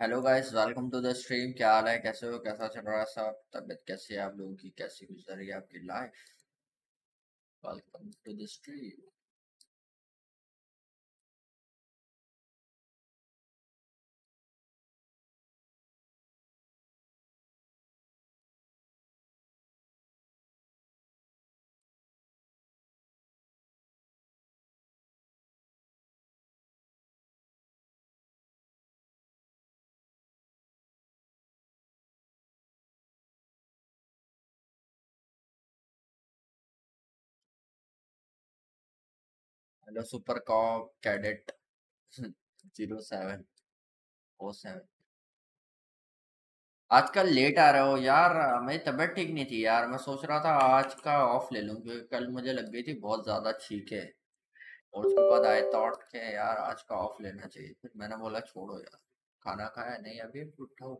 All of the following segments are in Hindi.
Hello guys welcome to the stream क्या हाल है? कैसे हो? कैसा चल रहा है सब? तबीयत कैसी है आप लोगों की? कैसी गुजर रही है आपकी life welcome to the stream hello super cop, cadet, zero seven, O seven. आजकल लेट आ रहे हो यार, मेरी तबीयत ठीक नहीं थी यार। मैं सोच रहा था आज का ऑफ़ ले लूँ, क्योंकि कल मुझे लग गई थी बहुत ज़्यादा छींके। और उसके बाद आए थॉट के यार आज का ऑफ़ लेना चाहिए। फिर मैंने बोला, छोड़ो यार, खाना खाया नहीं, अभी उठाओ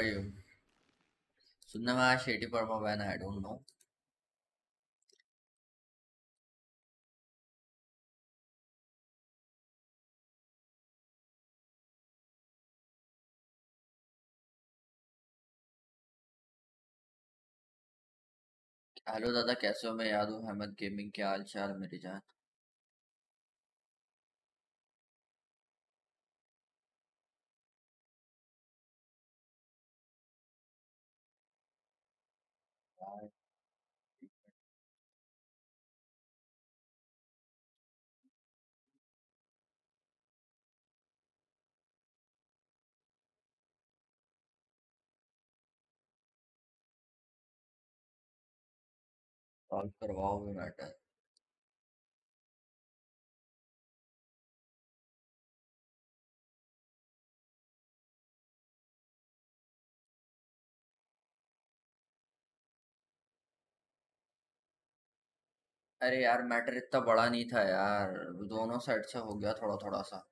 यू सुनने में आया Shetty perma ban I don't know hello दादा, कैसे हो? मैं याद हूँ, अहमद गेमिंग के हाल चाल मेरी जान? सॉल्व करवाओगे मैटर अरे यार, मैटर इतना बड़ा नहीं था यार। दोनों साइड से हो गया थोड़ा थोड़ा सा।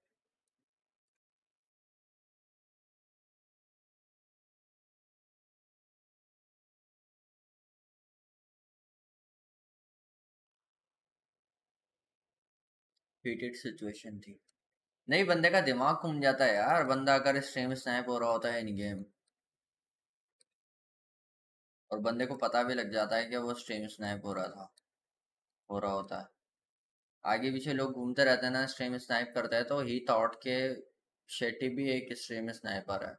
हीटेड सिचुएशन थी। नहीं, बंदे का दिमाग घूम जाता है यार। बंदा अगर स्ट्रीम स्नैप हो रहा होता है इन गेम और बंदे को पता भी लग जाता है कि वो स्ट्रीम स्नैप हो रहा था। हो रहा होता है। आगे पीछे लोग घूमते रहते हैं ना स्ट्रीम स्नाइप करते हैं तो ही थॉट के शेटी भी एक स्ट्रीम स्नाइपर है।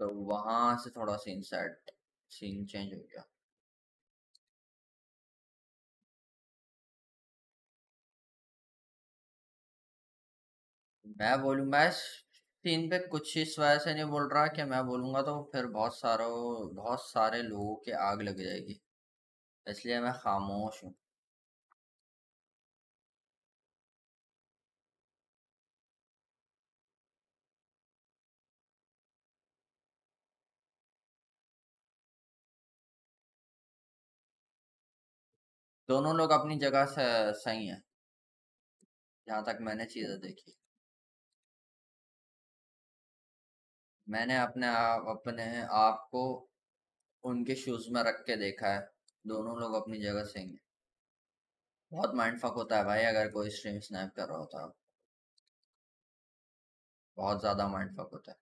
तो वहाँ से थोड़ा सीन सेट सीन चेंज हो गया। मैं बोलूँ, मैं सीन पे कुछ इस वजह से नहीं बोल रहा कि मैं बोलूँगा तो फिर बहुत सारों, बहुत सारे लोगों के आग लग जाएगी। इसलिए मैं खामोश हूँ। दोनों लोग अपनी जगह से सही हैं। जहाँ तक मैंने चीज़ें देखी। मैंने अपने आप अपने आप को उनके शूज़ में रख के देखा है। दोनों लोग अपनी जगह हैं बहुत माइंड फक होता है भाई अगर कोई स्ट्रीम स्नैप कर रहा होता। है बहुत ज़्यादा माइंड फक होता है।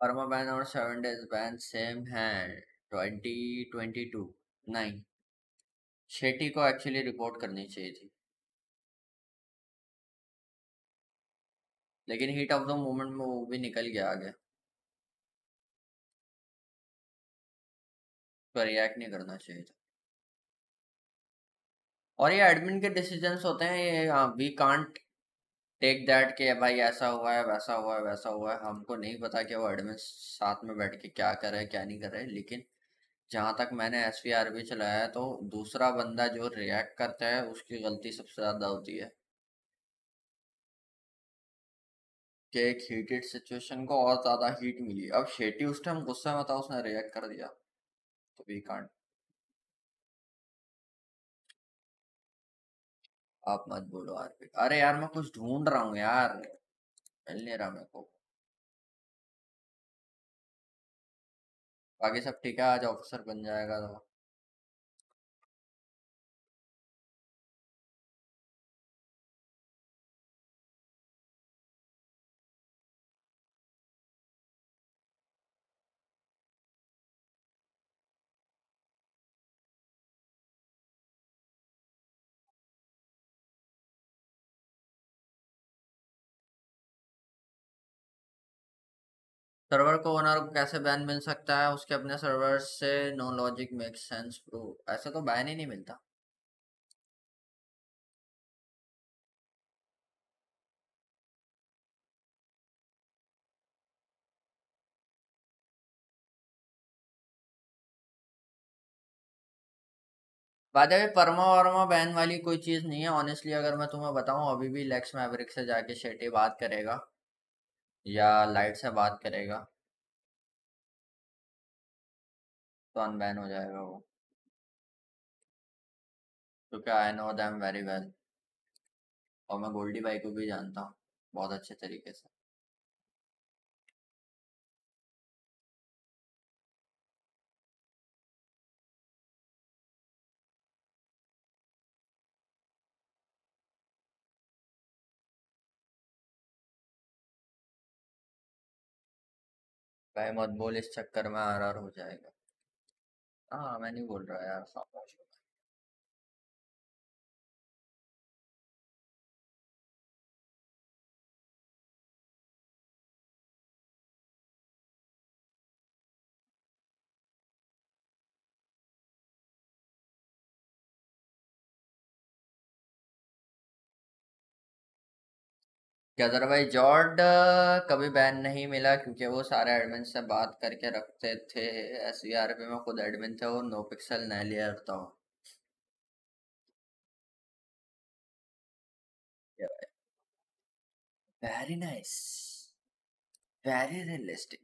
परमा बैन और सेवन डेज़ बैन सेम है ट्वेंटी ट्वेंटी टू नहीं शेटी को एक्चुअली रिपोर्ट करनी चाहिए थी लेकिन हीट ऑफ़ द मोमेंट में वो भी निकल गया आगे पर रिएक्ट नहीं करना चाहिए था और ये एडमिन के डिसीजंस होते हैं ये वी कांट टेक दैट कि भाई ऐसा हुआ है, वैसा हुआ है, वैसा हुआ है। हमको नहीं पता कि वो एडमिन साथ में बैठ के क्या कर रहे हैं, क्या नहीं कर रहे लेकिन जहाँ तक मैंने एस वी आर भी चलाया है तो दूसरा बंदा जो रिएक्ट करता है, उसकी गलती सबसे ज़्यादा होती है। कि एक हीटेड सिचुएशन को और ज़्यादा हीट मिली। अब शेटी उस टाइम गुस्सा में था, उसने रिएक्ट कर दिया। तो वी कांट आप मत बोलो यार अरे यार, मैं कुछ ढूंढ रहा हूँ यार। मिल नहीं रहा मेरे को। बाकी सब ठीक है, आज ऑफिसर बन जाएगा तो। सर्वर को ओनर को कैसे बैन मिल सकता है? उसके अपने सर्वर से no logic make sense prove ऐसे तो बैन ही नहीं मिलता। बाद में परमा वर्मा बैन वाली कोई चीज़ नहीं है ऑनेस्टली अगर मैं तुम्हें बताऊँ, अभी भी लेक्स मैवरिक से जाके शेटी बात करेगा। या लाइट से बात करेगा। तो अनबैन हो जाएगा वो। क्योंकि I know them very well और मैं गोल्डी भाई को भी जानता हूँ, बहुत अच्छे तरीके से। भाई मत बोल इस चक्कर में आर आर हो जाएगा। हाँ मैं नहीं बोल रहा यार खामोश गदर भाई जॉर्ड कभी बैन नहीं मिला क्योंकि वो सारे एडमिन से बात करके रखते थे। एस वी आर पे में खुद एडमिन थे और नो पिक्सल नहीं लिया था वेरी नाइस वेरी रियलिस्टिक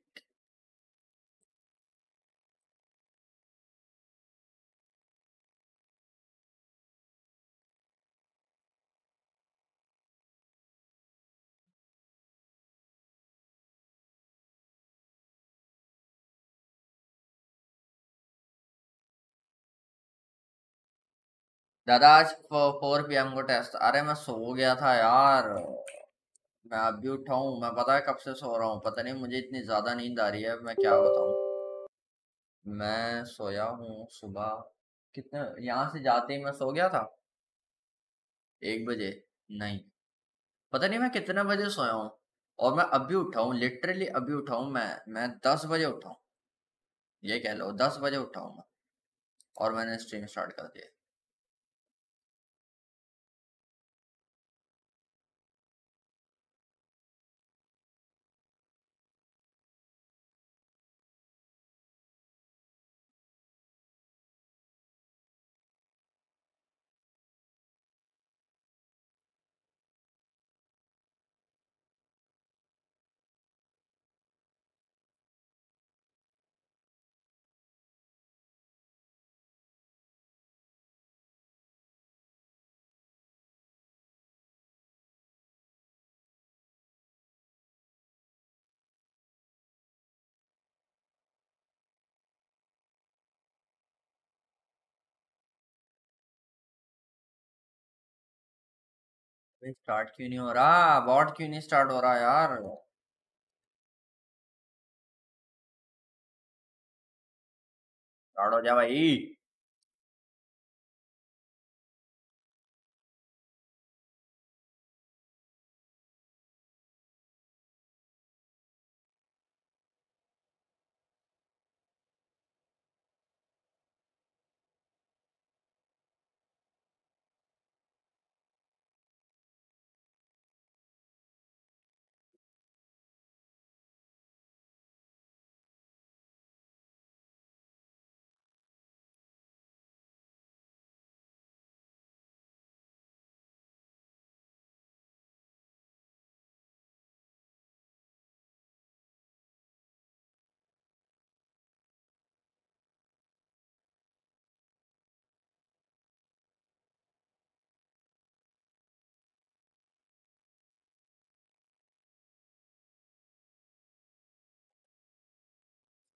दादा, आज फोर पी एम को टेस्ट अरे, मैं सो गया था यार। मैं अभी उठा हूँ। मैं पता है कब से सो रहा हूँ? पता नहीं, मुझे इतनी ज़्यादा नींद आ रही है। मैं क्या बताऊँ? मैं सोया हूँ सुबह। कितने, यहाँ से जाते ही मैं सो गया था। एक बजे? नहीं। पता नहीं, मैं कितने बजे सोया हूँ? और मैं अभी उठा हूँ लिटरली अभी उठा हूँ मैं। मैं दस बजे उठा हूँ। ये कह लो, दस बजे उठा मैं। और मैंने स्ट्रीम स्टार्ट कर दिया। स्टार्ट क्यों नहीं हो रहा? बॉट क्यों नहीं स्टार्ट हो रहा यार? स्टार्ट हो जा भाई।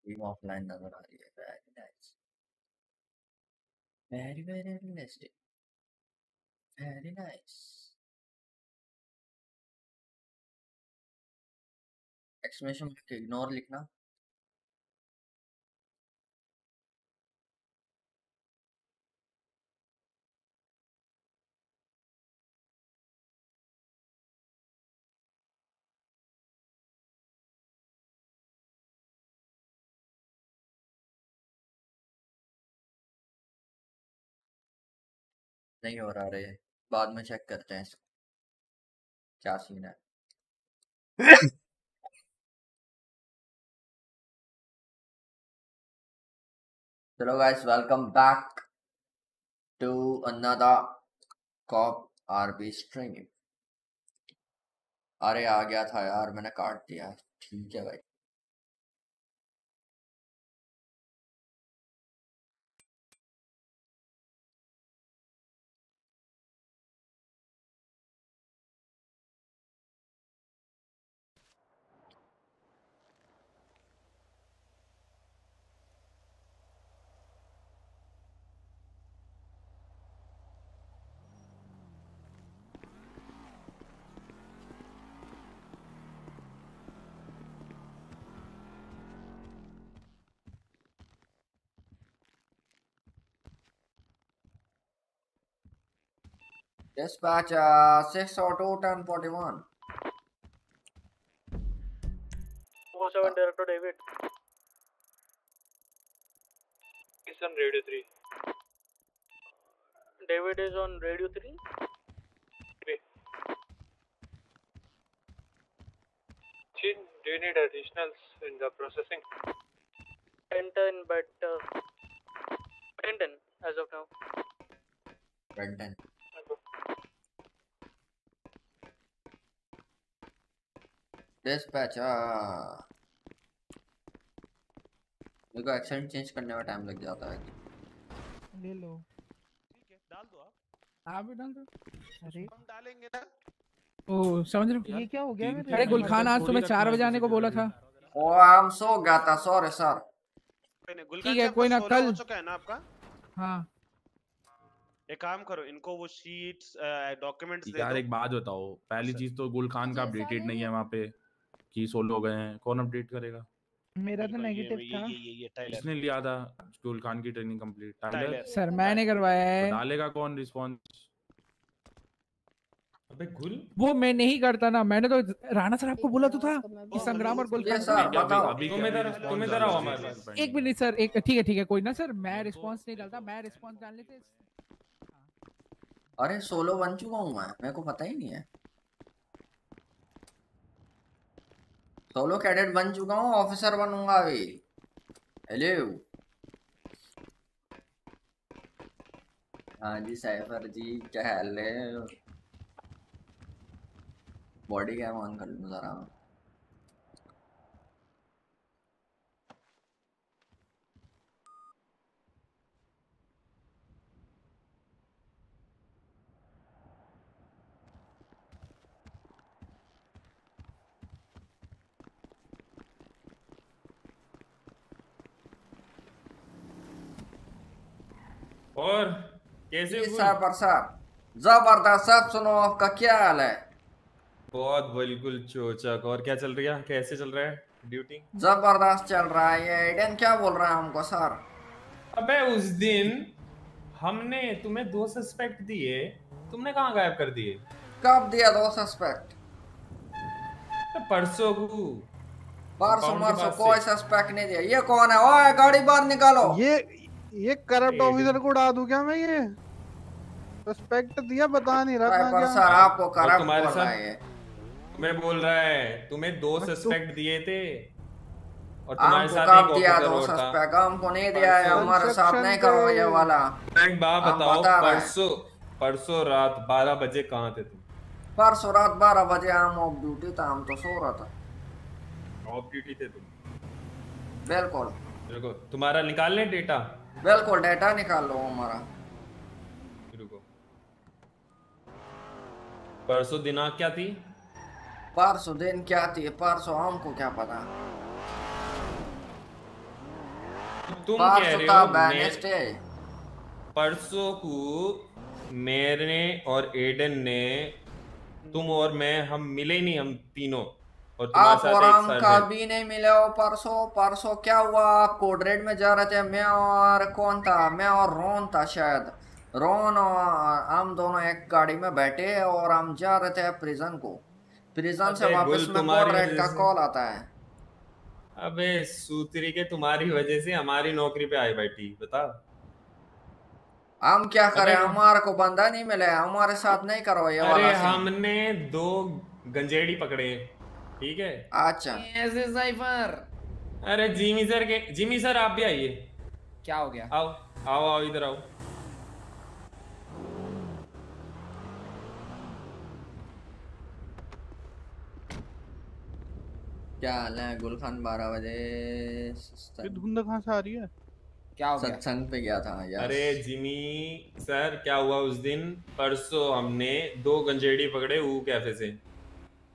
टीम ऑफलाइन नज़र आ रही है very nice very very realistic very nice exclamation mark ignore लिखना। नहीं हो रहा रे, बाद में चेक करते हैं इसको। क्या सीन है? चलो guys welcome back to another cop R B stream अरे आ गया था यार, मैंने काट दिया। ठीक है भाई। Dispatch uh, 602 1041. 47 Director David. He's on radio 3. David is on radio 3. Chin, do you need additionals in the processing? 10 10, but uh, 10 10 as of now. Red 10. Dispatch uh, मेरे को एक्सेंट चेंज करने में टाइम लग जाता है। ले लो। ठीक है डाल दो आप। आप भी डाल दो। अरे। हम डालेंगे ना। ओ समझ रहे हो? ये क्या हो गया मेरे अरे गुलखान आज तुम्हें चार बजे आने को बोला था। ओ आई एम सो गया था सॉरी सर ठीक है, कोई ना, कल- हो चुका है ना आपका? हाँ। एक काम करो इनको वो शीट्स डॉक्यूमेंट्स दे यार एक बात बताओ पहली चीज़ तो गुल खान का अपडेटेड नहीं है वहाँ पे। कि सोलो गए हैं कौन अपडेट करेगा? मेरा तो नेगेटिव था। ये टाइलर किसने लिया था गुल खान की ट्रेनिंग कंप्लीट टाइलर सर मैंने करवाया तो है डालेगा कौन रिस्पॉन्स अबे गुल वो मैं नहीं करता ना मैंने तो राणा सर आपको बोला तो था कि संग्राम और बिल्कुल, गुलखान ये सर, अभी- अभी- बताओ। अभी तुम क्या इधर- तुम इधर आओ हमारे पास। एक मिनट सर एक ठीक है ठीक है कोई ना सर मैं रिस्पांस नहीं डालता मैं रिस्पांस डालने से अरे सोलो बन चुका हूँ मैं मेरे को पता ही नहीं है। सोलो कैडेट बन चुका हूँ ऑफिसर बनूँगा अभी। हेलो हाँ जी साइफर जी, क्या हाल है? बॉडी कैम ऑन कर लूँ जरा। मैं। और कैसे सर ज़बरदस्त सब सुनो आपका क्या हाल है? बहुत बिल्कुल चोचक। और क्या चल रही? है कैसे चल रहा है? ड्यूटी ज़बरदस्त चल रहा है ये एडन क्या बोल रहा है हमको सर अबे उस दिन हमने तुम्हें दो सस्पेक्ट दिए। तुमने कहाँ गायब कर दिए? कब दिया दो सस्पेक्ट तो परसों को। परसों के कोई सस्पेक्ट नहीं दिया। ये कौन है? ओए गाड़ी बाहर निकालो। ये ये करप्ट ऑफिसर को उड़ा दूँ क्या मैं ये? सस्पेक्ट दिया बता नहीं रहा था क्या? सर आपको करप्ट तुम्हारे बोल रहा साथ- है। मैं बोल रहा है तुम्हें दो तो- सस्पेक्ट दिए थे और तुम्हारे साथ एक दिया दो सस्पेक्ट हमको नहीं दिया है हमारे साथ नहीं करो ये वाला। एक बात बताओ। परसों परसों रात 12 बजे कहाँ थे तुम? परसों रात बारह बजे हम ऑफ़ ड्यूटी था हम तो सो रहा था। ऑफ़ ड्यूटी थे तुम। बिल्कुल। रुको तुम्हारा निकाल लें डेटा बिल्कुल डेटा निकाल लो हमारा। रुको। परसों दिनांक क्या थी? परसों दिन क्या थी? परसों हमको क्या पता? तुम कह रहे हो मैं परसों को मेरे और एडन ने तुम और मैं हम मिले नहीं हम तीनों। और आप और है। कभी नहीं मिले हो परसों परसों क्या हुआ? आप कोड रेड में जा रहे थे मैं और कौन था? मैं और रोन था शायद। रोन और हम दोनों एक गाड़ी में बैठे और हम जा रहे थे प्रिजन को। प्रिजन से वापस में तुम्हारी कोड रेड का कॉल आता है। अबे सूत्री के तुम्हारी वजह से हमारी नौकरी पे आई बैठी बता। हम क्या करें? हमारे को बंदा नहीं मिले हमारे साथ नहीं करो ये अरे हमने दो गंजेड़ी पकड़े। ठीक है? अच्छा। ऐसे साइफर अरे जिमी सर के जिमी सर आप भी आइए। क्या हो गया? आओ आओ आओ इधर आओ। क्या हाल है? गुलखान बारह बजे ये धुंध कहाँ से आ रही है? क्या हो गया? सत्संग पे गया था यार अरे जिमी सर क्या हुआ उस दिन? परसों हमने दो गंजेड़ी पकड़े ऊ कैफ़े से।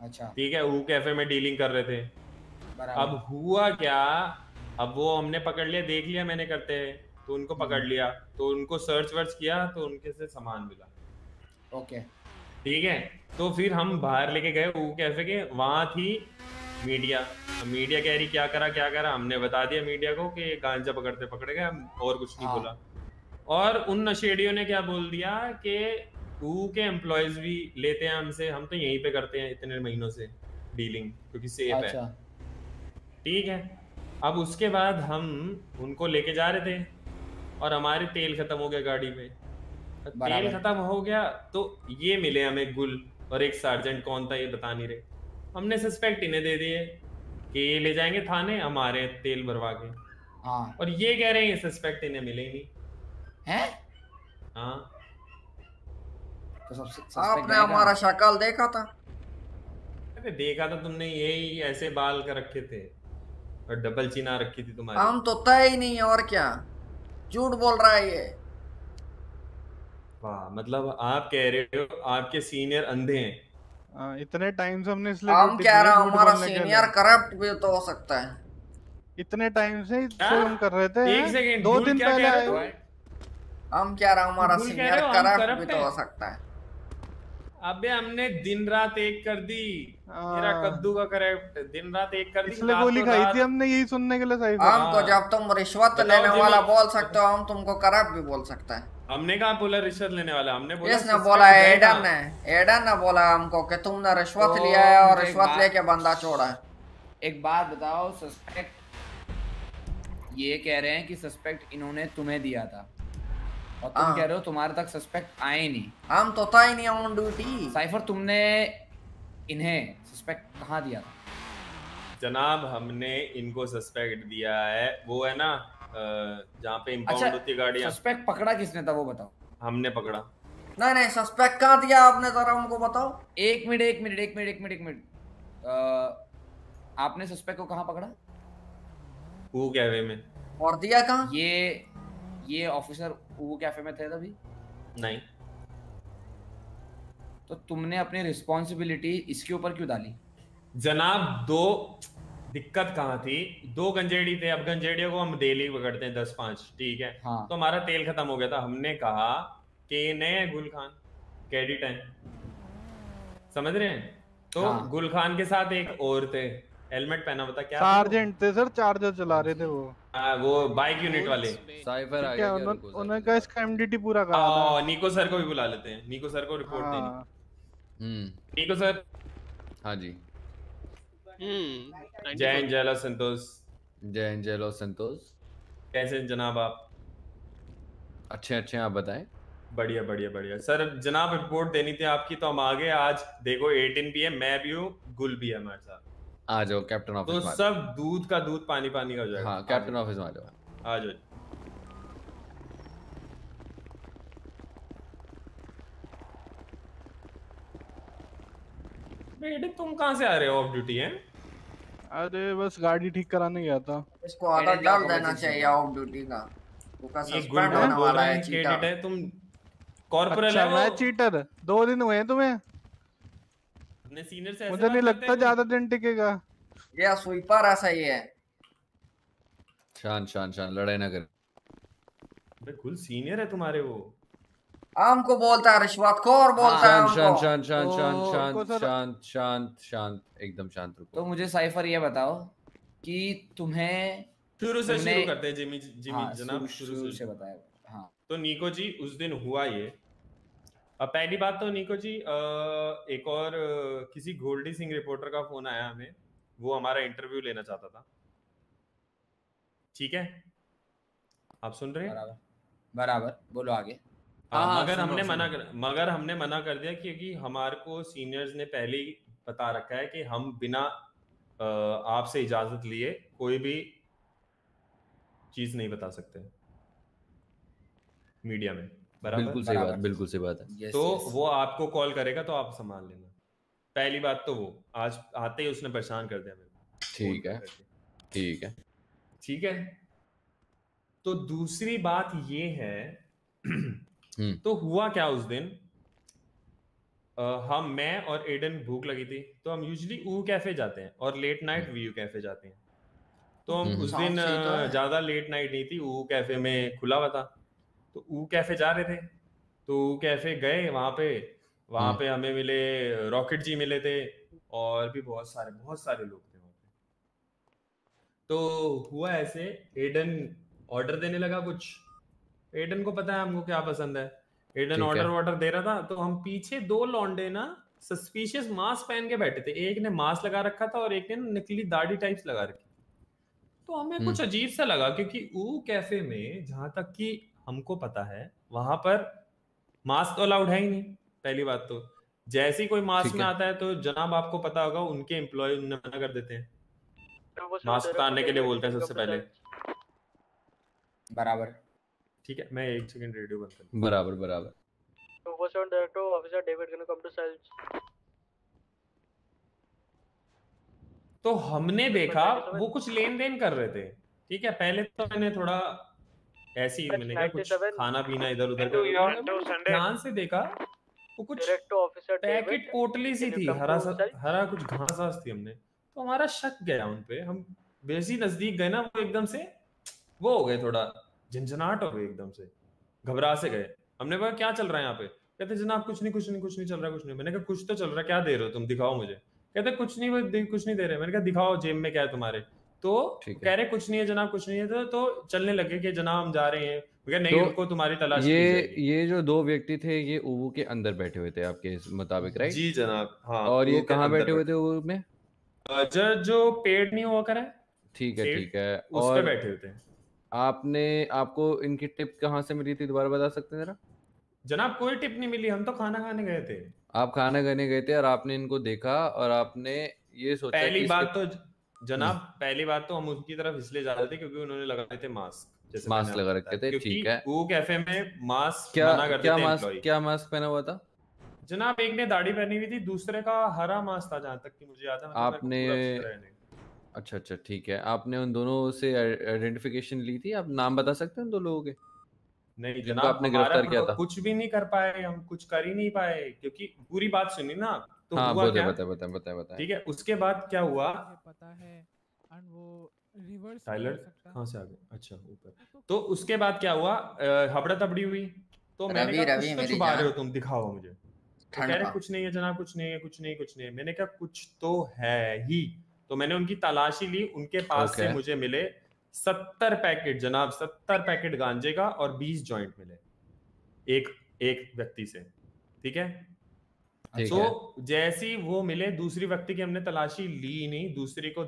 अच्छा। ठीक है ऊ कैफ़े में डीलिंग कर रहे थे। अब हुआ क्या? अब वो हमने पकड़ लिया देख लिया मैंने करते हैं तो उनको पकड़ लिया तो उनको सर्च वर्च किया तो उनके से सामान मिला। ओके। ठीक है तो फिर हम बाहर लेके गए वो कैफ़े के वहाँ थी मीडिया। अब मीडिया कह रही क्या करा क्या करा? हमने बता दिया मीडिया को कि गांजा पकड़ते पकड़ गए और कुछ नहीं हाँ। बोला। और उन नशेड़ियों ने क्या बोल दिया कि ऊ के एम्प्लॉयज़ भी लेते हैं हमसे। हम तो यहीं पे करते हैं इतने महीनों से डीलिंग क्योंकि सेफ़ है। अच्छा। ठीक है। अब उसके बाद हम उनको लेके जा रहे थे और हमारे तेल खत्म हो गया गाड़ी में। तेल खत्म हो गया तो ये मिले हमें गुल और एक सार्जेंट कौन था ये बता नहीं रहे। हमने सस्पेक्ट इन्हें दे दिए कि ये ले जाएँगे थाने हमारे तेल भरवा के। हाँ। और ये कह रहे हैं सस्पेक्ट इन्हें मिले ही नहीं। हैं? हाँ। तो आपने हमारा शक्ल देखा था? अरे देखा तो तुमने यही ऐसे बाल कर रखे थे और डबल चिना रखी थी तुम्हारी। हम तो तय ही नहीं और क्या? झूठ बोल रहा है ये। वाह मतलब आप कह रहे हो आपके सीनियर अंधे हैं। हाँ, इतने टाइम से हमने इसलिए हम कह रहे हमारा सीनियर करप्ट भी तो हो सकता है। इतने टाइम से? हम कर रहे थे एक सेकंड दो दिन पहले आए हुए। हम कह रहे हैं हमारा सीनियर करप्ट भी तो हो सकता है। अबे हमने दिन रात एक कर दी। मेरा हाँ। कद्दू का करेक्ट दिन रात एक कर दी इसलिए गोली खाई थी हमने यही सुनने के लिए सही हमको हाँ। जब तुम रिश्वत लेने वाला बोल सकते हो हम तुमको करप्ट भी बोल सकता है। हमने कहा बोला रिश्वत लेने वाला? हमने बोला इसने बोला एडन ने एडन ने बोला हमको कि तुमने रिश्वत तो लिया है और रिश्वत लेके बंदा छोड़ा है। एक बात बताओ सस्पेक्ट ये कह रहे हैं कि सस्पेक्ट इन्होंने तुम्हें दिया था। और तुम हाँ। कह रहे हो तुम्हारे तक सस्पेक्ट आए नहीं। हम तो था ही नहीं ऑन ड्यूटी साइफर तुमने इन्हें सस्पेक्ट कहाँ दिया था? जनाब हमने इनको सस्पेक्ट दिया है। वो है ना जहाँ पे इम्पाउंड अच्छा, होती गाड़ियाँ। सस्पेक्ट पकड़ा किसने था वो बताओ। हमने पकड़ा। नहीं नहीं सस्पेक्ट कहाँ दिया आपने? जरा हमको बताओ। एक मिनट एक मिनट एक मिनट एक मिनट एक मिनट। आपने सस्पेक्ट को कहाँ पकड़ा? वो कैफ़े में और दिया कहाँ? ये ये ऑफिसर वो कैफ़े में थे तभी? नहीं। तो तुमने अपनी रिस्पॉन्सिबिलिटी इसके ऊपर क्यों डाली? जनाब दो दिक्कत कहाँ थी? दो गंजेड़ी थे अब गंजेड़ियों को हम डेली पकड़ते हैं दस पाँच ठीक है? हाँ। तो हमारा तेल खत्म हो गया था। हमने कहा कि नए गुल खान? कैडिट है। समझ रहे हैं? तो हाँ। गुल खान के साथ एक और थे। हेलमेट पहना हुआ था क्या सार्जेंट थे सर चार्जर चला रहे थे वो। हाँ, वो बाइक यूनिट वाले। साइफर आ गया उन्होंने। कहा इसका एमडीटी पूरा करा था। आ, निको सर को भी बुला लेते हैं। निको सर को रिपोर्ट देनी। हाँ हम्म। निको सर। हाँ जी। हम्म। जैन जैला संतोष। जय जय लो संतोष। कैसे हैं जनाब आप? अच्छे अच्छे आप बताएँ। बढ़िया बढ़िया बढ़िया। सर जनाब रिपोर्ट देनी थी आपकी तो हम आ गए आज देखो 18 भी है मैं भी हूँ गुल भी है हमारे साथ। आ जाओ कैप्टन तो ऑफ़िस में सब दूध का दूध पानी पानी का हो जाएगा। हाँ कैप्टन ऑफ़िस में आ जाओ। आ जाओ। बेटे तुम कहाँ से आ रहे हो? ऑफ़ ड्यूटी हैं? अरे बस गाड़ी ठीक कराने गया था। इसको Credit डाल देना चाहिए ऑफ़ ड्यूटी का। उसका सस्पेंड होने वाला है चीटा क्रेडिट है तुम कॉर्पोरल अच्छा है मैं वो चीटर दो दिन हुए हैं तुम्हें? अपने सीनियर से ऐसे मुझे नहीं लगता ज़्यादा दिन टिकेगा। ये स्वीपर ऐसा ही है शान शान शान लड़ाई ना कर। बे गुल सीनियर है तुम्हारे वो। हमको बोलता है रिश्वतखोर बोलता है शांत शांत हमको शांत शांत तो शांत उनको शांत सर- शांत शांत शांत एकदम शांत तो मुझे साइफर ये बताओ कि तुम्हें शुरू से शुरू करते हैं जिमी जिमी हाँ, जनाब शुरू से बताया। हाँ। तो निको जी उस दिन हुआ ये अब पहली बात तो निको जी एक और किसी गोल्डी सिंह रिपोर्टर का फ़ोन आया हमें वो हमारा इंटरव्यू लेना चाहता था। ठीक है? आप सुन रहे हैं? बराबर। बराबर। बोलो आगे। हाँ, हाँ, मगर हमने मना कर मगर हमने मना कर दिया क्योंकि हमारे को सीनियर्स ने पहले ही बता रखा है कि हम बिना आपसे इजाज़त लिए कोई भी चीज़ नहीं बता सकते। मीडिया में। बराबर? बिल्कुल सही बात बिल्कुल सही बात है। Yes, तो yes. वो आपको कॉल करेगा तो आप संभाल लेना। पहली बात तो वो आज आते ही उसने परेशान कर दिया मेरे को। ठीक है। ठीक है। ठीक है? तो दूसरी बात ये है हम्म। तो हुआ क्या उस दिन? हम मैं और एडन भूख लगी थी तो हम यूजुअली ऊ कैफ़े जाते हैं और लेट नाइट वीयू कैफ़े जाते हैं। तो हम हम्म। उस दिन तो ज़्यादा लेट नाइट नहीं थी ऊ कैफ़े में खुला हुआ था। तो ऊ कैफ़े जा रहे थे। तो ऊ कैफ़े गए वहाँ पे। वहाँ हम्म। पे हमें मिले रॉकेट जी मिले थे और भी बहुत सारे बहुत सारे लोग थे वहाँ पे। तो हुआ ऐसे एडन ऑर्डर देने लगा कुछ। एडन को पता है हमको क्या पसंद है। एडन ऑर्डर ऑर्डर दे रहा था तो हम पीछे दो लौंडे ना सस्पिशियस मास्क पहन के बैठे थे। एक ने मास्क लगा रखा था और एक ने नकली दाढ़ी टाइप्स लगा रखी। तो हमें कुछ हम्म। अजीब सा लगा क्योंकि ऊ कैफ़े में जहाँ तक कि हमको पता है वहाँ पर मास्क तो अलाउड है ही नहीं। पहली बात तो जैसे ही कोई मास्क में आता है तो जनाब आपको पता होगा उनके एम्प्लॉय उन्हें मना कर देते हैं। मास्क उतारने के लिए बोलते हैं सबसे पहले। बराबर। ठीक है मैं एक सेकंड रेडियो बंद कर बराबर बराबर। Turbo Sound Director Officer David gonna come to cells. तो हमने देखा वो कुछ लेन देन कर रहे थे। ठीक है पहले तो मैंने थोड़ा ऐसी मैंने कहा कुछ खाना पीना इधर उधर? ध्यान से देखा वो कुछ पैकेट पोटली सी थी हरा सा हरा कुछ घास घास थी हमने। तो हमारा शक गया उन पे। हम वैसे ही नज़दीक गए ना वो एकदम से वो हो गए थोड़ा झंझनाट हो गए एकदम से। घबरा से गए। हमने कहा क्या चल रहा है यहाँ पे? कहते जनाब कुछ नहीं कुछ नहीं कुछ नहीं चल रहा कुछ नहीं। मैंने कहा कुछ तो चल रहा है क्या दे रहे हो तुम? दिखाओ मुझे। कहते कुछ नहीं वो कुछ नहीं दे रहे। मैंने कहा दिखाओ जेब में क्या है तुम्हारे? तो कह रहे कुछ नहीं है जनाब कुछ नहीं है। तो, तो चलने लगे कि जनाब हम जा रहे हैं। नहीं तो उनको तुम्हारी तलाश ये ये जो दो व्यक्ति थे ये उवू के अंदर बैठे हुए थे आपके मुताबिक राइट जी जनाब हाँ और ये कहाँ बैठे हुए थे उवू में? अ, जो जो पेड़ नहीं हुआ करे ठीक है ठीक है उस पे और बैठे हुए थे। आपने आपको इनकी टिप कहाँ से मिली थी दोबारा बता सकते हैं जरा? जनाब कोई टिप नहीं मिली हम तो खाना खाने गए थे। आप खाना खाने गए थे और आपने इनको देखा और आपने ये सोचा पहली बात तो जनाब पहली बात तो हम उनकी तरफ़ इसलिए जा रहे थे क्योंकि उन्होंने लगाए थे मास्क जैसे मास्क लगा रखे थे, ठीक है। वो कैफ़े में मास्क क्या मना करते क्या थे मास्क क्या मास्क पहना हुआ था? जनाब एक ने दाढ़ी पहनी हुई थी दूसरे का हरा मास्क था जहाँ तक कि मुझे याद है मतलब आपने- अच्छी। अच्छा ठीक है। आपने उन दोनों से आइडेंटिफिकेशन ली थी? आप नाम बता सकते हैं उन दो लोगों के? नहीं जनाब आपने गिरफ़्तार किया था। कुछ भी नहीं कर पाए हम कुछ कर ही नहीं पाए क्योंकि पूरी बात सुनी ना तो हाँ हुआ क्या? बताए बताए बताए बताए। ठीक है उसके बाद क्या हुआ? पता है एंड वो रिवर्स टाइलर कहाँ से आ गए? अच्छा ऊपर। तो उसके बाद क्या हुआ? हबड़ा तबड़ी हुई। तो मैंने कहा रवि, कुछ तो मेरी छुपा रहे हो तुम दिखाओ मुझे। तो कह रहे कुछ नहीं है जनाब कुछ नहीं है कुछ नहीं कुछ नहीं मैंने कहा कुछ तो है ही। तो मैंने उनकी तलाशी ली उनके पास से मुझे मिले सत्तर पैकेट जनाब सत्तर पैकेट गांजे का और बीस जॉइंट मिले। एक एक व्यक्ति से। ठीक है? ठीक तो है। जैसे ही वो मिले दूसरी व्यक्ति की हमने तलाशी ली नहीं दूसरी को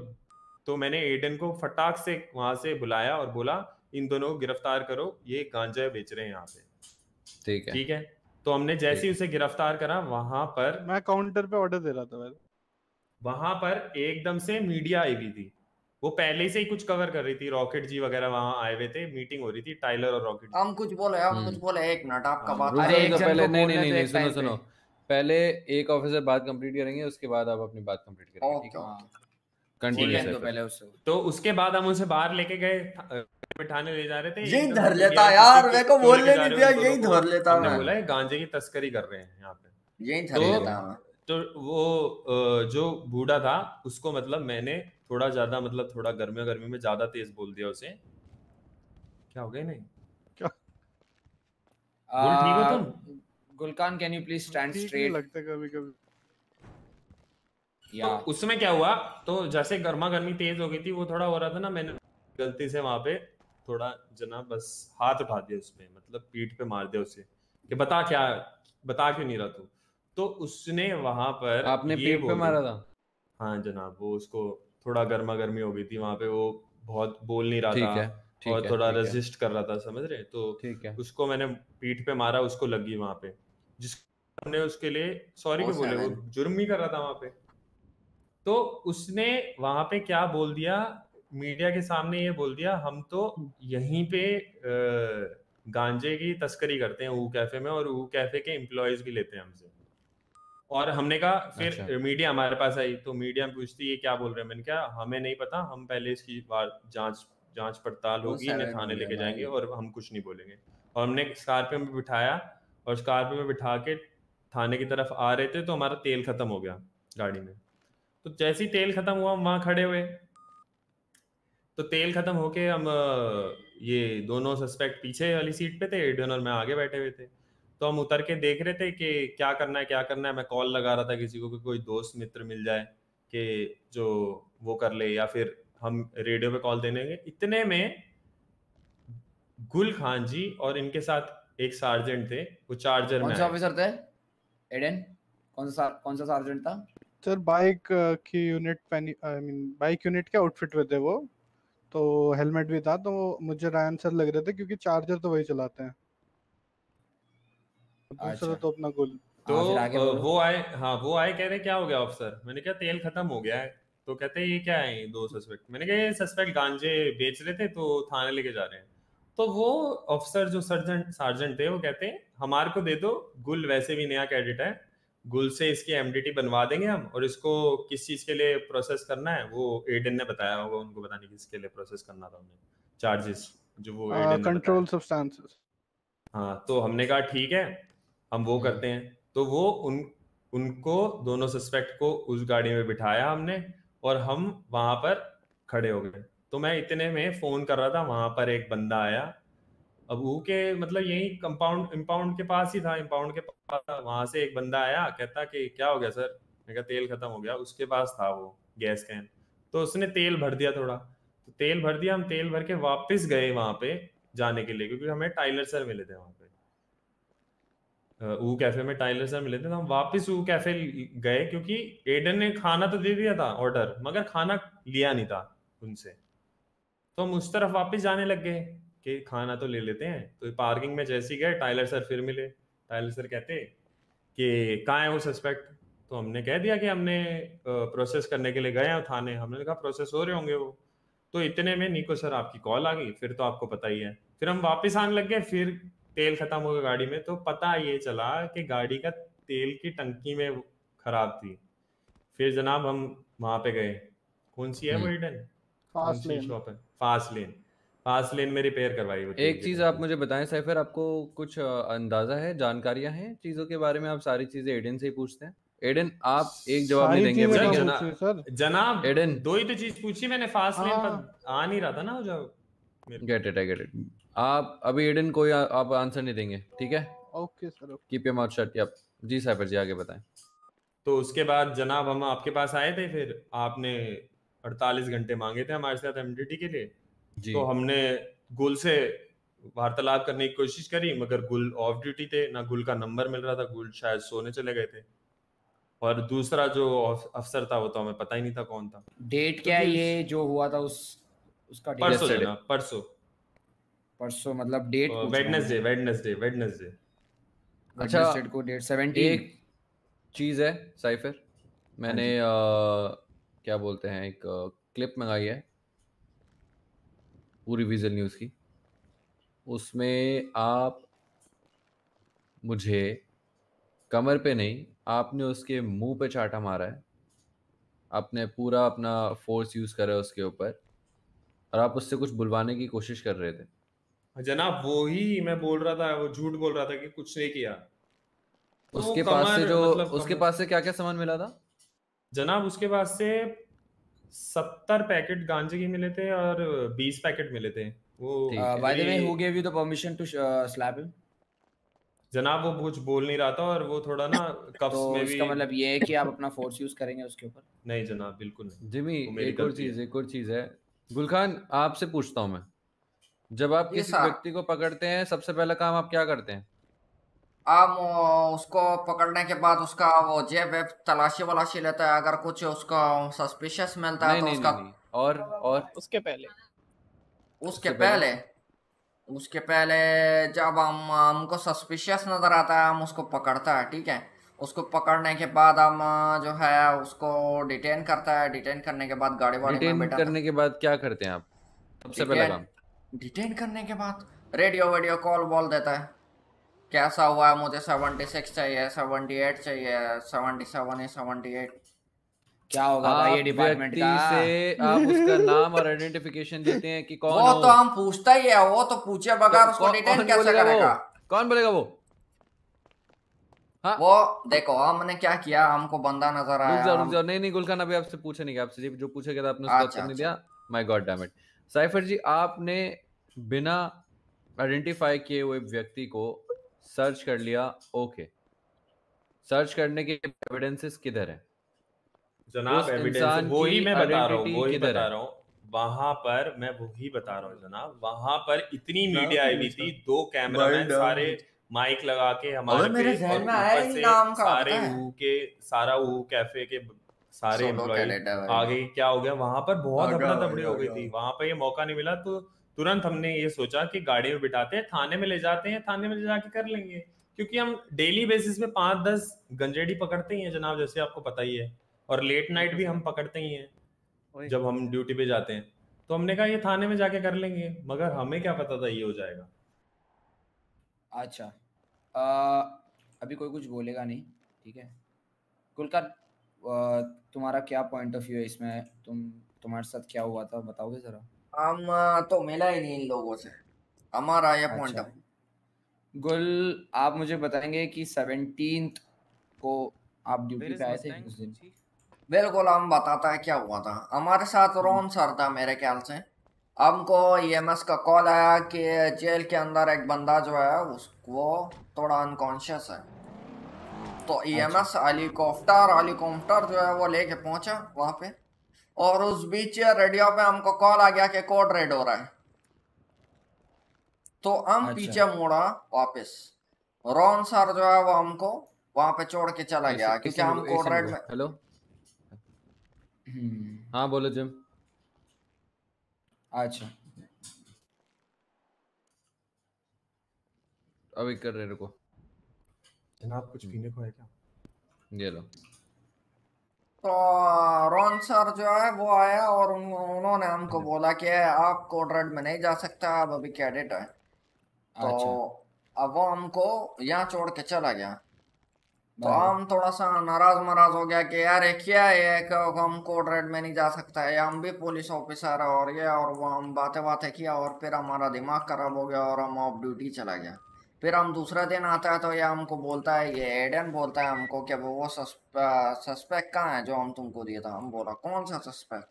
तो मैंने एडन को फटाक से वहाँ से बुलाया और बोला इन दोनों को गिरफ़्तार करो ये गांजा बेच रहे हैं यहाँ पे। ठीक है। ठीक है? तो हमने जैसे ही। उसे गिरफ़्तार करा वहाँ पर मैं काउंटर पे ऑर्डर दे रहा था वैसे वहाँ पर एकदम से मीडिया आई हुई थी। वो पहले से ही कुछ कवर कर रही थी रॉकेट जी वगैरह वहाँ आए हुए थे मीटिंग हो रही थी टाइलर और रॉकेट हम कुछ बोले हम हम्म। कुछ बोले एक मिनट आपका हाँ, बात अरे एक जाओ, जन पहले नहीं नहीं नहीं सुनो सुनो। पहले एक ऑफिसर बात कंप्लीट करेंगे उसके बाद आप अपनी बात कंप्लीट करेंगे ठीक है? कंटिन्यू बोलने पहले उससे तो उसके बाद हम उसे बाहर लेके गए बिठाने ले जा रहे थे। यही धर लेता यार, मेरे को बोलने नहीं दिया, यही धर लेता मैं। बोला "ये गांजे की तस्करी कर रहे हैं यहाँ पे। यही धर तो लेता तो वो जो बूढ़ा था उसको मतलब मैंने थोड़ा ज़्यादा मतलब थोड़ा गर्मी गर्मी में ज़्यादा तेज बोल दिया उसे। क्या हो गया नहीं? बोल ठीक हो तुम? Gulkhan can you please stand straight लगता कभी कभी। या। तो उसमें क्या हुआ तो जैसे गर्मा गर्मी तेज हो गई थी वो थोड़ा हो रहा था ना मैंने गलती से वहाँ पे थोड़ा जना बस हाथ उठा दिया उसमें मतलब पीठ पे मार दिया उसे कि बता क्या बता क्यों नहीं रहा तू। तो उसने वहाँ पर आपने पीठ पे मारा था? हाँ जनाब वो उसको थोड़ा गर्मा गर्मी हो गई थी वहाँ पे वो बहुत बोल नहीं रहा था है और थोड़ा रेजिस्ट कर रहा था समझ रहे? तो ठीक है। उसको मैंने पीठ पे मारा उसको लगी वहाँ पे। जिस हमने उसके लिए सॉरी भी बोले वो जुर्म नहीं कर रहा था वहाँ पे। तो उसने वहाँ पे क्या बोल दिया? मीडिया के सामने ये बोल दिया हम तो यहीं पे गांजे की तस्करी करते हैं ऊ कैफ़े में और ऊ कैफ़े के एम्प्लॉयज़ भी लेते हैं हमसे। और हमने कहा फिर अच्छा। मीडिया हमारे पास आई तो मीडिया पूछती ये क्या बोल रहे हैं? मैंने कहा हमें नहीं पता हम पहले इसकी जाँच जाँच पड़ताल होगी इन्हें थाने लेके जाएँगे और हम कुछ नहीं बोलेंगे। और हमने स्कॉर्पियो में बिठाया और स्कॉर्पियो में बिठा के थाने की तरफ़ आ रहे थे तो हमारा तेल खत्म हो गया गाड़ी में। तो जैसे ही तेल खत्म हुआ, हम वहाँ खड़े हुए। तो तेल खत्म होके हम ये दोनों सस्पेक्ट पीछे वाली सीट पे थे एडन और मैं आगे बैठे हुए थे। तो हम उतर के देख रहे थे कि क्या करना है, क्या करना है। मैं कॉल लगा रहा था किसी को कि कोई दोस्त, मित्र मिल जाए कि जो वो कर ले, या फिर हम रेडियो पे कॉल देने इतने में गुल खान जी और इनके साथ एक सार्जेंट थे वो चार्जर कौन में से। ऑफिसर थे? एडन कौन सा कौन सा सार्जेंट था? सर बाइक की यूनिट पहनी आई मीन बाइक यूनिट के आउटफिट में थे वो। तो हेलमेट भी था तो मुझे रायन सर लग रहे थे क्योंकि चार्जर तो वही चलाते हैं। दूसरा अच्छा। तो अपना गुल तो हाँ। वो आए हाँ वो आए कह रहे क्या हो गया ऑफिसर मैंने कहा तेल खत्म हो गया है। तो कहते हैं ये क्या है दो सस्पेक्ट मैंने कहा ये सस्पेक्ट गांजे बेच रहे थे तो थाने लेके जा रहे हैं। तो वो ऑफिसर जो सर्जेंट सार्जेंट थे वो कहते हैं हमारे को दे दो गुल वैसे भी नया कैडेट है गुल से इसकी एमडीटी बनवा देंगे हम और इसको किस चीज़ के लिए प्रोसेस करना है वो एडन ने बताया होगा उनको पता नहीं किसके लिए प्रोसेस करना था उन्हें चार्जेस जो वो। कंट्रोल सब्सटेंसेस हाँ तो हमने कहा ठीक है हम वो हम्म। करते हैं तो वो उन उनको दोनों सस्पेक्ट को उस गाड़ी में बिठाया हमने और हम वहाँ पर खड़े हो गए तो मैं इतने में फ़ोन कर रहा था, वहाँ पर एक बंदा आया। अब वो के मतलब यही कंपाउंड इम्पाउंड के पास ही था इम्पाउंड के पास था। वहाँ से एक बंदा आया, कहता कि, क्या हो गया सर? मैं कहा, तेल खत्म हो गया। उसके पास था वो गैस कैन तो उसने तेल भर दिया थोड़ा। तो तेल भर दिया, हम तेल भर के वापस गए वहाँ पे जाने के लिए, क्योंकि हमें टाइलर सर मिले थे वहाँ पे। ऊ कैफ़े में टाइलर सर मिले थे तो हम वापस ऊ कैफ़े गए, क्योंकि एडन ने खाना तो दे दिया था ऑर्डर मगर खाना लिया नहीं था उनसे। तो हम उस तरफ़ वापस जाने लग गए कि खाना तो ले लेते हैं। तो पार्किंग में जैसे ही गए टाइलर सर फिर मिले। टाइलर सर कहते कि कहाँ है वो सस्पेक्ट तो हमने कह दिया कि हमने प्रोसेस करने के लिए गए हैं थाने। हमने कहा प्रोसेस हो रहे होंगे वो। तो इतने में निको सर आपकी कॉल आ गई फिर तो आपको पता ही है। फिर हम वापस आने लग गए फिर तेल खत्म हो गया गाड़ी में। तो पता ये चला कि गाड़ी का तेल की टंकी में खराब थी। फिर जनाब हम वहाँ पे गए। कौन सी है वो हम्म। फास्ट लेन शॉप है? Fast lane. फास्ट लेन में रिपेयर करवाई वो तेल एक चीज़ आप मुझे बताएँ सैफर आपको कुछ अंदाज़ा है जानकारियाँ हैं चीज़ों के बारे में? आप सारी चीज़ें एडन से ही पूछते हैं। एडन आप एक जवाब नहीं देंगे है सर। जनाब एडन दो ही तो चीज़ पूछी मैंने फास्ट लेन हाँ। पर आ नहीं रहा था ना जब get it I get it आप अभी एडन कोई आ- आप आंसर नहीं देंगे ठीक है? Okay sir okay keep your mouth shut yup ji Cypher ji आगे बताएँ। तो उसके बाद जनाब हम आपके पास आए थे फिर आपने अड़तालीस घंटे मांगे थे हमारे साथ एमडीटी के लिए। जी। तो हमने गुल से वार्तालाप करने की कोशिश करी मगर गुल ऑफ़ ड्यूटी थे ना गुल का नंबर मिल रहा था गुल शायद सोने चले गए थे। और दूसरा जो अफसर था वो तो हमें पता ही नहीं था कौन था। डेट क्या है ये जो हुआ था उस उसका परसों. जनाब परसों। परसों मतलब डेट वेडनेसडे वेडनेसडे वेडनेसडे अच्छा, को डेट 17 एक चीज़ है साइफर। मैंने अ, क्या बोलते हैं एक क्लिप मंगाई है। पूरी विजल न्यूज़ की। उसमें आप मुझे कमर पे नहीं आपने उसके मुँह पे चाटा मारा है। आपने पूरा अपना फोर्स यूज़ करा है उसके ऊपर और आप उससे कुछ बुलवाने की कोशिश कर रहे थे। जनाब वो ही मैं बोल रहा था वो झूठ बोल रहा था कि कुछ नहीं किया। तो उसके पास से जो मतलब उसके पास से क्या क्या सामान मिला था? जनाब उसके पास से सत्तर पैकेट गांजे के मिले थे और बीस पैकेट मिले थे। वो by the way who gave you the permission to slap him जनाब वो कुछ बोल नहीं रहा था और वो थोड़ा ना कफ्स तो में भी इसका मतलब ये है कि आप अपना फोर्स यूज़ करेंगे उसके ऊपर? नहीं जनाब बिल्कुल नहीं। जिमी एक और चीज़ एक और चीज़ है। गुलखान आपसे पूछता हूँ मैं। जब आप किसी व्यक्ति को पकड़ते हैं सबसे पहला काम आप क्या करते हैं? हम वो उसको पकड़ने के बाद उसका वो जेब वेब तलाशी वलाशी लेता है अगर कुछ उसको सस्पिशियस मिलता है तो नहीं उसका नहीं, नहीं। और और उसके पहले। उसके पहले? पहले? उसके पहले जब हम हमको सस्पिशियस नज़र आता है हम उसको पकड़ता है ठीक है? उसको पकड़ने के बाद हम जो है उसको डिटेन करता है। डिटेन करने के बाद गाड़ी वाड़ी में करने के बाद क्या करते हैं आप? सबसे पहला काम। डिटेन करने के बाद रेडियो वेडियो कॉल बोल देता है। कैसा हुआ? है मुझे सेवेंटी सिक्स चाहिए सेवेंटी एट चाहिए सेवेंटी सेवन या सेवेंटी एट क्या होगा भाई ये डिपार्टमेंट का? से आप उसका नाम और आइडेंटिफिकेशन देते हैं कि कौन वो तो हम पूछता ही है वो तो पूछे बगैर उसको कौन- डिटेन कैसे करेगा? कौन बोलेगा वो? हाँ। वो देखो हमने क्या किया? हमको बंदा नज़र आया रुक जाओ। नहीं नहीं गुलखान अभी आपसे पूछे नहीं आपसे जो पूछा गया था आपने उसका अच्छा, उत्तर नहीं अच्छा। दिया। My god damn it Cypher ji आपने बिना आइडेंटिफाई किए हुए व्यक्ति को सर्च कर लिया ओके। सर्च करने के एविडेंसेस किधर है? जनाब एविडेंस वही मैं बता रहा हूँ वही बता रहा हूँ। वहाँ पर मैं वही बता रहा हूँ जनाब वहाँ पर इतनी मीडिया आई हुई थी दो कैमरामैन सारे माइक लगा के हमारे मेरे पे और में आया ऊपर से नाम का सारे ऊ के सारा ऊ कैफ़े के सारे एम्प्लॉय। आगे क्या हो गया? वहाँ पर बहुत हबड़ा तबड़ी हो गई थी। वहाँ पर ये मौका नहीं मिला तो तुरंत हमने ये सोचा कि गाड़ी में बिठाते हैं थाने में ले जाते हैं थाने में ले जाके कर लेंगे। क्योंकि हम डेली बेसिस पे पाँच दस गंजेड़ी पकड़ते ही हैं जनाब जैसे आपको पता ही है। और लेट नाइट भी हम पकड़ते ही हैं जब हम ड्यूटी पे जाते हैं। तो हमने कहा ये थाने में जाके कर लेंगे। मगर हमें क्या पता था ये हो जाएगा। अच्छा। अभी कोई कुछ बोलेगा नहीं ठीक है? गुलकार अ, तुम्हारा क्या पॉइंट ऑफ़ व्यू है इसमें? तुम तुम्हारे साथ क्या हुआ था बताओगे जरा? हम तो मिला ही नहीं इन लोगों से। हमारा ये पॉइंट अच्छा। गुल आप मुझे बताएँगे कि सेवनटीन को आप ड्यूटी पे आए थे उस दिन? बिल्कुल हम बताता है क्या हुआ था। हमारे साथ रोन सर था मेरे ख्याल से। हमको ईएमएस का कॉल आया कि जेल के अंदर एक बंदा जो है उसको थोड़ा अनकॉन्शियस है। तो ईएमएस हेलीकॉप्टर हेलीकॉप्टर जो है वो लेके पहुँचा वहाँ पे। और उस बीच रेडियो पे हमको कॉल आ गया कि कोड रेड हो रहा है। तो हम अच्छा। पीछे मुड़ा वापस। रॉन सर जो है वो हमको वहाँ पे छोड़ के चला गया क्योंकि हम कोड रेड में हेलो? हम्म, हाँ बोलो जिम। अच्छा। अभी कर रहे रुको। जनाब कुछ पीने को है क्या? ये लो। तो रॉन सर जो है वो आया और उन- उन्होंने हमको बोला कि आप कोड रेड में नहीं जा सकता आप अभी कैडेट है। तो अच्छा। अब वो हमको यहाँ छोड़ के चला गया। तो। हम थोड़ा सा नाराज़ मराज हो गया कि यार क्या है? कि हम कोड रेड में नहीं जा सकता है। हम भी पुलिस ऑफिसर है और ये और वो हम बातें बातें किया और फिर हमारा दिमाग खराब हो गया और हम ऑफ़ ड्यूटी चला गया। फिर हम दूसरा दिन आता है तो ये हमको बोलता है ये एडन बोलता है हमको कि वो वो सस्पेक्ट कहाँ है जो हम तुमको दिया था? हम बोला कौन सा सस्पेक्ट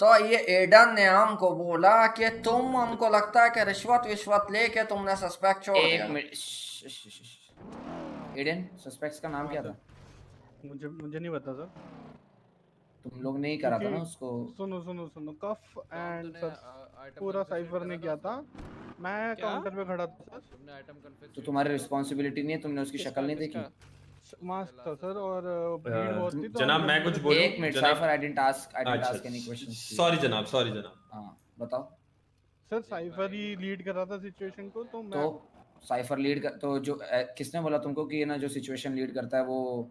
तो ये एडन ने हमको बोला कि तुम हमको लगता है कि रिश्वत विश्वत लेके तुमने सस्पेक्ट छोड़ दिया। एडन सस्पेक्ट्स का नाम क्या था? मुझे मुझे नहीं पता सर तुम लोग नहीं करा था ना उसको। सुनो सुनो सुनो। कफ एंड पूरा साइफर ने था किया था। मैं काउंटर पे खड़ा था सर। तुमने आइटम confess तो? तुम्हारी रिस्पॉन्सिबिलिटी नहीं है? तुमने उसकी शक्ल नहीं देखी? मास्क था सर। और भीड़ बहुत थी तो जनाब मैं कुछ को- बोलूँ? एक minute Cypher I didn't ask I didn't अच्छा आस्क एनी क्वेश्चंस सॉरी जनाब सॉरी जनाब। हाँ बताओ। सर साइफर ही लीड कर रहा था सिचुएशन को तो मैं तो साइफर लीड कर तो जो किसने बोला तुमको कि ये ना जो सिचुएशन लीड करता है वो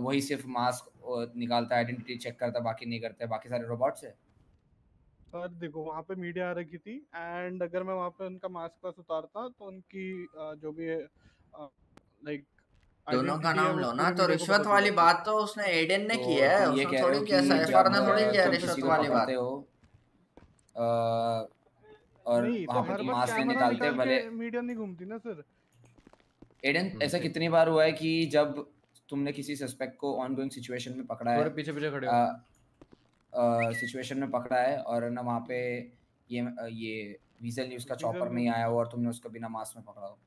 वही सिर्फ़ मास्क निकालता है आइडेंटिटी चेक करता है बाकी नहीं करता है बाकी सारे रोबोट्स है? सर देखो वहाँ पे मीडिया आ रखी थी एंड अगर मैं वहाँ पे उनका मास्क पास उतारता तो उनकी जो भी लाइक दोनों का नाम लो ना तो रिश्वत वाली बात तो उसने एडन ने तो की है ये उसने कह रहे थोड़ी किया कि साइफर ने जब, थोड़ी किया रिश्वत वाली बात। हो और तो वहाँ पे मास्क नहीं निकालते भले। मीडिया नहीं घूमती ना सर। एडन ऐसा कितनी बार हुआ है कि जब तुमने किसी सस्पेक्ट को ऑनगोइंग सिचुएशन में पकड़ा है? पीछे पीछे खड़े हो। सिचुएशन में पकड़ा है और ना वहाँ पे ये ये वीजल न्यूज़ का चॉपर नहीं आया हो और तुमने उसको बिना मास्क में पकड़ा हो।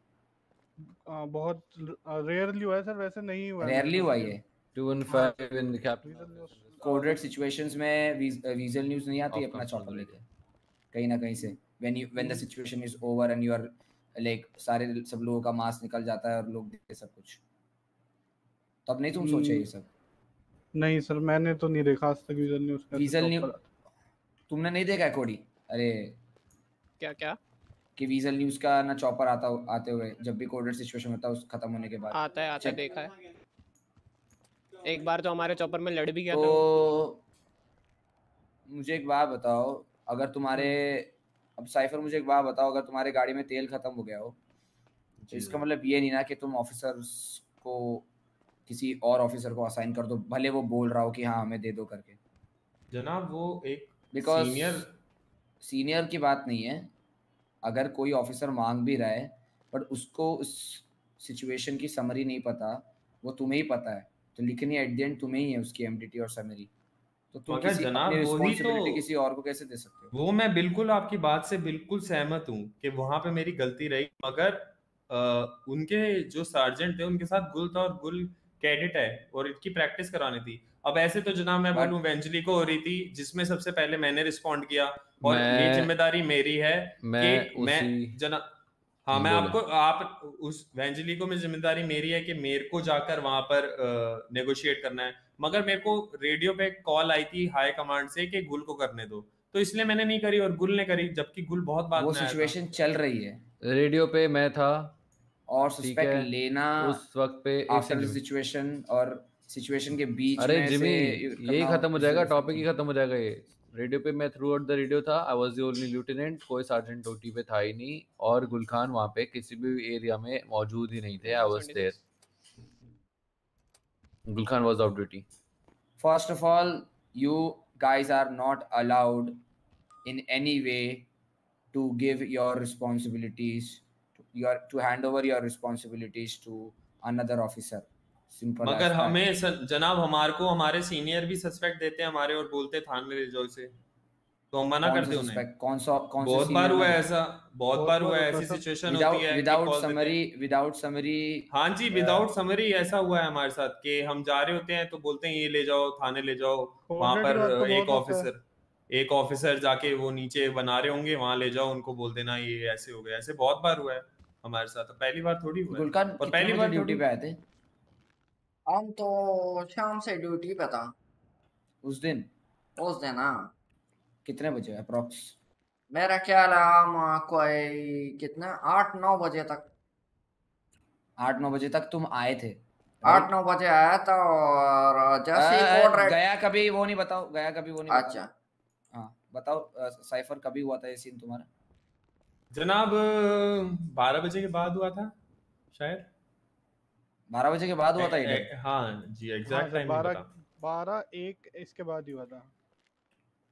बहुत रेयरली हुआ है सर वैसे नहीं हुआ रेयरली हुआ ये। Two in five in captain Weasel coded situations में वीजल न्यूज़ नहीं आती अपना चॉपर लेके। कहीं ना कहीं से। When you when the situation is over and you are like सारे सब लोगों का मास्क निकल जाता है और लोग देखते सब कुछ। तब नहीं तुम सोचे ये सब। नहीं सर मैंने तो नहीं देखा आज तक वीजल न्यूज़ का वीजल। न्यूज़ तुमने नहीं देखा है कोडी अरे। क्या क्या कि वीजल न्यूज़ का ना चॉपर आता आते हुए जब भी कोडेड सिचुएशन होता है उस खत्म होने के बाद। आता है आता है देखा है। एक बार तो हमारे चॉपर में लड़ भी गया था। तो मुझे एक बात बताओ अगर तुम्हारे अब साइफर मुझे एक बात बताओ अगर तुम्हारे गाड़ी में तेल खत्म हो गया हो तो इसका मतलब ये नहीं ना कि तुम ऑफिसर्स को किसी और ऑफिसर को असाइन कर दो भले वो बोल रहा हो कि हाँ हमें दे दो करके। जनाब वो एक बिकॉज़ सीनियर सीनियर की बात नहीं है। अगर कोई ऑफिसर मांग भी रहा है बट उसको उस सिचुएशन की समरी नहीं पता वो तुम्हें ही पता है। तो लिखनी एट द एंड तुम्हें ही है उसकी एमडीटी और समरी तो तुम किसी जनाब, वही तो- किसी और को कैसे दे सकते हो? वो मैं बिल्कुल आपकी बात से बिल्कुल सहमत हूँ कि वहाँ पे मेरी गलती रही मगर अ, उनके जो सार्जेंट थे उनके साथ गुल था और गुल कैडेट है और इनकी प्रैक्टिस करानी थी। अब ऐसे तो जनाब मैं बोलूँ वेंजली को हो रही थी जिसमें सबसे पहले मैंने रिस्पॉन्ड किया और ये ज़िम्मेदारी मेरी है मैं कि मैं जना हाँ मैं आपको आप उस वेंजली को में ज़िम्मेदारी मेरी है कि मेरे को जाकर वहाँ पर नेगोशिएट करना है। मगर मेरे को रेडियो पे कॉल आई थी हाई कमांड से कि गुल को करने दो। तो इसलिए मैंने नहीं करी और गुल ने करी जबकि गुल बहुत बाद वो। सिचुएशन चल रही है। रेडियो पे मैं था और सस्पेक्ट लेना उस वक्त पे आफ्टर सिचुएशन और सिचुएशन के बीच अरे में जिमी यही खत्म हो जाएगा टॉपिक ही खत्म हो जाएगा ये। रेडियो पे मैं थ्रू आउट द रेडियो था I was the only lieutenant कोई सार्जेंट ड्यूटी पे था ही नहीं और गुल खान वहाँ पे किसी भी एरिया में मौजूद ही नहीं थे I was there Gul Khan was off duty First of all, you guys are not allowed in any way to give your responsibilities, your to hand over your responsibilities to another officer. Simple as मगर. हमें स- जनाब हमारे को हमारे सीनियर भी सस्पेक्ट देते हैं हमारे और बोलते हैं थाने ले जाओ इसे तो हम मना करते उन्हें? कौन सा कौन सा बहुत बार हुआ ऐसा बहुत बार हुआ ऐसी सिचुएशन without होती है कि without call देते हैं। without summary हाँ जी विदाउट समरी ऐसा हुआ है हमारे साथ कि हम जा रहे होते हैं तो बोलते हैं ये ले जाओ थाने ले जाओ वहाँ पर एक। ऑफिसर एक ऑफिसर जाके वो नीचे बना रहे होंगे वहाँ ले जाओ उनको बोल देना ये ऐसे हो गया ऐसे बहुत बार हुआ है हमारे साथ। पहली बार थोड़ी हुआ गुलकान और पहली बार ड्यूटी पे आए थे? हम तो शाम से ड्यूटी पे था। उस दिन? उस दिन हाँ। कितने बजे अप्रोक्स मेरा ख्याल है हम कोई कितना? आठ नौ बजे तक। आठ नौ बजे तक तुम आए थे। आठ नौ बजे आया था और जैसे ही कोड रेड गया कभी वो नहीं बताओ गया कभी वो नहीं अच्छा। हाँ बताओ साइफर कभी हुआ था ये सीन तुम्हारा? जनाब बारह बजे के बाद हुआ था शायद? बारह बजे के बाद हुआ था ए- ए- हाँ जी हाँ एग्जैक्ट टाइम बारह बारह एक इसके बाद ही हुआ था।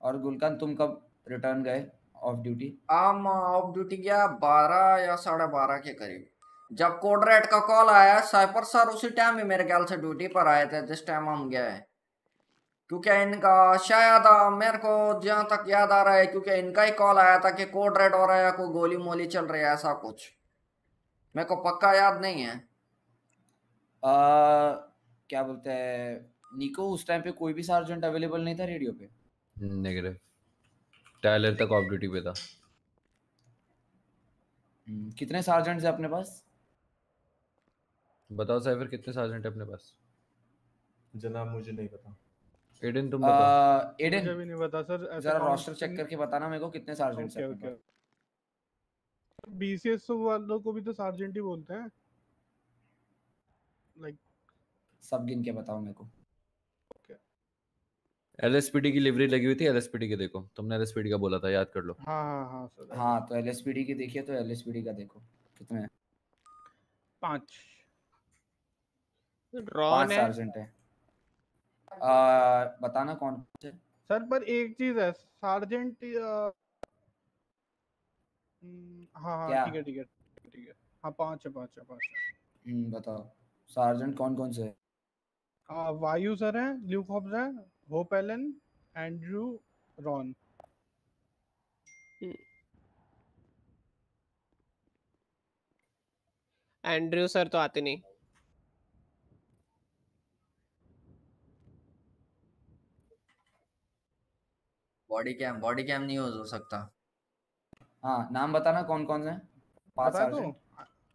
और गुलकान तुम कब रिटर्न गए ऑफ़ ड्यूटी हम ऑफ़ ड्यूटी गया बारह या साढ़े बारह के करीब। जब कोड रेड का कॉल आया साइपर सर उसी टाइम ही मेरे ख्याल से ड्यूटी पर आए थे जिस टाइम हम गए। क्योंकि इनका शायद मेरे को जहाँ तक याद आ रहा है क्योंकि इनका ही कॉल आया था कि कोड रेड हो रहा है कोई गोली मोली चल रही है ऐसा कुछ। मेरे को पक्का याद नहीं है। आ, क्या बोलते हैं निको उस टाइम पे कोई भी सार्जेंट अवेलेबल नहीं था रेडियो पे? नेगेटिव टायलर तक ऑफ़ ड्यूटी पे था। हम्म, कितने सार्जेंट्स हैं अपने पास? बताओ साइफर कितने सार्जेंट है अपने पास? जनाब मुझे नहीं पता। एडन तुम बताओ। आ, मुझे भी नहीं पता सर जरा रोस्टर चेक करके बताना मेरे को कितने सार्जेंट्स हैं ओके बीसीएस वालों को भी तो सार्जेंट ही बोलते हैं। लाइक सब गिन के बताओ मेरे को। एलएसपीडी की लिवरी लगी हुई थी एलएसपीडी के देखो। तुमने एलएसपीडी का बोला था याद कर लो। हाँ हाँ हाँ सर। हाँ तो एलएसपीडी की देखिए तो एलएसपीडी का देखो। कितने हैं? पाँच रॉन है। सार्जेंट है। बताना कौन से सर पर एक चीज़ है सार्जेंट हम्म, हाँ हाँ ठीक है ठीक है ठीक है। हाँ पाँच है पाँच है पाँच है। हम्म बताओ। सार्जेंट कौन कौन से हैं? वायु सर हैं ल्यूक हॉब्स हैं Hope Allen Andrew Ron Andrew sir तो आते नहीं। बॉडी कैम बॉडी कैम नहीं यूज़ हो सकता। हाँ नाम बताना कौन कौन से हैं पाँच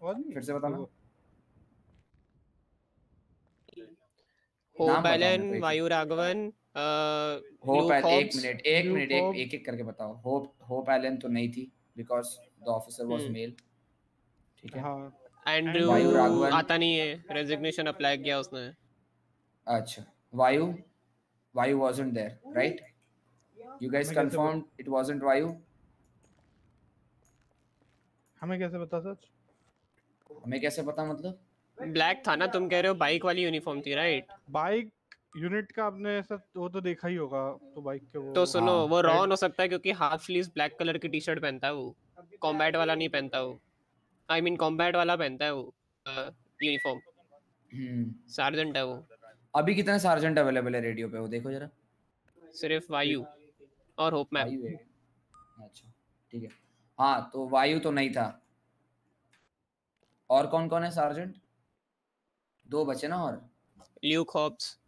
और नहीं फिर से बताना। को एक- वायु राघवन होप एक मिनट एक मिनट एक एक एक करके बताओ। होप होप एलन तो नहीं थी because the officer was. Male ठीक है। हाँ। राघवन। आता नहीं है। रेजिग्नेशन अप्लाई किया उसने। अच्छा। वायु वायु wasn't there right? You guys confirmed it wasn't वायु हमें कैसे पता सच? हमें कैसे पता मतलब? ब्लैक था ना तुम कह रहे हो बाइक वाली यूनिफॉर्म थी राइट बाइक यूनिट का आपने सर वो तो देखा ही होगा तो बाइक के वो तो सुनो हाँ, वो रॉन हो सकता है क्योंकि हाफ़ स्लीव्स ब्लैक कलर की टी शर्ट पहनता है वो। कॉम्बैट वाला नहीं पहनता वो। आई मीन कॉम्बैट वाला पहनता है वो यूनिफॉर्म हम्म। सार्जेंट है वो। अभी कितने सार्जेंट अवेलेबल है रेडियो पे? वो देखो जरा। सिर्फ़ वायु और होप मैप। वायु अच्छा ठीक है। हाँ तो वायु तो नहीं था। और कौन कौन है सार्जेंट? दो बचे ना और? Luke Hobbs.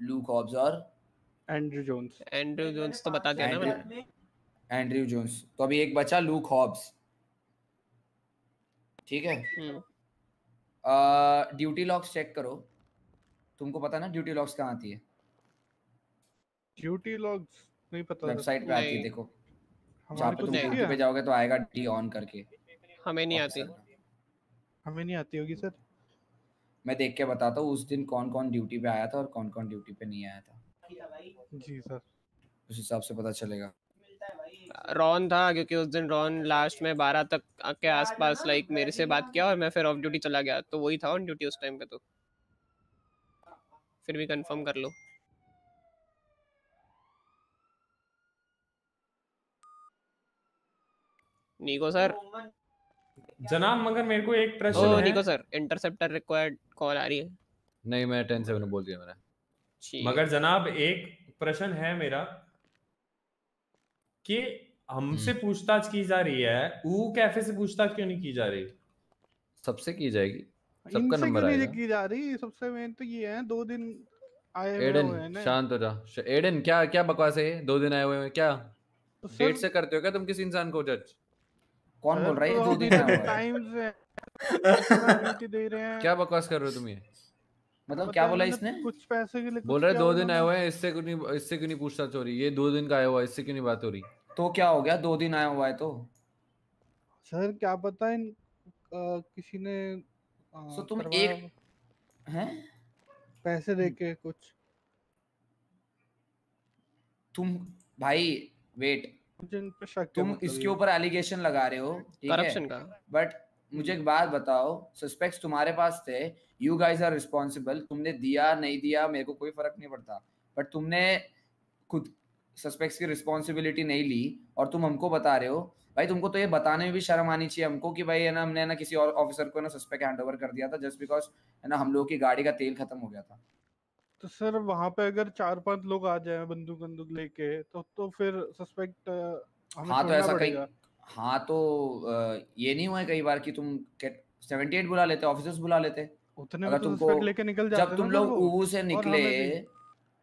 लूक हॉब्स और? Andrew Jones. एंड्रयू जोन्स तो बता दिया ना मैंने। Andrew Andrew Jones. तो अभी एक बचा लूक हॉब्स। ठीक है। हम्म, ड्यूटी लॉक्स चेक करो। तुमको पता ना ड्यूटी लॉक्स कहाँ आती है? ड्यूटी लॉग्स नहीं पता वेबसाइट पे आती है देखो। जहाँ पे तुम दिखती पे जाओगे तो आएगा डी ऑन करके। हमें नहीं आती। हमें नहीं आती होगी सर। मैं देख के बताता हूँ उस दिन कौन कौन ड्यूटी पे आया था और कौन कौन ड्यूटी पे नहीं आया था। जी सर। उस हिसाब से पता चलेगा। रॉन था क्योंकि उस दिन रॉन लास्ट में बारह तक के आसपास लाइक मेरे से बात किया और मैं फिर ऑफ़ ड्यूटी चला गया। तो वही था ऑन ड्यूटी उस टाइम पे तो। फिर भी कंफर्म कर लो। निको सर जनाब मगर मेरे को एक प्रश्न ओ है। Nico sir interceptor required call आ रही है। नहीं मैं टेन सेवन बोल दिया मैंने। मगर जनाब एक प्रश्न है मेरा कि हमसे हम्म। पूछताछ की जा रही है ऊ कैफ़े से पूछताछ क्यों नहीं की जा रही? सबसे की जाएगी। सबका नंबर आएगा। की जा रही? सबसे मेन तो ये है दो दिन आए हुए एडन हैं शांत हो जा। एडन क्या क्या बकवास है दो दिन आए हुए हैं क्या? तो डेट से करते हो क्या तुम किसी इंसान को जज कौन बोल रहा है? ये तो दो दिन आया हुआ है। टाइम से ड्यूटी दे रहे हैं। क्या बकवास कर रहे हो तुम ये? मतलब क्या बोला इसने? कुछ पैसे के लिए बोल रहे दो दिन आए हुए हैं इससे क्यों नहीं इससे क्यों नहीं पूछताछ हो रही? ये दो दिन का आया हुआ है इससे क्यों नहीं बात हो रही? तो क्या हो गया? दो दिन आया हुआ है तो। सर क्या पता इन किसी ने सो तुम एक हैं। पैसे दे के कुछ। तुम भाई वेट तुम इसके ऊपर एलिगेशन लगा रहे हो ठीक है? करप्शन का। बट मुझे एक बात बताओ सस्पेक्ट्स तुम्हारे पास थे यू गाइस आर रिस्पॉन्सिबल तुमने दिया नहीं दिया मेरे को कोई फ़र्क नहीं पड़ता। बट तुमने खुद सस्पेक्ट्स की रिस्पॉन्सिबिलिटी नहीं ली और तुम हमको बता रहे हो। भाई तुमको तो ये बताने में भी शर्म आनी चाहिए हमको कि भाई है ना हमने ना किसी और ऑफिसर को ना सस्पेक्ट हैंड ओवर कर दिया था जस्ट बिकॉज़ है ना हम लोगों की गाड़ी का तेल खत्म हो गया था। तो सर वहाँ पे अगर चार पाँच लोग आ जाए बंदूक बंदूक लेके तो तो फिर सस्पेक्ट हाँ तो ऐसा कई हाँ तो ये नहीं हुआ है कई बार कि तुम सेवेंटी एट बुला लेते ऑफिसर्स बुला लेते। उतने अगर तो तुमको लेके निकल जब तुम लोग ऊहू से निकले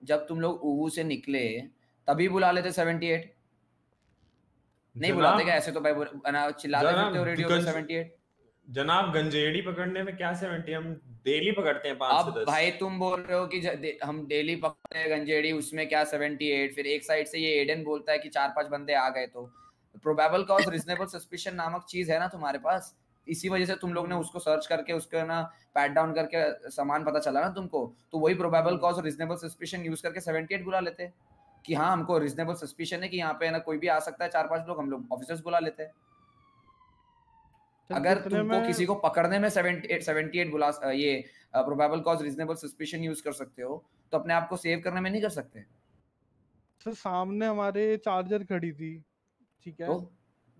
जब तुम लोग ऊहू से निकले तभी बुला लेते 78 नहीं बुलाते क्या? ऐसे तो भाई चिल्लाते हो रेडियो पे गंज 78 जनाब गंजेड़ी पकड़ने में क्या सेवेंटी हम डेली पकड़ते हैं पाँच से दस। भाई तुम बोल रहे हो कि हम डेली पकड़ते हैं गंजेड़ी उसमें क्या 78 फिर एक साइड से ये एडन बोलता है कि चार पाँच बंदे आ गए तो। प्रोबेबल कॉज रीजनेबल सस्पिशन नामक चीज़ है ना तुम्हारे पास? इसी वजह से तुम लोग ने उसको सर्च करके उसको ना पैट डाउन करके सामान पता चला ना तुमको? तो वही प्रोबेबल कॉज और रीजनेबल सस्पिशन यूज़ करके 78 बुला लेते कि हाँ हमको रीजनेबल सस्पिशन है कि यहाँ पे ना कोई भी आ सकता है चार पाँच लोग हम लोग ऑफिसर्स बुला लेते हैं। अगर तुमको में? किसी को पकड़ने में 78 78 बुला ये probable cause reasonable suspicion use कर सकते हो तो अपने आप को सेव करने में नहीं कर सकते। सर सामने हमारे चार्जर खड़ी थी ठीक है? तो?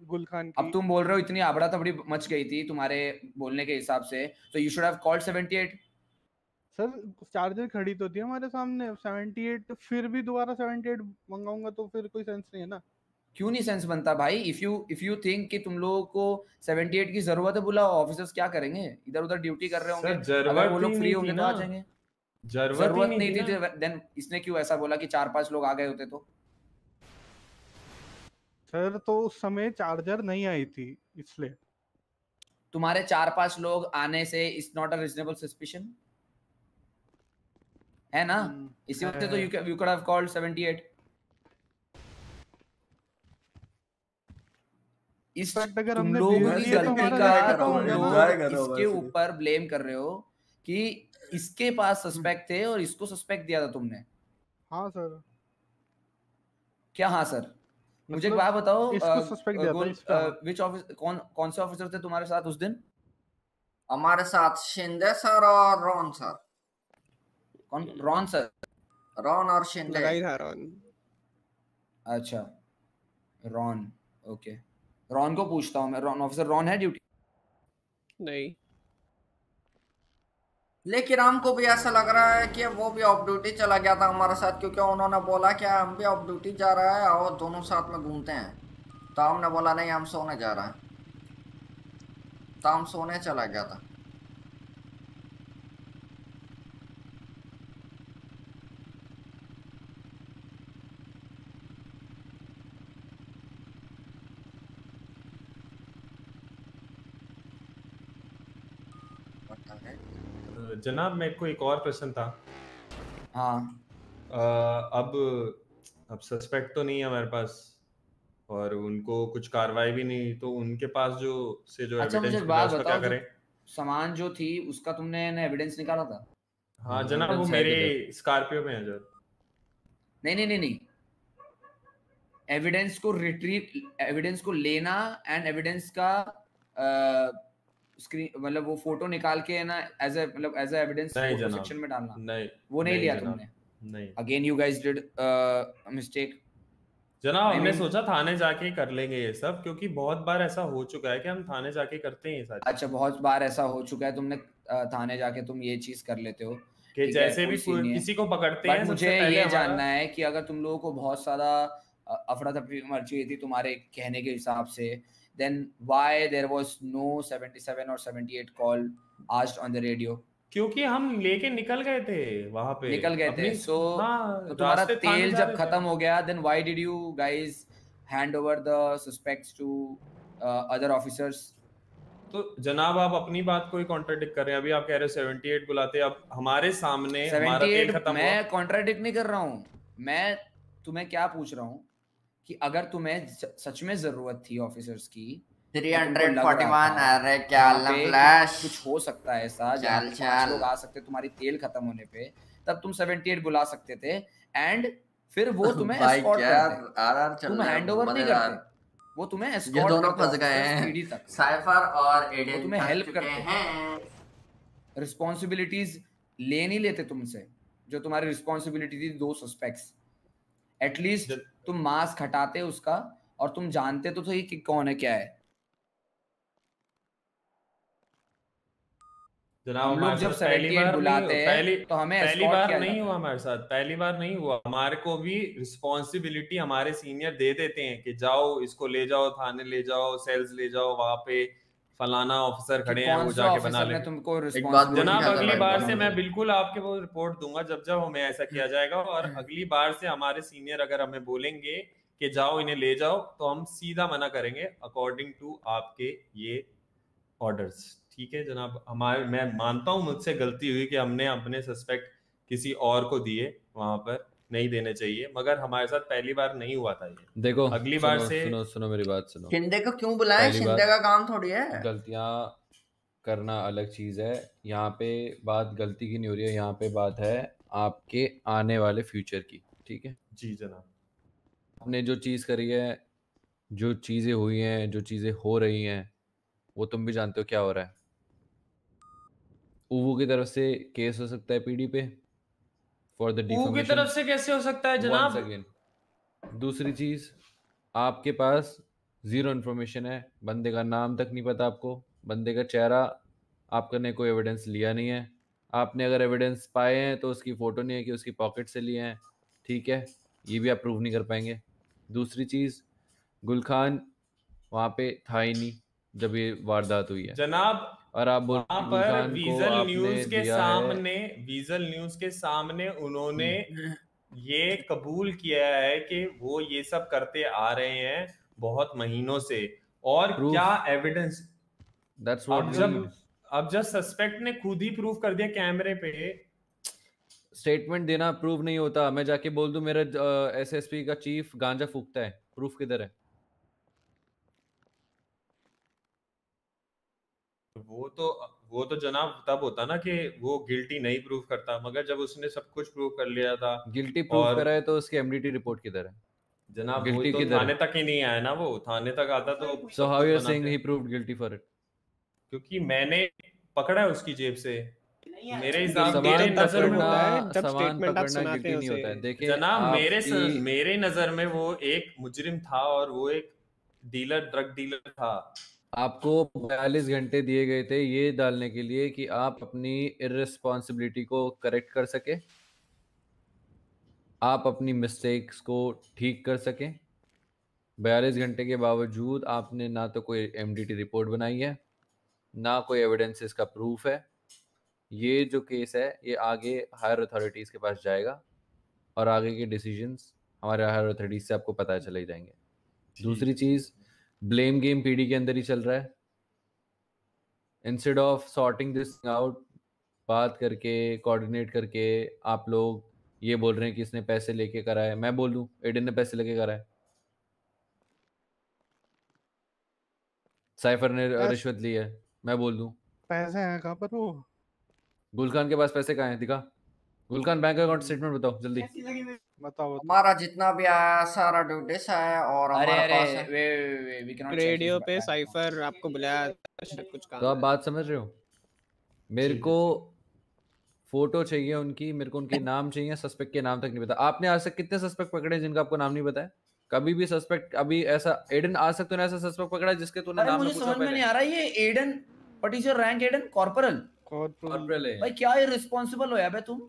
गुल खान अब तुम बोल रहे हो इतनी आबड़ा तबड़ी मच गई थी तुम्हारे बोलने के हिसाब से तो you should have called 78 sir charger खड़ी तो थी हमारे सामने 78 फिर भी दोबारा 78 मंगाऊँगा तो फिर कोई सेंस नहीं है ना। क्यों नहीं सेंस बनता भाई? If you if you think कि तुम लोगों को 78 की ज़रूरत है बुलाओ। ऑफिसर्स क्या करेंगे? इधर उधर ड्यूटी कर रहे होंगे। अगर वो लोग फ्री होंगे तो आ ना। जाएँगे। ज़रूरत नहीं नहीं थी थी ना। तो देन इसने क्यों ऐसा बोला कि चार पाँच लोग आ गए होते तो? सर तो उस समय चार्जर नहीं आई थी इसलिए। तुम्हारे चार पाँच लोग आने से it's not a reasonable suspicion है ना? हम्म, इसी वक्त तो। You you could have called 78 इस तुम हमने लोगों की तो गलती का तो तुम लोग हूँ इसके ऊपर ब्लेम कर रहे हो कि इसके पास सस्पेक्ट थे और इसको सस्पेक्ट दिया था तुमने। हाँ सर। क्या? हाँ सर। मुझे एक मतलब बात बताओ इसको suspect दिया था, इसका। विच ऑफ़िस कौन कौन से ऑफिसर थे तुम्हारे साथ उस दिन? हमारे साथ शिंदे सर और रॉन सर। कौन? Ron sir. रॉन और शिंदे। था रॉन अच्छा। Ron okay. रॉन को पूछता हूँ मैं। रॉन ऑफिसर रॉन है ड्यूटी नहीं। लेकिन हमको भी ऐसा लग रहा है कि वो भी ऑफ़ ड्यूटी चला गया था हमारे साथ क्योंकि उन्होंने बोला कि हम भी ऑफ़ ड्यूटी जा रहा है और दोनों साथ में घूमते हैं। तो हमने बोला नहीं हम सोने जा रहा है। तो हम सोने चला गया था अ, जनाब मेरे को एक और प्रश्न था। हाँ। अ, अब अब सस्पेक्ट तो नहीं है हमारे पास और उनको कुछ कार्रवाई भी नहीं तो उनके पास जो से जो अच्छा एविडेंस मुझे बात उसका क्या करें? सामान जो थी उसका तुमने एविडेंस निकाला था? हाँ जनाब वो मेरे स्कॉर्पियो में है जो। नहीं नहीं नहीं नहीं। एविडेंस को रिट्रीव एविडेंस को लेना एंड एविडेंस का स्क्रीन मतलब वो फ़ोटो निकाल के ना एज ए मतलब एज ए एविडेंस सेक्शन में डालना। नहीं वो नहीं नहीं लिया तुमने? नहीं। Again you guys did mistake जनाब I हमने mean- सोचा थाने जाके कर लेंगे ये सब क्योंकि बहुत बार ऐसा हो चुका है कि हम थाने जाके करते हैं ये सारी। अच्छा बहुत बार ऐसा हो चुका है तुमने थाने जाके तुम ये चीज़ कर लेते हो। कि जैसे भी। किसी को पकड़ते हैं मुझे ये जानना है कि अगर तुम लोगों को बहुत सारा अफरा तफरी मर्ची हुई थी तुम्हारे कहने के हिसाब से then why there was no 77 और 78 call asked on the radio क्योंकि हम लेके निकल गए थे वहाँ पे। निकल गए थे। सो हाँ, तो तुम्हारा तेल जब खत्म हो गया then why did you guys hand over the suspects to other officers तो जनाब आप अपनी बात को ही कॉन्ट्राडिक्ट कर रहे हैं। अभी आप कह रहे हो 78 बुलाते अब हमारे सामने हमारा तेल 78 खत्म मैं कॉन्ट्राडिक्ट नहीं कर रहा हूँ। मैं तुम्हें क्या पूछ रहा हूँ? कि अगर तुम्हें सच में ज़रूरत थी ऑफिसर्स की तो तुमको 341 अरे क्या है, फ्लैश कुछ हो सकता है ऐसा जहाँ चल, चल। लोग आ सकते तुम्हारी तेल खत्म होने पे तब तुम 78 बुला सकते थे एंड फिर वो तुम्हें एस्कॉर्ट करते। आरआर चल तुम रहा है हैंड ओवर नहीं करते वो तुम्हें ये दोनों फंस गए हैं। साइफर और एडेन तुम्हें हेल्प करते। हैं। रिस्पॉन्सिबिलिटीज ले नहीं लेते तुमसे जो तुम्हारी रिस्पॉन्सिबिलिटी थी दो सस्पेक्ट्स एटलीस्ट तुम मास्क हटाते उसका और तुम जानते तो सही कि कौन है क्या है। जनाब हम लोग जब पहली बार बुलाते हैं, तो हमें पहली बार नहीं हुआ हमारे साथ। पहली बार नहीं हुआ। हमारे को भी रिस्पॉन्सिबिलिटी हमारे सीनियर दे देते हैं कि जाओ इसको ले जाओ थाने ले जाओ सेल्स ले जाओ वहाँ पे फलाना ऑफिसर खड़े हैं वो जाके बना ले। तुमको एक बात जनाब अगली बार से मैं बिल्कुल आपके वो रिपोर्ट दूँगा जब जब हमें ऐसा किया जाएगा और अगली बार से हमारे सीनियर अगर हमें बोलेंगे कि जाओ इन्हें ले जाओ तो हम सीधा मना करेंगे अकॉर्डिंग टू आपके ये ऑर्डर्स ठीक है जनाब? हमारे मैं मानता हूँ मुझसे गलती हुई कि हमने अपने सस्पेक्ट किसी और को दिए वहाँ पर। नहीं देने चाहिए मगर हमारे साथ पहली बार नहीं हुआ था ये। देखो अगली बार से सुनो सुनो मेरी बात सुनो। शिंदे को क्यों बुलाया? शिंदे का काम थोड़ी है। गलतियाँ करना अलग चीज़ है। यहाँ पे बात गलती की नहीं हो रही है यहाँ पे बात है आपके आने वाले फ्यूचर की ठीक है? जी जनाब। आपने जो चीज़ करी है जो चीज़ें हुई हैं जो चीज़ें हो रही हैं वो तुम भी जानते हो क्या हो रहा है। उवू की तरफ़ से केस हो सकता है पीडी पे। फॉर द की तरफ़ से कैसे हो सकता है जनाब? अगेन दूसरी चीज़ आपके पास ज़ीरो इन्फॉर्मेशन है। बंदे का नाम तक नहीं पता आपको। बंदे का चेहरा आपने कोई एविडेंस लिया नहीं है। आपने अगर एविडेंस पाए हैं तो उसकी फ़ोटो नहीं है कि उसकी पॉकेट से लिए हैं। ठीक है? ये भी आप प्रूव नहीं कर पाएँगे। दूसरी चीज़ गुल खान वहाँ पे था ही नहीं जब ये वारदात हुई है। जनाब और आप बोल पर वीजल न्यूज़ के सामने वीजल न्यूज़ के सामने उन्होंने ये कबूल किया है कि वो ये सब करते आ रहे हैं बहुत महीनों से। और Proof. क्या एविडेंस That's अब जब अब जब सस्पेक्ट ने खुद ही प्रूव कर दिया कैमरे पे। स्टेटमेंट देना प्रूव नहीं होता। मैं जाके बोल दूँ मेरा एसएसपी का चीफ गांजा फूकता है। प्रूफ किधर है? वो तो वो तो जनाब तब होता ना कि वो गिल्टी नहीं प्रूव करता मगर जब उसने सब कुछ प्रूव कर लिया था गिल्टी प्रूव और- करा है तो उसकी एमडीटी रिपोर्ट किधर है? जनाब वो तो थाने तक ही नहीं आया ना वो थाने तक आता तो so how you are saying he proved guilty for it क्योंकि मैंने पकड़ा है उसकी जेब से। मेरे हिसाब मेरे नज़र में होता है जब statement आप सुनाते गिल्टी हो नहीं होता है। देखिए जनाब मेरे मेरे नज़र में वो एक मुजरिम था और वो एक डीलर ड्रग डीलर था। आपको 42 घंटे दिए गए थे ये डालने के लिए कि आप अपनी इररिस्पॉन्सिबिलिटी को करेक्ट कर सके। आप अपनी मिस्टेक्स को ठीक कर सकें। 42 घंटे के बावजूद आपने ना तो कोई एमडीटी रिपोर्ट बनाई है ना कोई एविडेंस इसका प्रूफ है। ये जो केस है ये आगे हायर अथॉरिटीज़ के पास जाएगा और आगे के डिसीजंस हमारे हायर अथॉरिटीज़ से आपको पता चले जाएँगे। दूसरी चीज़ ब्लेम गेम पीडी के अंदर ही चल रहा है। Instead of sorting this out बात करके कोऑर्डिनेट करके आप लोग ये बोल रहे हैं कि इसने पैसे लेके करा है। मैं बोल एडन ने पैसे लेके करा है। साइफर ने रिश्वत ली है। मैं बोल दूँ। पैसे हैं कहाँ पर वो? गुल खान के पास पैसे कहाँ हैं दिखा। गुल खान बैंक अकाउंट स्टेटमेंट बताओ जल्दी। बताओ हमारा जितना भी आया सारा ड्यूटिस है और अरे अरे we we we we can radio पे साइफर आपको बुलाया कुछ काम तो आप बात समझ रहे हो? मेरे को फ़ोटो चाहिए उनकी मेरे को उनके नाम चाहिए सस्पेक्ट के नाम तक नहीं पता। आपने आज तक कितने सस्पेक्ट पकड़े हैं जिनका आपको नाम नहीं पता है? कभी भी सस्पेक्ट अभी ऐसा एडन आज तक तूने ऐसा सस्पेक्ट पकड़ा है जिसके तूने नाम मुझे समझ में नहीं आ रहा ये Aiden what is your rank Aiden corporal corporal भाई क्या इररिस्पांसिबल हो यार बे तुम?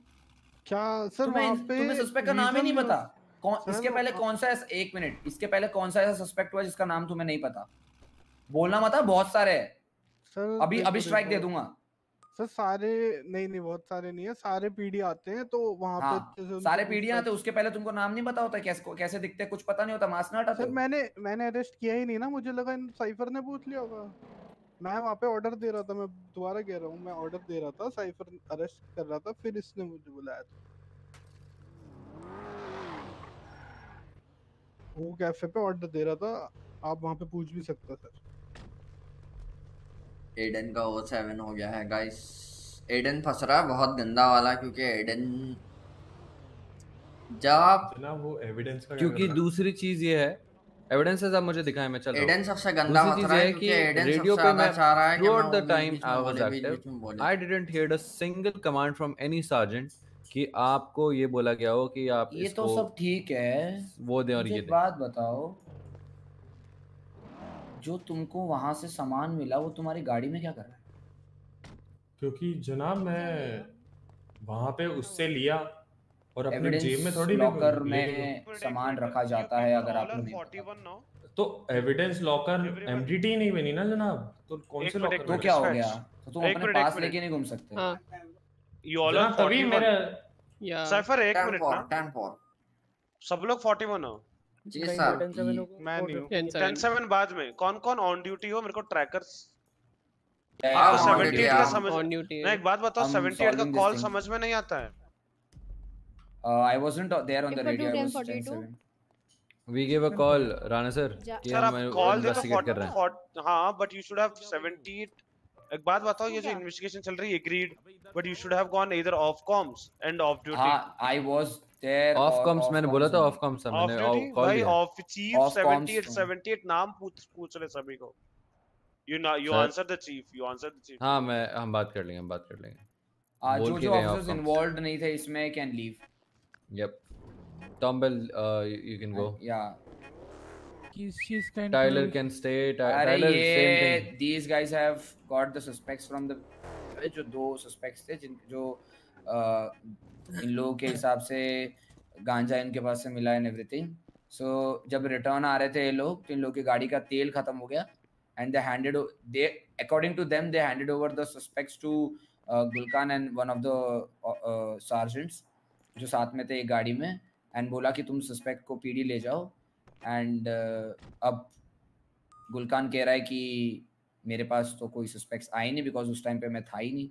क्या सर तुम्हें वहाँ पे तुम्हें सस्पेक्ट का नाम ही नहीं पता? कौन इसके पहले कौन सा ऐसा- एक मिनट। इसके पहले कौन सा ऐसा सस्पेक्ट हुआ जिसका नाम तुम्हें नहीं पता? बोलना मत हाँ, बहुत सारे हैं। सर अभी अभी स्ट्राइक दे दूँगा। सर सारे नहीं नहीं बहुत सारे नहीं है। सारे पीढ़ी आते हैं तो वहाँ हाँ से सारे पीढ़ियाँ आते उसके पहले तुमको नाम नहीं पता होता कैसे कैसे दिखते कुछ पता नहीं होता मास्क ना सर मैंने मैंने अरेस्ट किया ही नहीं ना मुझे लगा इन साइफर ने पूछ लिया होगा। मैं वहाँ पे ऑर्डर दे रहा था मैं दोबारा कह रहा हूँ मैं ऑर्डर दे रहा था साइफर अरेस्ट कर रहा था फिर इसने मुझे बुलाया था। वो कैफ़े पे ऑर्डर दे रहा था आप वहाँ पे पूछ भी सकते सर। एडन का ओ सेवन हो गया है गाइस एडन फंस रहा है बहुत गंदा वाला क्योंकि एडन जब आप जनाब वो एविडेंस का क्योंकि दूसरी चीज़ ये है एविडेंसेस आप मुझे दिखाएँ मैं चल एडन हूँ। सबसे गंदा फंस चीज़ रहा है कि रेडियो पे मैं चाह रहा है कि throughout मैं the वो time बीच I में was बोले बीच active, बीच में बोले। I didn't hear a single command from any sergeant कि आपको ये बोला गया हो कि आप ये तो सब ठीक है। वो दें और ये बात बताओ जो तुमको वहाँ से सामान मिला वो तुम्हारी गाड़ी में क्या कर रहा है? क्योंकि जनाब मैं वहाँ पे उससे लिया और अपने जेब में थोड़ी लॉकर में सामान रखा जाता है अगर आपको नहीं पता। 41 तो एविडेंस लॉकर एमडीटी नहीं बनी ना जनाब? तो कौन से लॉकर तो क्या हो गया? तो तुम एक अपने पास लेके नहीं घूम सकते। हाँ। All are जनाब तभी मेरा या। साइफर एक मिनट ना। टेन फोर सब लोग 41 हो? जी सर। मैं नहीं हूँ। 10 10 7 बाद में। कौन कौन ऑन ड्यूटी हो? मेरे को ट्रैकर्स या- आपको 78 का। समझ ऑन ड्यूटी मैं एक बात बताऊँ 78 का कॉल समझ में नहीं आता है? Uh, I wasn't there on the radio. I ten, was forty 10 two. 7. We give a call Rana sir जा- कि सर हम आप कॉल दे तो इन्वेस्टिगेट कर रहे हैं 40 हाँ बट यू शुड हैव 78 एक बात बताओ ये जो? इन्वेस्टिगेशन चल रही है agreed but you should have gone either of comms and off duty हाँ I was there. Off or comms मैंने बोला था कॉम्स था ऑफ़ मैंने कॉल भाई दिया ऑफ़ चीफ Off comms 78 तो। 78 नाम पूछ पूछ रहे सभी को यू ना you Sir. Answer the chief you answer the chief हाँ मैं हम बात कर लेंगे हम बात कर लेंगे Uh, जो जो off officers involved नहीं थे इसमें can leave. Yep Tom Bell you can go Yeah. He's, she's kind Tyler of can stay अरे टाइलर सेम ये thing these guys have got the suspects from the जो दो suspects थे जिन जो uh, इन लोगों के हिसाब से गांजा इनके पास से मिला एंड एवरीथिंग सो जब रिटर्न आ रहे थे ये लोग तो इन लोग की गाड़ी का तेल खत्म हो गया and they handed they according to them they handed over the suspects to Gulkhan and one of the sergeants जो साथ में थे एक गाड़ी में एंड बोला कि तुम सस्पेक्ट को पीडी ले जाओ एंड अब गुलकान कह रहा है कि मेरे पास तो कोई सस्पेक्ट्स आए नहीं बिकॉज़ उस टाइम पे मैं था ही नहीं।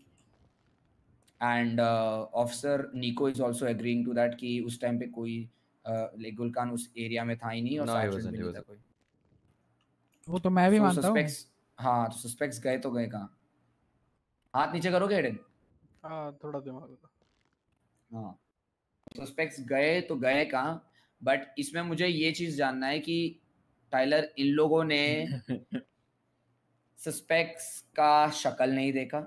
And officer Nico is also agreeing to that कि उस टाइम पे कोई लाइक गुलकान उस एरिया में था ही नहीं और No, wasn't, नहीं था कोई। वो तो मैं भी So मानता हूँ। suspects हाँ तो सस्पेक्ट्स गए तो गए कहाँ? हाथ नीचे करोगे एडन हाँ थोड़ा दिमाग लगा। हाँ। सस्पेक्ट्स गए तो गए कहाँ? बट इसमें मुझे ये चीज़ जानना है कि टाइलर इन लोगों ने सस्पेक्ट्स का शक्ल नहीं देखा?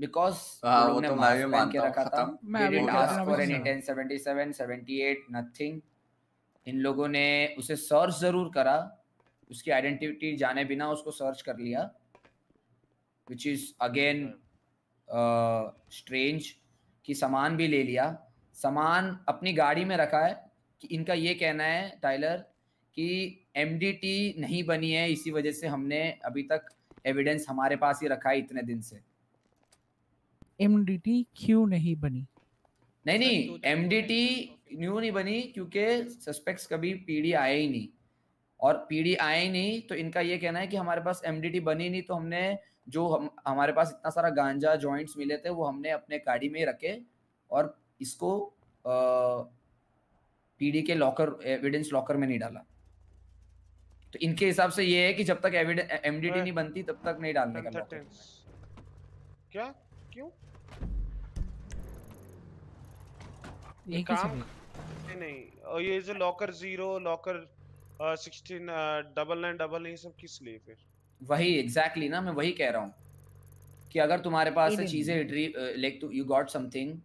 बिकॉज़ लोगों ने तो मास्क पहन के रखा था। खत्म। मैं they अभी didn't कहता ask for अभी any सुनो। 1077 78 nothing इन लोगों ने उसे सर्च ज़रूर करा। उसकी आइडेंटिटी जाने बिना उसको सर्च कर लिया। विच इज़ अगेन स्ट्रेंज कि सामान भी ले लिया। सामान अपनी गाड़ी में रखा है कि इनका ये कहना है टाइलर कि एमडीटी नहीं बनी है इसी वजह से हमने अभी तक एविडेंस हमारे पास ही रखा है इतने दिन से। एमडीटी क्यों नहीं बनी? नहीं नहीं एमडीटी न्यू नहीं बनी? क्योंकि सस्पेक्ट्स कभी पीडी आए ही नहीं। और पीडी आए ही नहीं तो इनका ये कहना है कि हमारे पास एमडीटी बनी नहीं तो हमने जो हम हमारे पास इतना सारा गांजा जॉइंट्स मिले थे वो हमने अपने गाड़ी में ही रखे और इसको पीडी के लॉकर एविडेंस लॉकर में नहीं डाला। तो इनके हिसाब से ये है कि जब तक एमडीटी नहीं बनती तब तक नहीं डालने का क्या? क्यों? एक काम नहीं नहीं और ये जो locker zero locker sixteen double nine double ये सब किस लिए फिर? वही एग्जैक्टली exactly ना मैं वही कह रहा हूँ कि अगर तुम्हारे पास से चीज़ें like you got something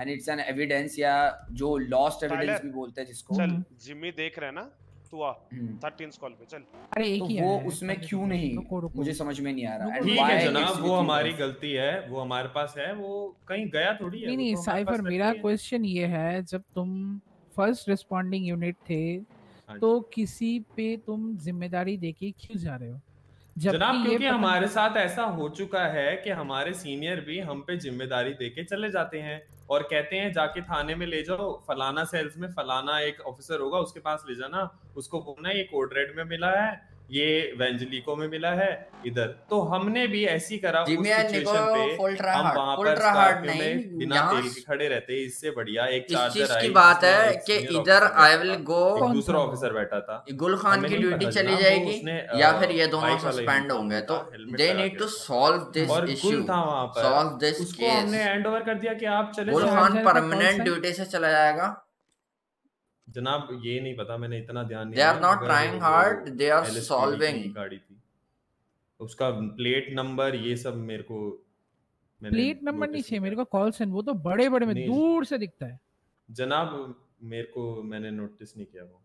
and it's an evidence या जो लॉस्ट एविडेंस भी बोलते हैं जिसको। चल हम्म। जिम्मी देख रहे हैं ना तू आ हम्म, 13 कॉल पे चल। अरे एक तो ही वो उसमें क्यों नहीं? रुको रुको। मुझे समझ में नहीं आ रहा। ठीक है जनाब वो हमारी गलती है वो हमारे पास है वो कहीं गया थोड़ी है नहीं नहीं तो साइफर मेरा क्वेश्चन ये है जब तुम फ़र्स्ट रिस्पॉन्डिंग यूनिट थे हाँ तो किसी पे तुम ज़िम्मेदारी देके क्यों जा रहे हो? जनाब ये क्योंकि हमारे साथ ऐसा हो चुका है कि हमारे सीनियर भी हम पे ज़िम्मेदारी देके चले जाते हैं। और कहते हैं, जाके थाने में ले जाओ, फलाना सेल्स में फलाना एक ऑफिसर होगा, उसके पास ले जाना। उसको बोलना, ये कोड रेड में मिला है ये वेंजलिको में मिला है इधर। तो हमने भी ऐसी करा उस सिचुएशन पे हम वहाँ पर नहीं बिना तेल के खड़े रहते इससे बढ़िया एक चार्जर की बात है कि इधर आई विल गो दूसरा ऑफिसर बैठा था। गुल खान की ड्यूटी चली जाएगी या फिर ये दोनों सस्पेंड होंगे तो they need to solve this Gul था वहाँ पर। सॉल्व दिस हमने केस ओवर कर दिया कि आप चले गुल खान परमानेंट ड्यूटी से चला जाएगा। जनाब ये नहीं पता मैंने इतना ध्यान नहीं they are not trying hard they are solving गाड़ी थी। उसका प्लेट नंबर ये सब मेरे को मैंने प्लेट नंबर नहीं चाहिए मेरे को कॉल सेंड वो तो बड़े बड़े में दूर से दिखता है। जनाब मेरे को मैंने नोटिस नहीं किया वो।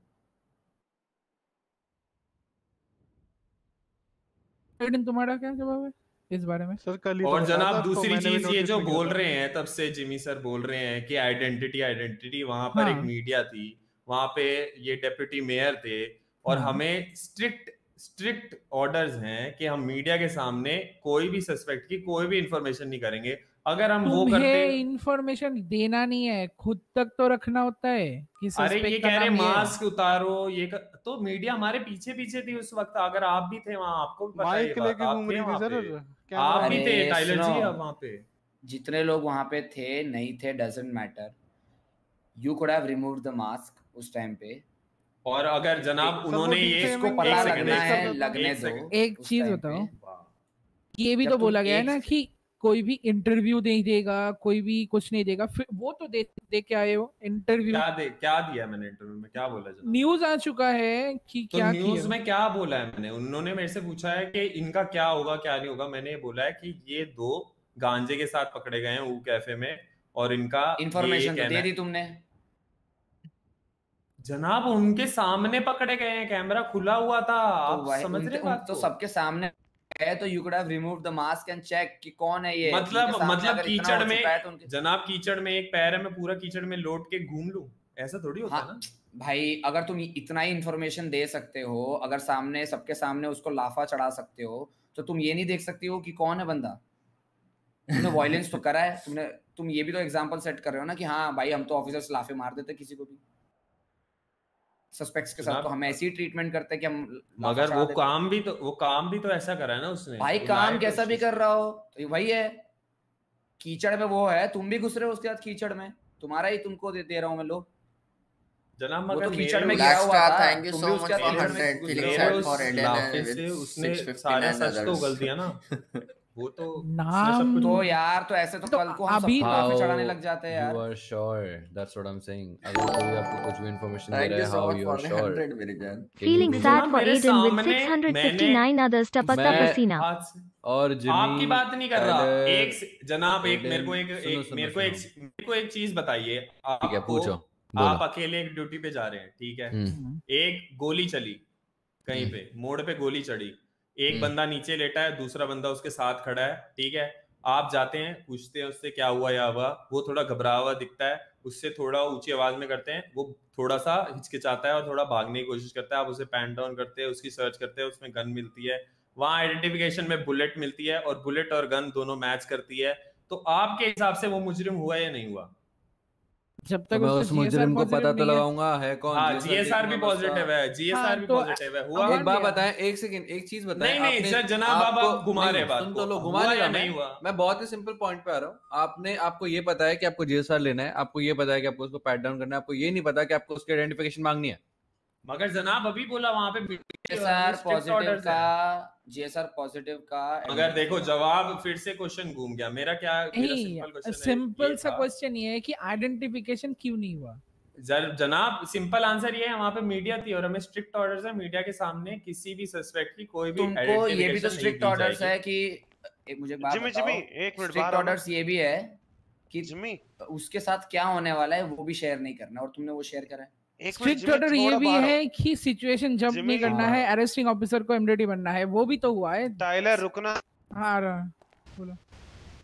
एडन तुम्हारा क्या जवाब है इस बारे में? सर कल तो और जनाब दूसरी चीज़ ये जो बोल रहे हैं तब से जिमी सर बोल रहे हैं कि आइडेंटिटी आइडेंटिटी वहाँ पर एक हाँ। मीडिया थी। वहाँ पे ये डेप्यूटी मेयर थे और हाँ। हमें स्ट्रिक्ट स्ट्रिक्ट ऑर्डर्स हैं कि हम मीडिया के सामने कोई भी सस्पेक्ट की कोई भी इंफॉर्मेशन नहीं करेंगे अगर हम वो करते इंफॉर्मेशन देना नहीं है खुद तक तो रखना होता है कि अरे ये कह रहे है। मास्क उतारो ये कर... तो मीडिया हमारे पीछे पीछे थी उस वक्त अगर आप भी थे वहाँ आपको भी पता है ये बात, आप थे वहाँ पे। भी थे टाइलर जी सुनो। पे जितने लोग वहाँ पे थे नहीं थे doesn't matter you could have remove the mask उस टाइम पे। और अगर जनाब उन्होंने ये इसको एक पता लगना है लगने दो। एक चीज़ बताओ। ये भी तो बोला गया है ना कि कोई भी इंटरव्यू नहीं देगा कोई भी कुछ नहीं देगा फिर वो तो दे दे के आए हो इंटरव्यू क्या दे क्या दिया मैंने इंटरव्यू में? क्या बोला जनाब? न्यूज़ आ चुका है कि तो क्या न्यूज़ में क्या बोला है मैंने? उन्होंने मेरे से पूछा है कि इनका क्या होगा क्या नहीं होगा। मैंने ये बोला है कि ये दो गांजे के साथ पकड़े गए हैं ऊ कैफ़े में और इनका ये इंफॉर्मेशन तो दे दी तुमने। जनाब उनके सामने पकड़े गए हैं कैमरा खुला हुआ था। तो आप समझ रहे बात तो सबके सामने है तो you could have remove the mask and check कि कौन है ये मतलब मतलब कीचड़ में तो जनाब कीचड़ में एक पैर है मैं पूरा कीचड़ में लौट के घूम लूँ। ऐसा थोड़ी होता है हाँ ना? भाई अगर तुम इतना ही इंफॉर्मेशन दे सकते हो अगर सामने सबके सामने उसको लाफा चढ़ा सकते हो तो तुम ये नहीं देख सकती हो कि कौन है बंदा? तुमने वायलेंस तो करा है तुमने तुम ये भी तो एग्जांपल सेट कर रहे हो ना कि हाँ भाई हम तो ऑफिसर्स लाफे मार देते किसी को भी। सस्पेक्ट्स के साथ तो हम ऐसी ट्रीटमेंट करते हैं कि हम मगर वो काम भी तो वो काम भी तो ऐसा करा है ना उसने। भाई काम कैसा भी कर रहा हो तो वही है। कीचड़ में वो है तुम भी घुस रहे हो उसके साथ कीचड़ में। तुम्हारा ही तुमको दे, दे रहा हूँ मैं लो जनाब मगर तो कीचड़ में उस- हुआ था thank you तुम so भी उसके much साथ for कीचड़ में 100 घुस killing रहे मेरे हो। shot उस for Eden लाफे with से उसने 659 सारा सच तो. उगल दिया ना। वो तो नाम तो यार तो ऐसे तो तो कल को हम अभी- सबको लाफे चढ़ाने लग जाते हैं यार। you are sure that's what I'm saying. अगर कोई आपको कुछ भी information दे रहा है so how much you for are the sure? 100 Virijan. Can you Feeling please- sad जनाब, for मेरे Aiden with सामने 659 others टपकता पसीना और जिमी आपकी बात नहीं कर रहा। एक जनाब एक मेरे को एक, मेरे को एक मेरे को एक चीज़ बताइए। ठीक है पूछो। आप अकेले एक ड्यूटी पे जा रहे हैं ठीक है? हम्म, एक गोली चली कहीं हम्म। पे मोड़ पे गोली चढ़ी। एक हम्म। बंदा नीचे लेटा है दूसरा बंदा उसके साथ खड़ा है ठीक है? आप जाते हैं पूछते हैं उससे क्या हुआ या हुआ। वो थोड़ा घबरा हुआ दिखता है उससे थोड़ा ऊँची आवाज़ में करते हैं वो थोड़ा सा हिचकिचाता है और थोड़ा भागने की कोशिश करता है। आप उसे पैन डाउन करते हैं उसकी सर्च करते हैं उसमें गन मिलती है। वहाँ आइडेंटिफिकेशन में बुलेट मिलती है और बुलेट और गन दोनों मैच करती है। तो आपके हिसाब से वो मुजरिम हुआ या नहीं हुआ? जब तो तक मैं उसका उस मुजरिम को पता तो है। लगाऊँगा है कौन? हाँ जीएसआर भी पॉजिटिव है जीएसआर हाँ, भी तो पॉजिटिव है। हुआ एक बात। बताएँ एक सेकंड एक चीज़ बताएँ नहीं नहीं सर जनाब आप घुमा रहे बात सुन तो लो घुमा रहे नहीं हुआ? मैं बहुत ही सिंपल पॉइंट पे आ रहा हूँ। आपने आपको ये पता है कि आपको जीएसआर लेना है आपको ये पता है कि आपको उसको पैट डाउन करना है आपको ये नहीं पता कि आपको उसकी आइडेंटिफिकेशन मांगनी है। मगर जनाब अभी बोला वहाँ पे जीएसआर पॉजिटिव का। जीएसआर पॉजिटिव का मगर देखो जवाब फिर से क्वेश्चन घूम गया। मेरा क्या मेरा सिंपल क्वेश्चन सिंपल सा क्वेश्चन ये है कि आइडेंटिफिकेशन क्यों नहीं हुआ? जर जनाब सिंपल आंसर ये है वहाँ पे मीडिया थी और हमें स्ट्रिक्ट ऑर्डर्स है। मीडिया के सामने किसी भी सस्पेक्ट की कोई भी तुमको ये भी तो स्ट्रिक्ट ऑर्डर्स है कि एक मुझे बात जिमी जिमी एक मिनट स्ट्रिक्ट। ऑर्डर्स ये भी है कि जिमी उसके साथ क्या होने वाला है वो भी शेयर नहीं करना और तुमने वो शेयर करा है। स्ट्रिक्ट ऑर्डर ये भी है कि सिचुएशन जंप नहीं करना हाँ। है अरेस्टिंग ऑफिसर को एमडीडी बनना है वो भी तो हुआ है। टाइलर रुकना। हाँ बोलो।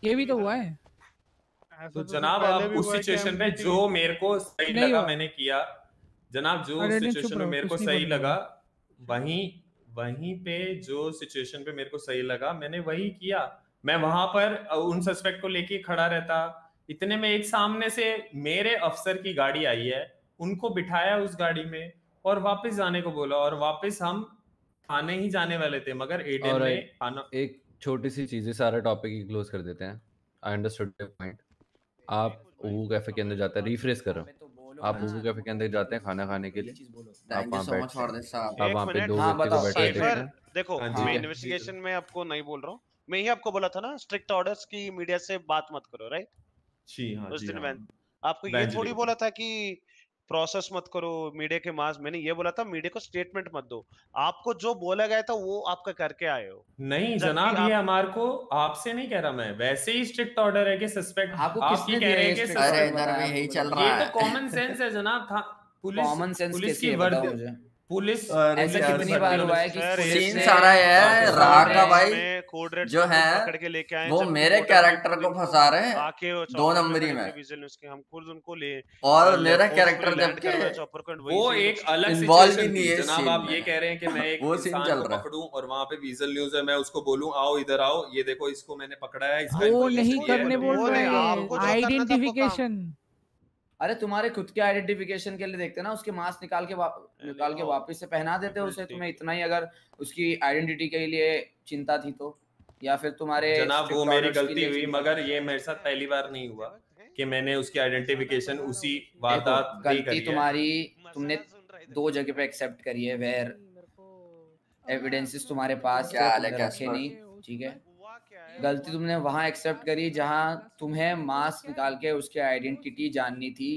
ये भी तो हुआ है। तो तो जनाब भी उस सिचुएशन में जो मेरे को सही लगा मैंने किया जनाब जो सिचुएशन में मेरे को सही लगा वहीं वहीं पे जो सिचुएशन पे मेरे को सही लगा मैंने वही किया। मैं वहाँ पर उन सस्पेक्ट को लेके खड़ा रहता। इतने में एक सामने से मेरे अफसर की गाड़ी आई है उनको बिठाया उस गाड़ी में और वापस जाने को बोला और वापस हम थाने ही जाने वाले थे मगर एडेन और ने एक- छोटी सी चीज़ है सारा टॉपिक ही क्लोज कर देते हैं। आई अंडरस्टूड योर पॉइंट आप ऊगू कैफ़े के अंदर जाते हैं रिफ्रेश कर। रहा हूँ। आप। ऊगू कैफ़े के अंदर जाते हैं खाना खाने के लिए। आप वहाँ हैं। uh, आप वहाँ पे दो हाँ, व्यक्ति को बैठे हैं। देखो हाँ मैं इन्वेस्टिगेशन में आपको नहीं बोल रहा हूँ। मैं ही आपको बोला था ना स्ट्रिक्ट ऑर्डर्स की मीडिया से बात मत करो राइट जी हाँ उस दिन हाँ। वैन आपको ये थोड़ी बोला था कि प्रोसेस मत करो मीडिया के मास मैंने ये बोला था मीडिया को स्टेटमेंट मत दो। आपको जो बोला गया था वो आपका करके आए हो। नहीं जनाब ये हमारे को आपसे नहीं कह रहा मैं। वैसे ही स्ट्रिक्ट ऑर्डर है कि सस्पेक्ट आपको आप किसने कह दिया रहे हैं कि अरे इधर में यही चल रहा है। ये तो कॉमन सेंस है जनाब। था पुलिस कॉमन सेंस पुलिस की वर्दी पुलिस ऐसा कितनी बार हुआ है कि सीन सारा है राह का भाई जो है पकड़ के लेके आए वो मेरे कैरेक्टर को फंसा रहे हैं। दो नंबरी में। हम खुद उनको ले और मेरा कैरेक्टर जबकि वो एक अलग Involve सिचुएशन ही नहीं है जनाब आप ये कह रहे हैं कि मैं एक वो इंसान चल रहा है। पकड़ूं और वहाँ पे वीजल न्यूज़ है मैं उसको बोलूँ आओ इधर आओ ये देखो इसको मैंने पकड़ा है इसका वो नहीं करने बोल रहे। आइडेंटिफिकेशन अरे तुम्हारे खुद के आइडेंटिफिकेशन के लिए देखते ना उसके मास्क निकाल के निकाल के वापस से पहना देते उसे तुम्हें इतना ही अगर उसकी आइडेंटिटी के लिए चिंता थी तो या फिर तुम्हारे जनाब वो मेरी गलती हुई मगर ये मेरे साथ पहली बार नहीं हुआ कि मैंने उसकी आइडेंटिफिकेशन उसी वारदात गलती करी तुम्हारी तुमने दो जगह पे एक्सेप्ट करी है वेयर एविडेंसेस तुम्हारे पास क्या है, रखे नहीं ठीक है? गलती तुमने वहाँ एक्सेप्ट करी जहाँ तुम्हें मास्क निकाल के उसकी आइडेंटिटी जाननी थी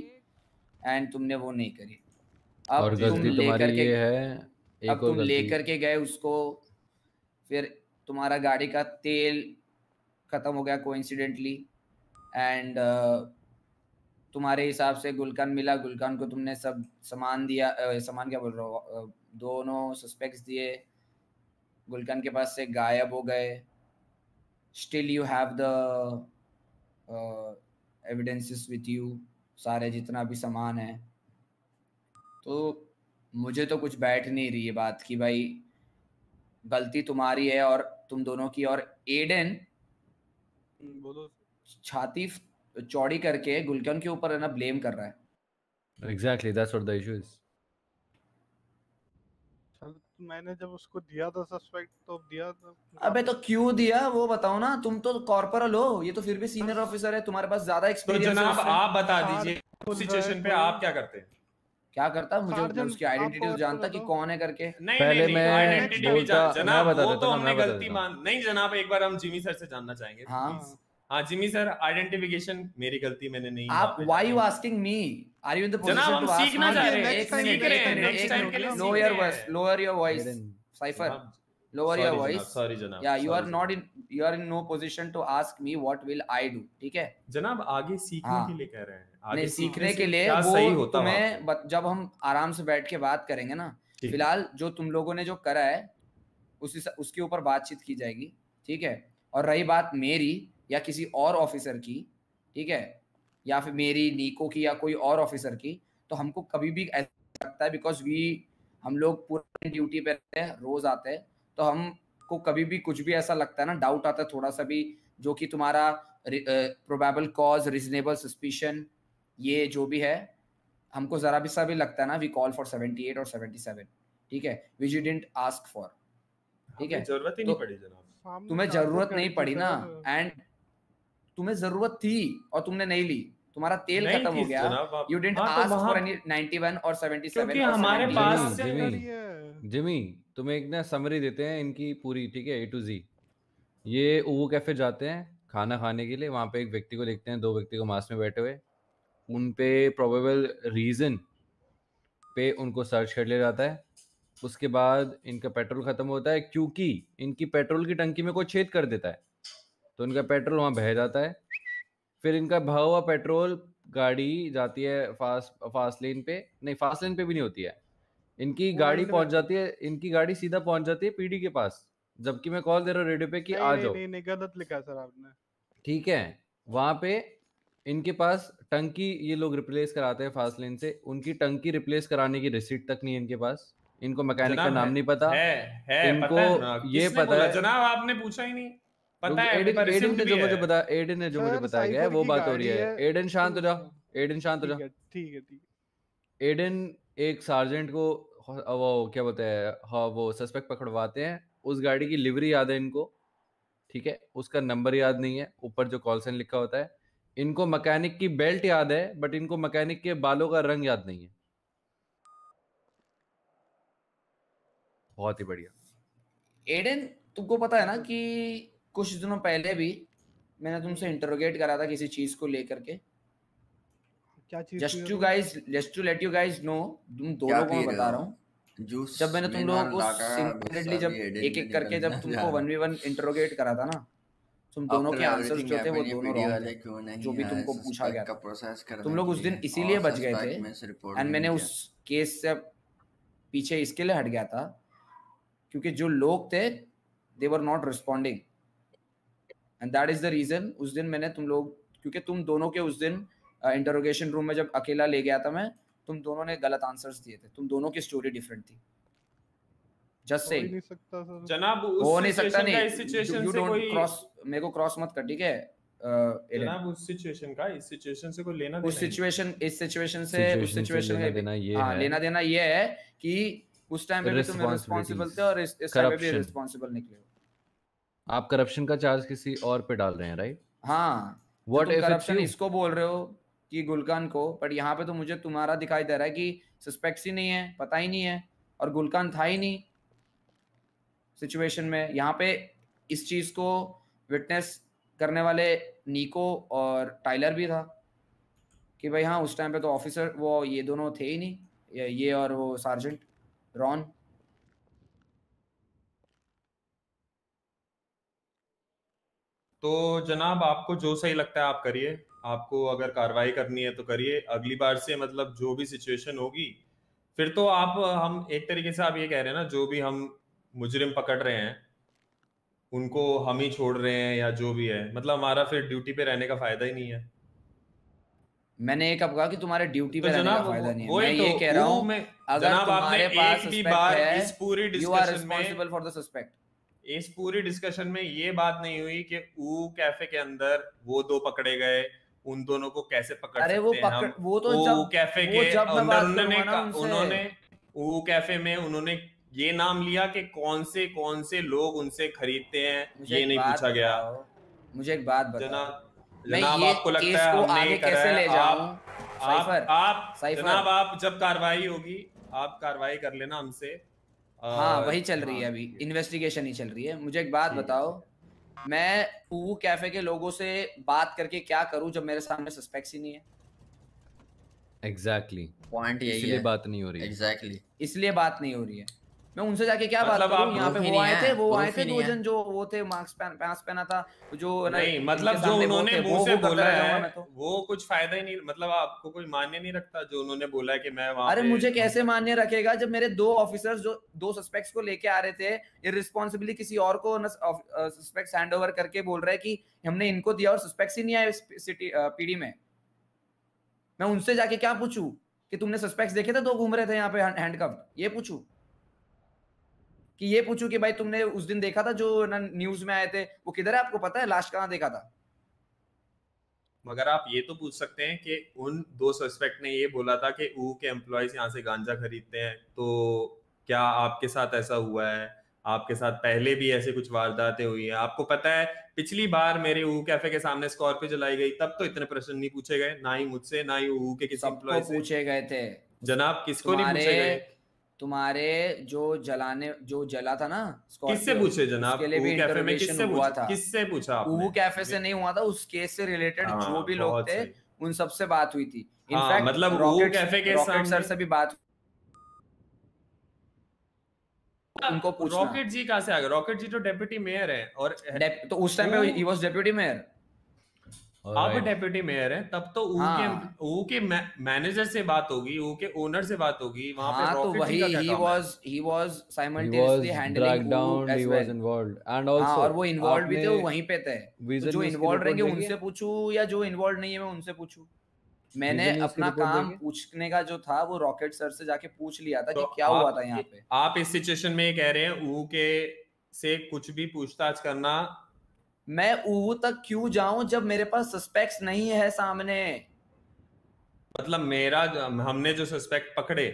एंड तुमने वो नहीं करी। अब और तुम लेकर के है अब तुम लेकर के गए उसको फिर तुम्हारा गाड़ी का तेल खत्म हो गया कोइंसिडेंटली एंड तुम्हारे हिसाब से गुलकान मिला गुलकान को तुमने सब सामान दिया सामान क्या बोल रहा हूँ दोनों सस्पेक्ट्स दिए गुलकान के पास से गायब हो गए। Still you have the evidences with you सारे जितना भी सामान है। तो मुझे तो कुछ बैठ नहीं रही है बात कि भाई गलती तुम्हारी है और तुम दोनों की और एडन बोलो। छाती चौड़ी करके गुलकन के ऊपर है ना ब्लेम कर रहा है। Exactly that's what the issue is मैंने जब उसको दिया था सस्पेक्ट तो दिया था अबे तो क्यों दिया? वो बताओ ना तुम तो कॉर्पोरल हो ये तो फिर भी सीनियर ऑफिसर है तुम्हारे पास ज़्यादा तो एक्सपीरियंस जनाब आप बता दीजिए है सिचुएशन पे आप क्या करते हैं? क्या करता? मुझे सार्जन, उसकी आइडेंटिटी आपको जानता कि कौन है करके। नहीं पहले नहीं मैं आइडेंटिटी भी जनाब वो तो हमने गलती मान नहीं जनाब एक बार हम जिमी सर से जानना चाहेंगे। हाँ। हाँ जिमी सर आइडेंटिफिकेशन मेरी गलती मैंने नहीं आप why you asking me are you in the position to ask सीखना चाह रहे हैं, एक मिनट एक मिनट next के लिए मिनट सीख लो रहे your voice lower your voice Cipher lower your sorry voice. जनाब, sorry जनाब yeah you are sorry not in you are in no position to ask me what will i do ठीक है? जनाब। आगे सीखने हाँ। के लिए कह रहे हैं। आगे नहीं सीखने सीखने के लिए वो सही होता तुम्हें जब हम आराम से बैठ के बात करेंगे ना फ़िलहाल जो तुम लोगों ने जो करा है उसी उसके ऊपर बातचीत की जाएगी ठीक है? और रही बात मेरी या किसी और ऑफिसर की ठीक है? या फिर मेरी नीको की या कोई और ऑफिसर की तो हमको कभी भी ऐसा लगता है बिकॉज़ वी हम लोग पूरे ड्यूटी पे रहते हैं रोज आते हैं तो हमको कभी भी कुछ भी ऐसा लगता है ना डाउट आता है थोड़ा सा भी जो कि तुम्हारा प्रोबेबल कॉज रिजनेबल सस्पिशन ये जो भी है हमको जरा भी सा भी लगता है ना वी कॉल फॉर 78 और 77 ठीक है? Which you didn't ask for ठीक है? ज़रूरत ही तो नहीं पड़ी जनाब। तुम्हें ज़रूरत नहीं पड़ी ना एंड तुम्हें ज़रूरत थी और तुमने नहीं ली। तुम्हारा तेल खत्म हो गया। You didn't ask for any 91 और 77 क्योंकि और हमारे पास जिमी, जिमी जिमी तुम्हें एक ना समरी देते हैं इनकी पूरी ठीक है ए टू जी ये ओवो कैफ़े जाते हैं खाना खाने के लिए वहाँ पे एक व्यक्ति को देखते हैं दो व्यक्ति को मास्क में बैठे हुए। उन पे प्रोबेबल रीजन पे उनको सर्च कर लिया जाता है। उसके बाद इनका पेट्रोल खत्म होता है क्योंकि इनकी पेट्रोल की टंकी में कोई छेद कर देता है। तो इनका पेट्रोल वहाँ बह जाता है। फिर इनका बहा हुआ पेट्रोल गाड़ी जाती है फास्ट फास्ट लेन पे। नहीं फास्ट लेन पे भी नहीं होती है। इनकी गाड़ी पहुँच जाती है इनकी गाड़ी सीधा पहुँच जाती है पीडी के पास जबकि मैं कॉल दे रहा हूँ रेडियो पे कि आ जाओ। नहीं नहीं गलत लिखा सर आपने। ठीक है वहाँ पे इनके पास टंकी ये लोग रिप्लेस कराते हैं फास्ट लेन से उनकी टंकी रिप्लेस कराने की रिसीट तक नहीं है इनके पास। इनको मैकेनिक का नाम नहीं पता। है है इनको पता है। ये पता है- जनाब आपने पूछा ही नहीं। पता है एडन एडन ने जो मुझे बता एडन ने जो मुझे बताया गया है वो बात हो रही है। एडन शांत हो जा एडन शांत हो जा ठीक है ठीक है। एडन एक सार्जेंट को वो क्या बोलते हैं हाँ वो सस्पेक्ट पकड़वाते हैं। उस गाड़ी की लिवरी याद है इनको ठीक है? उसका नंबर याद नहीं है। ऊपर जो कॉल साइन लिखा होता है। इनको मैकेनिक की बेल्ट याद है बट इनको मैकेनिक के बालों का रंग याद नहीं है। बहुत ही बढ़िया। एडन तुमको पता है ना कि कुछ दिनों पहले भी मैंने तुमसे इंटरोगेट करा था किसी चीज़ को लेकर के। क्या चीज़ just to guys just to let you guys know तुम दो लोगों को बता रहा हूँ। जूस जब मैंने तुम लोगों को गुस्सा जब एक एक करके जब तुमको वन वी वन इंटरोगेट करा था ना तुम दोनों के आंसर जो थे वो दोनों रॉन्ग थे क्यों नहीं जो भी तुमको पूछा गया का था। तुम लोग उस दिन इसीलिए बच गए थे एंड मैंने उस केस से पीछे इसके लिए हट गया था क्योंकि जो लोग थे they were not responding and that is the reason उस दिन मैंने तुम लोग क्योंकि तुम दोनों के उस दिन इंटरोगेशन रूम में जब अकेला ले गया था मैं तुम दोनों ने गलत आंसर्स दिए थे। तुम दोनों की स्टोरी डिफरेंट थी। जस्ट से जनाब उस हो नहीं सकता सिचुएशन का नहीं। इस सिचुएशन से कोई क्रॉस मेरे को क्रॉस मत कर ठीक है? जनाब उस सिचुएशन का इस सिचुएशन से कोई लेना उस देना नहीं। सिचुएशन इस सिचुएशन से उस सिचुएशन लेना देना ये हाँ। लेना देना ये है कि उस टाइम पे भी तुम रिस्पॉन्सिबल थे और इस टाइम पे भी. रिस्पॉन्सिबल निकले हो। आप करप्शन का चार्ज किसी और पे डाल रहे हैं राइट हाँ तो इफ़ इट्स करप्शन इसको बोल रहे हो कि गुलकान को बट यहाँ पे तो मुझे तुम्हारा दिखाई दे रहा है कि सस्पेक्ट्स ही नहीं है पता ही नहीं है और गुलकान था ही नहीं सिचुएशन में। यहाँ पे इस चीज़ को विटनेस करने वाले निको और टाइलर भी था कि भाई हाँ उस टाइम पे तो ऑफिसर वो ये दोनों थे ही नहीं ये और वो सार्जेंट रॉन तो जनाब आपको जो सही लगता है आप करिए। आपको अगर कार्रवाई करनी है तो करिए। अगली बार से मतलब जो भी सिचुएशन होगी फिर तो आप हम एक तरीके से आप ये कह रहे हैं ना जो भी हम मुजरिम पकड़ रहे हैं उनको हम ही छोड़ रहे हैं या जो भी है। मतलब हमारा फिर ड्यूटी पे रहने का फ़ायदा ही नहीं है। मैंने ये कब कहा कि तुम्हारे ड्यूटी तो पे रहने का फ़ायदा नहीं है। मैं तो ये कह रहा हूँ अगर तुम्हारे पास बार है, इस पूरी you are डिस्कशन में इस पूरी डिस्कशन में ये बात नहीं हुई कि ऊ कैफ़े के अंदर वो दो पकड़े गए उन दोनों को कैसे पकड़ अरे सकते वो हैं पकड़ हम? वो तो जब कैफ़े वो के जब अंदर उन्होंने उन्होंने ऊ कैफ़े में उन्होंने ये नाम लिया कि कौन से कौन से लोग उनसे खरीदते हैं ये नहीं पूछा गया। मुझे एक बात जनाब जनाब आपको लगता है हमने कैसे ले आप जनाब आप जब कार्रवाई होगी आप कार्रवाई कर लेना हमसे। हाँ वही चल रही है हाँ, अभी। इन्वेस्टिगेशन ही। चल रही है। मुझे एक बात बताओ। मैं पूवू कैफ़े के लोगों से बात करके क्या करूँ जब मेरे सामने सस्पेक्ट्स ही नहीं है? एग्जैक्टली पॉइंट यही इसलिए है। बात नहीं हो रही है। एग्जैक्टली इसलिए बात नहीं हो रही है। मैं उनसे जाके क्या बात मतलब करूँ? आप यहाँ पे वो आए थे वो आए थे दो जन जो वो थे मास्क पहन मास्क पहना था जो नहीं मतलब जो उन्होंने मुँह से बोला है तो। वो कुछ फ़ायदा ही नहीं मतलब आपको कोई मान्य नहीं रखता जो उन्होंने बोला है कि मैं वहाँ अरे मुझे कैसे मान्य रखेगा जब मेरे दो ऑफिसर्स जो दो सस्पेक्ट्स को लेके आ रहे थे इररिस्पांसिबली किसी और को सस्पेक्ट्स हैंड ओवर करके बोल रहे हैं कि हमने इनको दिया और सस्पेक्ट्स ही नहीं आए सिटी पीडी में। मैं उनसे जाके क्या पूछूँ कि तुमने सस्पेक्ट्स देखे थे दो घूम रहे थे यहाँ पे हैंडकफ ये पूछूँ? कि ये पूछूँ कि भाई तुमने उस दिन देखा था जो ना न्यूज़ में आए थे? वो किधर है? आपको पता है? लास्ट कहाँ देखा था? मगर आप ये तो पूछ सकते हैं कि उन दो सस्पेक्ट ने ये बोला था कि ऊ के एम्प्लॉयज़ यहाँ से गांजा खरीदते हैं तो क्या आपके साथ ऐसा हुआ है? आपके साथ पहले भी ऐसे कुछ वारदातें हुई हैं? आपको पता है पिछली बार मेरे ऊ कैफ़े के सामने स्कॉर्पियो जलाई गई तब तो इतने प्रश्न नहीं पूछे गए ना ही मुझसे ना ही ऊ के किसी एम्प्लॉय से। पूछे गए थे। जनाब किसको नहीं पूछे गए? तुम्हारे जो जलाने जो जला था ना किससे पूछे जनाब? उसके लिए भी कैफ़े में किससे हुआ था। किससे पूछा वो आपने? कैफ़े से नहीं हुआ था उस केस से रिलेटेड हाँ, जो भी लोग थे उन सबसे बात हुई थी। हाँ, इनफैक्ट मतलब रॉकेट कैफ़े के रॉकेट सर से भी बात उनको पूछना। रॉकेट जी कहाँ से आ गए? रॉकेट जी तो डेप्यूटी मेयर है और तो उस टाइम पे ही वाज डेप्यूटी मेयर आप डेप्यूटी मेयर हैं तब तो ऊ हाँ। के ऊ के मैनेजर से बात होगी ऊ के ओनर से बात होगी वहाँ हाँ, पे हाँ तो वही ही? Was he was simultaneously handling down he as was well involved. And हाँ और वो इन्वॉल्व भी थे वो वहीं पे थे। तो जो न्यूज़ की इन्वॉल्व रहेंगे उनसे पूछूँ या जो इन्वॉल्व नहीं है मैं उनसे पूछूँ? मैंने अपना काम पूछने का जो था वो रॉकेट सर से जाके पूछ लिया था तो कि क्या हुआ था यहाँ पे। आप इस सिचुएशन में ये कह रहे हैं ऊ के से कुछ भी पूछताछ करना मैं ऊ तक क्यों जाऊँ जब मेरे पास सस्पेक्ट्स नहीं है सामने? मतलब मेरा हमने जो सस्पेक्ट पकड़े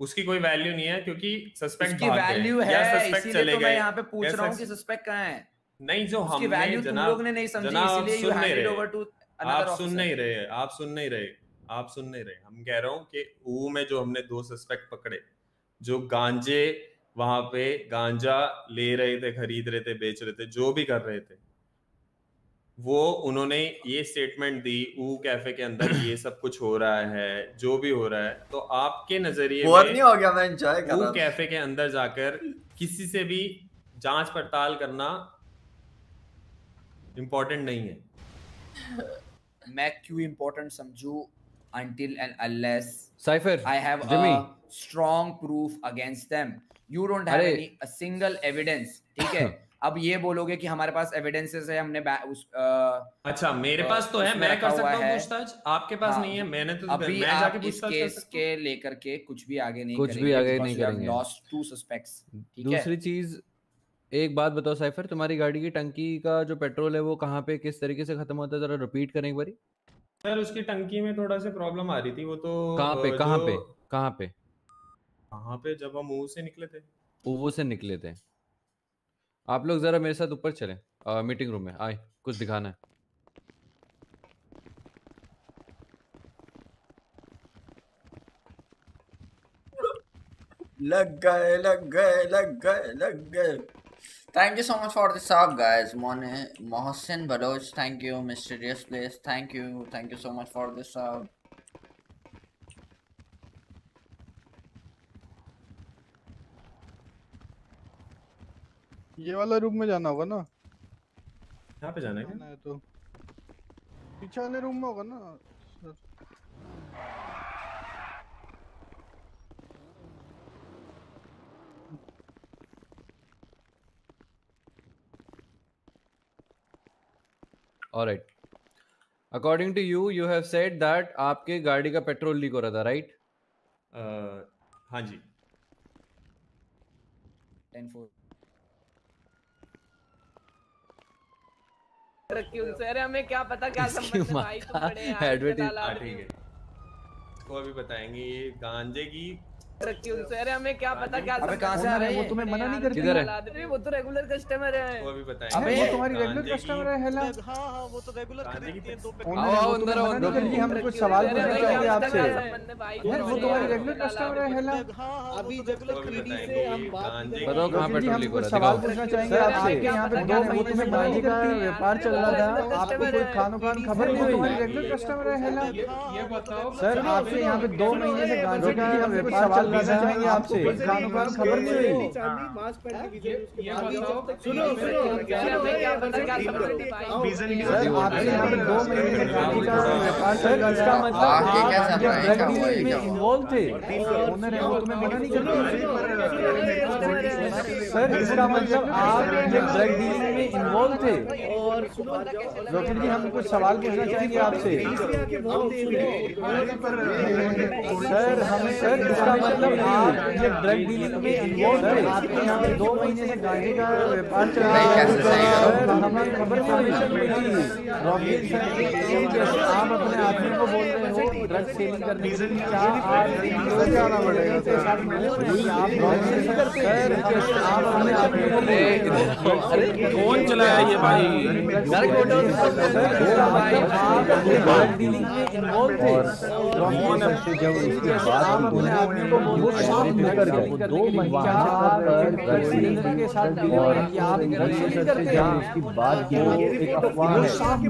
उसकी कोई वैल्यू नहीं है क्योंकि सस्पेक्ट उसकी वैल्यू है इसीलिए तो मैं यहाँ पे पूछ रहा हूँ कि सस्पेक्ट कहाँ है? नहीं जो हमने वैल्यू तुम लोग ने नहीं समझी इसीलिए यू सुन नहीं हैंडेड रहे। ओवर टू आप सुन नहीं रहे आप सुन नहीं रहे आप सुन नहीं रहे। हम कह रहा हूँ कि ऊ में जो हमने दो सस्पेक्ट पकड़े जो गांजे वहाँ पे गांजा ले रहे थे खरीद रहे थे बेच रहे थे जो भी कर रहे थे वो उन्होंने ये स्टेटमेंट दी ऊ कैफ़े के अंदर ये सब कुछ हो रहा है जो भी हो रहा है तो आपके नज़रिए बोर में नहीं हो गया मैं एंजॉय कर ऊ रहा कैफ़े के अंदर जाकर किसी से भी जाँच पड़ताल करना इम्पोर्टेंट नहीं है मैं क्यों इम्पोर्टेंट समझू until and unless Cypher, I have Jimmy. a strong proof against them. You don't have अरे- any a single evidence. ठीक है? अब ये बोलोगे कि हमारे पास एविडेंसेस है हमने उस अ, अच्छा मेरे पास तो है मैं कर सकता हूँ पूछताछ? आपके पास हाँ, नहीं है मैंने तो अभी मैं आप जाके इस केस के लेकर के कुछ भी आगे नहीं कुछ भी आगे नहीं करेंगे। lost two suspects. ठीक है? दूसरी चीज़ एक बात बताओ साइफर तुम्हारी गाड़ी की टंकी का जो पेट्रोल है वो कहाँ पे किस तरीके से खत्म होता है जरा रिपीट करें एक बारी। सर उसकी टंकी में थोड़ा सा प्रॉब्लम आ रही थी वो तो कहाँ पे अ, कहाँ पे कहाँ पे? कहाँ पे? जब हम ऊ से निकले थे। ऊ से निकले थे। आप लोग जरा मेरे साथ ऊपर चले। मीटिंग रूम में। आए कुछ दिखाना है। लग गए लग गए लग गए लग गए। Thank you so much for this आप गाइस मोने Mohsin Baloch thank you mysterious place thank you thank you so much for this आप ये वाला रूम में जाना होगा ना? यहाँ पे जाना है है तो। पीछे वाले रूम में होगा ना? Sir. Alright according to you you have said that आपके गाड़ी का पेट्रोल लीक हो रहा था राइट अ, हाँ जी। 10-4. रखी उनसे अरे हमें क्या पता क्या संबंध है भाई तुम बड़े हाँ ठीक है वो अभी बताएँगे ये गांजे की रखी उनसे। अरे हमें क्या पता क्या अबे कहाँ से आ रहे वो तुम्हें मना नहीं करती किधर है? अरे वो तो रेगुलर कस्टमर है। वो अभी अबे, वो तुम्हारी रेगुलर कस्टमर है हेला। हाँ हाँ वो तो रेगुलर खरीदती है दो ओनर आओ, अंदर आओ, अंदर करती हम कुछ सवाल पूछना चाहेंगे आपसे। यार वो तुम्हारी रेगुलर कस्टमर है हेला। अभी अभी बताएँगे ये गांजे की- बताओ कहाँ जी पेट्रोल हम लीक हो सवाल पूछना चाहेंगे आपसे। यहाँ पे दो महीने से का व्यापार चल रहा था आपको कोई खानो खान खबर नहीं हुई रेगुलर कस्टमर है हेला ये बताओ सर आपसे यहाँ पे दो महीने से गांजे का व्यापार चल चाहेंगे आपसे। खबर नहीं हुई बताओ सुनो सुनो है सर यहाँ पे दो महीने इसका मतलब आप क्या चल रहा? ड्रग डीलिंग में इन्वॉल्व थे ओनर है वो तुम्हें मना नहीं करती सर इसका मतलब आप ड्रग डीलिंग में इन्वॉल्व थे रोकिन जी हम कुछ सवाल पूछना चाहेंगे आपसे। सर हम सर इसका मतलब ड्रग डीलिंग में इन्वॉल्व थे आपके यहाँ पे दो महीने से गांजे का व्यापार चल रहा है हमें खबर मिली आप अपने आदमी को बोल रहे हो ड्रग सेलिंग करने आप आप अपने आदमी को कौन चलाया ये भाई? इसका मतलब ड्रग डीलिंग में इन्वॉल्व थे कौन है? जब बात आप अपने आदमी को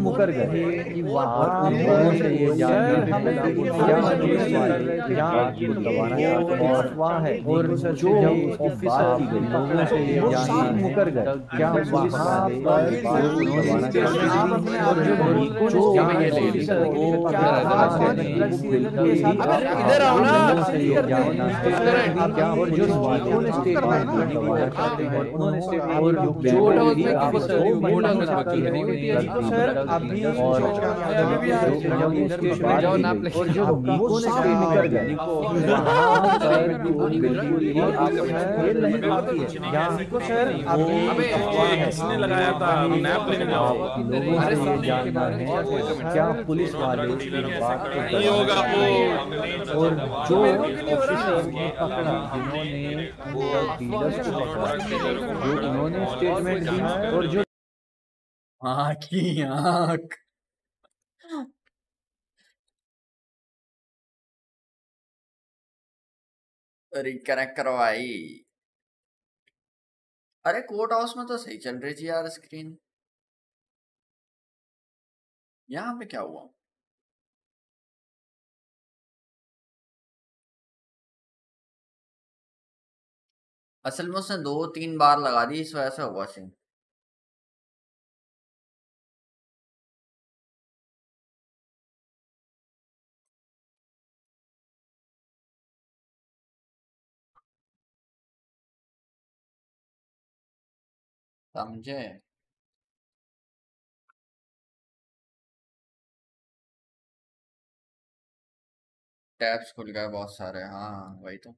मुकर गए। कि वहाँ लोगों से ये जानना क्या और अफवाह है और जो ऑफिसर लोगों से ये जानना मुकर गए। क्या पुलिस वाले बात को दबाना जैसे आप अपने आप और को जो बोल रहे जो हो यहाँ कि के ऑफिसर वो क्या आप ड्रग सेलिंग के साथ इधर आओ ना क्या और जो उन्होंने लगाया था नैप लेने लोगों से जानना है क्या पुलिस वाले बात होगा? और जो जिन्होंने डीलर्स को पकड़ा जो उन्होंने स्टेटमेंट दी और जो आँख ही रिकनेक्ट करो भाई अरे कोर्ट हाउस में तो सही चल रही थी यार स्क्रीन यहाँ पे क्या हुआ? असल में उसने दो तीन बार लगा दी, इस वजह से हुआ सीन समझे? टैब्स खुल गए बहुत सारे हाँ वही तो।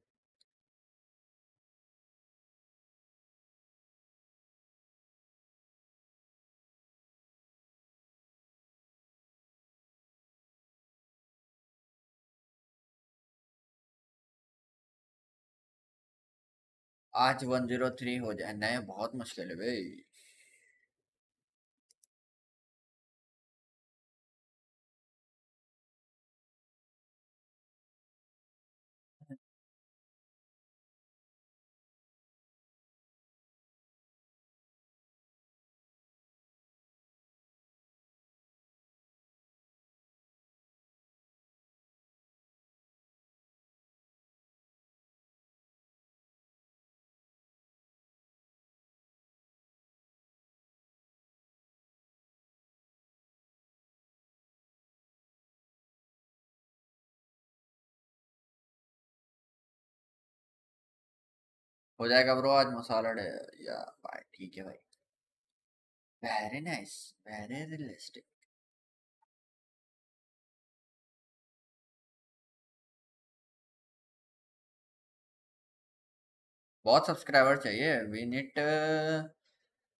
आज वन ज़ीरो थ्री हो जाए नहीं बहुत मुश्किल है भाई। हो जाएगा ब्रो आज मसाला डे या भाई ठीक है भाई। वेरी नाइस वेरी रियलिस्टिक बहुत सब्सक्राइबर चाहिए। We need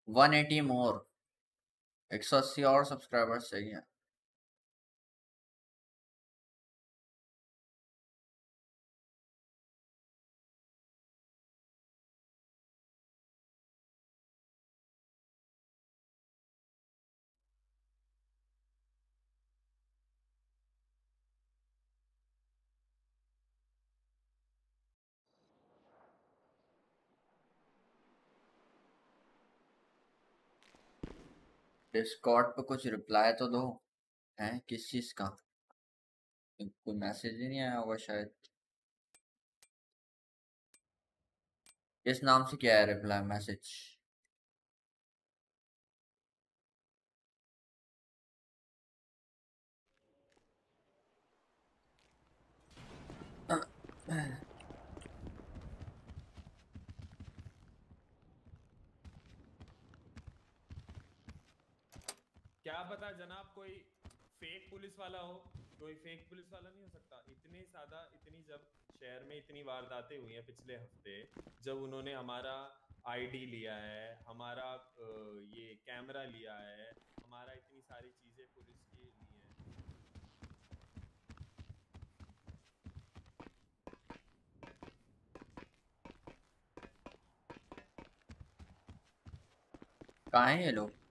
one eighty more एक सौ अस्सी और सब्सक्राइबर्स चाहिए। डिस्कॉर्ड पे कुछ रिप्लाई तो दो है किस चीज़ का कोई मैसेज ही नहीं आया होगा शायद किस नाम से क्या है रिप्लाई मैसेज क्या पता जनाब कोई फेक पुलिस वाला हो, कोई फेक पुलिस वाला नहीं हो सकता। इतने ज़्यादा इतनी जब शहर में इतनी वारदातें हुई हैं पिछले हफ़्ते, जब उन्होंने हमारा आईडी लिया है, हमारा ये कैमरा लिया है, हमारा इतनी सारी चीज़ें पुलिस की ली हैं। कहाँ हैं ये लोग?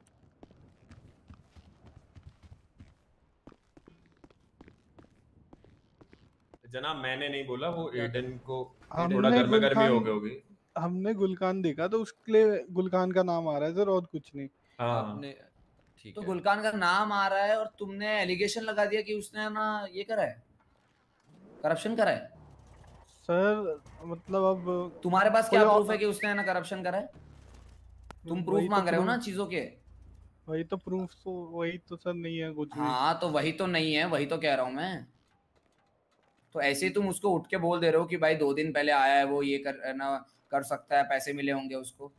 जनाब मैंने नहीं बोला वो एडन को थोड़ा गर्मा गर्मी हो गई होगी। हमने गुलकान देखा तो उसके लिए गुलकान का नाम आ रहा है सर और कुछ नहीं। हाँ। आपने ठीक तो है। गुलकान का नाम आ रहा है और तुमने एलिगेशन लगा दिया कि उसने ना ये करा है? करप्शन करा है? सर मतलब अब तुम्हारे पास क्या प्रूफ है कि उसने ना करप्शन करा है? तुम प्रूफ तो मांग रहे हो ना चीज़ों के? वही तो प्रूफ तो वही तो सर नहीं है कुछ हाँ तो वही तो नहीं है वही तो कह रहा हूँ मैं। तो ऐसे ही तुम उसको उठ के बोल दे रहे हो कि भाई दो दिन पहले आया है वो ये कर ना कर सकता है पैसे मिले होंगे उसको।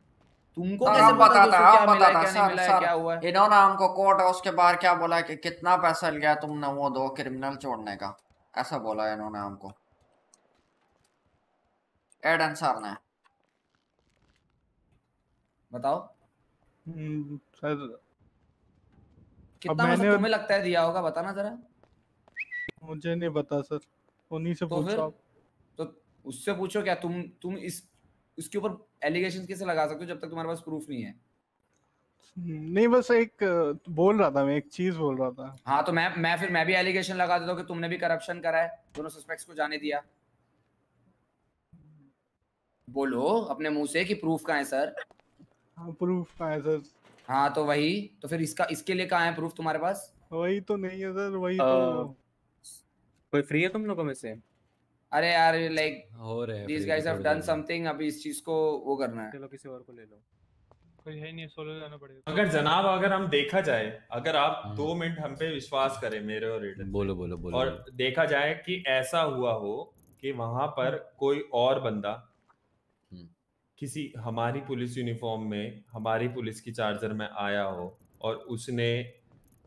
तुमको कैसे पता हैं, बताते क्या हैं, नहीं मिला है सर, सर, इन्होंने हमको कोर्ट हाउस के बाहर क्या बोला कि कितना पैसा लिया तुमने वो दो क्रिमिनल छोड़ने का? ऐसा बोला इन्होंने हमको। एडन सर ने। बताओ। हम्म, सर। कितना मैंने- तुम्हें लगता है दिया होगा बताना जरा। मुझे नहीं पता सर। उन्हीं से तो पूछो तो उससे पूछो क्या तुम तुम इस इसके ऊपर एलिगेशन कैसे लगा सकते हो जब तक तुम्हारे पास प्रूफ नहीं है? नहीं बस एक बोल रहा था मैं एक चीज़ बोल रहा था। हाँ तो मैं मैं फिर मैं भी एलिगेशन लगा देता हूँ कि तुमने भी करप्शन करा है। दोनों सस्पेक्ट्स को जाने दिया। बोलो अपने मुँह से कि प्रूफ कहाँ है सर हाँ प्रूफ कहाँ है सर हाँ तो वही तो फिर इसका इसके लिए कहाँ है प्रूफ तुम्हारे पास? वही तो नहीं है सर वही अ, तो कोई फ्री है तुम लोगों में से? अरे यार लाइक हो रहे हैं these guys have done something अभी इस चीज़ को वो करना है। चलो किसी और को ले लो। कोई है नहीं सोलो जाना पड़ेगा। अगर जनाब अगर हम देखा जाए अगर आप हम्म। दो मिनट हम पे विश्वास करें मेरे और एडन बोलो बोलो बोलो। और देखा जाए कि ऐसा हुआ हो कि वहाँ पर कोई और बंदा हम्म। किसी हमारी पुलिस यूनिफॉर्म में हमारी पुलिस की चार्जर में आया हो और उसने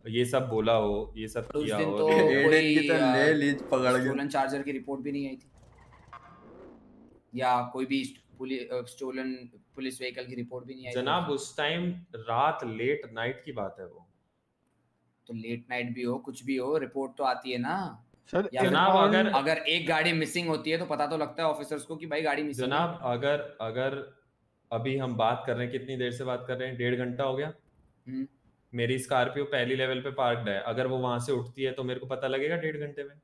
ये सब बोला हो ये सब उस किया हो तो एडेन की तो ले लीज पकड़ के। स्टोलन चार्जर की रिपोर्ट भी नहीं आई थी। या कोई भी स्टोलन पुलिस व्हीकल की रिपोर्ट भी नहीं आई जनाब उस टाइम रात लेट नाइट की बात है वो। तो लेट नाइट भी हो कुछ भी हो रिपोर्ट तो आती है ना। सर जनाब, अगर- अगर एक गाड़ी मिसिंग होती है तो पता तो लगता है ऑफिसर्स को कि भाई गाड़ी मिसिंग जनाब अगर अगर अभी हम बात कर रहे हैं कितनी देर से बात कर रहे हैं? डेढ़ घंटा हो गया। हम्म। मेरी स्कॉर्पियो पहली लेवल पे पार्कड है। अगर वो वहाँ से उठती है तो मेरे को पता लगेगा डेढ़ घंटे में।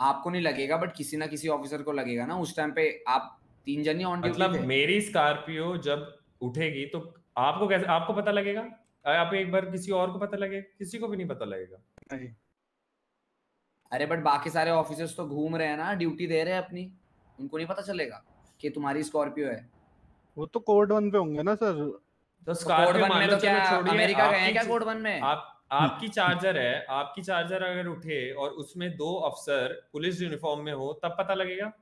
आपको नहीं लगेगा बट किसी ना किसी ऑफिसर को लगेगा ना। उस टाइम पे आप तीन जन ही ऑन मतलब मेरी स्कॉर्पियो जब उठेगी तो आपको कैसे आपको पता लगेगा? आप एक बार किसी और को पता लगेगा किसी को भी नहीं पता लगेगा। नहीं। अरे बट बाकी सारे ऑफिसर्स तो घूम रहे हैं ना ड्यूटी दे रहे हैं अपनी। उनको नहीं पता चलेगा कि तुम्हारी स्कॉर्पियो है। वो तो कोड वन पे होंगे ना सर तो कोड स्कॉर्पियो वन मान में लो तो क्या छोड़िए। अमेरिका गए हैं क्या कोड वन में? आप आपकी चार्जर है आपकी चार्जर अगर उठे और उसमें दो अफसर पुलिस यूनिफॉर्म में हो तब पता लगेगा?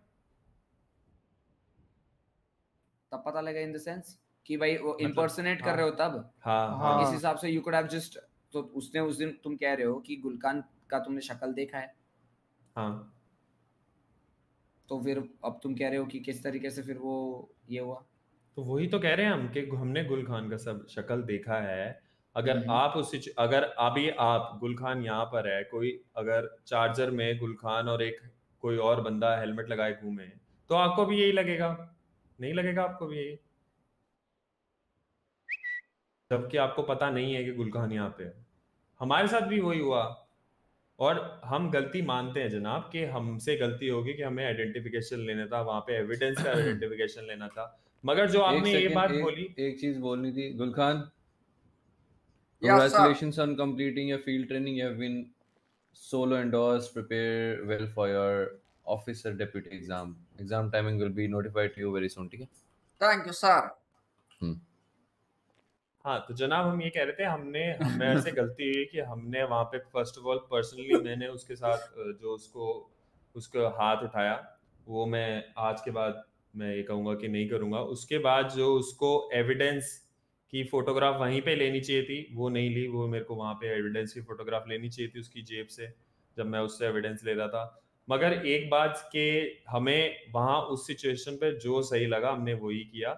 तब पता लगा इन द सेंस कि भाई वो मतलब- कर हाँ। रहे हो तब? हाँ हाँ। इस हिसाब से यू कुड हैव जस्ट तो उसने उस दिन तुम कह रहे हो कि गुलकान का तुमने शक्ल देखा है। हाँ। तो फिर अब तुम कह रहे हो कि किस तरीके से फिर वो ये हुआ? तो वही तो कह रहे हैं हम कि हमने गुल खान का सब शक्ल देखा है। अगर हम्म। आप उस सिच- अगर अभी आप गुल खान यहाँ पर है कोई अगर चार्जर में गुल खान और एक कोई और बंदा हेलमेट लगाए घूमे तो आपको भी यही लगेगा? नहीं लगेगा आपको भी यही? जबकि आपको पता नहीं है कि गुल खान यहाँ पे है। हमारे साथ भी वही हुआ। और हम गलती मानते हैं जनाब कि हमसे गलती होगी कि हमें आइडेंटिफिकेशन लेना था वहाँ पे एविडेंस का आइडेंटिफिकेशन लेना था। मगर जो आपने ये बात एक, बोली एक चीज़ बोलनी थी Gul Khan congratulations on completing your field training you have been solo endorsed prepare well for your officer deputy exam exam timing will be notified to you very soon ठीक है थैंक यू सर हाँ तो जनाब हम ये कह रहे थे हमने मेरे से गलती हुई कि हमने वहाँ पे फ़र्स्ट ऑफ़ ऑल पर्सनली मैंने उसके साथ जो उसको उसका हाथ उठाया वो मैं आज के बाद मैं ये कहूँगा कि नहीं करूँगा। उसके बाद जो उसको एविडेंस की फोटोग्राफ वहीं पे लेनी चाहिए थी, वो नहीं ली। वो मेरे को वहाँ पे एविडेंस की फोटोग्राफ लेनी चाहिए थी उसकी जेब से, जब मैं उससे एविडेंस ले रहा था। मगर एक बात के हमें वहाँ उस सिचुएशन पे जो सही लगा, हमने वही किया।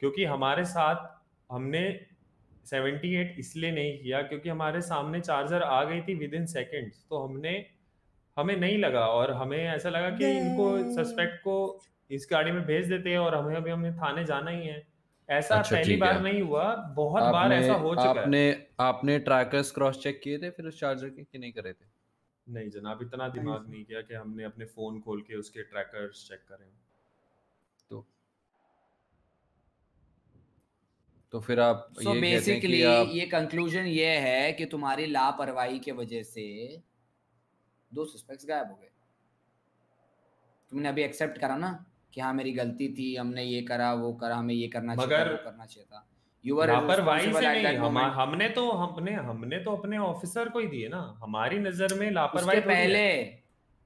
क्योंकि हमारे साथ हमने 78 इसलिए नहीं किया क्योंकि हमारे सामने चार्जर आ गई थी विद इन सेकेंड्स तो हमने, हमें नहीं लगा और हमें ऐसा लगा कि इनको सस्पेक्ट को इस गाड़ी में भेज देते हैं और हमें अभी हमें थाने जाना ही है। ऐसा अच्छा, पहली बार नहीं हुआ बहुत बार ऐसा हो चुका आपने है। आपने आपने ट्रैकर्स क्रॉस चेक किए थे फिर उस चार्जर के कि नहीं करे थे? नहीं जनाब इतना दिमाग नहीं किया कि हमने अपने फ़ोन खोल के उसके ट्रैकर्स चेक करें। तो तो फिर आप सो ये कहते हैं बेसिकली कि आप ये कंक्लूजन ये है कि तुम्हारी लापरवाही के वजह से दो सस्पेक्ट्स गायब हो गए। तुमने अभी एक्सेप्ट करा ना? कि हाँ मेरी गलती थी हमने ये करा वो करा हमें ये करना चाहिए वो करना चाहिए था। यू लापरवाही से नहीं हम हमने तो हमने हमने तो अपने ऑफिसर को ही दिए ना। हमारी नज़र में लापरवाही। पहले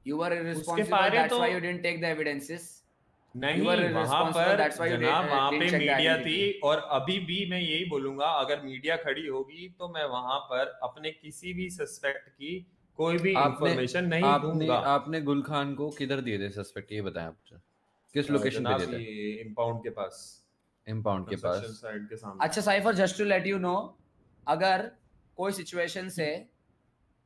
irresponsible पहले that's तो- why you didn't take the evidences. नहीं वहाँ पर जनाब वहाँ पे मीडिया थी और अभी भी मैं यही बोलूँगा अगर मीडिया खड़ी होगी तो मैं वहाँ पर अपने किसी भी सस्पेक्ट की कोई भी आपने इंफॉर्मेशन नहीं दूँगा आपने गुल खान को किधर दिए थे सस्पेक्ट ये बताएँ आप। किस लोकेशन पे जनाब दिए इम्पाउंड के पास। इम्पाउंड के पास। साइड के सामने। अच्छा Cipher just to let you know अगर कोई सिचुएशन से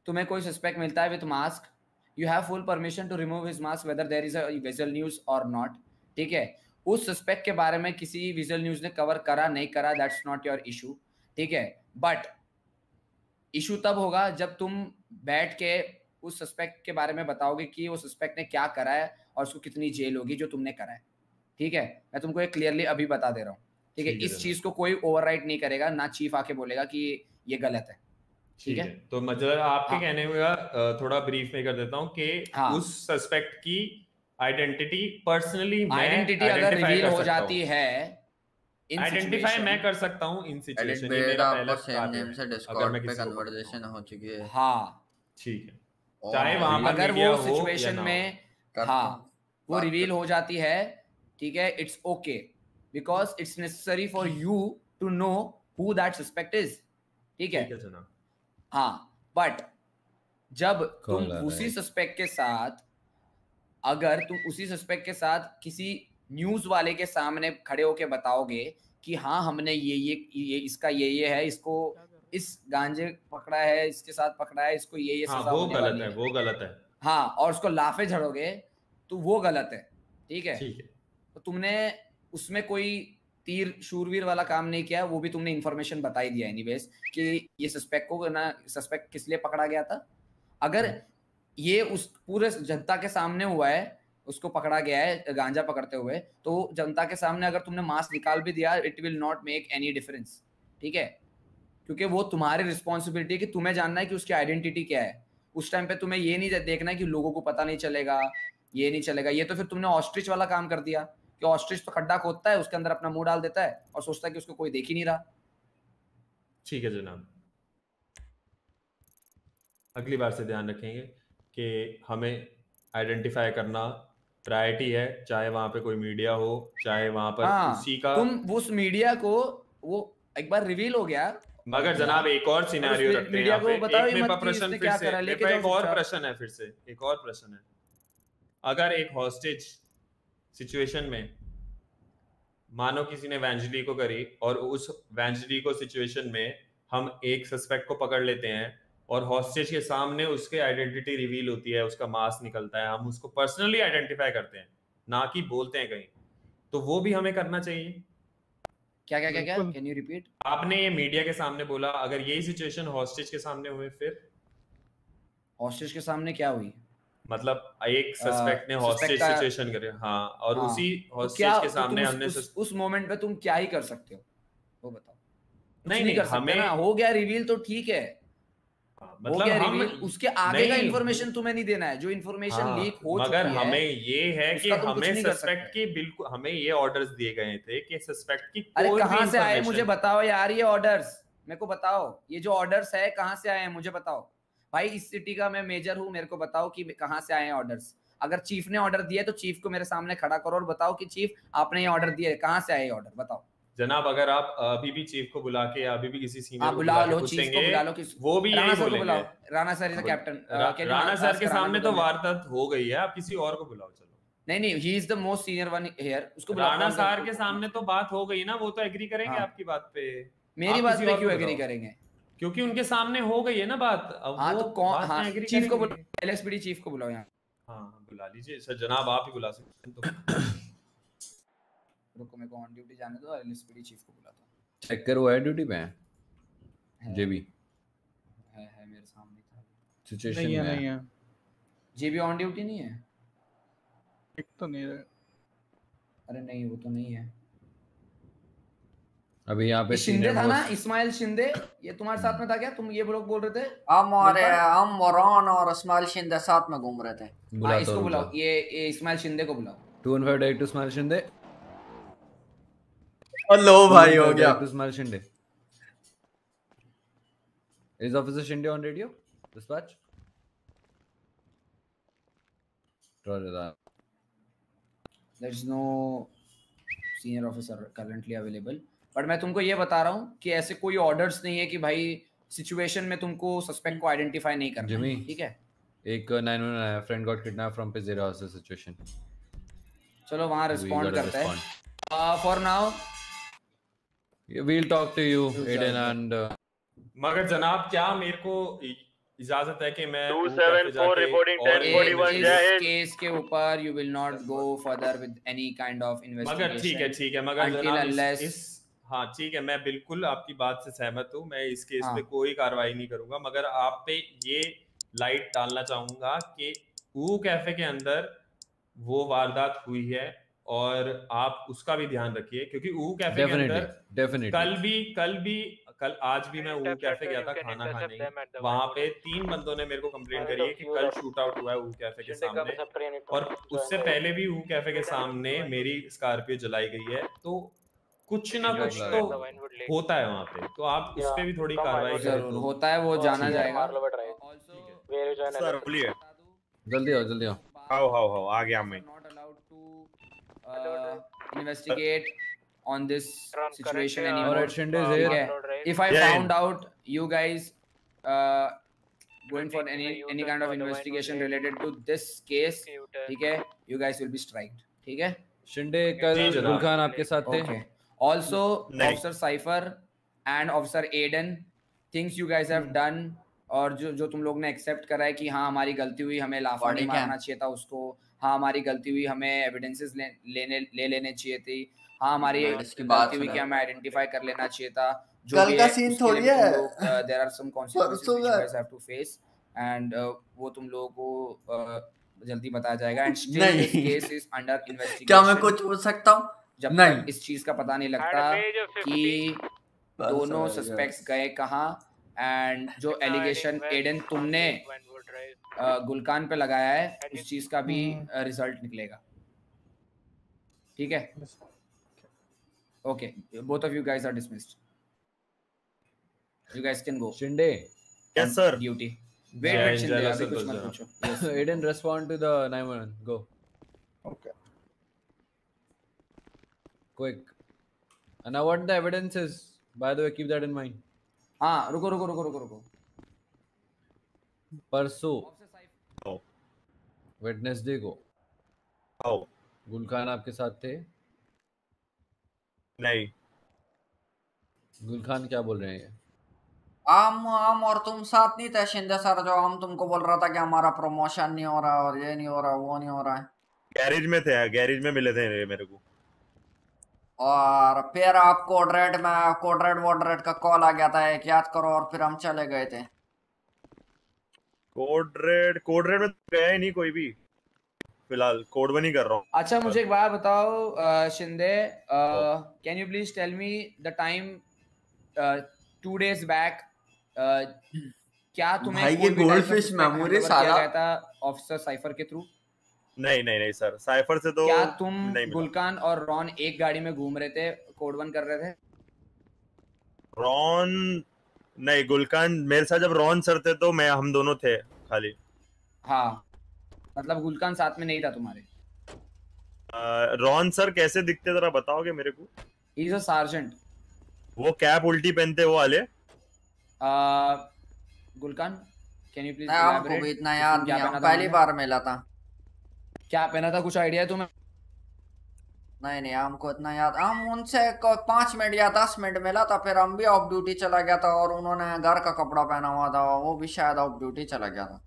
तुम्हें कोई सस्पेक्ट मिलता है with mask you have full permission to remove his mask whether there is a visual news और नॉट ठीक है? उस सस्पेक्ट के बारे में किसी विजुअल न्यूज़ ने कवर करा नहीं करा दैट्स नॉट योर इशू ठीक है? बट इशू तब होगा जब तुम बैठ के उस सस्पेक्ट के बारे में बताओगे कि वो सस्पेक्ट ने क्या करा है और उसको कितनी जेल होगी जो तुमने करा है। ठीक है? मैं तुमको एक क्लियरली अभी बता दे रहा हूँ। ठीक है? इस चीज़ को कोई ओवरराइट नहीं करेगा ना चीफ आके बोलेगा कि ये गलत है। ठीक है? तो मतलब आपके हाँ। कहने में थोड़ा ब्रीफ में कर देता हूँ कि हाँ। उस सस्पेक्ट की आइडेंटिटी पर्सनली आइडेंटिटी अगर रिवील हो जाती है आइडेंटिफाई मैं कर सकता हूँ इन सिचुएशन बेटा मेरा पहला सेम नेम से डिस्कॉर्ड पे कन्वर्सेशन हो। चुकी है। हाँ। ठीक है। चाहे वहाँ पर अगर वो सिचुएशन में हूँ, वो रिवील हो जाती है ठीक है? It's okay because it's necessary for you to know who that suspect is. ठीक है? है हाँ बट जब तुम उसी सस्पेक्ट के साथ अगर तुम उसी सस्पेक्ट के साथ किसी न्यूज़ वाले के सामने खड़े होके बताओगे कि हाँ हमने ये ये ये इसका ये ये है इसको इस गांजे पकड़ा है इसके साथ पकड़ा है इसको ये ये हाँ वो गलत है। वो गलत है। हाँ और उसको लाफे झड़ोगे तो वो गलत है ठीक है? ठीक है। तो तुमने उसमें कोई तीर शूरवीर वाला काम नहीं किया वो भी तुमने इन्फॉर्मेशन बता ही दिया एनीवेज कि ये सस्पेक्ट को ना सस्पेक्ट किस लिए पकड़ा गया था? अगर ये उस पूरे जनता के सामने हुआ है उसको पकड़ा गया है गांजा पकड़ते हुए तो जनता के सामने अगर तुमने मास्क निकाल भी दिया it will not make any difference ठीक है? क्योंकि वो तुम्हारी रिस्पॉन्सिबिलिटी है कि तुम्हें जानना है कि उसकी आइडेंटिटी क्या है। उस टाइम पे तुम्हें ये नहीं देखना है कि लोगों को पता नहीं चलेगा ये नहीं चलेगा। ये तो फिर तुमने ऑस्ट्रिच वाला काम कर दिया कि ऑस्ट्रिच तो खड्डा खोदता है उसके अंदर अपना मुँह डाल देता है और सोचता है कि उसको कोई देख ही नहीं रहा। ठीक है जनाब। अगली बार से ध्यान रखेंगे कि हमें आइडेंटिफाई करना प्रायोरिटी है चाहे वहाँ पे कोई मीडिया हो चाहे वहाँ पर हाँ उसी का तुम उस मीडिया को वो एक बार रिवील हो गया। मगर जनाब एक और सिनेरियो रखते हैं मीडिया को बताओ ही प्रश्न फिर से एक और प्रश्न है फिर से एक और प्रश्न है। अगर एक हॉस्टेज सिचुएशन में मानो किसी ने वैंजली को करी और उस वैंजली को सिचुएशन में हम एक सस्पेक्ट को पकड़ लेते हैं और हॉस्टेज के सामने उसके आइडेंटिटी रिवील होती है उसका मास्क निकलता है हम उसको पर्सनली आइडेंटिफाई करते हैं ना कि बोलते हैं कहीं। तो वो भी हमें करना चाहिए। क्या क्या क्या क्या? कैन यू रिपीट आपने ये मीडिया के सामने बोला अगर यही सिचुएशन हॉस्टेज के सामने हुए फिर? हॉस्टेज के सामने क्या हुई? मतलब एक सस्पेक्ट ने हॉस्टेज सिचुएशन करे हाँ और हाँ, उसी तो हॉस्टेज के तो सामने तुम उस- हमने उस, उस मोमेंट पे तुम क्या ही कर सकते हो? वो बताओ। नहीं, नहीं नहीं, कर हमें- हो गया रिवील तो ठीक है। मतलब हम उसके आगे का इन्फॉर्मेशन तुम्हें नहीं देना है। जो इन्फॉर्मेशन हाँ, लीक हो मगर हमें ये है कि हमें सस्पेक्ट की बिल्कुल हमें ये ऑर्डर्स दिए गए थे कि सस्पेक्ट की अरे कहाँ से आए? मुझे बताओ यार ये ऑर्डर्स मेरे को बताओ ये जो ऑर्डर्स है कहाँ से आए हैं? मुझे बताओ। भाई इस सिटी का मैं मेजर हूँ मेरे को बताओ कि कहाँ से आए हैं ऑर्डर्स अगर चीफ ने ऑर्डर दिया तो चीफ को मेरे सामने खड़ा करो और बताओ कि चीफ आपने ये ऑर्डर दिया है कहाँ से आए ऑर्डर बताओ। जनाब अगर आप अभी भी चीफ को बुला के अभी भी किसी सीनियर हाँ को बुला लो चीफ को बुला लो किस वो भी राणा यही सर को बोलेंगे। बुलाओ। Rana sir is the captain Rana sir के सामने तो वारदात हो गई है आप किसी और को बुलाओ चलो। नहीं नहीं he is the most senior one here उसको बुलाओ राणा सर के सामने तो बात हो गई ना वो तो एग्री करेंगे हाँ। आपकी बात पे। मेरी बात पे क्यों एग्री करेंगे? क्योंकि उनके सामने हो गई है ना बात। अब हाँ वो तो कौन हाँ चीफ को करेंगे। बुलाओ एलएसपीडी चीफ को बुलाओ यहाँ। हाँ हाँ, बुला लीजिए। सर जनाब आप ही बुला सकते हैं तो। रुको मेरे को ऑन ड्यूटी जाने दो एलएसपीडी चीफ को बुलाता हूँ। चेक कर वो है ड्यूटी पे? है। जेबी? है है मेरे सामने था। सिचुएशन नहीं है में नहीं जीबी ऑन ड्यूटी नहीं है? एक तो नहीं अरे नहीं वो तो नहीं है। अभी यहाँ पे शिंदे था ना इस्माइल शिंदे ये तुम्हारे साथ में था क्या? तुम ये लोग बोल रहे थे? हम और। हम रॉन और इस्माइल शिंदे साथ में घूम रहे थे। हाँ बुला इसको तो बुलाओ ये ये इस्माइल शिंदे को बुलाओ। Two one five direct to Ismail Shinde. Hello भाई हो गया। To Ismail Shinde. Is officer Shinde on radio dispatch roger that there is no senior officer currently available but मैं तुमको ये बता रहा हूँ कि ऐसे कोई ऑर्डर्स नहीं है कि भाई सिचुएशन में तुमको सस्पेक्ट को आइडेंटिफाई नहीं करना जिमी है, ठीक है? एक 911 आया friend got kidnap from pizzeria house situation चलो वहाँ रिस्पॉन्ड करते हैं। For now to you We'll Aiden talk. uh, मगर जनाब क्या मेरे को इजाज़त है कि मैं Two वो seven कैफ़े four जाके reporting 1041 जय हिंद। केस के ऊपर you will not go further with any kind of investigation मगर ठीक है ठीक है मगर जनाब इस हाँ ठीक है मैं बिल्कुल आपकी बात से सहमत हूँ मैं इस केस हाँ। पे कोई कार्रवाई नहीं करूँगा मगर आप पे ये लाइट डालना चाहूँगा कि ऊ कैफ़े के अंदर वो वारदात हुई है और आप उसका भी ध्यान रखिए क्योंकि ऊ कैफ़े के अंदर definitely कल भी कल भी कल आज भी मैं वो कैफ़े गया था खाना खाने। वहाँ पे तीन बंदों ने मेरे को कंप्लेन करी है कि कल शूट आउट हुआ है वो कैफ़े के सामने और उससे पहले भी वो कैफ़े के सामने मेरी स्कॉर्पियो जलाई गई है तो कुछ ना कुछ तो होता है वहाँ पे तो आप उस पे भी थोड़ी कार्रवाई करें ज़रूर तो होता है वो जाना जाएगा सर बोलिए जल्दी आओ जल्दी आओ हाउ हाउ हाउ आ गया मैं not allowed to investigate on this situation uh, anymore. Alright, Shinde is here. Okay. If I Yeah, found out you guys uh, going for any any kind of investigation related to this case, ठीक है? You guys will be striked. ठीक है? शिंदे कल। गुलखान आपके साथ थे Okay. Also। Officer Cypher and Officer Aiden, things you guys have done और जो जो तुम लोग ने एक्सेप्ट करा है कि हाँ हमारी गलती हुई हमें लाफा नहीं मारना चाहिए था उसको। हाँ हमारी गलती हुई हमें एविडेंसेस ले, लेने ले लेने चाहिए थी। हाँ हमारी गलती हुई कि हमें आइडेंटिफाई कर लेना चाहिए था। जो कल का scene उसके थोड़ी है। There are some consequences. You guys have to face and वो तुम लोगों को uh, जल्दी बताया जाएगा। And still this case is under investigation क्या मैं कुछ पूछ सकता हूँ? जब नहीं। तक इस चीज़ का पता नहीं लगता कि दोनों। सस्पेक्ट्स गए कहाँ एंड जो एलिगेशन एडन तुमने गुलकान पे लगाया है उस चीज़ का भी रिज़ल्ट निकलेगा। ठीक है? Okay both of you guys are dismissed you guys can go Shinde yes sir duty wait wait Shinde अभी कुछ मत पूछो। Aiden respond to the 911 go. Okay. Quick. And now what the evidence is? By the way keep that in mind. हाँ रुको रुको रुको रुको रुको परसों वेडनेसडे को गुलखान आपके साथ थे? नहीं। गुलखान क्या बोल रहे हैं ये? आम आम और तुम साथ नहीं थे शिंदे सर जो आम तुमको बोल रहा था कि हमारा प्रमोशन नहीं हो रहा और ये नहीं हो रहा वो नहीं हो रहा है। गैरेज में थे गैरेज में मिले थे मेरे को। और फिर आप कोड रेड में कोड रेड वोड रेड का कॉल आ गया था एक याद करो और फिर हम चले गए थे। कोड रेड कोड रेड में तो गया ही नहीं कोई भी फ़िलहाल कोड ही कर रहा हूँ। अच्छा मुझे एक बात बताओ Shinde can you please tell me the time two days back क्या तुम्हें भाई, ये handover किया साला। ऑफिसर साइफर के थ्रू नहीं नहीं नहीं सर। साइफर से तो क्या तुम गुलकान और रॉन एक गाड़ी में घूम रहे थे कोड वन कर रहे थे? रॉन नहीं गुलकान मेरे साथ जब रॉन सर थे तो मैं हम दोनों थे खाली। हाँ। मतलब गुलकान साथ में नहीं था तुम्हारे। रॉन सर कैसे दिखते जरा बताओगे मेरे को? इज़ अ सार्जेंट वो कैप उल्टी पहनते वो वाले। गुलकान कैन यू प्लीज़ इतना याद नहीं पहली बार मिला था। क्या पहना था? कुछ आइडिया है तुम्हें? नहीं नहीं हमको इतना याद हम उनसे को- पाँच मिनट या दस मिनट मिला था फिर हम भी ऑफ़ ड्यूटी चला गया था और उन्होंने घर का कपड़ा पहना हुआ था वो भी शायद ऑफ़ ड्यूटी चला गया था।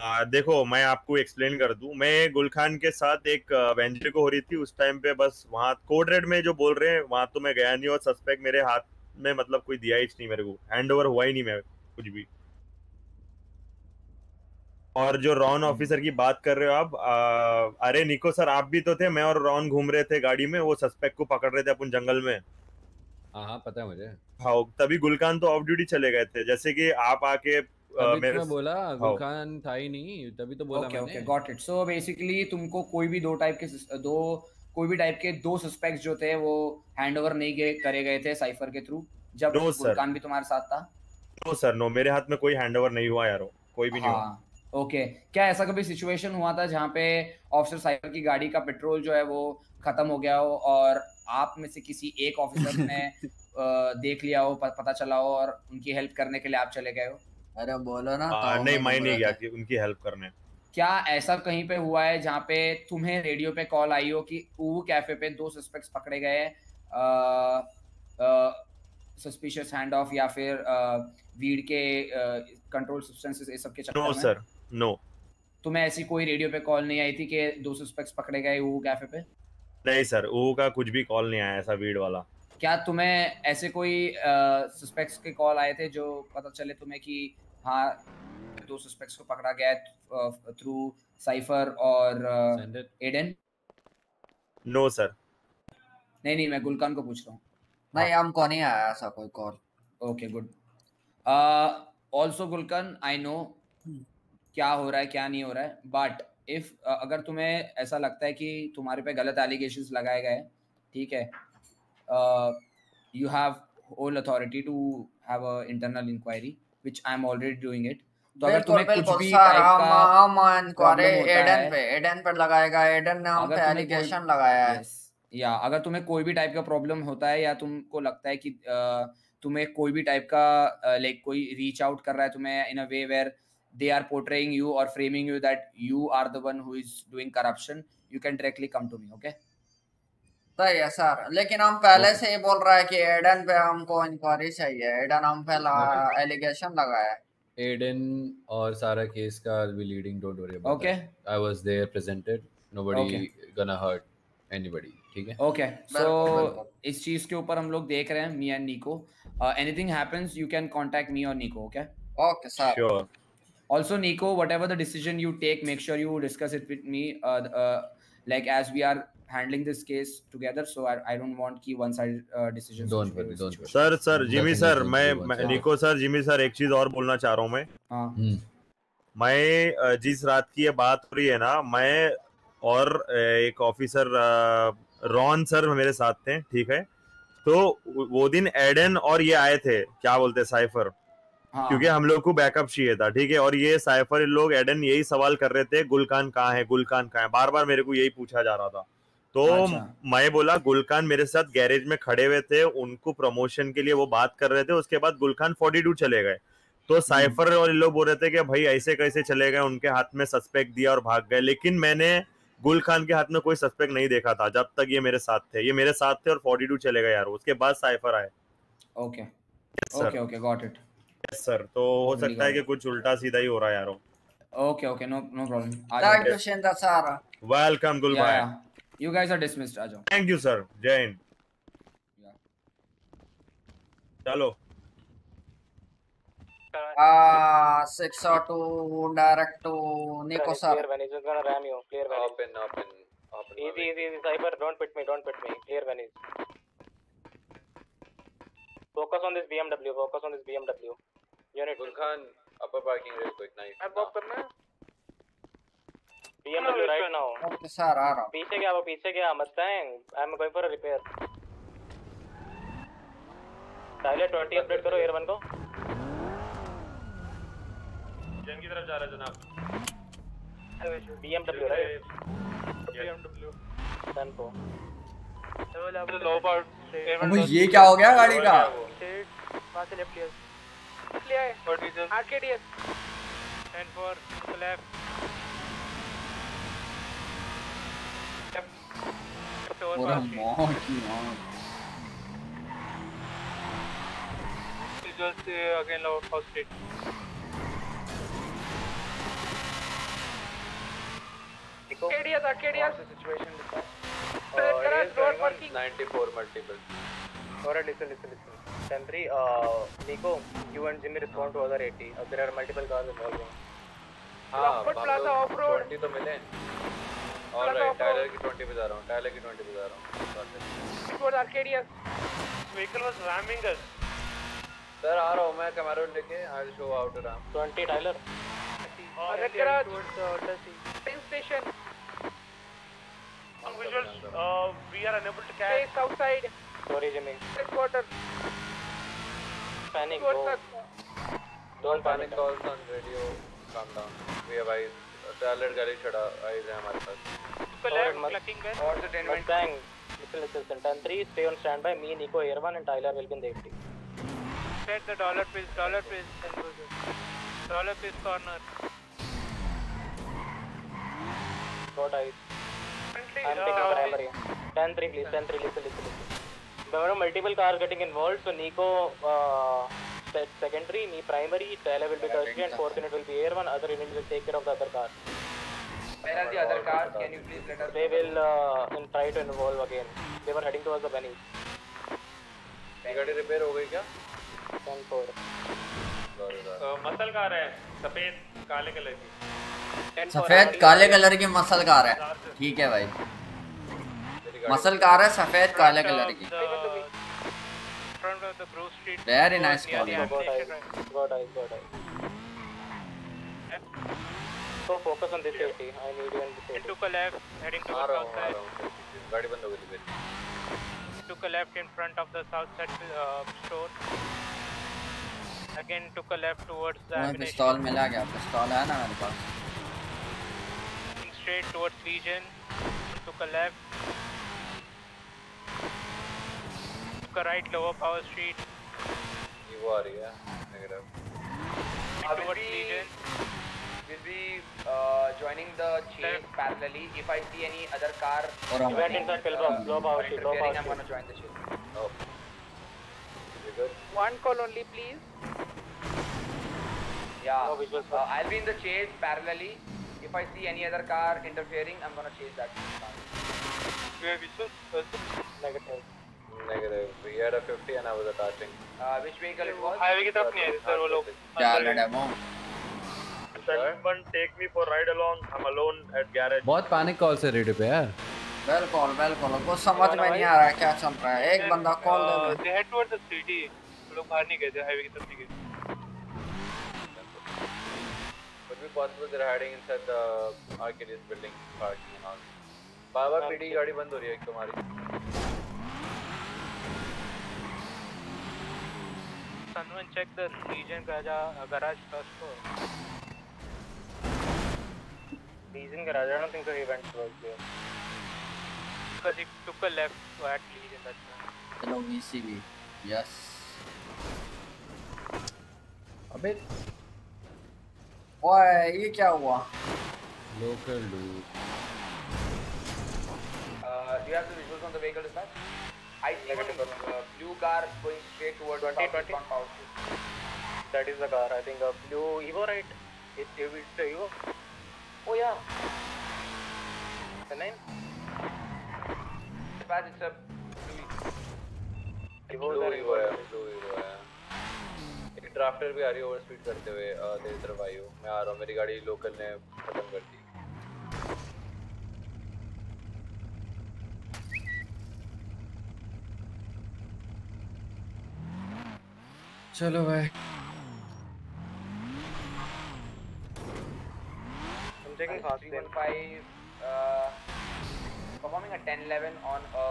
आ, देखो मैं आपको एक्सप्लेन कर दूँ। मैं गुलखान के साथ एक वेंचर को हो रही थी उस टाइम पे बस वहाँ कोड रेड में जो बोल रहे हैं वहाँ तो मैं गया नहीं और सस्पेक्ट मेरे हाथ में मतलब कोई दिया ही नहीं मेरे को। हैंड ओवर हुआ ही नहीं मैं कुछ भी। और जो रॉन ऑफिसर की बात कर रहे हो आप आ, अरे निको सर आप भी तो थे मैं और रॉन घूम रहे थे गाड़ी में वो सस्पेक्ट को पकड़ रहे थे अपन जंगल में। हाँ हाँ पता है मुझे। हाँ तभी गुलकान तो ऑफ़ ड्यूटी चले गए थे जैसे कि आप आके तो मेरे बोला हाँ। गुलखान था ही नहीं तभी तो बोला ओके ओके मैंने गॉट इट सो बेसिकली तुमको कोई भी दो टाइप के दो कोई भी टाइप के दो सस्पेक्ट्स जो थे वो हैंड ओवर नहीं गए करे गए थे साइफर के थ्रू जब No. गुलकान भी तुम्हारे साथ था? नो सर नो मेरे हाथ में कोई हैंड ओवर नहीं हुआ यार। कोई भी नहीं हाँ ओके क्या ऐसा कभी सिचुएशन हुआ था जहाँ पे ऑफिसर साइफर की गाड़ी का पेट्रोल जो है वो खत्म हो गया हो और आप में से किसी एक ऑफिसर ने देख लिया हो पता चला हो और उनकी हेल्प करने के लिए आप चले गए हो? अरे बोलो ना आ, ताऊ नहीं मैं नहीं गया कि उनकी हेल्प करने। क्या ऐसा कहीं पे हुआ है जहाँ पे तुम्हें रेडियो पे कॉल आई हो कि ऊ कैफ़े पे दो सस्पेक्ट्स पकड़े गए सस्पिशियस हैंड ऑफ़ या फिर वीड के कंट्रोल सब्सटेंसेस ये सब के चक्कर नो में? सर नो तुम्हें ऐसी कोई रेडियो पे कॉल नहीं आई थी कि दो सस्पेक्ट्स पकड़े गए ऊ कैफ़े पे। नहीं सर वो का कुछ भी कॉल नहीं आया ऐसा भीड़ वाला। क्या तुम्हें ऐसे कोई सस्पेक्ट्स के कॉल आए थे जो पता चले तुम्हें कि हाँ दो सस्पेक्ट्स को पकड़ा गया थ्रू साइफर और एडन नो सर नहीं नहीं मैं गुलकान को पूछ रहा हूँ। नहीं हमको नहीं आया ऐसा कोई call okay good also Gulkhan I know क्या हो रहा है क्या नहीं हो रहा है बट इफ़ अगर तुम्हें ऐसा लगता है कि तुम्हारे पे गलत एलिगेशंस लगाए गए ठीक है you have whole authority to have a internal inquiry which I am already doing it तो अगर तुम्हें कुछ भी टाइप का हम इंक्वायरी एडन पे एडन पर लगाएगा एडन ने हम पे एलिगेशन लगाया है Yes. या अगर तुम्हें कोई भी टाइप का प्रॉब्लम होता है या तुमको लगता है कि तुम्हें कोई भी टाइप का लाइक कोई रीच आउट कर रहा है तुम्हें in a way where they are portraying you और framing you that you are the one who is doing corruption you can directly come to me okay सही है सर। लेकिन हम पहले से ही बोल रहा है कि एडन पे हमको इंक्वायरी चाहिए। एडन हम पहला एलिगेशन लगाया है। Aiden और सारा केस का leading don't worry about Okay. that. I was there presented. Nobody Okay. gonna hurt anybody ठीक है? Okay so. इस चीज़ के ऊपर हम लोग देख रहे हैं me and Nico anything happens you can contact me और Nico okay okay sir. Sure also nico whatever the decision you take make sure you discuss it with me uh, uh, like as we are handling this case together so i, I don't want key one sided uh, decisions Don't worry, don't switch. Sir sir Jimmy sir मैं निको सर जिमी सर एक चीज़ और बोलना चाह रहा हूँ मैं हाँ हम्म मैं जिस रात की ये बात हो रही है ना मैं और एक ऑफिसर रॉन सर मेरे साथ थे ठीक है तो वो दिन एडन और ये आए थे क्या बोलते हैं साइफर हाँ। क्योंकि हम लोग को बैकअप चाहिए था ठीक है? और ये साइफर लोग एडन यही सवाल कर रहे थे गुलकान कहाँ है? गुलकान कहाँ है? बार बार मेरे को यही पूछा जा रहा था। तो अच्छा। मैं बोला गुलकान मेरे साथ गैरेज में खड़े हुए थे उनको प्रमोशन के लिए वो बात कर रहे थे उसके बाद गुलकान 42 चले गए। तो साइफर और लोग बोल रहे थे कि भाई ऐसे कैसे चले गए? उनके हाथ में सस्पेक्ट दिया और भाग गए। लेकिन मैंने गुल खान के हाथ में कोई सस्पेक्ट नहीं देखा था जब तक ये मेरे साथ थे। ये मेरे साथ थे और 42 चले गए यार उसके बाद साइफर आए। Sir. okay okay got it sir तो हो सकता है कि कुछ उल्टा सीधा ही हो रहा है यारो। Okay okay no no problem thank you Shinde sir welcome Gul भाई यू गाइस आर डिसमिस्ड आ जाओ थैंक यू सर जय हिंद चलो six two direct Nico sir clear वैनिज is gonna ram you clear वैनिज open open easy easy easy Cipher don't pit me don't pit me clear वैनिज focus on this BMW focus on this BMW Unit. Gulkhan upper parking real quick nice. Bob करना BMW right now. Okay sir आ रहा हूँ। पीछे क्या वो पीछे क्या? Mustang I am going for a repair पहले 20 अपडेट करो एयर वन को। जन की तरफ़ जा रहा है जनाब। BMW राइट BMW 10 को लो पार्ट अबे ये क्या हो गया गाड़ी का? वहाँ से लेफ़्ट लिया लिया है आरकेडीएस 10 फॉर लेफ़्ट पूरा मौत की मौत just uh, again low house street Arcadias, Arcadias. situation Red garage, road working. 94 multiple Alright, listen, listen, listen. 10 3, uh, Nico, you and Jimmy respond to other 80. Uh, there are multiple cars involved. हाँ Plaza off-road. 20 तो मिले Plaza ऑलराइट. टायलर की 20 पे जा रहा हूँ टायलर की 20 पे जा रहा हूँ Got it. Towards Arcadias. vehicle was ramming us sir आ रहा हूँ मैं कैमरा लेके I will show out ram 20 Tyler. Red garage. Towards uh, train station. on visuals uh, we are Sorry, Jimmy. Headquarter. Panic, Towards go. the don't panic calls on radio calm down we have eyes Tyler गाड़ी चढ़ा आईज है हमारे पास to left, clucking west. Or the 10 Mustang. Listen, listen, listen. 10 3, stay on standby. Me, Nico, Air 1 and Tyler will be in the 80. Set the dollar piece, dollar piece. and go there. Dollar piece corner. Got eyes. Currently, I'm taking uh, primary. 10 3, please. 10 3, listen, listen, listen. There were multiple cars getting involved, so Nico uh, se- secondary, me primary, Tyler will be tertiary, and fourth unit will be Air 1. Other unit will take care of the other car. where are the other cars can you please let us They will uh, in, try to involve again. They were heading towards the Benny. गाड़ी रिपेयर हो गई क्या 10 4. मसल कार है सफ़ेद काले कलर की सफ़ेद काले कलर की मसल कार है ठीक है भाई मसल कार है सफ़ेद काले कलर की the front of the Bruce Street. Very nice near the call, Got eyes. station, right? Got eyes. Got eyes. So focus on this 80. I need you in this 80. Took a left, heading uh towards रहा south हूँ आ side. रहा हूँ गाड़ी बंद हो गई थी मेरी Took a left in front of the south side uh, store. Again took a left towards the तुम्हें ammunition. पिस्तौल मिला क्या पिस्तौल है ना मेरे पास straight towards Legion. Took a left. a right lower power street. You are, yeah? Negative. Uh, will be, we'll be uh, joining the chase Left. parallelly. If I see any other car or event inside Pilbara, low power street, low power I'm going to join the chase. Oh. One call only, please. Yeah, no, uh, I'll be in the chase parallelly. If I see any other car interfering, I'm gonna chase that car. You have visual? Negative. Negative. We had a 50 and I was attaching. Uh, which vehicle it was? Highway की तरफ़ नहीं है सर वो लोग क्या है demo Someone take me for ride along. I'm alone at garage. बहुत पैनिक कॉल से रेडियो पे यार बिल्कुल बिल्कुल कुछ समझ में नहीं आ रहा है क्या चल रहा है एक बंदा कॉल दे दे हेड टुवर्ड्स द सिटी लोग बाहर नहीं गए थे हाईवे की तरफ़ नहीं गए Could be possible they're hiding inside the Arcadius building, parking and all. बाबा पीडी गाड़ी बंद हो रही है एक तुम्हारी Someone check the region garage garage first floor. Legion garage, I don't think so event was there. Because he took a left at Legion, that's why. चलो वीसीबी यस अबे ओए ये क्या हुआ local loop Uh, do you have the visuals on the vehicle dispatch? I see one uh, blue car going straight towards 20, Southeast 20. on Power That is the car. I think a blue Evo, right? It, it, it's the Evo. Oh yeah. The nine? Dispatch, it's a blue. Evo ही है ब्लू ही वो है एक ड्राफ्टर भी आ रही है ओवर स्पीड करते हुए अ, तेरी तरफ़ आई हो मैं आ रहा हूँ मेरी गाड़ी लोकल ने खत्म कर दी चलो भाई I'm checking fast lane. 315 uh, performing a 1011 on a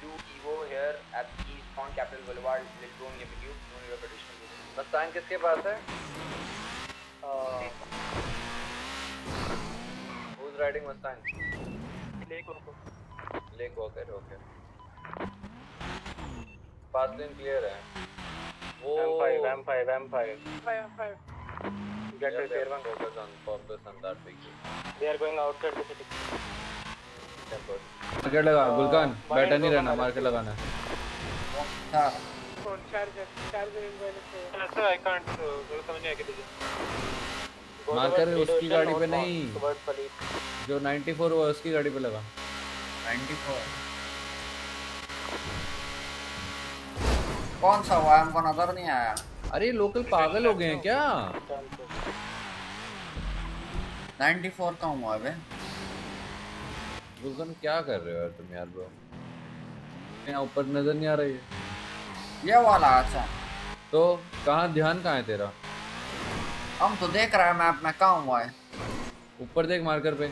blue Evo here at East on Capital Boulevard, Litgone Avenue, known your traditional Mastan किसके पास है Uh, Who's riding Mustang? Lake Loco. Lake Walker, okay. Path lane clear है। वो M5 M5 M5 M5 get there one focus on for the संदार pick they are going outside the city market लगा गुलकान बैठा नहीं रहना मार्केट लगाना हाँ। चार्जर चार्जर इन बैलेंस है ऐसा आई कांट समझ नहीं आ के मार्कर उसकी गाड़ी पे नहीं। जो 94 हुआ उसकी गाड़ी पे लगा। 94 कौन सा हुआ? हमको नज़र नहीं आया। अरे लोकल पागल हो गए हैं क्या? 94 का हुआ बे गुलकान क्या कर रहे हो यार तुम यार ब्रो यहाँ ऊपर नज़र नहीं आ रही है। ये वाला अच्छा। तो कहाँ ध्यान कहाँ है तेरा? हम तो देख रहे हैं मैप में कहाँ हुआ है। ऊपर देख मार्कर पे।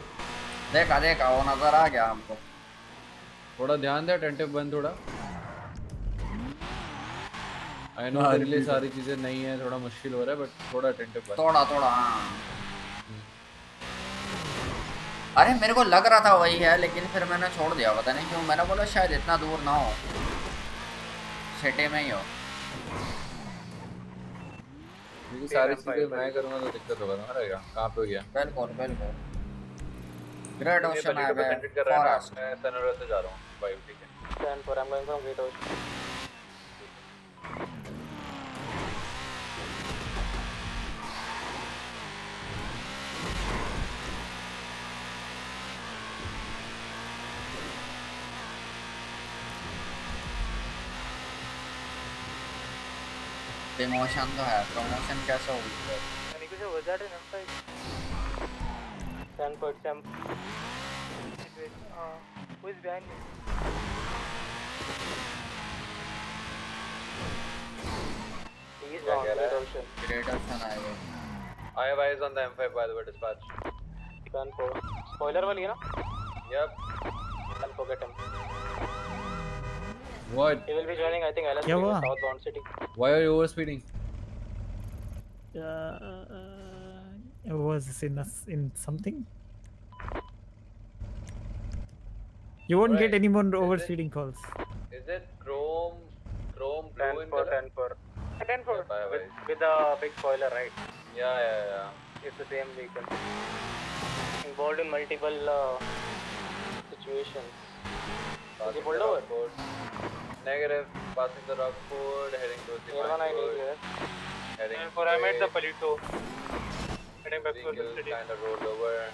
देखा देखा वो नज़र आ गया हमको। थोड़ा ध्यान दे टेंटिव बंद थोड़ा। आई नो हाँ तेरे लिए सारी चीज़ें नहीं है थोड़ा मुश्किल हो रहा है बट थोड़ा टेंटिव बंद थोड़ा थोड़ा हाँ। अरे मेरे को लग रहा था वही है लेकिन फिर मैंने छोड़ दिया पता नहीं क्यों मैंने बोला शायद इतना दूर ना हो। सिटी में ही हो। क्योंकि सारी चीज़ें मैं करूँगा तो दिक्कत होगा ना रहेगा कहाँ पे हो गया? बिल्कुल बिल्कुल। ग्रेट ये कर रहा है फॉरेस्ट मैं सनोरा से जा रहा हूँ। वाइव ठीक है। 10 for I'm going from Great Ocean. Promotion तो है प्रमोशन कैसा हो गया यानी कुछ हो जाते ना भाई सैन पर सैम हाँ कुछ बयान नहीं who is behind me? He is क्या on कह Great रहा है Ocean. Great Ocean Highway I have eyes on the M5 by the way dispatch 10 for. Spoiler वाली है ना? yep 10 for get him. What? He will be joining, I think, LSP क्या हुआ? southbound city. Why are you overspeeding? Uh, was in a, in something. You won't get Right. any more Is it- overspeeding calls. is it chrome chrome blue 10 in for color? 10 for 10 for Bye, with, bye. with a big spoiler, right? Yeah, yeah, yeah. It's the same vehicle. Involved in multiple uh, situations. Is he pulled over? rock ford. Negative. Passing the rock ford. Heading towards the Air one I need here. Heading And for I'm at the straight. Palito. Heading back towards the city. kind of rolled over.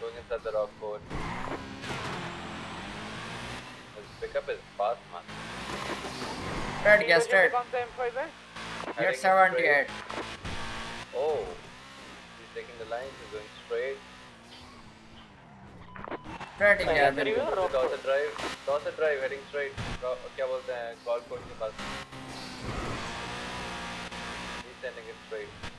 Going inside the rock ford. His pickup is fast, man. Straight, yeah, straight. कौन सा M5 है? You're 78. Oh, he's taking the lines, he's going straight. Straight in Toss बिल्कुल. toss a drive, heading straight. Ro- क्या बोलते हैं कॉल कोड के पास he's sending it straight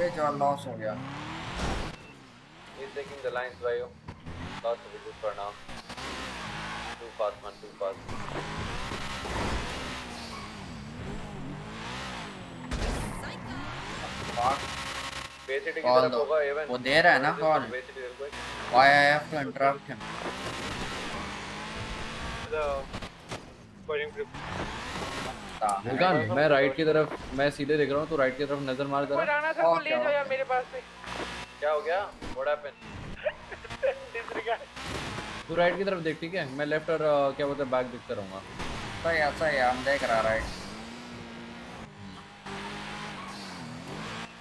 ये जो लॉस हो गया he's taking the lines by you lost of it for now too fast man too fast दो वो दे रहा है ना call why I have to interrupt him मैं राइट की तरफ़ मैं सीधे देख रहा हूँ तू राइट की तरफ़ नज़र मार जरा राणा सर को ले जाओ यार मेरे पास से क्या हो गया? व्हाट हैपेंड तू राइट की तरफ़ देख ठीक है? मैं लेफ़्ट और uh, क्या बोलते हैं बैक देखता रहूँगा। सही है सही है हम देख रहा राइट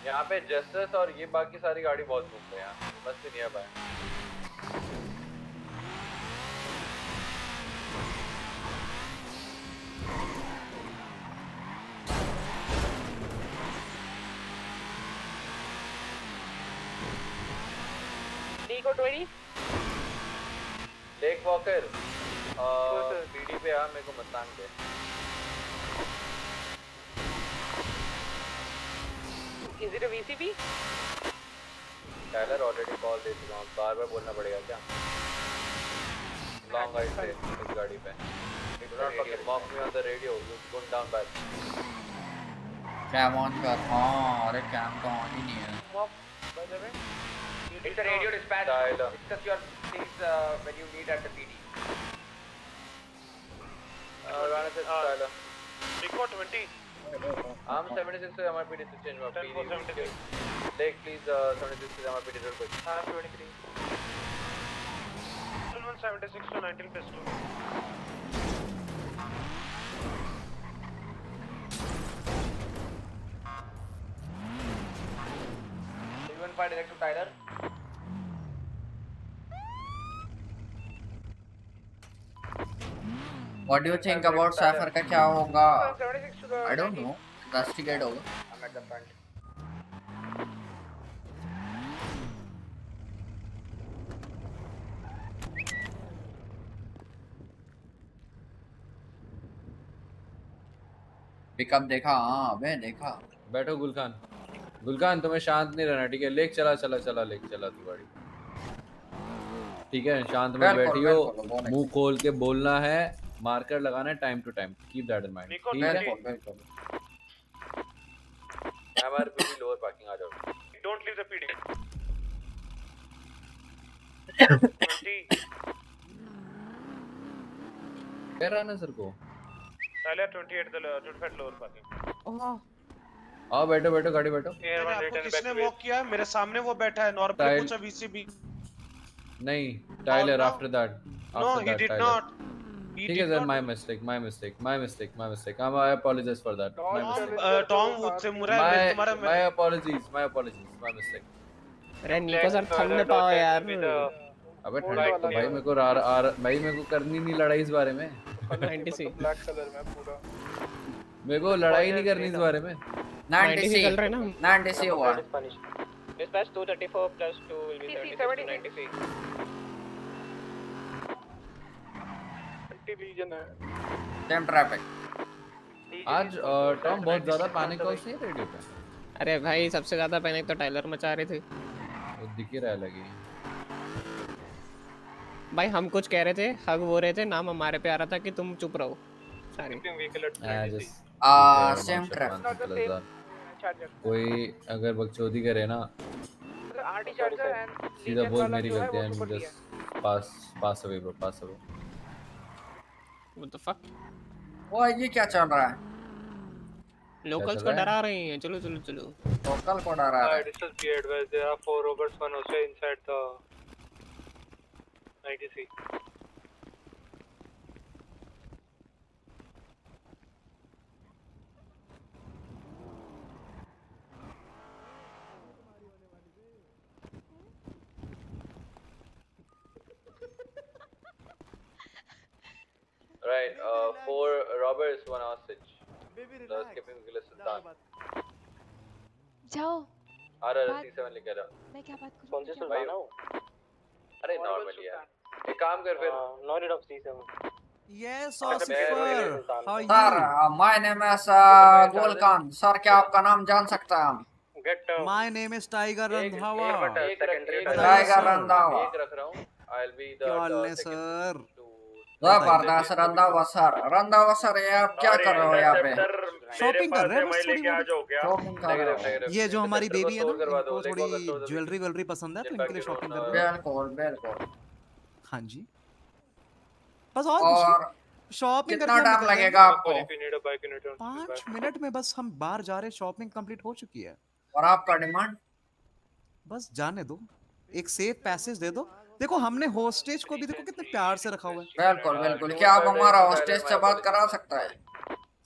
यहाँ पे जस्टिस और ये बाकी सारी गाड़ी बहुत घूमते हैं। बस नहीं आ नहीं Nico 20 लेक वॉकर पीडी पे आ मेरे को मस्तांग दे Is it a VCB? Tyler already call दे चुका हूँ बार बार बोलना पड़ेगा क्या लॉन्ग हाइट से इस गाड़ी पे Do not fucking mock me on the radio. You're going down bad. Cam on कर हाँ अरे कैम तो ऑन ही नहीं है Mock, by the way. It's a radio dispatch. Tyler. Discuss your things uh, when you need at the PD. Uh, Rana says Tyler. Nico 20. I'm 76 to MRPD to change my PD. Lake, please, uh, 76 to MRPD real quick. I'm 23. 176 to 19 plus 2. Even five direct to Tyler. What do you think about Cypher का क्या होगा? 76 to the I don't know investigate होगा। I'm at the front. Pickup देखा। हाँ अबे देखा। बैठो गुलखान गुलखान तुम्हें शांत नहीं रहना ठीक है लेक चला चला चला लेक चला तू गाड़ी ठीक है शांत में बैठी हो मुँह खोल के बोलना है मार्कर लगाना है time to time keep that in mind ठीक है 20. बिल्कुल हमारे पे भी लोअर पार्किंग आ जाओ Don't leave the PD. 20. कह रहा ना सर को Tyler 28 the lo- 25 lower parking. आओ बैठो बैठो गाड़ी बैठो। Air मैंने 1 आपको return back किसने मॉक किया? मेरे सामने वो बैठा है नॉर्मल. पूछा वीसीबी नहीं Tyler after that no he did not ठीक है sir my mistake my mistake my mistake my mistake I apologise for that my mistake Tom would से मुरा है तुम्हारा my apologies my apologies my mistake अरे निको सर ठंड पाओ यार। अबे ठंड भाई मेरे को आर आर भाई मेरे को करनी नहीं लड़ाई इस बारे में। 96 ब्लैक कलर में पूरा। मेरे को लड़ाई नहीं करनी इस बारे में। 90 चल रहा है ना 90 हुआ। Dispatch 234 plus 2 will be 76 to 96. Reason है। सेम ट्रैफ़िक आज टॉम बहुत ज़्यादा पैनिक हाउस नहीं रेडियो पे? अरे भाई सबसे ज़्यादा पैनिक तो टाइलर मचा रहे थे। वो दिख ही रहा लगी। भाई हम कुछ कह रहे थे हग वो रहे थे नाम हमारे पे आ रहा था कि तुम चुप रहो। सारी व्हीकल आ सेम charger कोई अगर बकचोदी करे ना आरटी चार्जर एंड सीधा बोल मेरी गलती है just pass pass away bro pass away What the fuck? वो ये क्या चल रहा है Locals को डरा रहे हैं चलो चलो चलो लोकल को डरा रहा है this is be advised there are four robots one also inside the ITC Right, uh, four robbers, one hostage. The skipping Gila Sultan. जाओ। आ रहा बात- सेवन लेके आ मैं क्या बात करूँ? कौन से सुल्तान हो? अरे नॉर्मली यार। एक काम कर फिर। No need of C7 Yes, अच्छा, How are sir you? My name is uh, Gulkhan sir क्या आपका नाम जान सकता है हम? My name is Tiger Randhawa. एक रख एक टाइगर रंधावा एक रख रहा हूँ। I'll be the क्या second सर? ज़बरदस्त रंधावा सर रंधावा सर ये आप क्या कर रहे हो यहाँ पे शॉपिंग कर रहे हैं हो ये जो हमारी बेबी है ना store थोड़ी ज्वेलरी वेलरी पसंद है तो इनके लिए शॉपिंग कर रहे हैं हाँ जी। बस और शॉपिंग कितना टाइम लगेगा आपको? पाँच मिनट में बस हम बाहर जा रहे शॉपिंग कंप्लीट हो चुकी है। और आपका डिमांड बस जाने दो। एक सेफ़ पैसेज दे दो। देखो हमने होस्टेज को भी देखो कितने प्यार से रखा हुआ है बिल्कुल बिल्कुल क्या आप हमारा हॉस्टेज से बात करा सकता है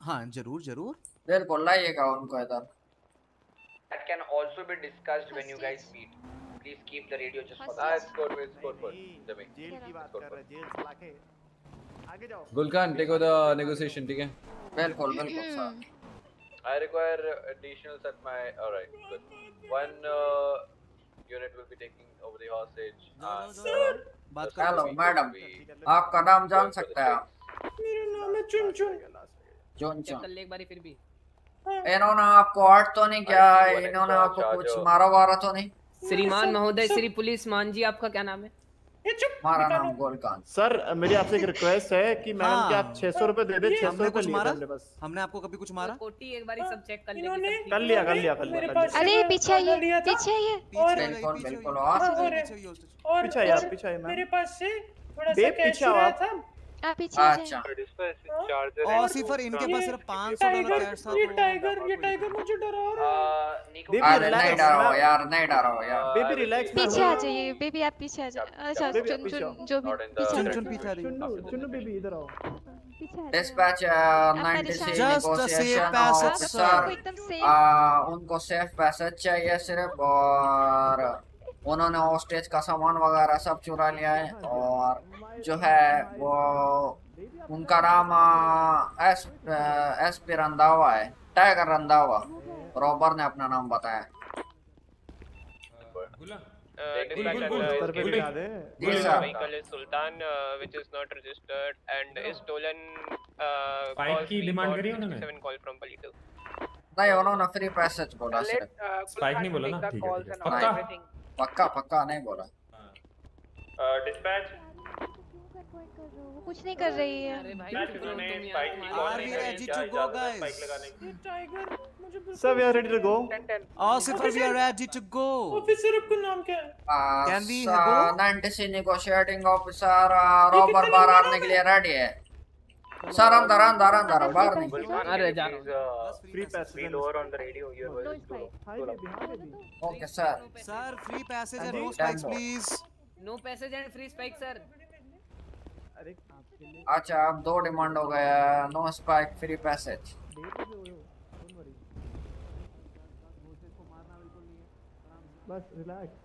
हाँ ज़रूर ज़रूर बिल्कुल लाइएगा उनको इधर That can also be discussed when you guys meet. Please keep the radio just for Ah, that. score for score for Jimmy. Jail की बात कर रहे हैं जेल के आगे जाओ Gulkhan take over the negotiation ठीक है बिल्कुल बिल्कुल sir I require additionals at my. Alright, good. One uh, unit will be taking over the hostage. And, बात हेलो मैडम आपका नाम जान सकता है मेरा नाम है चुन चुन। चुन चुन। एक बारी फिर भी। इन्होंने आपको हर्ट तो नहीं क्या इन्होंने आपको कुछ मारा वारा तो नहीं। श्रीमान महोदय श्री पुलिस मान जी आपका क्या नाम है? हमारा नाम गोलकांत सर मेरी आपसे एक रिक्वेस्ट है कि मैडम हाँ। आप 600 रुपए दे दे 600 हमने रुपए मारा? बस। हमने आपको कभी कुछ मारा? कोटी एक बारी सब चेक कर लेंगे कर लिया कर लिया कर लिया कर लिया। अरे पीछे आइए पीछे आइए। बिल्कुल बिल्कुल और पीछे आइए पीछे आइए मेरे पास से थोड़ा सा कैश आया पीछे अच्छा। और सिफर इनके पास सिर्फ़ 500 डॉलर कैश था ये टाइगर ये टाइगर मुझे डरा रहा है। बेबी नहीं रिलैक्स डरो यार नहीं डरो यार। बेबी रिलैक्स पीछे आ जाइए बेबी आप पीछे आ जाइए। अच्छा चुन चुन जो भी पीछे आ चुन पीछे आ रही चुन्नू चुन्नू बेबी इधर आओ। डिस्पैच परेशान 96 Just a safe negotiation passage, officer sir. एकदम safe. आ, उनको सेफ़ पैसेज चाहिए सिर्फ़ और उन्होंने हॉस्टेज का सामान वगैरह सब चुरा लिया है और जो है वो उनका नाम एस एस पी रंधावा है टाइगर रंधावा रॉबर ने अपना नाम बताया dispatch Gul, at, uh, sir पे is दिखा दे। given- ji, given sir. vehicle is Sultan uh, which is not registered and is stolen uh, Spike call की call करी उन्होंने? 67 call from Palito नहीं उन्होंने फ्री पैसेज बोला सिर्फ़ स्पाइक नहीं बोला ना ठीक है है पक्का पक्का पक्का नहीं बोला dispatch? वो कुछ नहीं कर रही है। we ready to go? Guys tiger मुझे sir we are ready to go officer आपका नाम क्या है? Can we ninety C negotiating officer robber बाहर आने के लिए रेडी है। सर अंदर अंदर अंदर बाहर नहीं अरे जा रहा हूँ free passage. Hi baby hi baby okay sir Sir. Free passage and जी, no spikes Tango. please. No passage and free spike sir अरे अच्छा अब दो डिमांड हो गया। नो स्पाइक फ्री पैसेज दे दो बस relax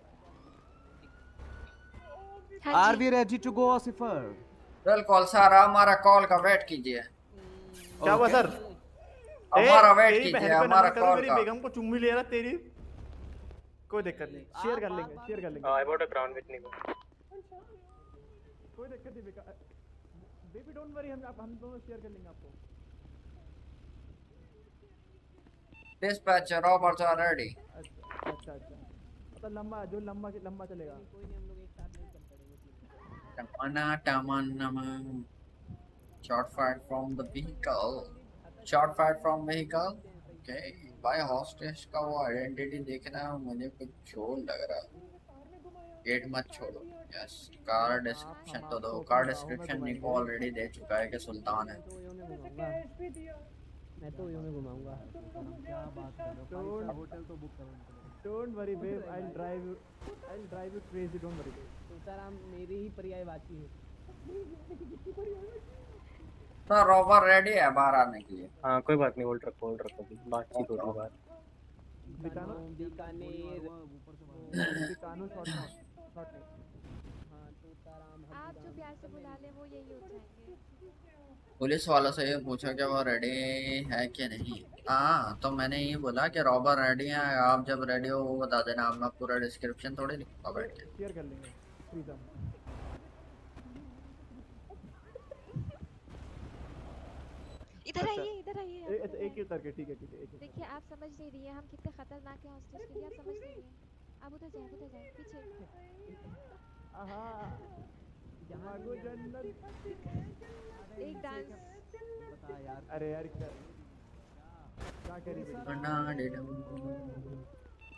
Are we ready to go Osifer बिल्कुल सर हमारा कॉल का वेट कीजिए। क्या हुआ सर? हमारा वेट कीजिए हमारा कॉल का। बेगम को चुम्मी ले रहा तेरी। कोई दिक्कत नहीं शेयर कर लेंगे शेयर कर लेंगे। I bought a crown with Nico. कोई दिक्कत नहीं बेबी डोंट वरी हम आप हम दोनों शेयर कर लेंगे आपको। डिस्पैच रॉबर्ट्स आर रेडी अच्छा अच्छा अच्छा। मतलब लंबा जो लंबा लंबा चलेगा। Tamana tamanama. Shot fired from the vehicle. Shot fired from vehicle. Okay. भाई हॉस्टेज का वो आइडेंटिटी देखना है मुझे कुछ छोड़ लग रहा गेट मत छोड़ो यस कार डिस्क्रिप्शन तो दो कार डिस्क्रिप्शन निको ऑलरेडी दे चुका है कि सुल्तान है मैं तो घुमाऊँगा क्या बात कर होटल तो बुक करो don't worry babe I will drive you I will drive you crazy don't worry Sitaram मेरी ही पर्यायवाची है। तो रोबर रेडी है बाहर आने के लिए। हाँ कोई बात नहीं होल्ड रखो होल्ड रखो। बातचीत होगी बाहर। बीकानो बीकानेर। बीकानो शॉर्ट शॉर्ट हाँ। सीताराम आप जो प्यार से बुला ले वो यही हो जाएँगे। पुलिस वालों से ये पूछा कि वो रेडी है कि नहीं? हाँ तो मैंने ये बोला कि रॉबर रेडी है आप जब रेडी हो वो बता देना आप मैं पूरा डिस्क्रिप्शन थोड़ी लिखूँगा बैठ के। इधर आइए इधर आइए अच्छा एक ही उतर के ठीक है ठीक है देखिए आप समझ नहीं रही है हम कितने खतरनाक हैं हॉस्टेज के लिए आप समझ नहीं रही हैं। अब उधर जाए उधर जाए पीछे। आहा भागो जन्नत। एक डांस बता यार अरे यार क्या क्या करी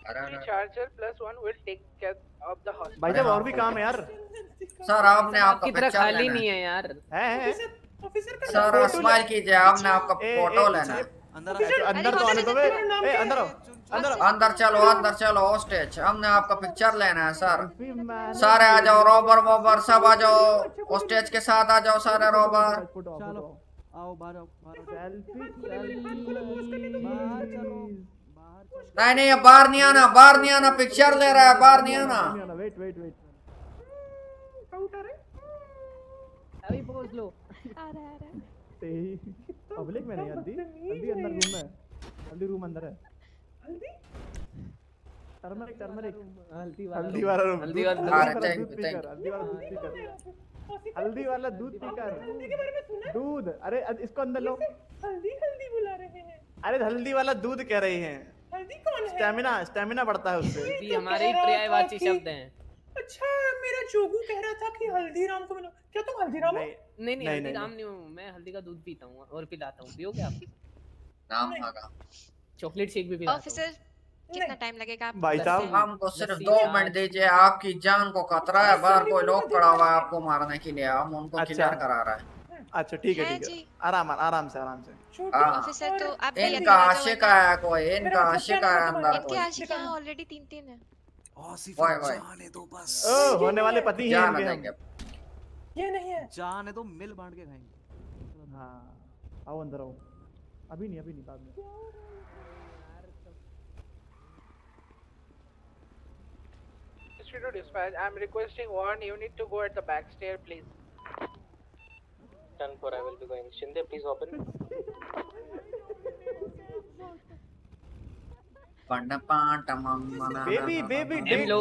The charger plus one will take care of the hospital. भाई साहब और भी काम है यार। सर आपने आपका तरह खाली नहीं है यार। है है सर स्माइल कीजिए आपने आपका फ़ोटो लेना अंदर अंदर तो आने दो ए अंदर आओ। अंदर अंदर चलो अंदर चलो हॉस्टेज हमने आपका पिक्चर लेना है सर सारे आ जाओ रोबर वोबर सब आ जाओ। हॉस्टेज के साथ आ जाओ सारे रोबर चलो आओ बाहर आओ बाहर सेल्फी सेल्फी बाहर चलो नहीं नहीं बाहर नहीं आना बाहर नहीं आना पिक्चर ले रहा है बाहर नहीं आना। वेट वेट वेट अभी पहुँच लो। आ रहा है पब्लिक में नहीं हल्दी। अंदर रूम में है। रूम अंदर है। Turmeric turmeric. हल्दी हल्दी वाला रूम हल्दी दूध- वाला हल्दी वाला दूध पीकर हल्दी वाला दूध पीकर। हल्दी वाला दूध पीकर। दूध। अरे इसको अंदर लो। हल्दी हल्दी बुला रहे हैं। अरे हल्दी वाला दूध कह रही हैं। हल्दी कौन है? स्टेमिना स्टेमिना बढ़ता है उससे। हल्दी हमारे ही पर्यायवाची शब्द हैं। अच्छा मेरा जोगू कह रहा था कि हल्दीराम को मिलो। क्या तुम हल्दीराम हो? नहीं नहीं नहीं, नहीं, हल्दीराम नहीं। हूँ। मैं हल्दी का दूध पीता हूँ और पिलाता हूँ। पियोगे आप? नाम आगा। चॉकलेट शेक भी ऑफिसर कितना टाइम लगेगा आप भाई साहब हमको सिर्फ़ दो मिनट दीजिए आपकी जान को खतरा है बाहर कोई लोग खड़ा हुआ है आपको मारने के लिए हम उनको अच्छा। क्लियर करा रहा है। अच्छा ठीक है है ठीक है। आराम आराम से आराम से। हाँ। ऑफिसर तो आप भी इनका आशिक। है कोई इनका आशिक है अंदर इनके कोई। आशिक यहाँ ऑलरेडी तीन तीन है जाने दो बस। ओ होने वाले पति हैं जान इनके ये नहीं है। जाने दो मिल बांट के खाएँगे। हाँ आओ अंदर आओ। अभी नहीं अभी नहीं बाद में। History to dispatch. I'm requesting one unit to go at the back stair, please. 10 4 I will be going. Shinde, please open. Baby baby hello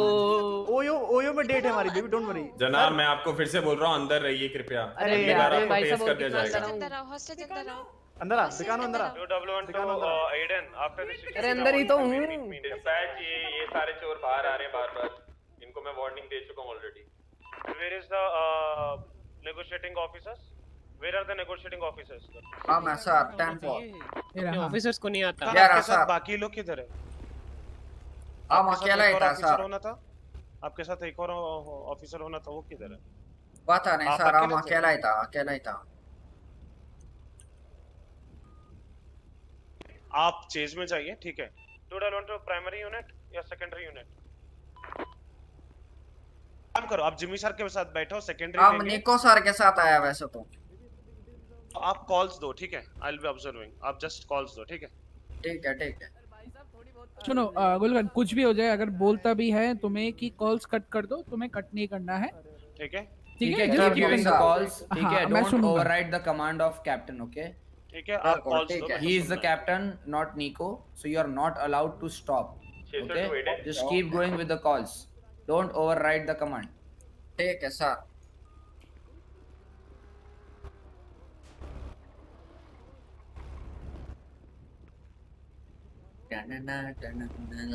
OYO OYO में डेट है हमारी बेबी डोंट वरी जनाब मैं आपको फिर से बोल रहा हूँ अंदर रहिए कृपया अरे यार, भाई साहब, कर दिया जाएगा अंदर आओ हॉस्टेज अंदर आओ अंदर आ दिखानो अंदर आ दिखानो अंदर आ Aiden, after अरे अंदर ही तो हूँ ये ये सारे चोर बाहर आ रहे हैं बार बार मैं वार्निंग दे चुका हूँ already the uh, negotiating officers? Where are the negotiating officers? हाँ मैं सर टेन फोर ऑफिसर्स को नहीं आता। यार सर। बाकी लोग किधर है? हम अकेला ही था ऑफिसर सर। होना था? आपके साथ एक और ऑफिसर होना था वो किधर है? पता नहीं आप सर हम अकेला ही था अकेला ही था। आप चेज में जाइए ठीक है? टू डाल टू प्राइमरी यूनिट या सेकेंडरी यूनिट काम करो। आप जिमी सर के साथ बैठो सेकेंडरी आप निको सर के साथ आया वैसे तो। आप कॉल्स दो ठीक है? आई विल बी ऑब्जर्विंग आप जस्ट कॉल्स दो ठीक है? ठीक है ठीक है। सुनो गुलगन कुछ भी हो जाए अगर बोलता भी है तुम्हें कि कॉल्स कट कर दो तुम्हें कट नहीं करना है। ठीक है? ठीक है? ठीक है गिविंग द कॉल्स ठीक हाँ, है don't override the command of captain okay ठीक है आप कॉल्स दो he is the captain not Nico so you are not allowed to stop okay just keep going with the calls don't override the command. ठीक है सर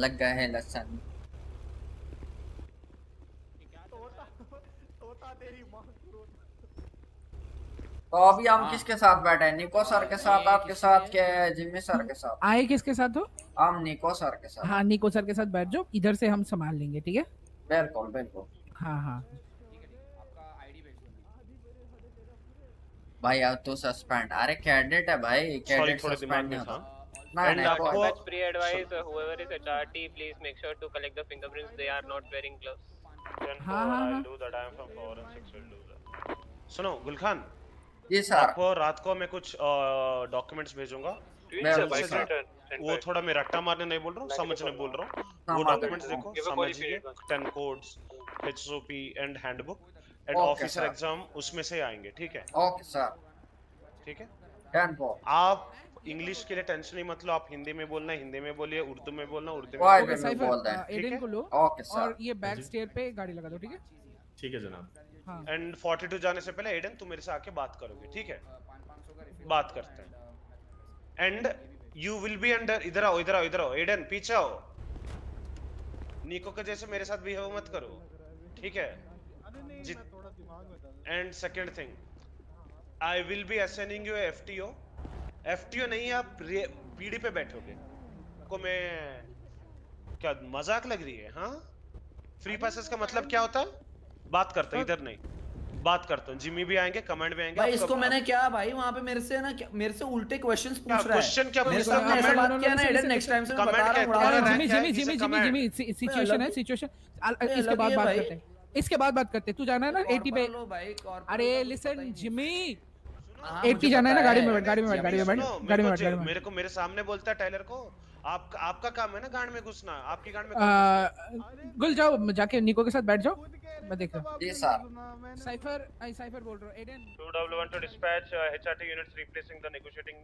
लगा है लसन। तो अभी हम हाँ। किसके साथ बैठे हैं? निको सर के साथ आपके साथ के जिम्मी सर के साथ। आए किसके साथ हो? हम निको सर के साथ। हाँ निको सर के साथ बैठ जाओ। इधर से हम संभाल लेंगे ठीक है? भाई अब तो सस्पेंड अरे कैंडिडेट है भाई कैंडिडेट सस्पेंड नहीं था ना ना आपको batch pre advice whoever is HRT please make sure to collect the fingerprints they are not wearing gloves हाँ हाँ do the time from for will do सुनो गुलखान जी सर आपको रात को मैं कुछ डॉक्यूमेंट्स भेजूँगा। वो थोड़ा मैं रट्टा मारने नहीं बोल रहा हूँ समझने बोल रहा हूँ। वो डॉक्यूमेंट्स देखो हूँ। A समझिए। period. Ten codes HOP and handbook and officer exam उसमें से आएँगे ठीक है? ओके सर ठीक है? आप इंग्लिश के लिए टेंशन नहीं मतलब आप हिंदी में बोलना हिंदी में बोलिए उर्दू में बोलना उर्दू में बोलिए। साइफर बोल। अ, ठीक एडन को लो ओके सर और ये बैक स्टेयर पे गाड़ी लगा दो ठीक है? ठीक है जनाब। हाँ। एंड 42 जाने से पहले एडन तुम मेरे से आके बात करोगे ठीक है? बात करते हैं। And you will be under इधर आओ इधर आओ इधर आओ। एडन पीछे आओ। निको के जैसे मेरे साथ बिहेव मत करो। ठीक है? And second thing I will be assigning you FTO FTO नहीं आप पीडी पे बैठोगे। को मैं क्या मज़ाक लग रही है हाँ? फ्री पैसेस का मतलब क्या होता है? बात करते हैं इधर नहीं। बात करता हूँ। जिमी भी आएँगे कमेंट भी आएँगे भाई इसको मैंने क्या भाई वहाँ पे मेरे से ना क्या मेरे से उल्टे क्वेश्चंस पूछ रहा है। question क्या पूछ रहा है? आपने बात किया ना एडन नेक्स्ट टाइम से बता रहा हूँ है? Jimmy Jimmy Jimmy Jimmy Jimmy situation है सिचुएशन इसके बाद बात करते हैं। इसके बाद बात करते हैं। तू जाना है ना 80 पे। अरे लिसन जिमी। हाँ, 80 जाना है ना गाड़ी में बैठ गाड़ी में बैठ गाड़ी में बैठ गाड़ी में बैठ को गाड़ी में मेरे को मेरे सामने बोलता है टाइलर को आप आपका काम है ना गांड में घुसना आपकी गांड में आ, गुल जाओ जाके निको के साथ बैठ जाओ। मैं देख रहा जी सर। साइफर आई साइफर बोल रहा हूँ Aiden 2W1 to dispatch uh, HRT units replacing the negotiating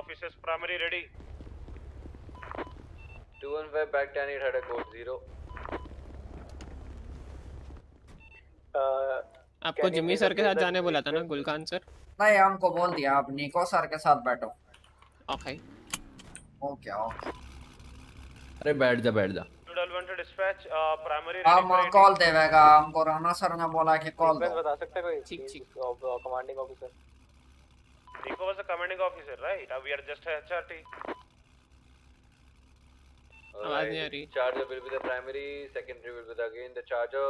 officers. Primary 215 back 10 8 had a code 0 आपको जिम्मी सर के साथ जाने बोला था ना गुलखान सर? नहीं हमको बोल दिया आप निको सर के साथ बैठो। ओके ओके ओके अरे बैठ जा बैठ जा 2W1 to dispatch uh, primary ready हम. कॉल देवेगा हमको राणा सर ने बोला कि कॉल दो बता सकते हैं कोई ठीक, ठीक। Commanding officer was the commanding officer right uh, we are just a HRT आवाज़ नहीं आ रही charger will be the primary secondary will be the again the charger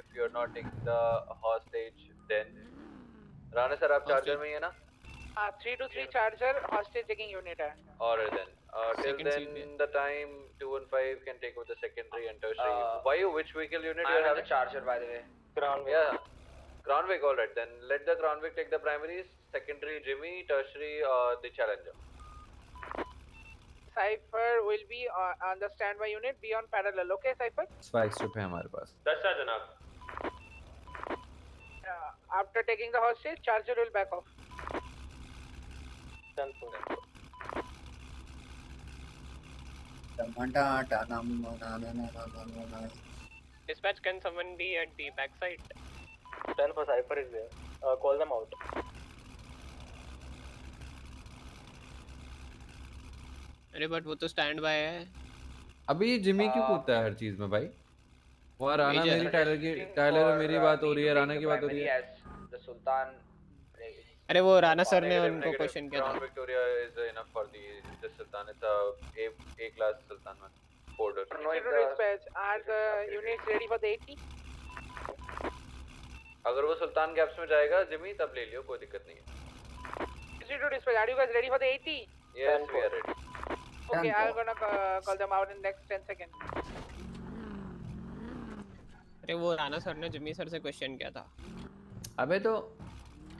if you're not taking the hostage then Rana sir आप चार्जर में ही है ना हाँ three two three charger hostage taking unit है Alright then. Uh, till Second then, seat, the time 215 can take over the secondary and tertiary. Uh, Why you? Which vehicle unit I you am are the having? charger by the way. Ground Yeah. Crownwick, alright then. Let the Crownwick take the primaries, secondary Jimmy, tertiary uh, the Challenger. Cypher will be uh, on the standby unit. Be on parallel. Okay, Cypher. Spike strip है हमारे पास right, जनाब. Uh, after taking the hostage, charger will back off. Dispatch can someone be at the back side 10 for Cypher is there. Uh, call them out. अरे बट वो तो स्टैंड बाय है अभी जिमी क्यों कूदता है हर चीज़ में भाई वहाँ राना मेरी टाइलर की टाइलर मेरी बात हो रही है राना की बात हो रही है The Sultan. अरे वो राना सर ने उनको. क्वेश्चन किया था enough for the the Sultan. It's a A A class Sultan one. Border. Zero to dispatch. Are the units ready for the 80? अगर वो सुल्तान गैप्स में जाएगा जिमी तब ले लियो कोई दिक्कत नहीं है Zero to dispatch. Are you guys ready for the 80? Yes we are ready Okay, I'm gonna uh, call them out in next 10 seconds. अरे वो राणा सर ने जिम्मी सर से क्वेश्चन किया था अबे तो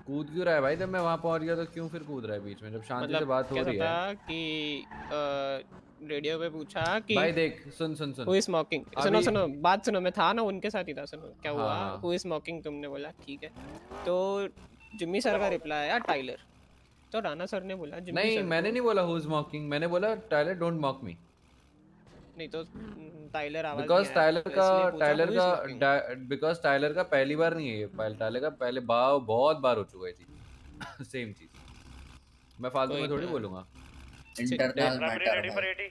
कूद क्यों रहा है भाई? जब मैं वहाँ पहुँच गया तो क्यों फिर कूद रहा है बीच में? जब शांति से मतलब बात हो रही है। था कि रेडियो पे पूछा कि भाई देख सुन सुन सुन। हु इज़ स्मोकिंग सुनो सुनो बात सुनो मैं था ना उनके साथ ही था सुनो क्या हुआ? हाँ। इज़ स्मोकिंग तुमने बोला? ठीक है। तो जिम्मी सर का रिप्लाई आया टाइलर तो राणा सर ने बोला जिम्मी नहीं मैंने नहीं बोला हु इज़ मॉकिंग मैंने बोला टाइलर डोंट मॉक मी नहीं तो टाइलर आवाज़ बिकॉज़ टाइलर का टाइलर का बिकॉज़ टाइलर का पहली बार नहीं है ये पहले टाइलर का पहले बाव बहुत बार हो चुका है जी। सेम चीज़। मैं फालतू में थोड़ी बोलूँगा।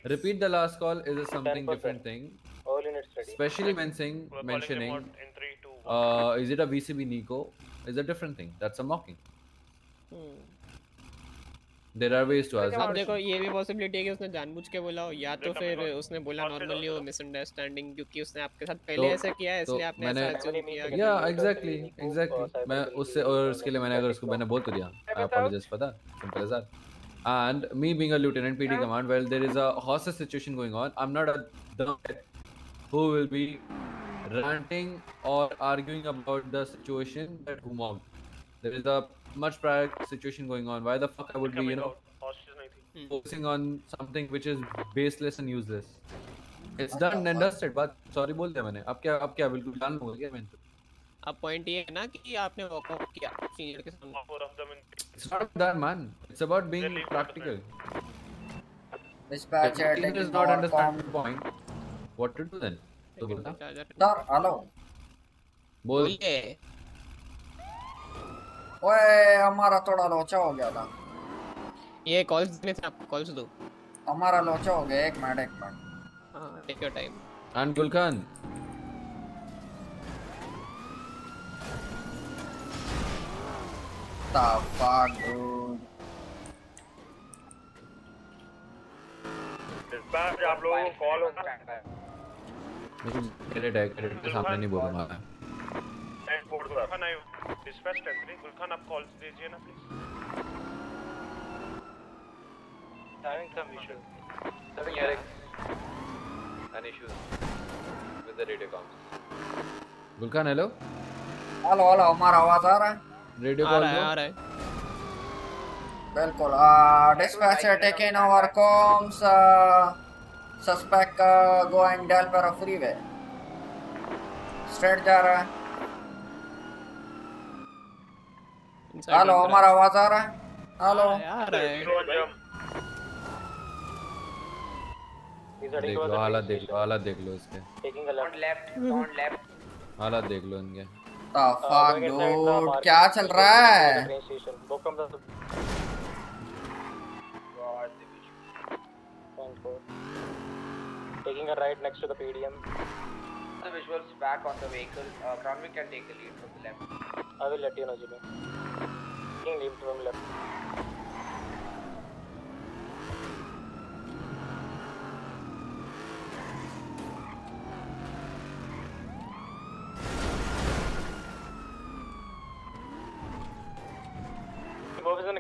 Repeat the last call is something different thing all in study specially मेंसिंग mentioning is it a VCB Nico is a different thing that's a mocking there are ways to अब आस्क देखो ये भी पॉसिबिलिटी है कि उसने जानबूझ के बोला हो या तो फिर उसने बोला नॉर्मली हो मिसअंडरस्टैंडिंग क्योंकि उसने आपके साथ पहले ऐसा किया है इसलिए आपने ऐसा assume किया या एग्जैक्टली एग्जैक्टली मैं उससे और उसके लिए मैंने अगर उसको मैंने बोल तो दिया I apologise for that simple as that and me being a lieutenant PD command well there is a hostage situation going on. I'm not a dumb who will be ranting or arguing about the situation that who mocked there is a much prior situation going on why the fuck I would be you know focusing on something which is baseless and useless it's done and dusted but sorry बोल दिया मैंने अब क्या अब क्या बिल्कुल जान लूंगा क्या मैं तो अब पॉइंट ये है ना कि आपने वॉकआउट किया सीनियर के सामने It's not about that, man. It's about being practical. Dispatch If the team taking does not our understand the point, what to do then? तो बता. सर हेलो बोल. ओए हमारा थोड़ा लोचा हो गया था ये कॉल्स देने थे आपको कॉल्स दो हमारा लोचा हो गया एक मिनट एक मिनट हाँ take your time And Gulkhan. The fuck, dude. Dispatch आप लोगों को कॉल होगा लेकिन क्रेडिट है क्रेडिट के सामने नहीं बोलूँगा मैं. गुलखान डिस्पैच टेंथ गुलखान आप कॉल दीजिए ना please Having some issues. Having Eric. And issues with the radio comms. Gulkhan, hello. Hello hello हमारा आवाज़ आ रहा है है दो. आ रहा है बिल्कुल taking over comms uh, suspect uh, going Delaware freeway straight जा रहा है हेलो हमारा आवाज़ आ रहा है हेलो है देख लो हालत देख लो हालत देख लो इसके. Left. हालत देख लो इनके. The fuck, क्या चल रहा है Taking a right next to the PDM. The visuals back on the vehicle. Uh, Cronwick can take the lead from the left. I will let you know, Jimmy. Taking lead from left.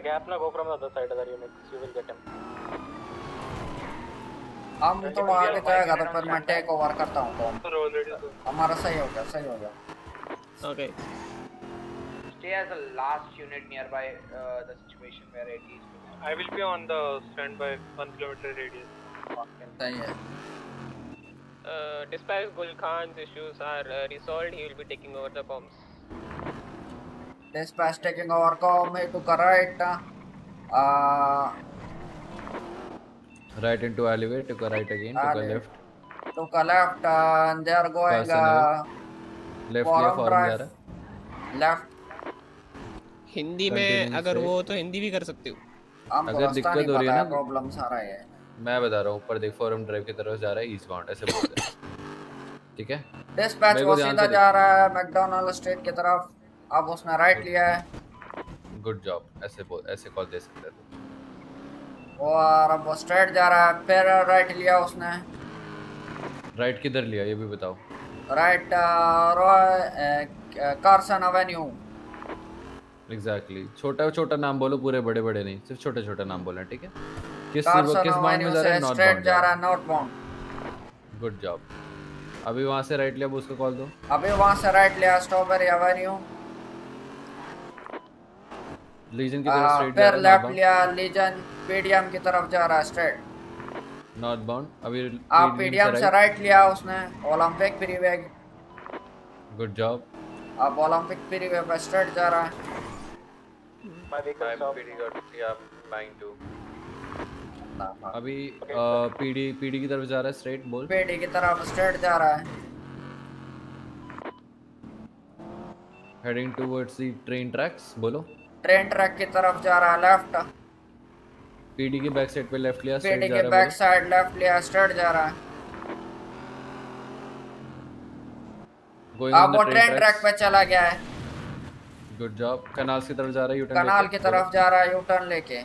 Gap now, go from the other side of the unit. You will get him. हम थोड़ा आगे जाएगा तो फिर मैं टेक ओवर करता हूँ कॉम हमारा सही हो गया सही हो गया Okay. As a last unit nearby uh, the situation where it is. I will be on the standby, 1 kilometer radius. Uh, despite Gul Khan's issues are uh, resolved, he will be taking over the comms. Dispatch taking over comm to correct. Uh, right into alleyway, To a right again, To the left. To the left uh, and they are going uh, left, forum drive. Left Hindi में अगर वो तो हिंदी भी कर सकते हो। अगर दिक्कत हो रही है ना प्रॉब्लम सारा है। मैं बता रहा हूँ ऊपर देख फॉरम ड्राइव की तरफ़ जा रहा है ईस्ट बाउंड ऐसे बोल दे ठीक है? डिस्पैच वो सीधा जा रहा है मैकडोनल्ड स्ट्रीट की तरफ़। अब उसने राइट लिया है। गुड जॉब ऐसे बोल ऐसे कॉल दे सकते हो और अब वो स्ट्रेट जा रहा है फिर राइट लिया उसने। राइट किधर लिया ये भी बताओ। Right Roy Carson avenue exactly छोटा छोटा नाम बोलो पूरे बड़े बड़े नहीं सिर्फ़ छोटे छोटे नाम बोलना ठीक है? किस किस बाउंड में जा रहा है? नॉर्थ बाउंड जा रहा है नॉर्थ बाउंड गुड जॉब अभी वहाँ से राइट लिया उसको कॉल दो। अभी वहाँ से राइट लिया स्ट्रॉबेरी एवेन्यू लीजन की तरफ़ स्ट्रेट जा फिर लेफ़्ट है लिया लीजन पीडीएम की तरफ़ जा रहा है स्ट्रेट नॉर्थ बाउंड अभी आप पीडीएम से राइट लिया उसने ओलंपिक फ्रीवे गुड जॉब अब ओलंपिक फ्रीवे पे स्ट्रेट जा रहा है। My vehicle. Yeah, mine too. अभी पीडी पीडी की तरफ़ जा रहा है स्ट्रेट बोल. पीडी की तरफ़ स्ट्रेट जा रहा है. Heading towards the train tracks बोलो. ट्रेन ट्रैक की तरफ़ जा रहा है लेफ़्ट पीडी के बैक साइड पे लेफ़्ट लिया स्ट्रेट पीडी जा रहा है बैक साइड लेफ़्ट लिया स्ट्रेट जा रहा है. ऑन वो ट्रेन ट्रैक पे चला गया है. गुड जॉब कनाल्स की तरफ़ जा रहा है यूटर्न कनाल की तरफ़ जा रहा है यू टर्न लेके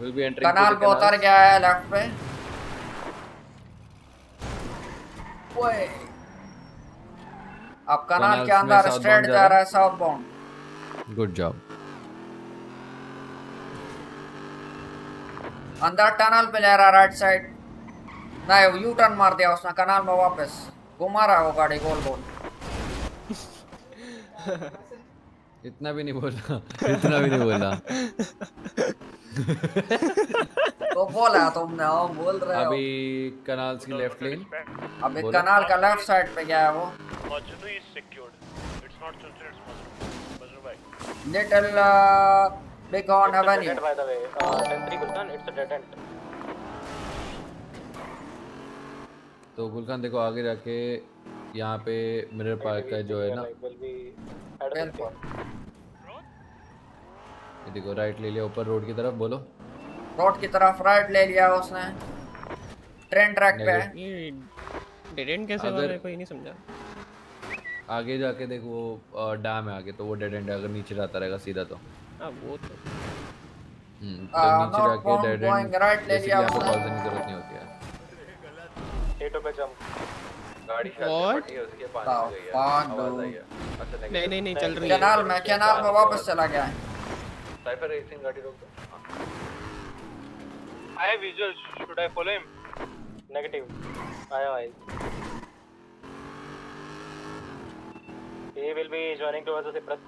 विल बी एंटरिंग कनाल पे उतर गया है लेफ़्ट पे। ओए। अब कनाल के अंदर स्ट्रेट जा रहा है। साउथ बाउंड गुड जॉब अंदर टनल पे जा रहा राइट साइड नहीं यू टर्न मार दिया उसने कनाल में वापस। घुमा रहा है वो गाड़ी गोल गोल इतना भी नहीं बोला इतना भी नहीं बोला तो बोला तुमने हाँ बोल रहे हो अभी कनाल्स की लेफ़्ट लेन अभी कनाल का लेफ़्ट साइड पे गया है वो is secured. It's not Chunchur, it's Majnu. Majnu bhai. Little big avenue Dead by the way. Uh, 10-3 Gulkan, it's a dead end. तो गुलखान देखो आगे जाके यहाँ पे मिरर पार्क का जो है ना। ये देखो राइट ले लिया ऊपर रोड की तरफ़ बोलो। रोड की तरफ़ राइट ले लिया उसने। ट्रेन ट्रैक पे। है ये डेड कैसे हुआ अगर- मेरे को नहीं समझा। आगे जाके देखो वो डैम है आगे तो वो डेड एंड है अगर नीचे जाता रहेगा सीधा तो। हाँ वो तो। हम्म, तो नीचे जाके डेड एंड right ले लिया आपको उसने। कॉल देने की ज़रूरत नहीं होती है A2 पे jump. गाड़ी शायद फटी है उसके पानी गई आवाज़ आई है। अच्छा नहीं नहीं नहीं चल रही है। कैनाल में कैनाल में वापस चला गया है। साइफर रेसिंग गाड़ी रोक दो। हाँ। I have visuals. Should I follow him? आया भाई. He will be joining towards the Cyprus.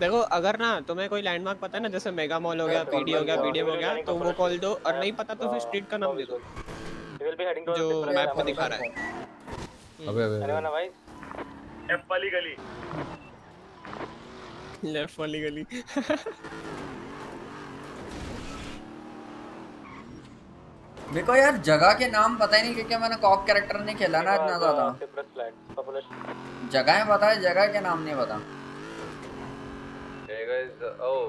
देखो अगर ना तुम्हें कोई लैंडमार्क पता है ना जैसे मेगा मॉल हो गया पीडी हो गया पीडीएम हो गया तो वो कॉल दो और नहीं पता तो फिर स्ट्रीट का नाम दे दो। जो. मैप में दिखा रहा है अबे अबे Anyone अबे advice? F वाली गली. लेफ़्ट वाली गली मेरे को यार जगह के नाम पता ही नहीं क्योंकि मैंने कॉप कैरेक्टर नहीं खेला ना इतना ज़्यादा. जगहें पता है जगह के नाम नहीं पता uh, oh.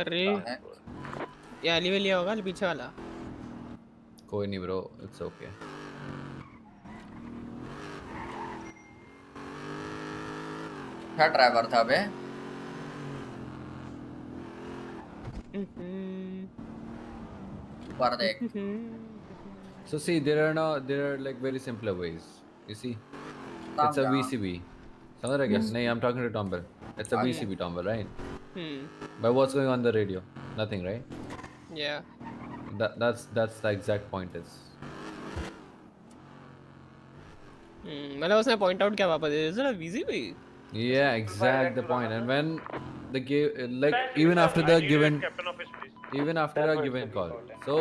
अरे ये अली वली होगा पीछे वाला कोई नहीं ब्रो इट्स ओके क्या ड्राइवर था बे ऊपर देख So see, there are no, there are like very simpler ways. You see, it's a down. VCB. समझ रहे क्या? Hmm. नहीं, I'm talking to Tomber. It's a Okay. VCB Tomber, right? Hmm But what's going on the radio? Nothing, right? या That that's that's the exact point is. हम्म मतलब उसने पॉइंट आउट किया वापस इज़ इट अ वीजी भाई Yeah, exact the point. And when the give like even after the given even after a given call. So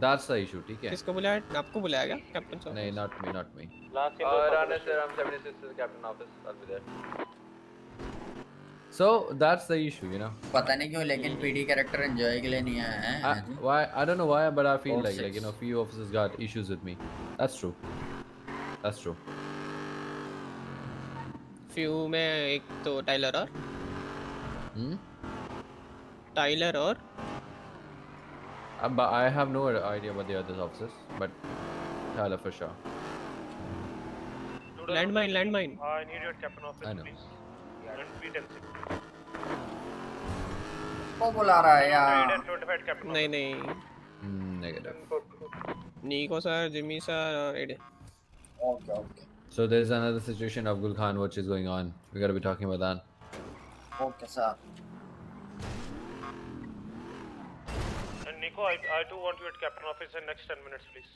that's the issue, ठीक है? किसको बुलाया आपको बुलाया क्या कैप्टन साहब नहीं, not me, not me. Last year. uh, Rana sir, I'm 76 captain office. I'll be there. So that's the issue, you know. पता नहीं क्यों लेकिन पीडी कैरेक्टर एंजॉय के लिए नहीं आया है I, why I don't know why, but I feel Four, like like you six. know few officers got issues with me. That's true. That's true. Few में एक तो टाइलर और Hmm? टाइलर और Uh, but I have no idea about the other officers, but Tyler for sure. Landmine landmine I need your captain office, I know. please. And B10 वो बुला रहा है यार 25 captain नहीं नहीं Mm, negative. Nico sir Jimmy sir और एडे okay okay So there's another situation of Gul Khan, which is going on. We gotta be talking about that. Okay sir And Nico, I, I too want you at captain office in next 10 minutes, please.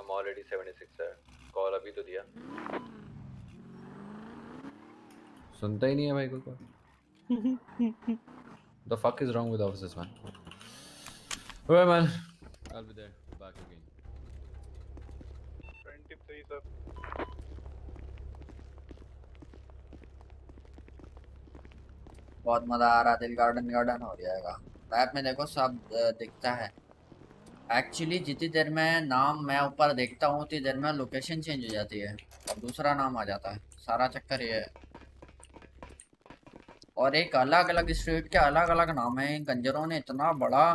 I'm already 76 sir. Call अभी तो दिया. सुनता ही नहीं है भाई कोई को. The fuck is wrong with officers, man? Alright, man. I'll be there. Back again. 23 sir. बहुत मज़ा आ रहा दिल गार्डन गार्डन हो जाएगा मैप में देखो सब दिखता है एक्चुअली जितनी देर में नाम मैं ऊपर देखता हूँ उतनी देर में लोकेशन चेंज हो जाती है और दूसरा नाम आ जाता है सारा चक्कर ये है और एक अलग अलग स्ट्रीट के अलग अलग नाम है। गंजरों ने इतना बड़ा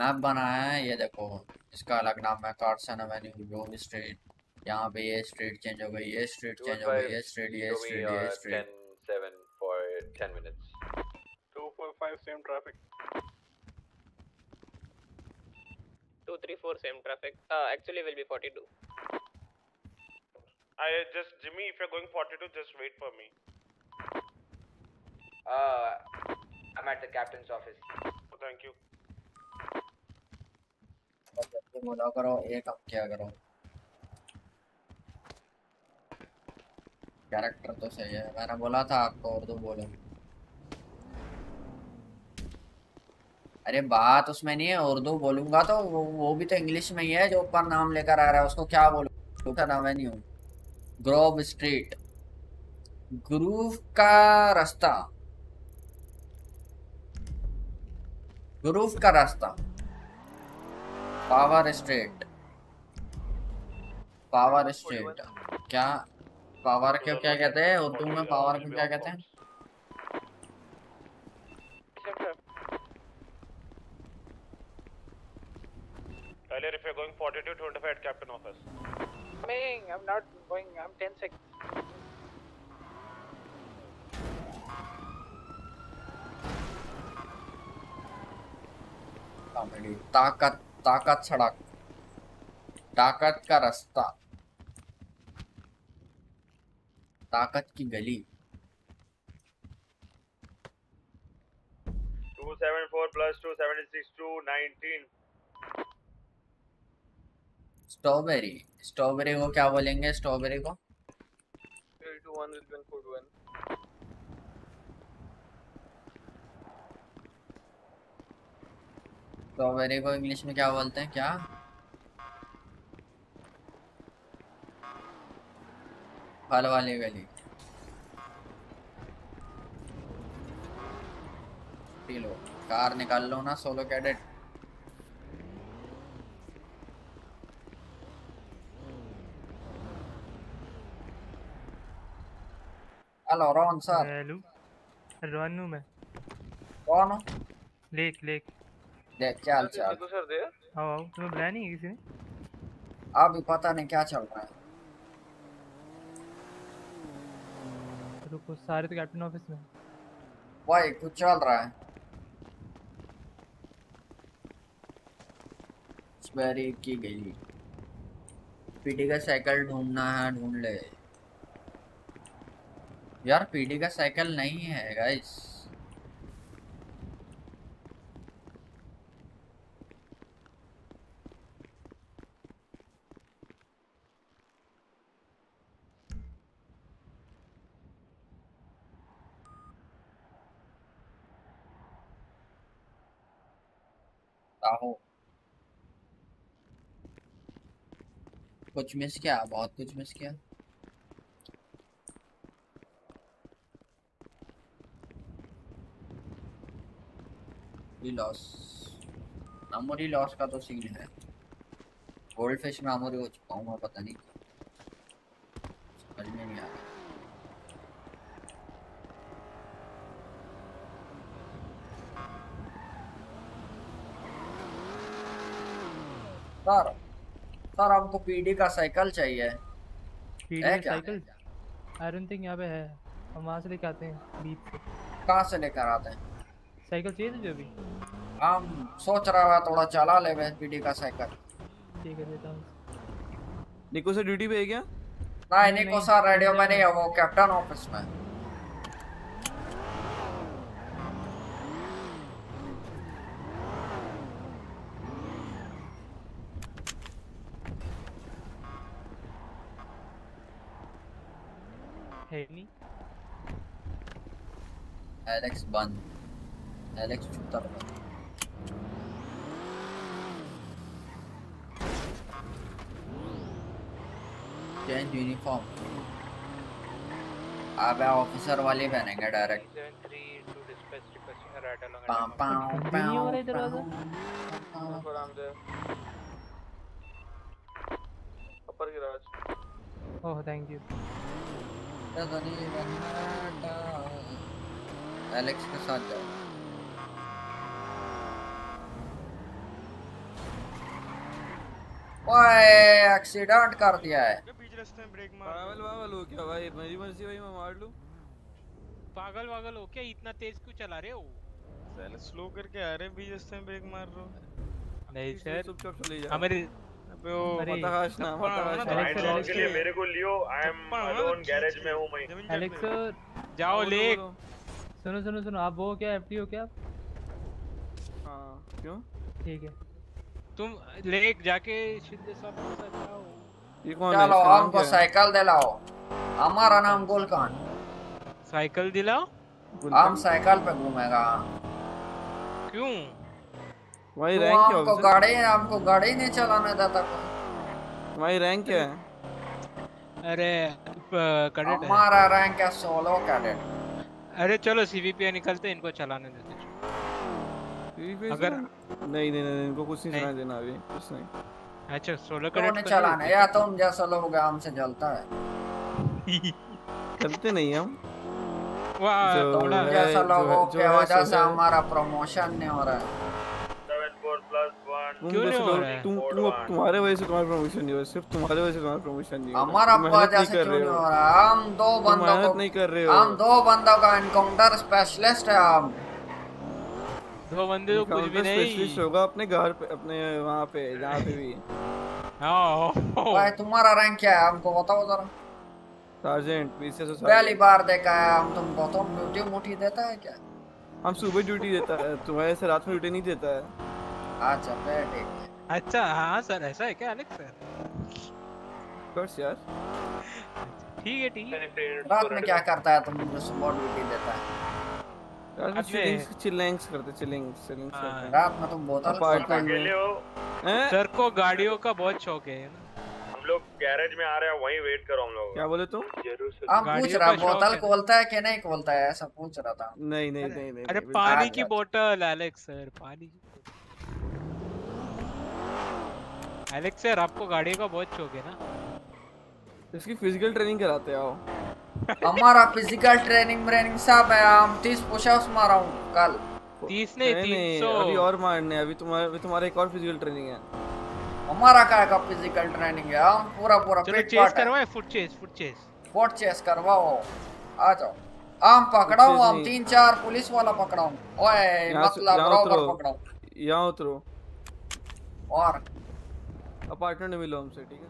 मैप बनाया है ये देखो। इसका अलग नाम है कार्सन एवेन्यू स्ट्रीट यहाँ पे ये स्ट्रीट चेंज हो गई ये स्ट्रीट चेंज हो गई ये स्ट्रीट ये स्ट्रीट ये street Uh, actually, will be forty-two. I just Jimmy, if you're going forty-two, just wait for me. Uh, I'm at the captain's office. Oh, thank you. बोला करो एक अब क्या करो कैरेक्टर तो सही है मैंने बोला था आपको उर्दू बोलो अरे बात उसमें नहीं है उर्दू बोलूँगा तो वो, वो भी तो इंग्लिश में ही है जो ऊपर नाम लेकर आ रहा है उसको क्या बोलूँ उसका नाम है नहीं ग्रोव स्ट्रीट ग्रूव का रास्ता रूफ का रास्ता। Power straight. Power straight. क्या? पावर क्यों क्या कहते हैं? उर्दू में पावर को क्या कहते हैं? going 42 to the fed captain office me i'm not going i'm 10 seconds comedy ताकत ताकत सड़क। ताकत का रास्ता। ताकत की गली। 274 plus 276 219 स्ट्रॉबेरी। स्ट्रॉबेरी को क्या बोलेंगे? स्ट्रॉबेरी को? 321 will be code 1. स्ट्रॉबेरी को इंग्लिश में क्या बोलते हैं? क्या? फल वाली गली। लो। कार निकाल लो ना solo cadet hello Rohan sir. Hello Ronu मैं। कौन हो? Lake lake. देख क्या हाल चाल? there? आओ तुम्हें बुलाया नहीं किसी ने? अभी पता नहीं क्या चल रहा है। रुको सारे तो कैप्टन ऑफ़िस में। भाई कुछ चल रहा है। स्पेरी की गई। पीटी का साइकिल ढूंढना है ढूंढ ले। यार पीटी का साइकिल नहीं है गाइस आहो कुछ मिस किया, बहुत कुछ मिस किया। लॉस मेमोरी लॉस का तो सीन है। गोल्ड फ़िश मेमोरी हो चुका हूँ, मैं पता नहीं समझ में नहीं आ रहा सर सर हमको पीडी का साइकिल चाहिए। पीडी का साइकिल? आई डोंट थिंक यहाँ पे है। हम वहाँ से लेके आते हैं बीच से। कहाँ से लेकर आते हैं? साइकिल चाहिए तुझे अभी? हम सोच रहा है थोड़ा चला ले पीडी का साइकिल। ठीक है देता हूँ। निको से ड्यूटी पे है क्या? नहीं नहीं को सर रेडियो में नहीं है वो कैप्टन ऑफ़िस में है नहीं बंद एलेक्स चुतर बंद चेंज यूनिफॉर्म अब ऑफिसर वाले पहनेंगे direct 73 to dispatch requesting a ride along पाम पाम बंद नहीं रहा पाम दरवाज़ा Upper arm there. Upper garage. Oh thank you Alex के साथ जाओ। ओए एक्सीडेंट कर दिया है। पागल वागल हो क्या भाई? मेरी मर्ज़ी भाई मैं मार लूँ। पागल वागल हो क्या? इतना तेज क्यों चला रहे हो? साले स्लो करके आ रहे बीच रास्ते में ब्रेक मार रहा हूँ। नहीं सर। चुपचाप चले जा हमारे अबे ओ अरे, बताश ना ना, राइट लॉन्ग के लिए मेरे को Leo I am alone garage में हूँ मैं। एलेक्स जाओ लेक। सुनो सुनो सुनो आप वो क्या? एफटी हो क्या आप? हाँ क्यों? ठीक है। तुम लेक जाके शिंदे साहब के जाओ ये कौन है? चलो हमको साइकिल दिलाओ। हमारा नाम गुलकान। साइकिल दिलाओ? हम साइकिल पे घूमेगा। क्यों? तो रैंक क्या हमको है गाड़ी हमको गाड़ी नहीं चलाने देता कोई तुम्हारी रैंक क्या है? अरे कैडेट हमारा रैंक है सोलो कैडेट। अरे चलो सीवीपी निकलते इनको चलाने देते अगर नहीं नहीं नहीं इनको कुछ नहीं चलाने देना अभी कुछ नहीं। अच्छा सोलो तो कनेक्ट चलाना? या तो हम जैसा लोग होगा हमसे जलता है। चलते नहीं हम। वाह थोड़ा जैसा लोगों के वजह से हमारा प्रमोशन नहीं हो रहा है? क्यों नहीं हो रहा है? तुम तुम तुम्हारे वजह से तुम्हारा प्रमोशन नहीं हो रहा सिर्फ़ तुम्हारे वजह से तुम्हारा प्रमोशन नहीं हो रहा। हमारा मेहनत वजह नहीं से कर क्यों रहे नहीं हो। रहा हम दो बंदों को नहीं कर रहे हो। हम दो बंदों का इनकाउंटर स्पेशलिस्ट है हम। दो बंदे तो कुछ भी नहीं। होगा अपने घर पे अपने वहाँ पे जहाँ पे भी। हाँ। भाई तुम्हारा रैंक क्या है? हमको बताओ जरा। सार्जेंट पीछे से पहली बार देखा है हम तुमको तुम ड्यूटी मुठी देता है क्या? हम सुबह ड्यूटी देता है तुम्हारे से रात में ड्यूटी नहीं देता है। अच्छा फिर अच्छा हाँ सर ऐसा है क्या अलेक्स सर? बस यार ठीक है ठीक है। रात में क्या करता है तुम मुझे सुबह ड्यूटी देता है? चिलिंग्स चिलिंग्स करते चिलिंग्स चिलिंग्स हाँ। करते रात में तुम बोतल अपार्टमेंट में हो। सर को गाड़ियों का बहुत शौक है हम लोग गैरेज में आ रहे हैं वहीं वेट करो हम लोग। क्या बोले तुम? हम पूछ रहा बोतल है। खोलता है कि नहीं खोलता है? ऐसा पूछ रहा था। नहीं नहीं नहीं नहीं अरे पानी की। बोतल एलेक्स सर पानी की एलेक्स सर आपको गाड़ियों का बहुत शौक है ना? इसकी फ़िज़िकल ट्रेनिंग कराते आओ। हमारा फ़िज़िकल ट्रेनिंग ब्रेनिंग सब है हम तीस पुशअप्स मारा हूँ कल। तीस नहीं नहीं तीन नहीं सौ। अभी और मारने अभी तुम्हारा अभी तुम्हारा एक और फ़िज़िकल ट्रेनिंग है। हमारा क्या का फ़िज़िकल ट्रेनिंग है हम पूरा पूरा चलो चेस करवाए foot chase foot chase fort chase करवाओ आ जाओ। हम पकड़ाऊं हम। तीन चार पुलिस वाला पकड़ाऊं। ओए मतलब रॉबर पकड़ाऊं। यहाँ उतरो। और अपार्टमेंट में मिलो हमसे ठीक है?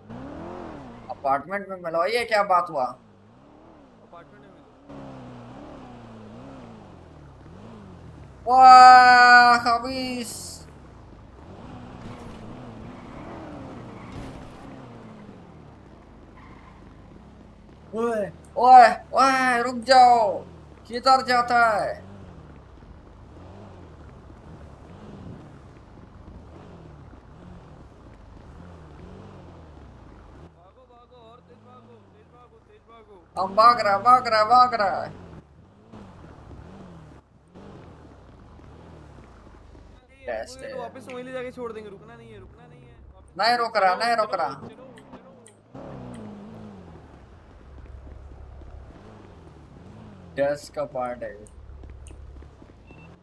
अपार्टमेंट में मिलो? ये क्या बात हुआ? अपार्टमेंट में मिलो। वाह खबीस ओए ओए ओए रुक जाओ। किधर जाता है भागो भागो और तेज भागो तेज भागो तेज हम भाग रहा भाग रहा भाग रहा है टेस्ट ये वापस वहीं ले जाके छोड़ देंगे रुकना नहीं है रुकना नहीं है। वापस नहीं रुक रहा नहीं रुक रहा। टेस्ट का पार्ट है।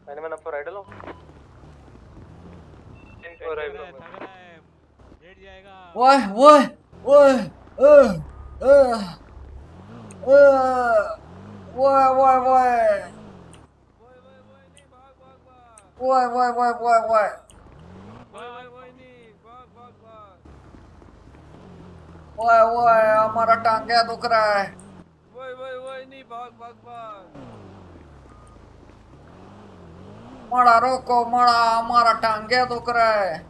मैंने मैंने आपको राइड लो। है थक रहा है लेट जाएगा। ओए ओए ओए ओए। ओए ओए ओए ओए ओए ओए ओए ओए ओए ओए ओए हमारा टांगे दुख रहा है। वही वही वही नहीं भाग रोको मड़ा हमारा टांगे दुख रहा है।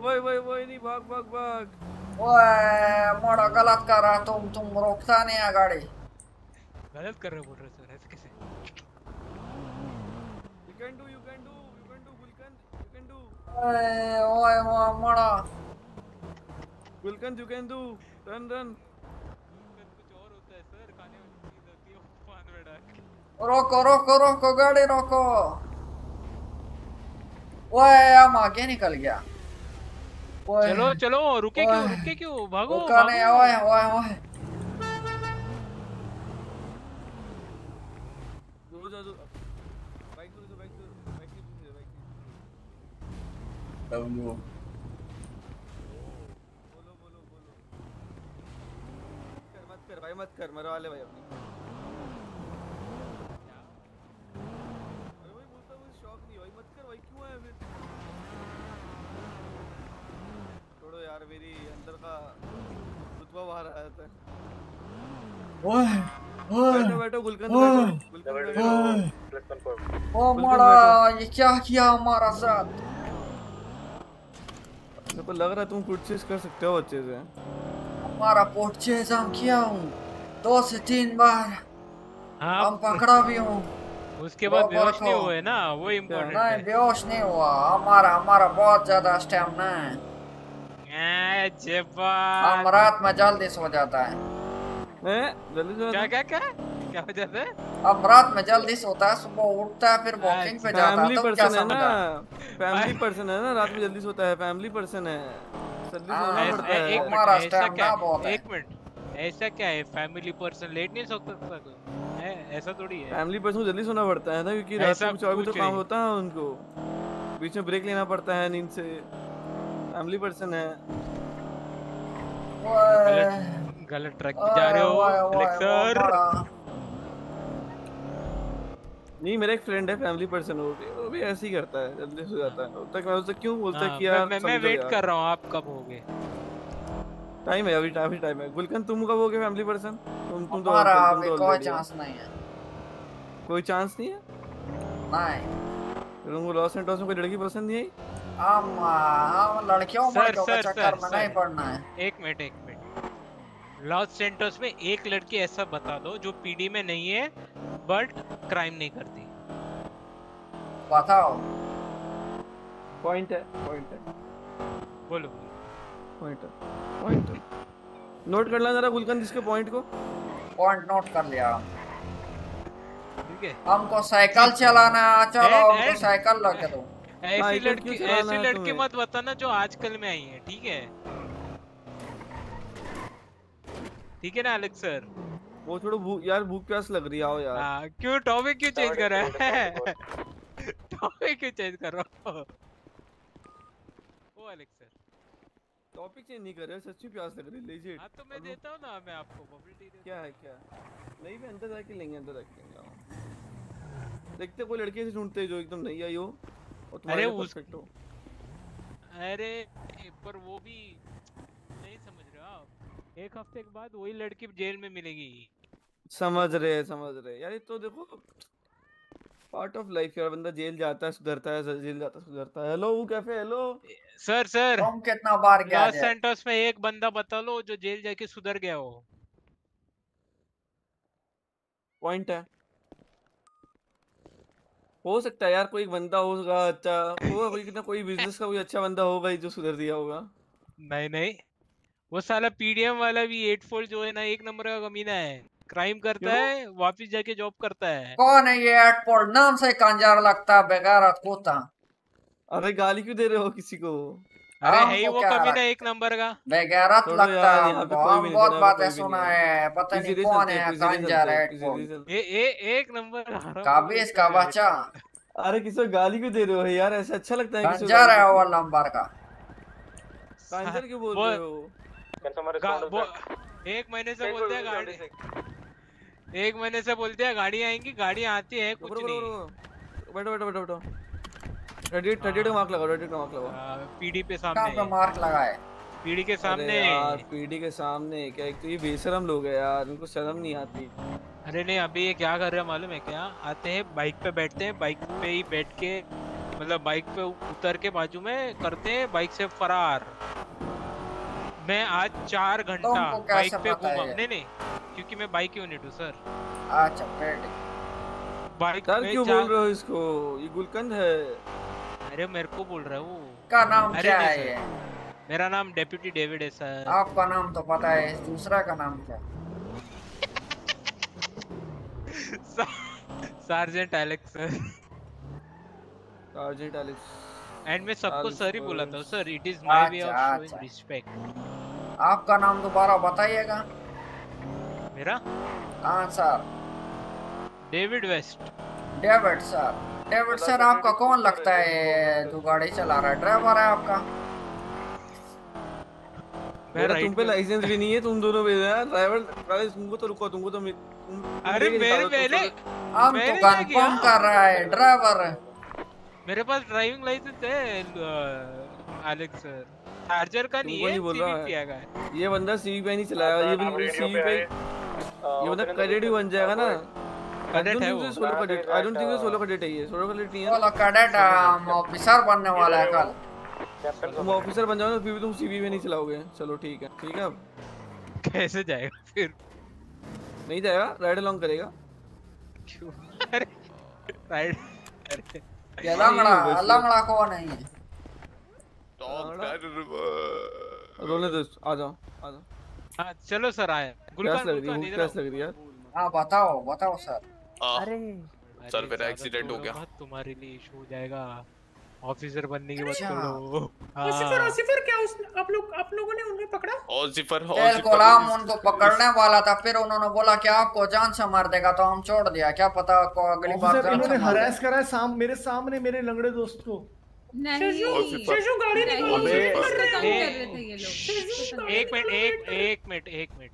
वही वही वही नहीं, भाग भाग भाग। ओए मड़ा गलत कर रहा तुम तुम रोकता नहीं है गाड़ी। गलत कर रहे बोल रहे सर ऐसे कैसे? You can do you can do you can do Gulkand you can do ओए ओए मड़ा। Gulkand you can do run run कुछ और होता है सर खाने वाली चीज़ होती है पान में रोको रोको रोको गाड़ी रोको। ओए हम आगे निकल गया? चलो चलो रुके क्यों रुके क्यों? भागो ओए ओए ओए। W. बोलो बोलो बोलो। मत कर भाई मत कर। मरवा ले भाई अपनी। रुतबा बाहर आया था। बैठो बैठो गुलकंद बैठो गुलकंद ओ मारा ये क्या किया हमारा साथ? मेरे को लग रहा है तुम परचेज कर सकते हो अच्छे से। हमारा परचेज हम किया हूँ। दो से तीन बार हम पकड़ा भी हूँ। उसके बाद बेहोश नहीं। हुए ना? वो इम्पोर्टेंट नहीं है। बेहोश नहीं हुआ। हमारा हमारा बहुत ज़्यादा स्टेमिना है। हम रात में जल्दी सो जाता है। जल्दी सो क्या क्या क्या? क्या हो जाता है? अब रात में जल्दी सोता है सुबह उठता है फिर वॉकिंग पे जाता है तो क्या है ना? फैमिली पर्सन है ना? रात में जल्दी सोता है फैमिली पर्सन है। जल्दी हाँ, सोना पड़ता है। एक मिनट ऐसा क्या है। एक मिनट ऐसा क्या है? फैमिली पर्सन लेट नहीं सकता कोई? ऐसा थोड़ी है। फैमिली पर्सन को जल्दी सोना पड़ता है ना क्योंकि रात में कुछ और भी तो काम होता है उनको। बीच में ब्रेक लेना पड़ता है नींद से। फैमिली पर्सन है। गलत गलत ट्रैक पे जा रहे हो अलेक्सर नहीं मेरा एक फ्रेंड है फैमिली पर्सन वो भी वो भी ऐसे ही करता है जल्दी सो जाता है। तब तक मैं उससे क्यों बोलता हाँ, कि यार मैं मैं वेट कर रहा हूँ आप कब होगे? टाइम है अभी टाइम टाइम है। गुलकंद तुम कब हो गए फैमिली पर्सन तुम तुम तो हमारा तुम अभी तो कोई चांस नहीं है। कोई चांस नहीं है? नहीं। तुमको लॉस एंटोस में कोई लड़की पसंद नहीं आई? हम हम लड़कियों सर के सर चक्कर सर में नहीं पड़ना है एक मिनट एक मिनट। लॉस सेंटोस में एक लड़की ऐसा बता दो जो पीडी में नहीं है बट क्राइम नहीं करती। बताओ। पॉइंट है पॉइंट है। बोलो पॉइंट है पॉइंट नोट कर ला जरा गुलकंद इसके पॉइंट को। पॉइंट नोट कर लिया। ठीक है। हमको साइकिल चलाना चलो हमको साइकिल लगे दो। ऐसी लड़की ऐसी लड़की? मत बताना जो आजकल में आई है ठीक है? ठीक है ना अलेक्स सर? वो थोड़ा भूख यार भूख प्यास लग रही है यार। हाँ क्यों? टॉपिक क्यों चेंज कर रहा है? टॉपिक क्यों चेंज कर रहा हो? ओ अलेक्स सर। टॉपिक चेंज नहीं कर रहे सच्ची प्यास लग रही है लेजिट हाँ तो मैं देता हूँ ना मैं आपको बबल टी क्या है। क्या नहीं भी अंदर जाके लेंगे अंदर जाके देखते कोई लड़की ऐसे ढूंढते जो एकदम नहीं आई हो। अरे उस- अरे पर वो भी नहीं समझ रहे। आप एक हफ़्ते के बाद वही लड़की जेल में मिलेगी। समझ रहे समझ रहे। यार ये तो देखो पार्ट ऑफ़ लाइफ यार बंदा जेल जाता है सुधरता है जेल जाता है सुधरता है। हेलो वो कैफ़े हेलो सर सर। तुम कितना बार गया लॉस सैंटोस में एक बंदा बता लो जो जेल जाके सुधर गया हो। पॉइंट है। हो सकता है यार कोई बंदा होगा अच्छा होगा कोई ना कोई बिज़नेस का कोई अच्छा बंदा होगा जो सुधर दिया होगा। नहीं नहीं। वो साला पीडीएम वाला भी एट फोल्ड जो है ना एक नंबर का कमीना है। क्राइम करता क्यों? है वापिस जाके जॉब करता है। कौन है ये एट फोर नाम से कंजार लगता है बेकार कोता अरे गाली क्यों दे रहे हो किसी को? अरे है ही वो कमीना एक नंबर का। बेगैरत लगता है बहुत बातें सुना है पता नहीं कौन है है नंबर काबिज का बच्चा? अरे गाली क्यों दे रहे हो यार? ऐसा अच्छा लगता है है वो नंबर का? कांजर क्यों बोल रहे हो? एक महीने से बोलते हैं गाड़ी। एक महीने से बोलते हैं गाड़ी आएँगी गाड़ी आती है कुछ रुको, रुको, नहीं। बैठो बैठो बैठो बैठो। थर्टी थर्टी का मार्क लगाओ थर्टी का मार्क लगाओ। पीडी पे कहाँ सामने। पे मार्क लगाए। पीडी के सामने। यार पीडी के सामने क्या एक तो ये बेशरम लोग हैं यार इनको शर्म नहीं आती। अरे नहीं अभी ये क्या कर रहे हैं मालूम है क्या? आते हैं बाइक पे बैठते हैं बाइक पे ही बैठ के मतलब बाइक पे उतर के बाजू में करते हैं बाइक से फरार। मैं आज चार घंटा कैसे बाइक पे घूमा। है? नहीं नहीं क्योंकि मैं बाइक यूनिट हूँ सर अच्छा बाइक क्यों बोल रहे हो इसको? ये गुलकंद है। अरे मेरे को बोल रहा है वो। का नाम क्या है ये? मेरा नाम डेप्यूटी डेविड है सर। आपका नाम तो पता है दूसरा का नाम क्या? Sergeant Alex sir. Sergeant Alex. And मैं सबको सर ही बोला। था sir it is my way of अच्छा, शोइंग अच्छा। रिस्पेक्ट। आपका नाम दोबारा बताइएगा। मेरा? हाँ sir. David West. David sir. David sir आपका कौन लगता है जो गाड़ी चला रहा है? ड्राइवर है आपका? मेरा तुम पे लाइसेंस भी नहीं है तुम दोनों पे यार। ड्राइवर ड्राइवर तुमको तो रुको तुमको तो मे- तुम अरे मेरे तो- हम तो कंफर्म कर रहा है ड्राइवर मेरे पास ड्राइविंग लाइसेंस है एलेक्स सर चार्जर का नहीं है बोल रहा किया गया है। ये बंदा सीवी पे नहीं चलाया ये बंदा सीवी पे ये बंदा कैडेट ही बन जाएगा ना। आई Cadet डोंट है वो। Solo cadet I don't think वो सोलो कैडेट है ये सोलो कैडेट नहीं है बोलो कैडेट हम ऑफिसर बनने वाला है कल। तुम ऑफिसर बन जाओ ना फिर भी तुम सीवी में नहीं चलाओगे। चलो ठीक है। ठीक है अब। कैसे जाएगा फिर? नहीं जाएगा राइड अलोंग करेगा। अरे राइड अरे। ये लंगड़ा लंगड़ा कौन है ये? रोने दो आ जाओ आ जाओ। हाँ चलो सर आए। गुलकान लग रही है। लग रही है? यार हाँ बताओ बताओ सर। अरे सर मेरा एक्सीडेंट हो गया। तुम्हारे लिए इशू हो जाएगा। ऑफिसर बनने की बात। करो आसिफर हाँ। आसिफर क्या उस आप लोग आप लोगों ने उन्हें पकड़ा? और जिफर तेल कोलाम उनको पकड़ने वाला था फिर उन्होंने बोला कि आपको जान से मार देगा तो हम छोड़ दिया। क्या पता को अगली बार ऑफिसर जान से इन्होंने मार हरास करा है साम मेरे सामने मेरे लंगड़े दोस्त। को एक मिनट एक एक मिनट एक मिनट एक मिनट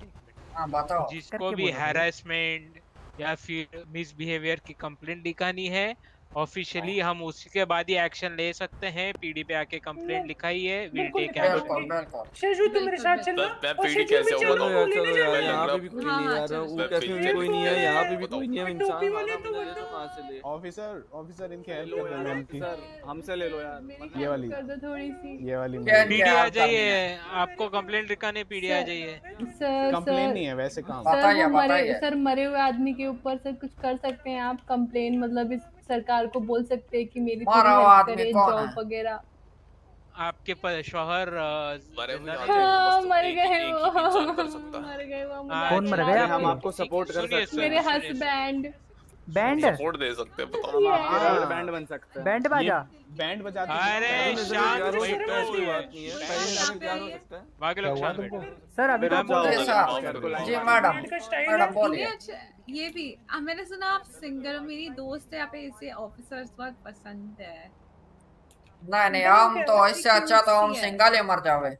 हाँ बताओ। जिसको भी। हैरेसमेंट या फिर मिसबिहेवियर की कंप्लेंट लिखानी है ऑफिशियली हम उसके बाद ही एक्शन ले सकते हैं। पीडी पे आके कंप्लेंट लिखाई है। विल टेक एक्शन शेषु तुम मेरे साथ चलना मैं पीडी कैसे हूँ चलो, बताओ चलो यार है। यहाँ पे भी कोई नहीं है यार वो कैफ़े में भी कोई नहीं है यहाँ पे भी कोई नहीं है इंसान तो कहाँ से ले ऑफिसर ऑफिसर इनके हेल्प कर देना उनकी हमसे ले लो यार ये वाली कर दो थोड़ी सी। ये वाली पीडी आ जाइए। आपको कंप्लेंट लिखाने पीडी आ जाइए। सर कंप्लेन सर नहीं है वैसे काम। सर वो मरे सर मरे हुए आदमी के ऊपर सर कुछ कर सकते हैं आप कंप्लेन मतलब इस सरकार को बोल सकते हैं कि मेरी थोड़ी हेल्प आदमी करे जॉब वगैरह। आपके पर शोहर नहीं हाँ? मर गए वो। मर गए वो हाँ, कौन मर गए हम आपको सपोर्ट कर सकते हैं। मेरे हस्बैंड बैंड सपोर्ट दे सकते हैं बताओ Yeah. बैंड बन सकते हैं। बैंड बाजा? बैंड बजा अरे शांत कोई बैठो ऐसी बात नहीं है। हो है। बाकी लोग शांत बैठो। सर अभी तो बोल जी सर जी मैडम मैडम बोलिए। ये अच्छा भी मैंने सुना आप सिंगर हो मेरी दोस्त है आप ऐसे ऑफिसर्स बहुत पसंद है। नहीं नहीं हम तो इससे अच्छा तो हम सिंगल ही। मर जावे।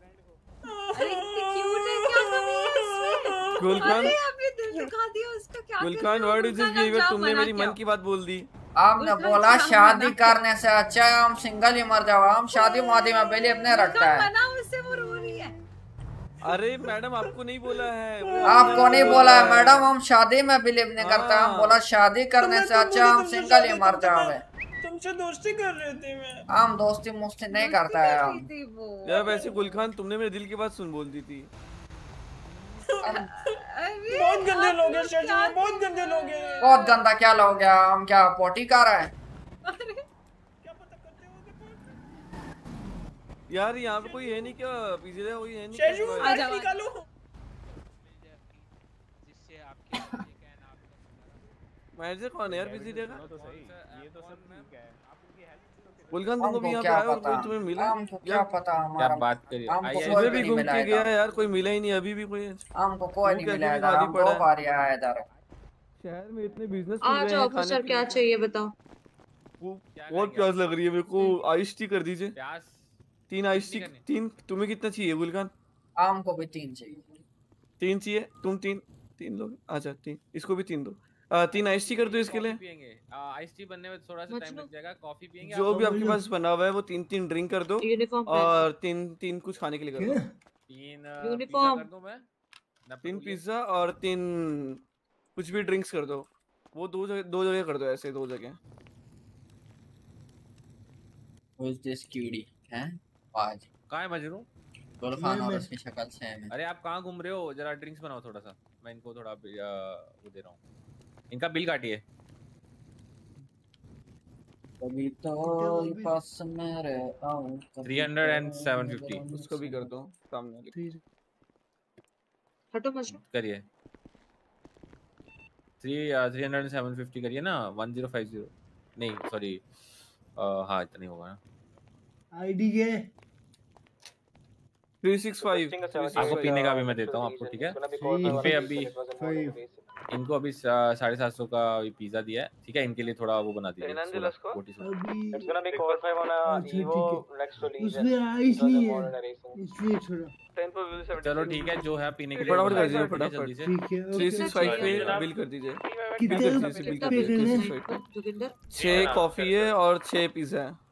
गुलकान- आपने दिल दुखा दिया उसका क्या गुलकान व्हाट इज़ दिस बिहेवियर तुमने मेरी मन की बात बोल दी। आपने बोला शादी करने से अच्छा है हम सिंगल ही मर जाओ। हम शादी वादी में बिलीव नहीं रखता है। मना उससे वो रो रही है। अरे मैडम आपको नहीं बोला है। आपको नहीं बोला है मैडम हम शादी में बिलीव नहीं करता हम बोला शादी करने से अच्छा हम सिंगल ही मर जावे तुमसे दोस्ती कर रहे थे मैं। हम दोस्ती मुस्ती नहीं करता है यार वैसे गुलखान तुमने मेरे दिल की बात सुन बोल दी थी। बहुत गंदे लोग हैं बहुत गंदे लोग हैं। बहुत गंदा क्या लोग गया हम क्या पोटी कर रहे हैं यार यहाँ पे कोई है नहीं क्या? पीछे कोई है नहीं? गाड़ी निकालो। मैनेजर कौन है यार पीछे का ये तो सब ठीक है। गुलखान तुमको भी यहाँ पे आया और कोई तुम्हें मिला हमको क्या पता हमारा क्या बात करिए हमको भी घूम के गया यार? कोई मिला ही नहीं अभी भी कोई। हमको कोई नहीं मिला हम दो है। बार आए इधर। शहर में इतने बिज़नेस आ जाओ ऑफिसर क्या चाहिए बताओ? बहुत प्यास लग रही है मेरे को। आइस टी कर दीजिए। प्यास? तीन आइस टी तीन तुम्हें कितना चाहिए गुलखान हमको भी तीन चाहिए। तीन चाहिए? तुम तीन तीन लोग? अच्छा तीन। इसको भी तीन दो। तीन आइस टी कर दो इसके लिए। आइस टी बनने में थोड़ा सा टाइम लग जाएगा। कॉफ़ी पियेंगे जो भी आपके पास बना हुआ है वो तीन तीन ड्रिंक कर दो और तीन तीन कुछ खाने के लिए कर दो। तीन यूनिफॉर्म। पिज़्ज़ा कर दूँ मैं? तीन पिज्जा और तीन कुछ भी ड्रिंक्स कर दो। वो दो जगह दो जगह कर दो ऐसे दो जगह। हैं? आज। कहाँ है और उसकी शक्ल सेम है अरे आप कहाँ घूम रहे हो? जरा ड्रिंक्स बनाओ थोड़ा सा। मैं इनको थोड़ा वो दे रहा हूँ। इनका बिल काटिए। तो पास मेरे आऊँ कभी 300 and 750 उसको भी कर दो सामने हटो मजनू करिए। Three three hundred and seven fifty करिए ना वन ज़ीरो फाइव ज़ीरो। नहीं सॉरी हाँ इतना ही होगा ना। आईडी के। Three six five. आपको पीने का भी मैं देता हूँ आपको ठीक है? इन पे अभी। इनको अभी साढ़े सात सौ का पिज्जा दिया है। ठीक है? इनके लिए थोड़ा वो बना दिया। है, अच्छा, है। है। छोड़ा चलो ठीक है जो है पीने के लिए फटाफट कर दीजिए है, ठीक है, पे बिल कर दीजिए। कितने- बिल कर दीजिए बिल कर कितने दीजिए। करने? 365 पे। जोगिंदर। छह कॉफ़ी है और छह पिज्जा है।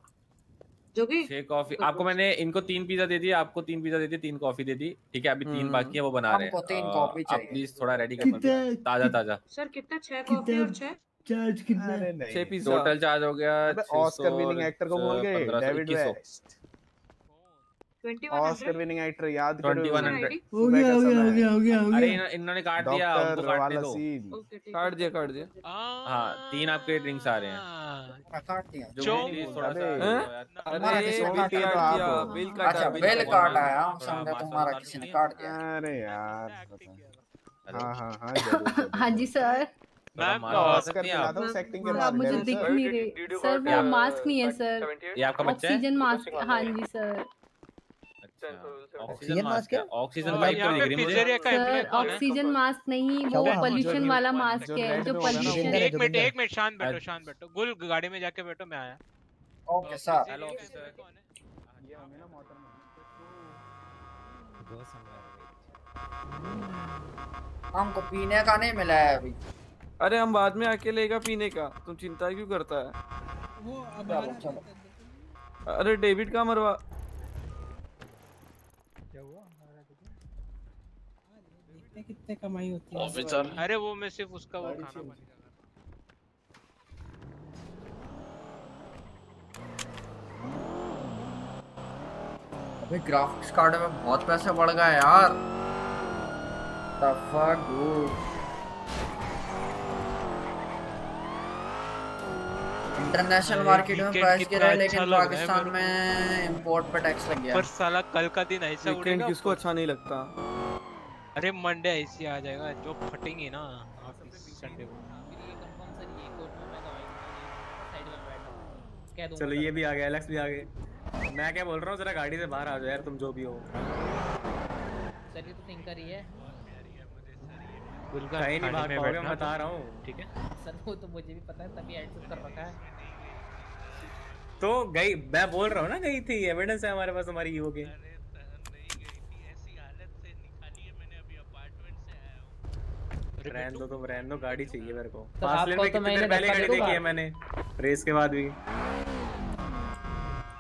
जोगी छह कॉफ़ी आपको मैंने इनको तीन पिज्जा दे दिए आपको तीन पिज्जा दे दिए तीन कॉफ़ी दे दी ठीक है? अभी तीन हम्म। बाकी है वो बना रहे हैं। प्लीज़ थोड़ा रेडी कर ताज़ा ताज़ा। सर कितना? छह कॉफ़ी और छह? चार्ज कितना? है? छह पीस टोटल चार्ज हो गया ऑस्कर विनिंग एक्टर को बोल गए David 2100 West Oscar winning actor याद करो 2100 हो गया हो गया हो गया हो गया हो अरे इन्होंने काट दिया डॉक्टर काटने वाला दो काट दिया काट दिया। हाँ तीन आपके ड्रिंक्स आ रहे हैं। काट दिया। जो थोड़ा सा अबे, यार। तुम्हारा अरे किसी ने काट काट दिया, दिया बिल काटा अच्छा बिल काटा। काटा है हम समझे तुम्हारा किसी ने काट दिया। अरे यार हेलो? हाँ हाँ हाँ ज़रूर ज़रूर हाँ जी सर। मैम, मास्क ऑस्कर मिला था उस एक्टिंग के बाद मुझे दिख नहीं रहे। सर वो मास्क नहीं है सर ये आपका बच्चा है? ऑक्सीजन मास्क हाँ। जी sir. Oxygen oxygen mask mask है? है? ऑक्सीजन तो पे दिख रही मुझे? पिज्जेरिया का एम्प्लॉय सर कौन है। ऑक्सीजन मास्क नहीं वो? पोल्यूशन वाला मास्क है जो वो- पोल्यूशन एक मिनट एक मिनट शांत बैठो शांत बैठो। गुल गाड़ी में जाके बैठो मैं आया। ओके सर हेलो ऑफिसर हमको पीने का नहीं मिला है अभी। अरे हम बाद में आके लेगा पीने का। तुम चिंता क्यों करता है? चलो चलो। अरे डेविड का मरवा कितने कमाई होती है? ऑफिसर अरे वो मैं सिर्फ़ उसका वो खाना बनेगा। अबे ग्राफिक्स कार्ड में बहुत पैसे बढ़ गए यार। Fuck, dude? इंटरनेशनल मार्केट में प्राइस कितना गिरा है अच्छा लेकिन रहा है पाकिस्तान में इंपोर्ट पे टैक्स लग गया। पर साला कल का दिन ऐसा उड़ेगा। किसको अच्छा नहीं लगता? अरे मंडे ऐसी आ जाएगा जो फटेंगे ना ऑफ़िस संडे को। चलो ये भी आ गया एलेक्स भी आ गए। मैं क्या बोल रहा हूँ जरा गाड़ी से बाहर आ जाओ यार तुम जो भी हो। सर ये तो थिंकर ही है। गुलगा कहीं नहीं भाग पाओगे मैं बता तो- रहा हूँ। ठीक है। सर वो तो मुझे भी पता है तभी एडजस्ट कर रखा है। तो गई मैं बोल रहा हूँ ना गई थी एविडेंस है हमारे पास हमारी ईओ के। रहने दो तुम रहने दो गाड़ी चाहिए मेरे को। तो तो मैंने पहले गाड़ी देखी है मैंने? रेस के बाद भी।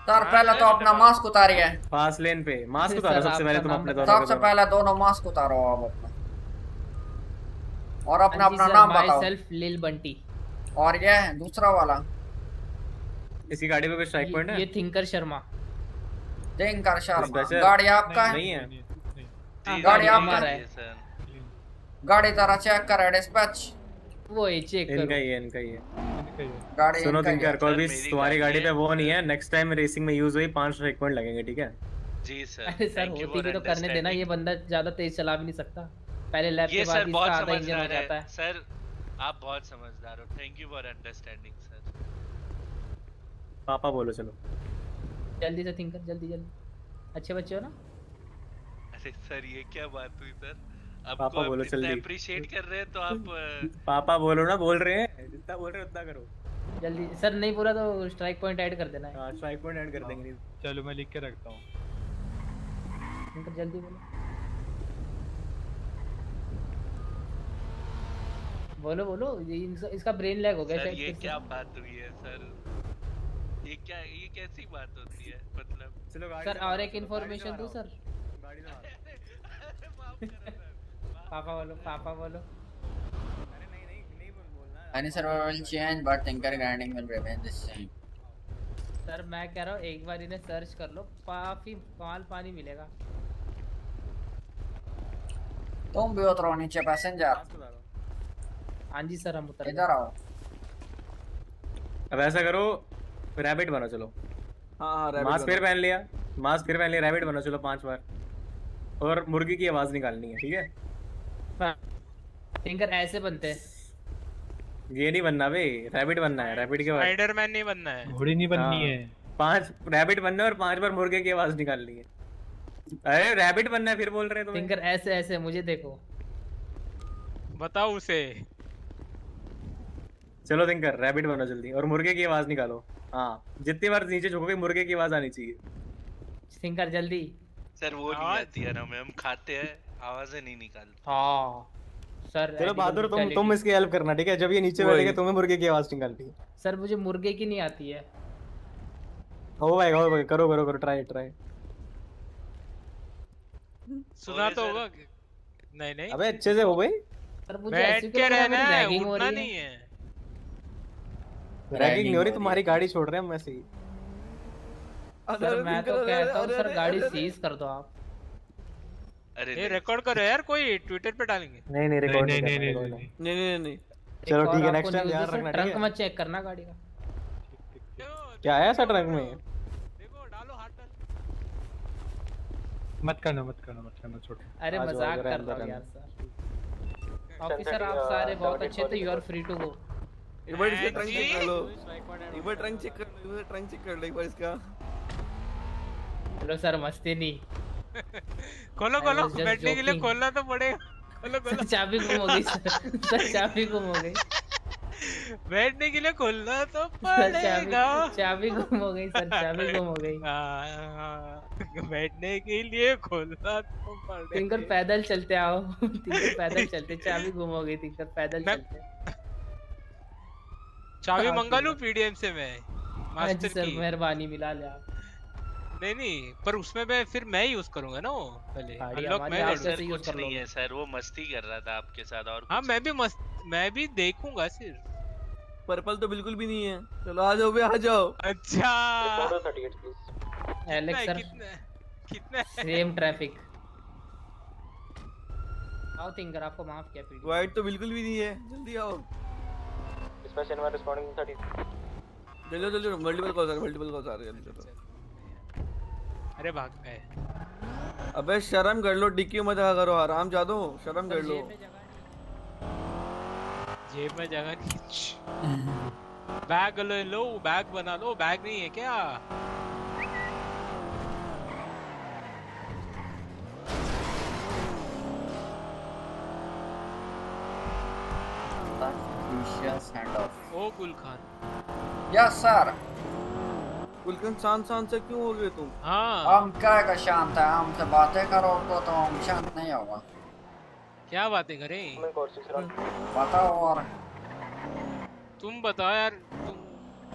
सर पहले तो अपना मास्क उतारिए। फास्ट लेन पे। मास्क उतारो सबसे पहले तुम अपने दोनों सबसे पहले दोनों मास्क उतारो आप अपना। और अपना अपना नाम बताओ। सेल्फ लिल बंटी और ये है दूसरा वाला। इसी गाड़ी पे कोई स्ट्राइक पॉइंट है? ये थिंकर शर्मा थिंकर शर्मा गाड़ी आपका है? नहीं है गाड़ी आपका है? है गाड़ी तरह चेक करे डिस्पैच वो है चेक इनका ही है इनका ही है। गाड़ी सुनो ही तिनकर कोई भी तुम्हारी गाड़ी पे वो नहीं है नेक्स्ट टाइम रेसिंग में यूज़ हुई पाँच स्ट्राइक पॉइंट लगेंगे ठीक है? जी सर अरे सर होती भी तो करने देना ये बंदा ज़्यादा तेज चला भी नहीं सकता। पहले लैप के बाद इसका आधा इंजन हो जाता है। है। सर आप बहुत समझदार हो। Thank you for understanding sir पापा बोलो चलो। जल्दी से थिंकर जल्दी जल्दी। अच्छे बच्चे हो ना? अरे सर ये क्या बात हुई सर पापा बोलो इतना जल्दी। अप्रिशिएट कर रहे हैं तो आप पापा बोलो ना बोल रहे हैं। जितना बोल रहे हैं उतना करो। जल्दी। सर नहीं पूरा तो स्ट्राइक पॉइंट ऐड कर देना है। हाँ स्ट्राइक पॉइंट ऐड कर देंगे। चलो मैं लिख के रखता हूँ। थिंकर जल्दी बोलो। बोलो बोलो। ये इसका ब्रेन लैग हो गया सर शायद ये क्या बात हुई है सर? ये क्या ये कैसी बात होती है मतलब? चलो सर और एक इन्फॉर्मेशन दूँ सर। पापा बोलो पापा बोलो। Any server will change, but Tinker grinding will remain the same. Sir मैं कह रहा हूँ एक बार इन्हें सर्च कर लो काफ़ी माल पानी मिलेगा। तुम भी उतरो नीचे पैसेंजर। हाँ जी सर हम उतर इधर आओ। अब ऐसा करो रैबिट बनो चलो। हाँ हाँ मास्क फिर पहन लिया मास्क फिर पहन लिया रैबिट बनो चलो पाँच बार। और मुर्गी की आवाज़ निकालनी है ठीक है? थिंकर ऐसे बनते हैं। ये नहीं बनना बे रैबिट बनना है रैबिट के बाद स्पाइडरमैन नहीं बनना है। घोड़ी नहीं बननी है। पाँच रैबिट बनना है और पाँच बार मुर्गे की आवाज़ निकालनी है। अरे रैबिट बनना है फिर बोल रहे हैं तुम्हें। थिंकर ऐसे ऐसे मुझे देखो। बताओ उसे। चलो थिंकर रैबिट बनो जल्दी और मुर्गे की आवाज़ निकालो। हाँ जितनी बार नीचे झुकोगे मुर्गे की आवाज़ आनी चाहिए। थिंकर जल्दी। सर वो नहीं आती है ना हम खाते हैं। आवाज़ें नहीं निकालते हाँ। सर चलो बहादुर तुम तुम इसकी हेल्प करना ठीक है? जब ये नीचे बैठेगा तुम्हें मुर्गे की आवाज़ निकालनी है। सर मुझे मुर्गे की नहीं आती है। हो भाई हो भाई करो करो करो ट्राई ट्राई सुना तो होगा नहीं नहीं। अबे अच्छे से हो भाई। सर मुझे ऐसे क्यों रहना है रैगिंग हो रही नहीं है। रैगिंग नहीं हो रही तुम्हारी गाड़ी छोड़ रहे हैं हम ऐसे ही। सर मैं तो कहता हूँ सर गाड़ी सीज कर दो आप। अरे ये रिकॉर्ड करो यार कोई ट्विटर पे डालेंगे। नहीं नहीं रिकॉर्ड नहीं नहीं, नहीं, नहीं, नहीं। नहीं चलो ठीक है नेक्स्ट टाइम ध्यान रखना ट्रंक मत चेक करना गाड़ी का। क्या आया सर ट्रंक में? देखो डालो हार्ट मत करना मत करना मत करना छोड़। अरे मज़ाक कर रहा हूँ यार सर। ऑफिसर आप सारे बहुत अच्छे थे you are free to go एक बार इसका ट्रंक चेक कर लो। एक बार ट्रंक चेक कर लो एक बार ट्रंक चेक कर लो एक बार इसका। हेलो सर मस्ती नहीं। खोलो खोलो बैठने के लिए खोलना तो पड़ेगा। खोलो खोलो। चाबी गुम हो गई सर। चाबी गुम हो गई। बैठने के लिए खोलना तो पड़ेगा। चाबी गुम हो गई सर चाबी गुम हो गई। हाँ, हाँ, बैठने के लिए खोलना तो तिंकर पड़ेगा पैदल चलते आओ। तिंकर पैदल चलते। चाबी गुम हो गई तिंकर पैदल चलते। चाबी हाँ, मंगा लूँ पीडीएम से मैं? मास्टर की। मेहरबानी मिला ले आप। नहीं नहीं पर उसमें मैं फिर मैं यूज़ करूँगा ना वो पहले। अनलॉक मैं आप करूँगा। सर कुछ नहीं है। सर वो मस्ती कर रहा था आपके साथ और हाँ मैं भी मस्त मैं भी देखूँगा सिर्फ़। पर्पल तो बिल्कुल भी नहीं है। चलो आ जाओ बे आ जाओ। अच्छा। एलेक्स सर कितना कितना सेम ट्रैफ़िक आओ तिंकर आपको माफ़ किया पीडी वाइट तो बिल्कुल भी नहीं है। जल्दी आओ। Dispatch NY responding 30. जल्दी जल्दी मल्टीपल कॉल्स आ रहे मल्टीपल कॉल्स आ रहे हैं जल्दी चलो। अरे भाग गए अबे शर्म कर लो डिक्की मत करो आराम जा दो शर्म कर लो। जेब में जगह नहीं। बैग ले लो बैग बना लो बैग नहीं है क्या? ओ गुल खान Yes, sir. गुलकन शांत शांत से क्यों हो गए तुम? हाँ। हम क्या का शांत है हमसे बातें करोगे तो तो हम शांत नहीं होगा। क्या बातें करें? बताओ और। तुम बताओ यार तुम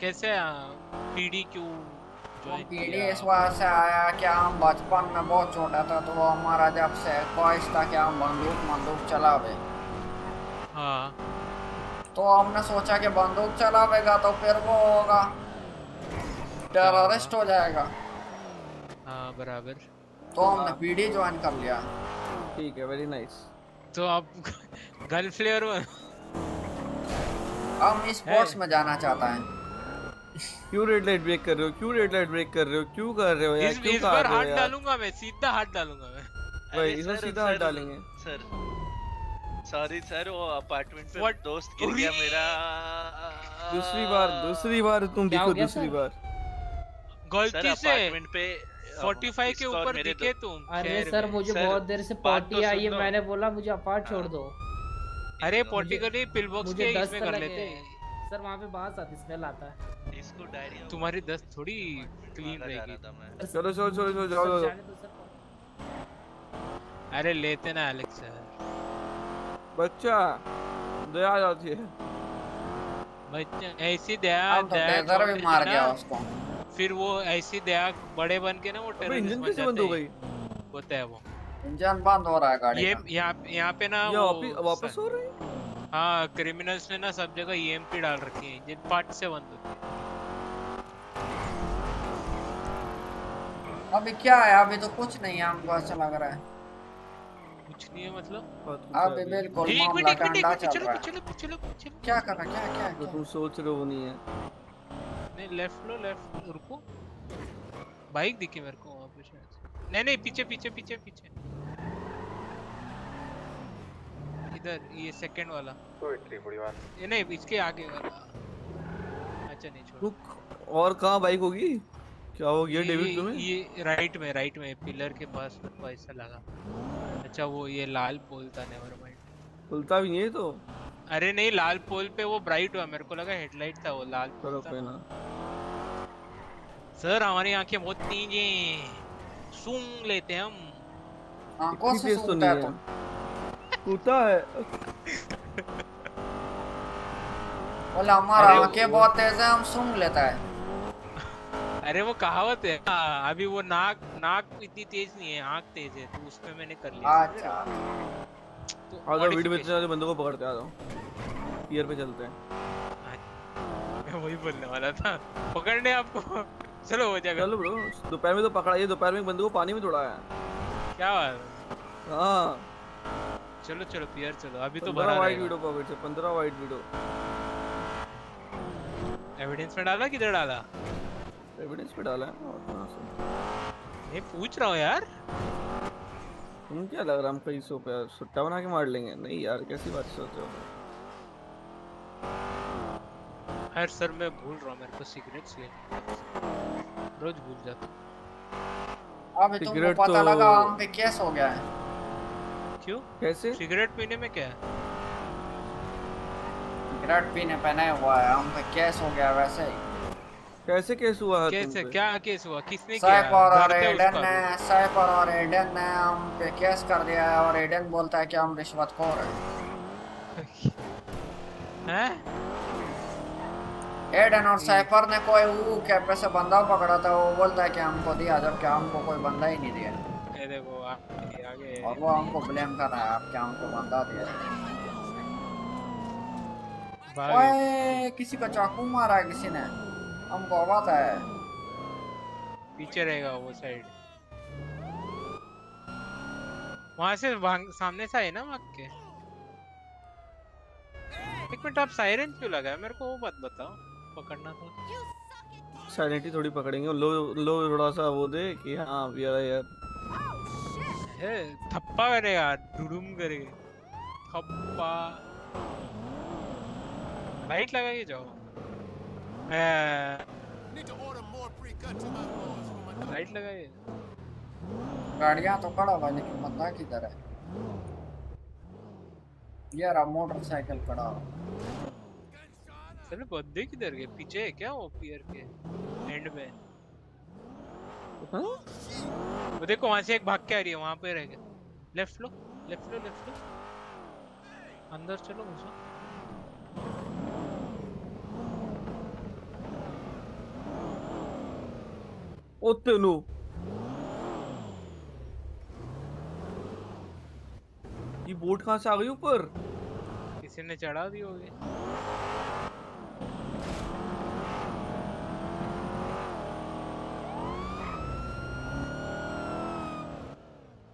कैसे पीडी क्यों पीढ़ी इस बात से आया कि हम बचपन में बहुत छोटा था तो हमारा जब से ख्वाहिश था कि हम बंदूक बंदूक चलावे। हाँ। तो हमने सोचा कि बंदूक चलावेगा तो फिर वो होगा। टेररिस्ट हो जाएगा। हाँ बराबर। तो हमने पीढ़ी ज्वाइन कर लिया। ठीक है वेरी नाइस तो आप गन फ्लेवर में हम स्पोर्ट्स में जाना चाहता है। क्यों रेड लाइट ब्रेक कर रहे हो? क्यों रेड लाइट ब्रेक कर रहे हो? क्यों कर रहे हो यार? इस, क्यों इस कर बार रहे हो हाथ डालूँगा मैं सीधा हाथ डालूँगा मैं। भाई इस बार सीधा हाथ डालेंगे। सर सॉरी सर वो अपार्टमेंट पे दोस्त गिर गया मेरा। दूसरी बार दूसरी बार तुम दिखो दूसरी बार। गलती से पे 45 के ऊपर दिखे तुम अरे सर मुझे बहुत देर से पॉटी तो आई है मैंने बोला मुझे अपार्ट छोड़ दो। अरे पोटी को नहीं पिल बॉक्स के इसमें कर लेते हैं। सर वहाँ पे बात आती स्मेल आता है। इसको डायरिया तुम्हारी दस्त थोड़ी क्लीन रहेगी। चलो चलो चलो चलो जाओ जाओ अरे लेते ना एलेक्स सर बच्चा दया आ जाती है। बच्चे ऐसी दया तो दया भी मार गया उसको। फिर वो ऐसी दया बड़े बन के ना वो टेररिस्ट इंजन बन कैसे बंद जाते हो गई? होता है वो। इंजन बंद हो रहा है गाड़ी ये यहाँ यहाँ पे ना वापस हो रही है? हाँ क्रिमिनल्स ने ना सब जगह ईएमपी डाल रखी है। इंजन पार्ट से बंद होती है अभी क्या है? अभी तो कुछ नहीं है हमको ऐसा लग रहा है। कुछ नहीं है मतलब? अभी बिल्कुल मामला एक मिनट एक ठंडा मिनट चल रहा है। चलो चलो चलो। क्या कर रहा है? क्या क्या क्या? तुम सोच रहे हो नहीं है। नहीं लेफ़्ट लो लेफ़्ट रुको। बाइक दिखी मेरे को वहाँ पे शायद। नहीं नहीं पीछे पीछे पीछे पीछे। इधर ये सेकंड वाला। ये नहीं इसके आगे वाला। अच्छा नहीं छोड़। रुक और कहाँ बाइक होगी? क्या हो गया डेविड तुम्हें? ये राइट में राइट में पिलर के पास ऐसा लगा। अच्छा वो ये लाल पोल था नेवर माइंड खुलता भी नहीं है तो। अरे नहीं लाल पोल पे वो ब्राइट हुआ मेरे को लगा हेडलाइट था वो लाल पोल कोई ना। सर हमारी आँखें बहुत तेज हैं। सूंघ लेते हैं हम। आँखों से तो सूंघता है तुम। कुत्ता है। बोला हमारा आँखें बहुत तेज है हम सूंघ लेता है। अरे वो कहावत है हाँ, अभी वो नाक नाक इतनी तेज नहीं है आँख तेज है तो उसमें मैंने कर लिया। अच्छा। तो आ जाओ वीडियो बेचने वाले बंदों को पकड़ते आ जाओ पियर पे चलते हैं। मैं वही बोलने वाला था। पकड़ने आपको। चलो हो जाएगा। चलो ब्रो दोपहर में तो पकड़ा ये दोपहर में एक बंदे को पानी में दौड़ाया है। क्या बात है? हाँ। चलो चलो पियर चलो। अभी तो पंद्रह भरा वाइट वीडियो पॉकेट से पंद्रह वाइट वीडियो एविडेंस में डाला किधर डाला? एविडेंस पे डाला है और कहाँ से? मैं पूछ रहा हूँ यार। तुम क्या लग रहा हम कहीं सो पे सुट्टा बना के मार लेंगे? नहीं यार कैसी बात सोच रहे हो? हर सर मैं भूल रहा हूँ मेरे को सिगरेट्स ले रोज भूल जाता हूँ। अभी तुमको पता तो- लगा हम पे केस हो गया है। क्यों? कैसे? सिगरेट पीने में क्या है? सिगरेट पीने पे नहीं हुआ है हम पे केस हो गया वैसे ही। कैसे केस हुआ है कैसे? क्या केस हुआ? किसने किया? और एडन ने। सैफ और एडन ने हम पे केस कर दिया है और एडन बोलता है कि हम रिश्वतखोर हैं। हैं? एडन और सैफर ने कोई वो कैफ़े से बंदा पकड़ा था वो बोलता है कि हमको दिया जबकि हमको कोई बंदा ही नहीं दिया। ये देखो आगे आगे और वो हमको ब्लेम कर रहा है आप क्या हमको बंदा दिया। ओए किसी को चाकू मारा है किसी ने? हमको पता है पीछे रहेगा वो साइड वहाँ से सामने से आए ना भाग के? एक मिनट आप सायरन क्यों लगाया मेरे को वो बात बताओ। पकड़ना था। साइलेंटली थोड़ी पकड़ेंगे। लो लो थोड़ा सा वो दे कि हाँ यार यार। है थप्पा करेगा डुडुम करेगा थप्पा। लाइट लगा के जाओ। लाइट गाड़ियाँ तो खड़ा हुआ लेकिन बंदा किधर है? ये रहा मोटरसाइकिल खड़ा चलो बंदे किधर गए? पीछे है क्या वो पियर के एंड में? वो देखो वहाँ से एक भाग के आ रही है वहाँ पे रह गया। लेफ़्ट लो लेफ़्ट लो लेफ़्ट लो। अंदर चलो घुसो ओ तेनु ये बोट कहाँ से आ गई ऊपर? किसी ने चढ़ा दी होगी।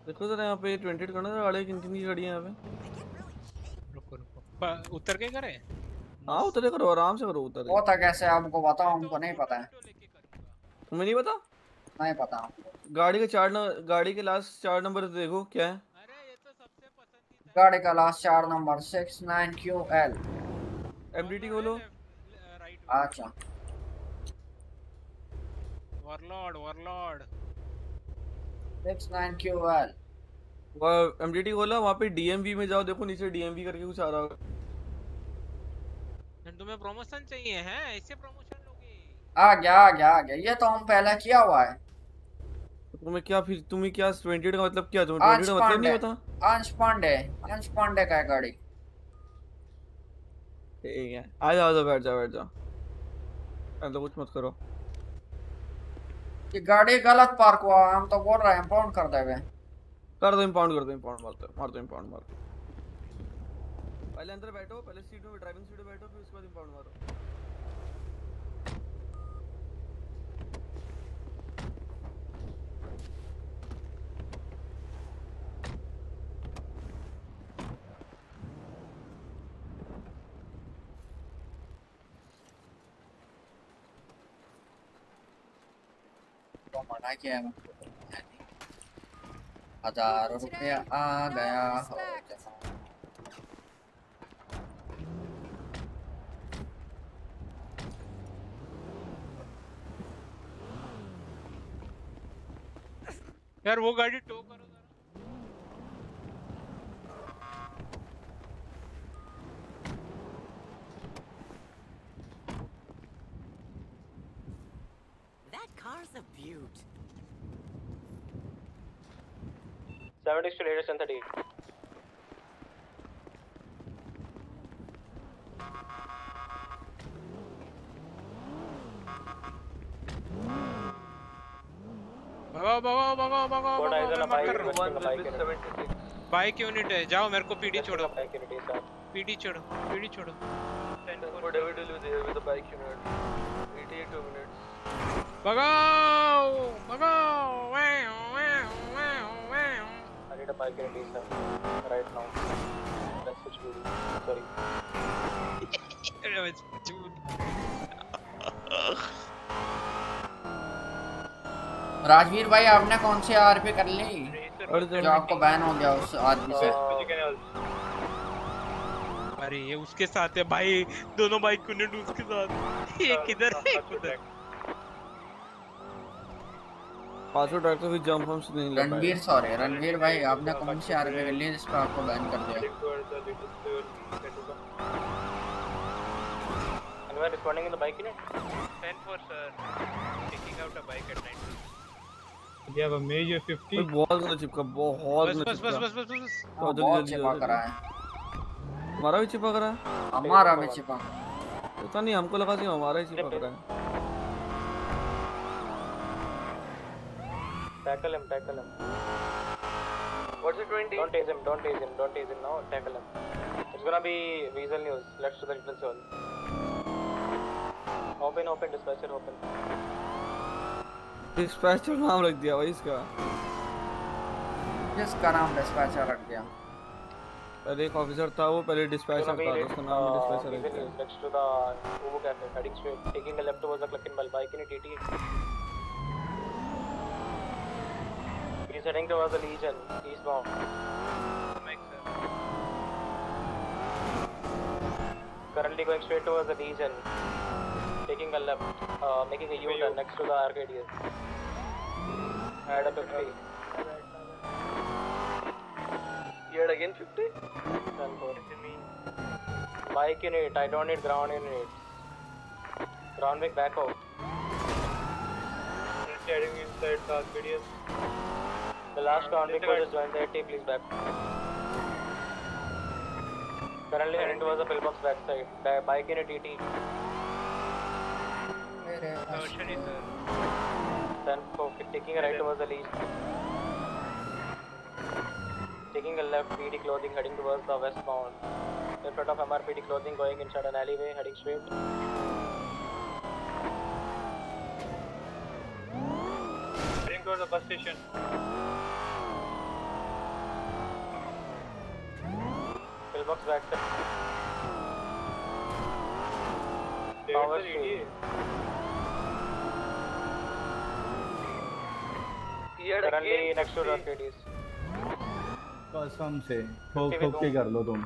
देखो जरा यहाँ पे ट्वेंटी करना था गाड़ी किन किन की गाड़ियाँ यहाँ पे। रुको रुको। उतर के करे? हाँ उतरे करो आराम से करो उतर। वो था कैसे? हमको बताओ हमको नहीं पता है। तुम्हें नहीं पता? नहीं पता हमको। गाड़ी के चार न, गाड़ी के लास्ट चार नंबर देखो क्या है? तो गाड़ी का लास्ट चार number six nine Q L MDT खोलो। अच्छा। Warlord warlord six nine Q L खोला वहाँ पे डीएमवी में जाओ देखो नीचे डीएमवी करके कुछ आ रहा होगा। तुम्हें प्रमोशन चाहिए हैं? ऐसे प्रमोशन आ गया आ गया आ गया। ये तो हम पहले किया हुआ है। तुम्हें क्या फिर तुम्हें क्या ट्वेंटी का मतलब क्या? तुम्हें अंश ट्वेंटी का मतलब नहीं पता अंश पांडे अंश पांडे का है गाड़ी। ठीक है। आ जाओ जाओ बैठ जाओ बैठ जाओ। तो कुछ मत करो। ये गाड़ी गलत पार्क हुआ हम तो बोल रहे हैं पाउंड कर देवे कर दो इम्पाउंड कर दो इम्पाउंड मार दो मार दो इम्पाउंड मार दो। पहले अंदर बैठो पहले सीट में ड्राइविंग सीट में बैठो फिर उसके बाद इम्पाउंड मारो। तो मना किया है हज़ार रुपया आ गया हो यार वो गाड़ी वार्म कर। रहा हूँ बाइक यूनिट है जाओ मेरे को पीडी छोड़ो। पीडी छोड़ो पीडी छोड़ो। भगाओ भगाओ वे वे wow wow I need a bike unit sir right now let's switch sorry Rajveer भाई आपने कौन सी पे कर ली। जो आपको बैन हो गया उस आदमी से। अरे ये उसके साथ है भाई। दोनों बाइक यूनिट उसके साथ? ये किधर है एक उधर। पासवर्ड डाल तो फिर जंप हम से नहीं लगा रणवीर सॉरी रणवीर भाई आपने कौन सी आरपी कर ली जिस पे आपको बैन कर दिया? Anyone responding in the bike unit? 10 for sir. Taking out a bike at night. You have major 50. बहुत ज़्यादा चिपका बहुत बस बस बस बस बस तो हाँ, बस। बहुत चिपका रहा है। हमारा भी चिपक रहा है? हमारा भी चिपक। पता नहीं हमको लगा कि हमारा ही चिपक रहा है। टैकल हम टैकल हम what's it 20 don't tase him don't tase him don't tase him now tackle him it's gonna be weasel news let's to the little soul open open dispatcher open dispatcher नाम रख दिया भाई इसका। इसका नाम डिस्पैचर रख दिया। पहले एक ऑफिसर था वो पहले डिस्पैचर था उसका नाम डिस्पैचर रख दिया। नेक्स्ट टू द वो cafe heading straight taking the left towards the cluck in bell bike in TT He's heading towards the the legion Makes sense. Currently going straight towards the Legion. Taking a left, uh, making a U-turn next to the Arcadius. Add a 50. Yet again 50? Ten four. Bike unit, I don't need ground units. Ground make back out. Heading inside the Arcadius. The last ground make was just join the AT, please back. Currently heading towards the pillbox backside. Bike in a Ba- Bike unit ET. Tertiary, sir. Then for taking a right towards the lead. Taking a left PD clothing heading towards the westbound. In front of MRPD clothing going inside an alleyway heading straight. Heading towards the bus station. Pillbox backside. Power street. Currently next to the 50. कसम से ठोक ठोक के कर लो तुम।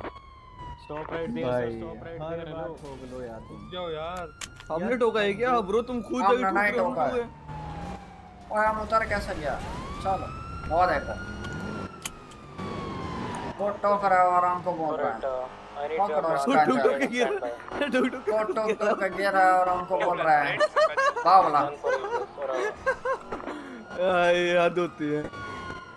स्टॉप राइट भी स्टॉप राइट हर भी बार हेलो ठोक लो यार तुम। जाओ यार। हमने टोका है क्या? ब्रो तुम खुद जाके ठोक रहे हो है। और हम उतर कैसे गया? चलो वो देखो वो टोक रहा है और हमको बोल रहा है ठोक ठोक ठोक ठोक टोक टोक के गिर रहा है और हमको बोल रहा है। बावला। याद होती है।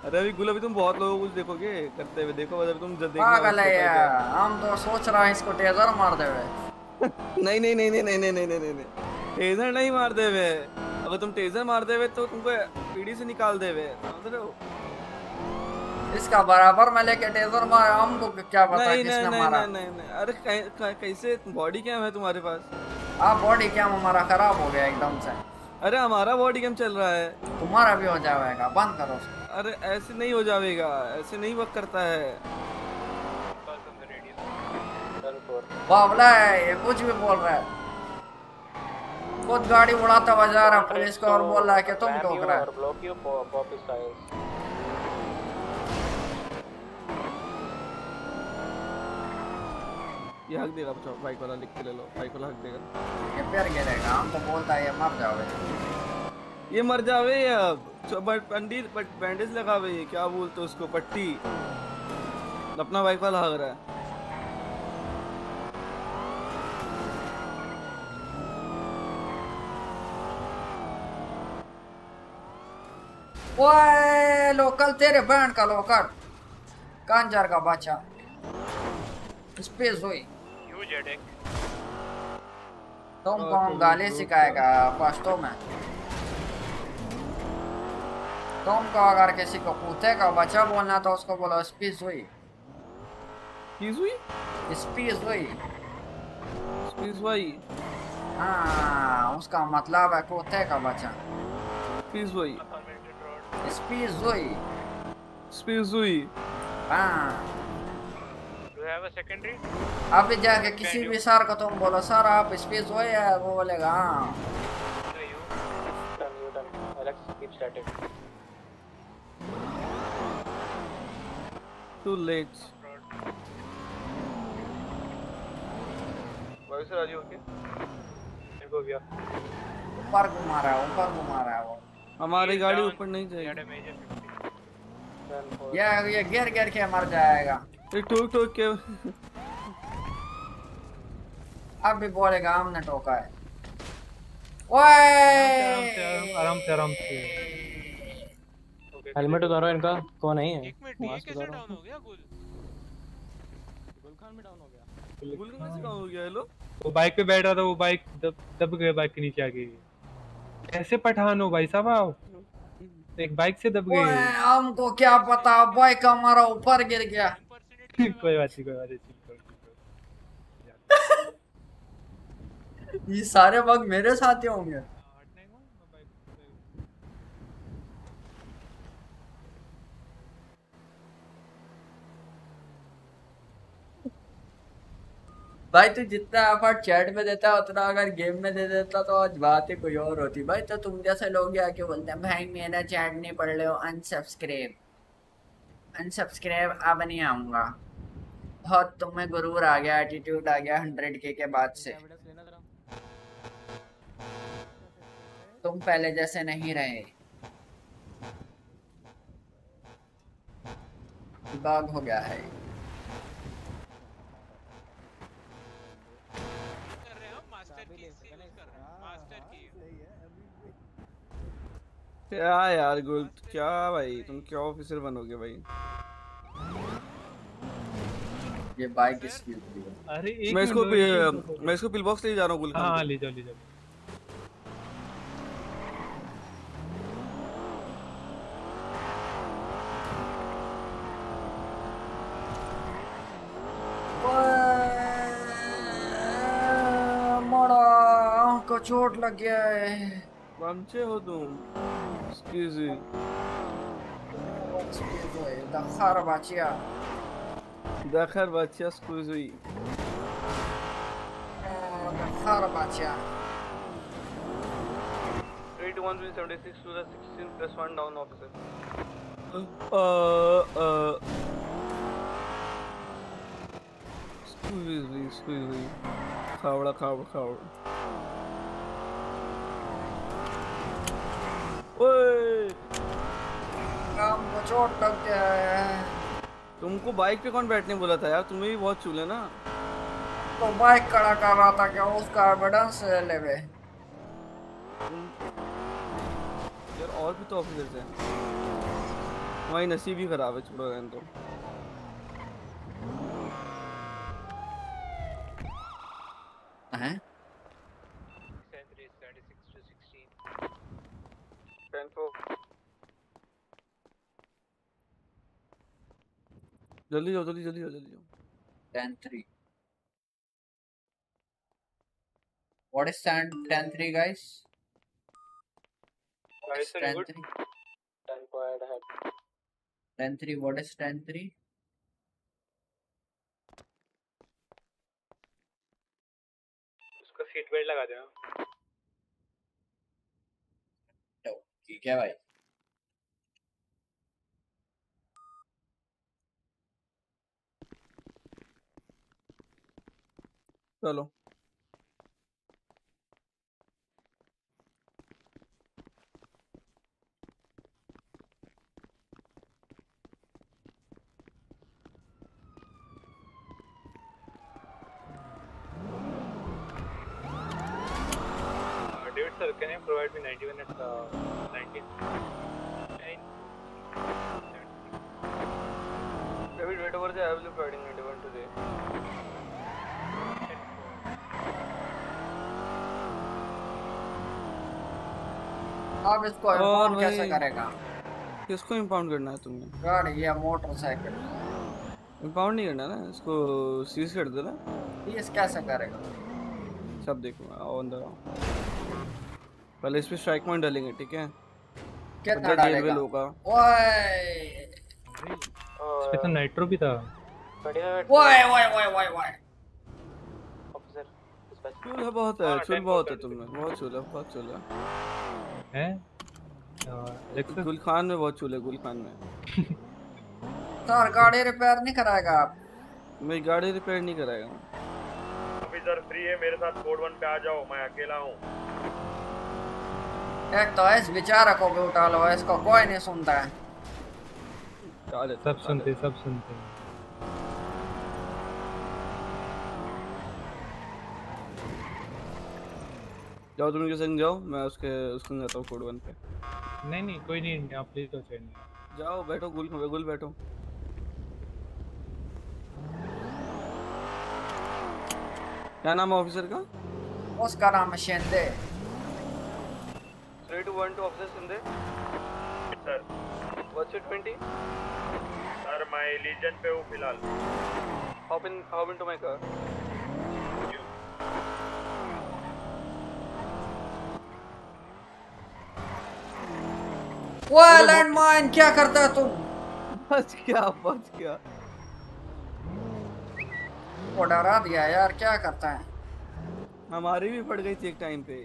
अरे अभी गुल अभी तुम बहुत लोगों को देखोगे? करते हुए देखो अगर तुम जब देखना पागल है यार हम तो सोच रहे हैं इसको टेजर मार देवे। नहीं नहीं नहीं नहीं नहीं नहीं नहीं नहीं नहीं टेजर नहीं मार देवे। अगर तुम टेजर मार देवे तो तुमको पीढ़ी से निकाल देवे। समझ रहे हो? इसका बराबर में लेके टेजर मार हमको क्या पता नहीं किसने नहीं मारा। नहीं नहीं नहीं अरे कैसे? बॉडी कैम है तुम्हारे पास? आप बॉडी क्या हमारा खराब हो गया एकदम से। अरे हमारा बॉडी कैम चल रहा है। तुम्हारा भी हो जाएगा बंद करो अरे ऐसे नहीं हो जाएगा ऐसे नहीं वर्क करता है। बावला है ये कुछ भी बोल रहा है। खुद गाड़ी उड़ाता हुआ जा रहा पुलिस को और बोल रहा है कि तुम ठोक रहा है block you for poppy styles. ये हक देगा बचाओ बाइक वाला लिख के ले लो बाइक वाला हक देगा। ये पैर गिरेगा हम तो बोलता है ये मर जाओगे ये मर जावे बट पंडित बट बैंडेज लगावे ये क्या बोलते उसको पट्टी? अपना बाइक वाला हग रहा है। ओए लोकल तेरे बैंड का लोकल कांजार का बच्चा स्पेस हुई। जेडेक तुमको हम गाली सिखाएगा? पश्तो में। तुमको अगर किसी को कुत्ते का बच्चा बोलना तो उसको बोलो स्पीस हुई। स्पीस हुई? स्पीस हुई। स्पीस हुई। हाँ उसका मतलब है कुत्ते का बच्चा। स्पीस हुई। स्पीस हुई। स्पीस हुई। हाँ। अभी जाके किसी भी सर को तुम बोलो सर आप स्पीस है वो बोलेगा? हाँ. Too late. भाई सर आजी ओके इनको गया ऊपर घुमा रहा है ऊपर घुमा रहा है वो। हमारी गाड़ी ऊपर नहीं जाएगी। ये ये गिर गिर के मर जाएगा। ये ठोक ठोक के अब भी बोलेगा हमने टोका है। ओए! आराम से आराम से हेलमेट उतारो इनका कौन है ये? मास्क उतारो। गुल? कहाँ से डाउन हो गया। हेलो? वो बाइक पे बैठ रहा था वो बाइक दब दब गए बाइक के नीचे आके कैसे पठान हो भाई साहब आप? एक बाइक से दब गए। हमको क्या पता बाइक हमारा ऊपर गिर गया। कोई बात नहीं, कोई बात नहीं ये सारे बग मेरे साथ ही होंगे। भाई तू जितना एफर्ट चैट में देता है उतना अगर गेम में दे देता तो आज बात ही कोई और होती। भाई तो तुम जैसे लोग आके बोलते हैं, भाई मेरा चैट नहीं पढ़ रहे हो अनसब्सक्राइब अनसब्सक्राइब अब नहीं आऊँगा। बहुत तुम्हें गुरूर आ गया एटीट्यूड आ गया हंड्रेड के के बाद से। तुम पहले जैसे नहीं रहे। बाग हो गया है। क्या यार गुल क्या भाई? तुम क्या ऑफिसर बनोगे भाई? ये बाइक किसकी होती है? अरे एक मैं इसको। मैं इसको पिल बॉक्स ले जा रहा हूँ गुल हाँ ले जाओ ले जाओ। को चोट लग गया है। बमचे हो तुम। एक्सक्यूज मी दखार बाचिया। एक्सक्यूज मी दखार बाचिया 81376 to the 16 plus 1 down officer. uh uh excuse me excuse me Khavda खावड़ा खावड़ा ओए काम को चोट लग गया तुमको बाइक पे कौन बैठने बोला था यार? तुम्हें भी बहुत चूल है ना। तो बाइक खड़ा कर रहा था क्या? उसका एविडेंस ले वे यार और भी तो ऑफिसर्स हैं। तुम्हारी नसीब ही खराब है छोड़ो रहने दो हैं 10 4. जल्दी जाओ जल्दी जल्दी जाओ जल्दी जाओ ten three What is stand 10 3 guys? What is Guys, are 10 you good? 3? 10 quiet ahead. 10 3 what is 10 3? उसका सीट बेल्ट लगा देना ठीक है भाई चलो can you provide me 90 minutes? Uh, 19. David, wait over there. I will be providing 91 today. अब इसको और इम्पाउंड कैसे करेगा? किसको इम्पाउंड करना है तुमने? गाड़ी या मोटरसाइकिल इम्पाउंड नहीं करना ना इसको सीज कर देना इस कैसे करेगा? सब देखो आओ अंदर आओ। पहले इस पे स्ट्राइक पॉइंट डालेंगे ठीक है? कितना डालेगा? होगा ओए! इसमें तो नाइट्रो भी था। ओए ओए ओए ओए ओए। चूल है बहुत है चूल बहुत है। तुमने बहुत चूल है बहुत चूल है? हैं गुल खान में बहुत चूल है गुल खान में। सर गाड़ी रिपेयर नहीं कराएगा आप? मैं गाड़ी रिपेयर नहीं कराएगा। ऑफिसर फ्री है मेरे साथ कोड वन पे आ जाओ मैं अकेला हूँ। एक तो इस बेचारा को भी उठा लो इसको कोई नहीं सुनता है। सब सुनते सब सुनते। जाओ तुम उनके संग जाओ मैं उसके उसको जाता हूँ कोड वन पे। नहीं नहीं कोई नहीं आप प्लीज़ तो चाहिए जाओ बैठो गुल गुल बैठो। क्या नाम है ऑफिसर का? उसका नाम है Shende. 3 to 1 to officers in there. Sir What's your 20? Sir मैं लीजन पे हूँ फ़िलहाल। Hop in, hop into my car. वो लैंडमाइन क्या करता है तुम? बच गया बच गया वो डरा दिया यार क्या करता है? हमारी भी पड़ गई थी एक टाइम पे।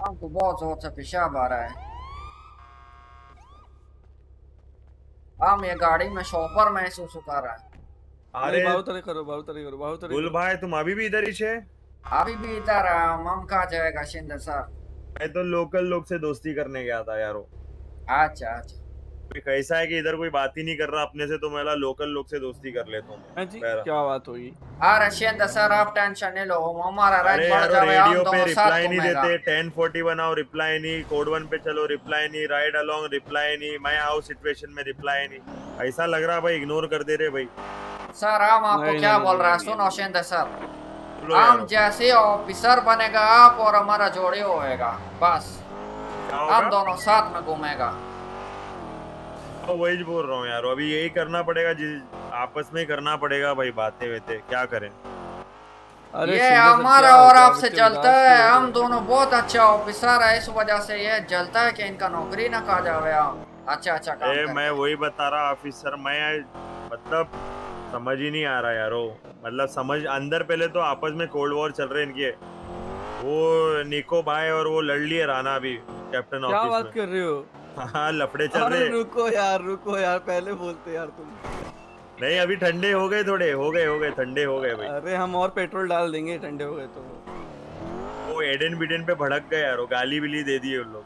हमको बहुत ज़ोर से पेशाब आ रहा है। हम ये गाड़ी में शॉपर महसूस कर रहा है अरे बाहु तरह करो बाहु तरह करो बाहु तरह गुल भाई तुम अभी भी इधर ही छे? अभी भी इधर हम कहाँ जाएगा शिंदे सर? मैं तो लोकल लोग से दोस्ती करने गया था यारो अच्छा अच्छा। कोई कैसा है कि इधर कोई बात ही नहीं कर रहा अपने से तो मैं लोकल लोग से दोस्ती कर लेता हूँ। हाँ जी क्या बात हुई? अरे शिंदे सर आप टेंशन नहीं लो हमारा अरे बढ़ यार रेडियो पे रिप्लाई नहीं देते टेन फोर्टी बनाओ रिप्लाई नहीं कोड वन पे चलो रिप्लाई नहीं राइड अलोंग रिप्लाई नहीं मैं आओ सिचुएशन में रिप्लाई नहीं। ऐसा लग रहा भाई इग्नोर कर दे रहे भाई। सर हम आपको क्या नहीं, बोल रहा है? सुनो शिंदे सर। हम जैसे ऑफिसर बनेगा आप और हमारा जोड़ी होएगा। बस। हम दोनों साथ में घूमेगा। तो वही बोल रहा हूँ यार अभी यही करना पड़ेगा जिस आपस में ही करना पड़ेगा भाई बातें वेते। क्या करें? ये हमारा और आपसे चलता है। हम दोनों बहुत अच्छा ऑफिसर है इस वजह से ये जलता है कि इनका नौकरी ना खा जावे। हम अच्छा अच्छा काम ए, मैं वही बता रहा ऑफिसर मैं मतलब समझ ही नहीं आ रहा यारो। मतलब समझ अंदर पहले तो आपस में कोल्ड वॉर चल रहे इनके। वो निको भाई और वो लड़ लिए राना भी कैप्टन ऑफ़िस क्या बात कर रहे हो? हाँ लफड़े चल रहे। रुको यार रुको यार पहले बोलते यार तुम। नहीं अभी ठंडे हो गए थोड़े हो गए हो गए ठंडे हो गए भाई। अरे हम और पेट्रोल डाल देंगे ठंडे हो गए तो। वो एडन बिडन पे भड़क गए यार वो गाली बिली दे दिए उन लोग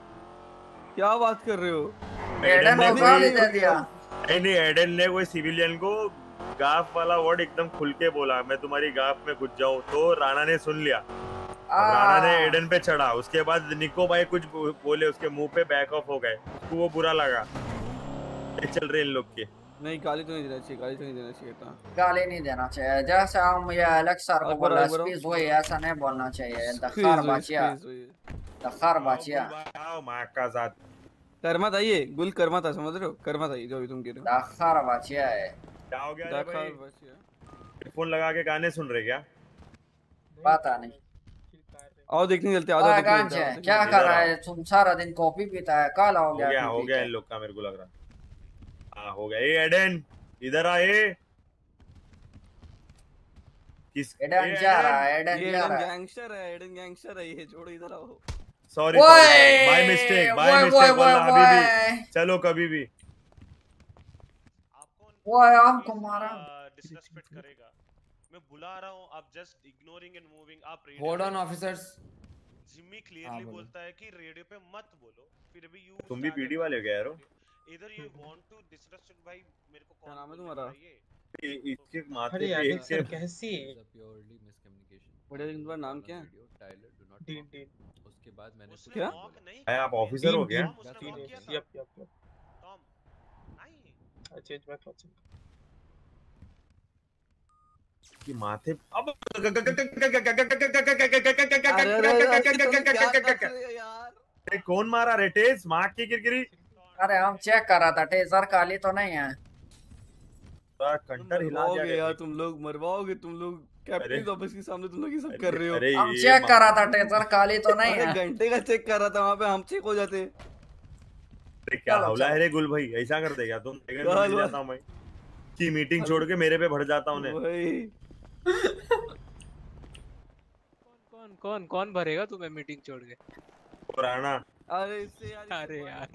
क्या बात कर रहे हो? दे एडन ने कोई सिविलियन को गाफ वाला वर्ड एकदम खुल के बोला मैं तुम्हारी गाफ में घुस जाऊँ। तो राणा ने सुन लिया। राणा ने एडन पे चढ़ा। उसके बाद निको भाई कुछ बोले उसके मुँह पे बैक ऑफ़ हो गए। उसको वो बुरा लगा। चल रहे इन लोग के। नहीं गाली तो नहीं देना चाहिए गाली तो नहीं देना चाहिए था गाली नहीं देना चाहिए। जैसे हम ये एलेक्स सर को बोला स्पीच वही ऐसा नहीं बोलना चाहिए। दखार बाचिया। दखार बाचिया। आओ माँ का जात कर्मा था ये गुल कर्मा था समझ रहे हो? कर्मा था ये जो अभी तुम कह रहे हो। दखार बाचिया है। क्या हो गया। हेडफोन लगा के गाने सुन रहे क्या? पता नहीं। आओ देखने चलते आओ देखने चलते, क्या कर रहा है? तुम सारा दिन कॉफ़ी पीता है काला हो हो गया हो गया इन लोग का मेरे को लग रहा। हाँ हो गया। ए एडन इधर आए किस एडन जा रहा है एडन जा रहा है। गैंगस्टर है एडन गैंगस्टर है ये छोड़ो इधर आओ। Sorry by mistake by mistake चलो कभी भी। वो आया हमको मारा। डिसरेस्पेक्ट करेगा। मैं बुला रहा हूँ आप जस्ट इग्नोरिंग एंड मूविंग आप hold on officers Jimmy clearly बोलता है कि रेडियो पे मत बोलो फिर भी यू तुम भी पीडी वाले हो गया यारो? इधर यू वांट टू डिसरेस्पेक्ट भाई मेरे को क्या नाम है तुम्हारा? इ- इसके माथे अरे पे एक से कैसी है बढ़िया लेकिन तुम्हारा नाम क्या है? डीन डीन उसके बाद मैंने क्या? आप ऑफिसर हो गया yup yup yup I changed my clutch. कि माथे अब अरे कौन मारा रेटेस माँ की गिरगिरी अरे हम चेक कर रहा था टेजर काली तो नहीं है कंटर हिला दिया मरवाओगे यार तुम लोग मरवाओगे तुम लोग कैप्टन ऑफ़िस के सामने तुम लोग ये सब कर रहे हो हम चेक कर रहा था टेजर काली तो नहीं है घंटे का चेक कर रहा था वहाँ पे हम चेक हो जाते क्या चलो, चलो। है रे गुल भाई ऐसा कर देगा तुम। जाता हूँ की मीटिंग छोड़ के मेरे पे भर जाता हूँ कौन कौन कौन भरेगा तुम्हें मीटिंग छोड़ के? पुराना अरे इससे यार अरे यार।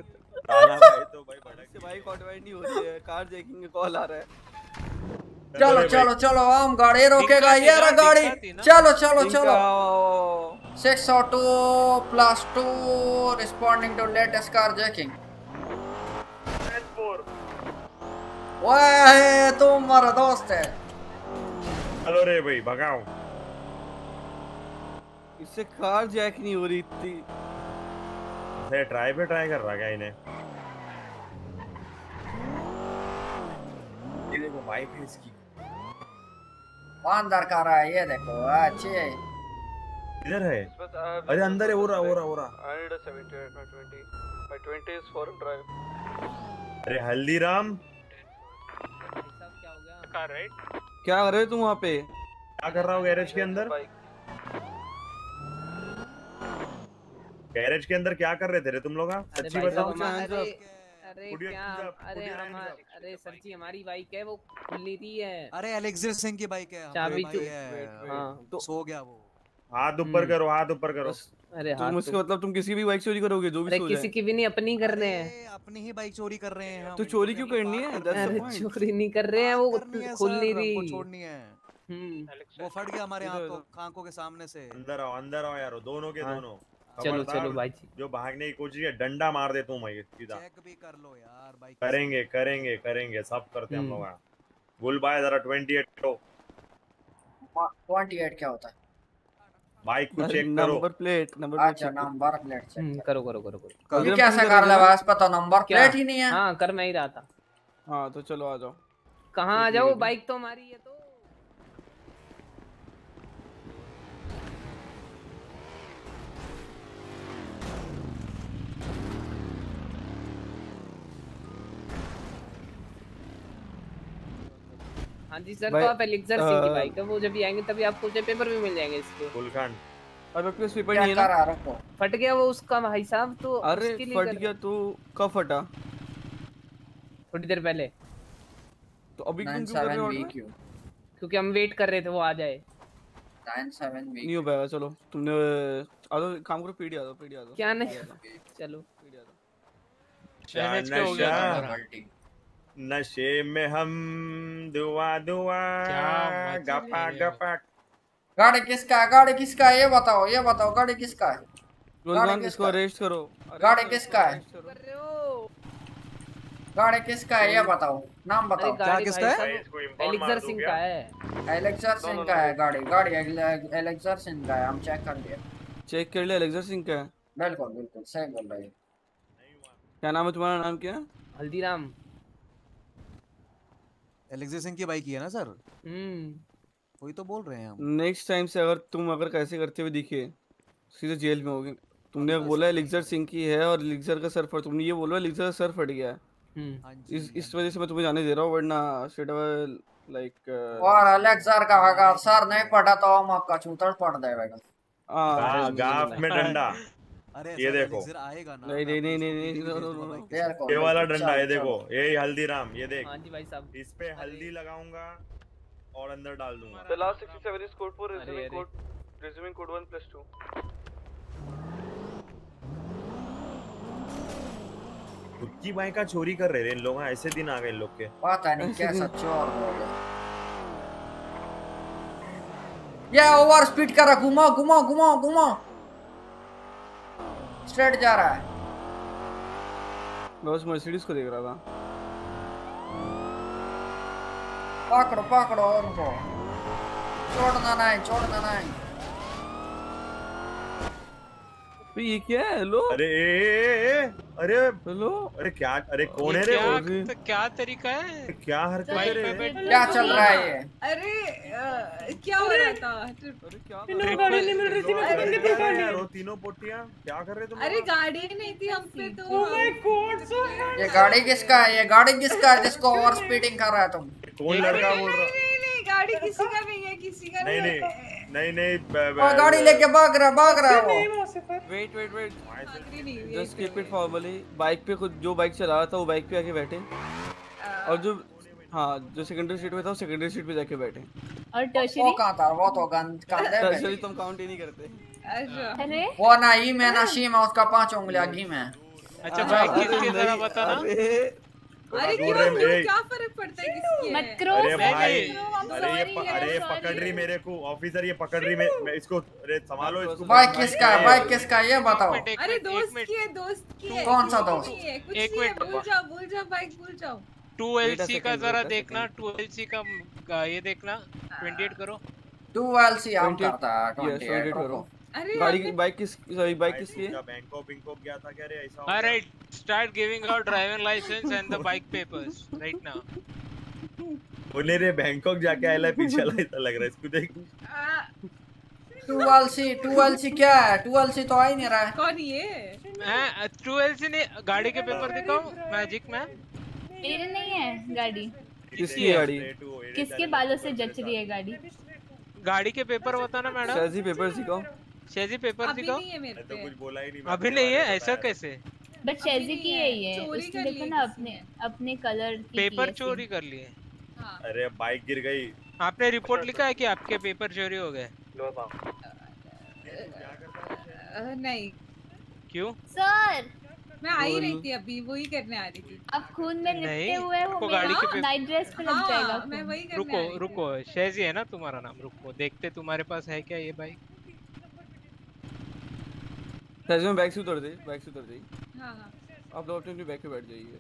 राणा भाई तो भाई भड़क इससे भाई नहीं हो रही है कार का कॉल आ रहा है। चलो चलो चलो हम गाड़ी रोकेगा ये रहा गाड़ी। चलो चलो चलो। Six two plus two responding to latest carjacking ओए तुम हमारा दोस्त है। हेलो रे भाई भगाओ। इससे कार जैक नहीं हो रही इतनी। से ट्राई पे ट्राई कर रहा क्या इन्हें? ये देखो बाइक है इसकी। अंदर कर रहा है ये देखो अच्छी है। इधर है। अरे अंदर है हो रहा हो रहा हो रहा। I need a 70 at 20. My 20 is foreign drive. अरे हल्दीराम कार राइट क्या कर रहे हो तुम वहाँ पे? क्या कर रहा हो गैरेज के अंदर? गैरेज के अंदर क्या कर रहे थे रे तुम लोग हाँ? सच्ची बताओ अरे अरे क्या? अरे up. अरे सर जी हमारी बाइक है वो खुली थी है। अरे एलेक्सर सिंह की बाइक है चाबी तो है। हाँ तो सो गया वो। हाथ ऊपर करो हाथ ऊपर करो। अरे तुम हाथ उसका तो- मतलब तुम किसी भी बाइक चोरी करोगे जो भी अरे किसी की भी नहीं अपनी कर रहे हैं। अपनी ही बाइक चोरी कर रहे हैं तो चोरी क्यों करनी है? अरे चोरी नहीं कर रहे हैं वो खुल नहीं रही। छोड़नी है। हम्म। वो फट गया हमारे आँखों आँखों के सामने से। अंदर आओ अंदर आओ यारो दोनों के हाँ। दोनों। चलो चलो भाई जी। जो भागने की कोशिश है डंडा मार देता हूँ मैं सीधा। चेक भी कर लो यार बाइक करेंगे करेंगे करेंगे सब करते हैं हम हम्म। लोग। यहाँ। गुल भाई जरा ट्वेंटी एट लो ट्वेंटी एट क्या होता है? बाइक को चेक करो। नंबर प्लेट नंबर प्लेट अच्छा नंबर प्लेट चेक करो करो करो करो। ये कैसे कर ले बस पता नंबर प्लेट ही नहीं है। हाँ कर मैं ही रहा था। हाँ तो चलो आ जाओ। कहाँ आ जाओ? बाइक तो हमारी है तो हाँ जी सर तो आप एलिक्सर सिंह की बाइक है वो जब भी आएँगे तभी आपको जो पेपर भी मिल जाएँगे इसके। गुलखान अब पास पेपर नहीं है कर ना फट गया वो उसका भाई साहब तो अरे उसके लिए फट गया तो कब फटा? थोड़ी देर पहले। तो अभी क्यों कर रहे हो? क्यू? क्योंकि हम वेट कर रहे थे वो आ जाए। नाइन सेवन वी नहीं हो पाएगा चलो। तुमने आ जाओ काम करो पीडी आ जाओ पीडी आ जाओ क्या नहीं? चलो। पीडी आ क्या हो गया? नशा में हम दुआ दुआ गपा। गपा। गाड़ी किसका है? गाड़ी किसका है? ये बताओ ये बताओ गाड़ी किसका है? किसका इसको अरेस्ट करो। गाड़ी किसका है? गाड़ी किसका है? ये बताओ नाम बताओ। गाड़ी किसका है? एलिक्सर सिंह का है। एलेक्सर सिंह का है गाड़ी गाड़ी एलेक्सर सिंह का है हम चेक कर लिए। चेक कर लिया एलेक्सर सिंह का है। बिल्कुल बिल्कुल सही बोल रहे हो। क्या नाम है तुम्हारा नाम क्या? हल्दीराम। सिंह की बाइक ही है ना सर? हम्म। वही तो बोल रहे हैं हम। नेक्स्ट टाइम से अगर तुम अगर कैसे करते हुए दिखे सीधे जेल में होगे। तुमने बोला एलिक्सर सिंह की है और एलिक्सर का सर फट तुमने ये बोला एलिक्सर का सर फट गया है। हम्म। हाँ जी, इस इस वजह से मैं तुम्हें जाने दे रहा हूँ वरना स्ट्रेट अवे लाइक और एलेक्सर का अगर सर नहीं पटा तो हम आपका चूतर पड़ देगा। गा- गाफ में डंडा। अरे ये देखो। आएगा ना नहीं नहीं नहीं नहीं तो ये वाला डंडा ये देखो ये हल्दीराम ये देख। हाँ जी भाई साहब। इस पे हल्दी लगाऊँगा और अंदर डाल दूँगा। The last 67 is code 4, अरे, resuming अरे। code, resuming code 1 plus 2. खुद की बाइक का चोरी कर रहे थे इन लोग ऐसे दिन आ गए इन लोग के। पता नहीं कैसा चोर हो गया। ये ओवर स्पीड कर रहा घुमाओ घुमाओ घुमाओ घुमाओ। स्ट्रेट जा रहा है। बस मर्सिडीज को देख रहा था। पकड़ो पकड़ो और को छोड़ना नहीं छोड़ना नहीं तो ये क्या है? लो। अरे ए, ए, ए, ए। अरे हेलो अरे क्या अरे कौन है रे क्या तो क्या तरीका है? क्या हरकत है बाइक रे पे बैठ क्या चल रहा है ये? अरे क्या हो रहा था? इन्होंने गाड़ी नहीं मिल रही थी मैं अरे बंदी पकड़ ली यार, वो तीनों पोटियाँ? क्या कर रहे तुम अरे गाड़ी नहीं थी हम पे तो। Oh my God, so ये गाड़ी किसका है? ये गाड़ी किसका है जिसको ओवर स्पीडिंग कर रहा है तुम? कौन लड़का बोल रहा? नहीं नहीं गाड़ी किसी का नहीं है किसी का नहीं नहीं नहीं नहीं वो गाड़ी लेके भाग रहा भाग रहा वो। Wait wait wait just keep it formally bike पे खुद जो बाइक चला रहा था वो बाइक पे आके बैठे। और जो हाँ जो सेकेंडरी सीट पे था वो सेकेंडरी सीट पे जाके बैठे। और वो टर्शरी कहाँ था? वो तो गंद पे टर्शरी तुम काउंट ही नहीं करते। अच्छा। अरे? वो ना ई में ना शी में उसका पाँच उंगलियाँ घी में। अच्छा बाइक किसकी जरा बता ना? अरे क्यों? क्यों फ़र्क पड़ता है? किसकी मत करो अरे भाई अरे ये अरे ये पकड़ रही मेरे को ऑफिसर ये पकड़ रही मैं इसको अरे संभालो इसको बाइक किसका है? बाइक किसका है? ये बताओ। अरे दोस्त की है दोस्त की है। कौन सा दोस्त? है, एक मिनट। भूल जाओ भूल जाओ बाइक भूल जाओ। Two Wait L a C का जरा देखना second. टू एल सी का का ये देखना। ट्वेंटी एट करो। टू एल हम करता 28 28 करो। अरे गाड़ी बाइक किस सॉरी बाइक किसकी है? बैंकॉक बिंकॉक गया था क्या रे? ऐसा बोले रे बैंकॉक जाके आया पीछे वाला ऐसा लग रहा है इसको देख। क्या है? तो आ ही नहीं रहा है। कौन ये? हैं ने गाड़ी के पेपर दिखाओ मैजिक में। मेरे नहीं है गाड़ी। किसकी गाड़ी? किसके बालों से जच रही है गाड़ी? गाड़ी के पेपर बताना मैडम? पेपर सिखाओ। शेजी पेपर अभी दिखाओ। नहीं है मेरे तो कुछ बोला ही नहीं अभी नहीं है ऐसा कैसे? बट शेजी की है ये उसने देखो ना अपने अपने कलर की पेपर चोरी कर लिए। हाँ। अरे बाइक गिर गई। आपने रिपोर्ट लिखा है कि आपके पेपर चोरी हो गए? नहीं। क्यों? सर! मैं आ ही रही थी अभी वही करने आ रही थी। अब खून में लिपटे हुए हो आपको गाड़ी के नाइट ड्रेस पे लग हाँ, जाएगा मैं वही करने रुको आ रही थी। रुको शेजी है ना तुम्हारा नाम रुको देखते तुम्हारे पास है क्या ये बाइक? शैजी में बाइक से उतर दे बाइक से उतर दे। हाँ हाँ। आप लोग अपने बाइक पे बैठ जाइए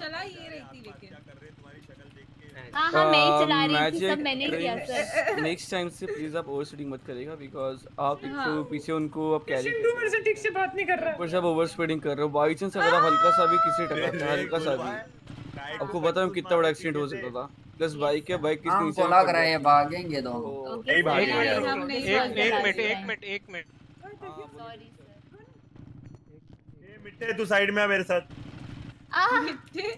चला ये रही थी लेकिन हाँ हाँ मैं ही चला रही थी सब मैंने किया सर नेक्स्ट टाइम से प्लीज़ आप ओवर स्पीडिंग मत करिएगा बिकॉज़ आप एक तो हाँ। पीछे उनको आप कैरी सिंधु मेरे से ठीक से बात नहीं कर रहा। ऊपर से आप ओवर स्पीडिंग कर रहे हो। बाई चांस अगर आप हल्का सा भी किसी टकराते हैं हल्का सा भी। आपको पता है कितना बड़ा एक्सीडेंट हो सकता था। प्लस बाइक है बाइक किस नीचे लग रहा है भागेंगे दोनों नहीं एक मिनट एक मिनट एक मिनट। सॉरी सर ये मिट्टे तू साइड में आ मेरे साथ। आह मिट्टे।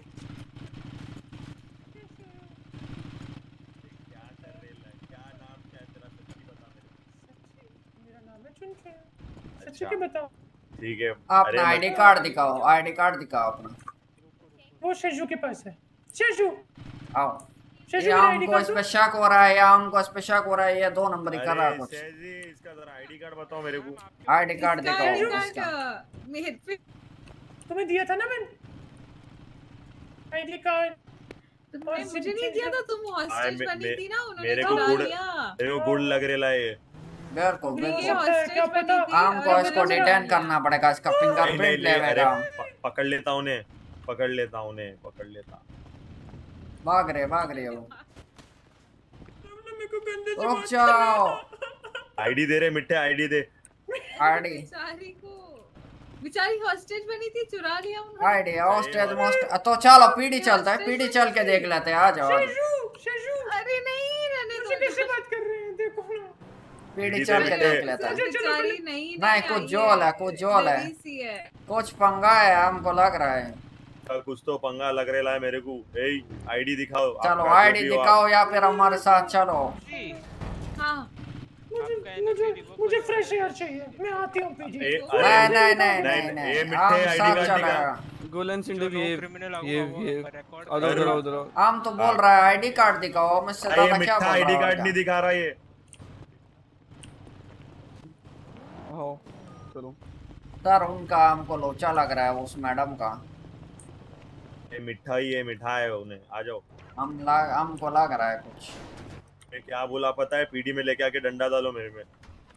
है? बताओ ठीक है। अपना आईडी कार्ड दिखाओ आईडी कार्ड दिखाओ अपना। वो शेजू के पास है। शेजू। आओ। शेजू मेरा आईडी कार्ड। हो रहा है या हमको हो रहा है ये दो नंबर ही कर रहा है कुछ। इसका जरा आईडी कार्ड बताओ मेरे को। आईडी कार्ड दिखाओ इसका मेरे तुम्हें दिया था ना मैंने? आईडी कार्ड तुमने मुझे नहीं दिया था तुम हॉस्टेज बनी थी ना उन्होंने मेरे को गुड़ मेरे को गुड़ लग रहा है ये। बेर को ये को इसको डिटेन करना पड़ेगा इसका फिंगरप्रिंट ले प- पकड़ लेता उन्हें पकड़ लेता उन्हें पकड़ लेता भाग रहे भाग रहे वो तुमने मेरे को गंदे से रुक जाओ। आईडी दे रहे मिट्टे आईडी दे। आईडी। बेचारी को। बेचारी हॉस्टेज बनी थी चुरा लिया उन्होंने। आईडी हॉस्टेज मोस्ट तो चलो पीढ़ी चलता है पीढ़ी चल के देख लेते हैं आ जाओ आ जाओ। शेजू शेजू अरे नहीं रहने दो कैसे बात कर रहे हैं? देखो इधर चल के देख लेते हैं। बेचारी नहीं नहीं कुछ जोल है कुछ जोल है। कुछ पंगा है हमको लग रहा है। कुछ तो पंगा लग रहा है मेरे को। ए आईडी दिखाओ चलो आईडी दिखाओ या फिर हमारे साथ चलो। हाँ। मुझे मुझे मुझे फ्रेश एयर चाहिए। मैं आती हूँ पीजी नहीं नहीं नहीं नहीं, नहीं हम आईडी कार्ड दिखा गोलन सिंधु ये ये ये उधर उधर उधर। हम तो बोल रहा है आईडी कार्ड दिखाओ इससे ये ज़्यादा क्या बोल आईडी कार्ड नहीं दिखा रहा ये। आओ चलो। सर उनका हमको लोचा लग रहा है उस मैडम का। ये मिठा ही है मिठा है उन्हें। आ जाओ। हम लग हमको लग रहा है कुछ। मैं क्या बोला पता है? पीडी में लेके आके डंडा डालो मेरे में।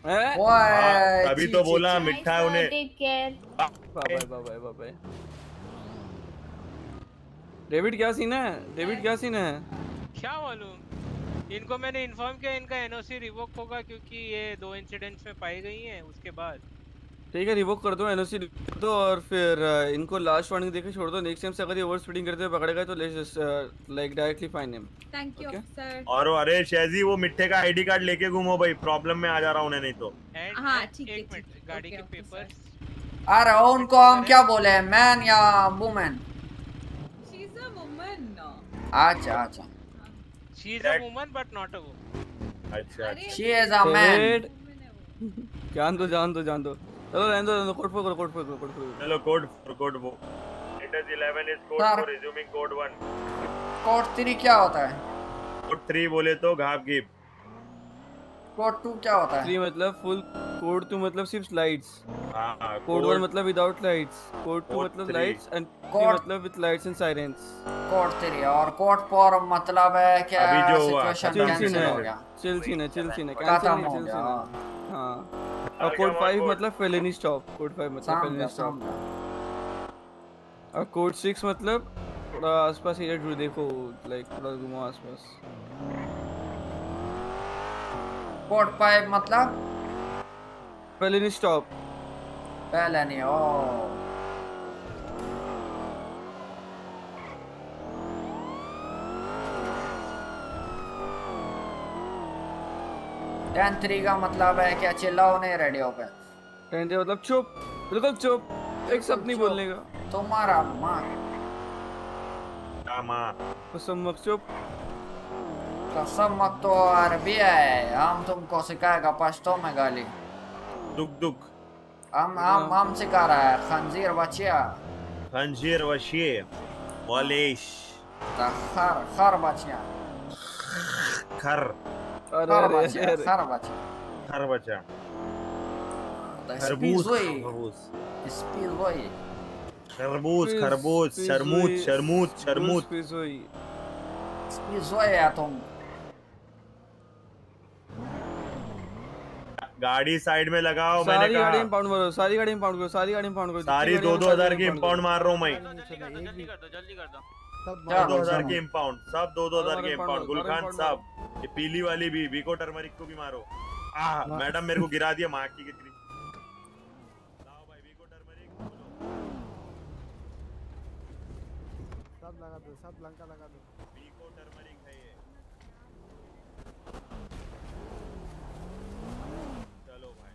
अभी हाँ, तभी तो बोला मिठा है उन्हें। Take care bye bye bye bye bye David क्या सीन है? डेविड क्या सीन है? क्या मालूम? इनको मैंने इन्फॉर्म किया इनका एनओसी रिवोक होगा क्योंकि ये दो इंसिडेंट्स में पाई गई हैं उसके बाद। ठीक है रिवोक कर दो एनओसी दो और फिर इनको लास्ट वार्निंग देके छोड़ दो। नेक्स्ट टाइम से अगर ये ओवर स्पीडिंग करते हुए पकड़ेगा तो let's like directly fine him thank you sir और अरे शेजी वो मिट्टे का आईडी कार्ड लेके घूमो भाई। प्रॉब्लम में आ जा रहा हूँ नहीं तो। हाँ ठीक है गाड़ी के पेपर अरे उनको हम क्या बोले मैन या women she is a woman अच्छा। अच्छा she is a woman but not a woman अच्छा शी इज़ अ मैन. जान दो जान दो जान दो। चलो रहने दो रहने दो कोड पकड़ो कोड पकड़ो कोड पकड़ो चलो कोड फॉर कोड वो latest 11 is code. For resuming code 1 code three क्या होता है? कोड 3 बोले तो घाप गिप कोड टू क्या होता है? थ्री मतलब फुल कोड टू मतलब सिर्फ़ स्लाइड्स हाँ कोड वन मतलब विदाउट लाइट्स कोड टू मतलब. लाइट्स एंड Code- मतलब with lights and sirens code three और कोड फोर मतलब है क्या अभी जो सिचुएशन कैंसिल हो है गया। चिल सीन है चिल सीन है खत्म कैंसिल हो चिल गया सीन है। हाँ। और कोड हमारा 5 मतलब फेलिनी स्टॉप कोड 5 मतलब फेलिनी स्टॉप और कोड 6 मतलब थोड़ा आसपास एरिया देखो लाइक थोड़ा घुमाओ आसपास। कोड फाइव मतलब? फेलिनी स्टॉप पहले नहीं ओ। टेन थ्री का मतलब है क्या चिल्लाओ नहीं रेडियो पे। कहते मतलब चुप बिल्कुल चुप एक शब्द नहीं बोलने का। तुम्हारा माँ। क्या माँ। कसम मत चुप। कसम मत तो अरबी है हम तुमको सिखाएगा पश्तो में गाली दुख दुख हम हम हम सिखा रहा है खंजीर बचिया खंजीर वशिए वॉलेश खर खर बचिया खर अरे खर अरे बचिया अरे खर बचिया खर बचा खरबूज स्पीजोई खरबूज स्पीजोई खरबूज खरबूज शरमूत गाड़ी साइड में लगाओ मैंने सारी गाड़ी कहा में मारो सारी गाड़ी में पाउंड करो सारी गाड़ी में पाउंड करो सारी दो दो हज़ार की इम्पाउंड मार रहा हूँ मैं। जल्दी दो। कर कर हज़ार की इम्पाउंड सब दो दो हज़ार की मारो, गुलखान मारो, सब ये पीली वाली भी बीको टर्मरिक को भी मारो। आह मैडम मेरे को गिरा दिया माँ की गिरी सब लगा दो सब लंका लगा दो बीको टर्मरिक है ये चलो भाई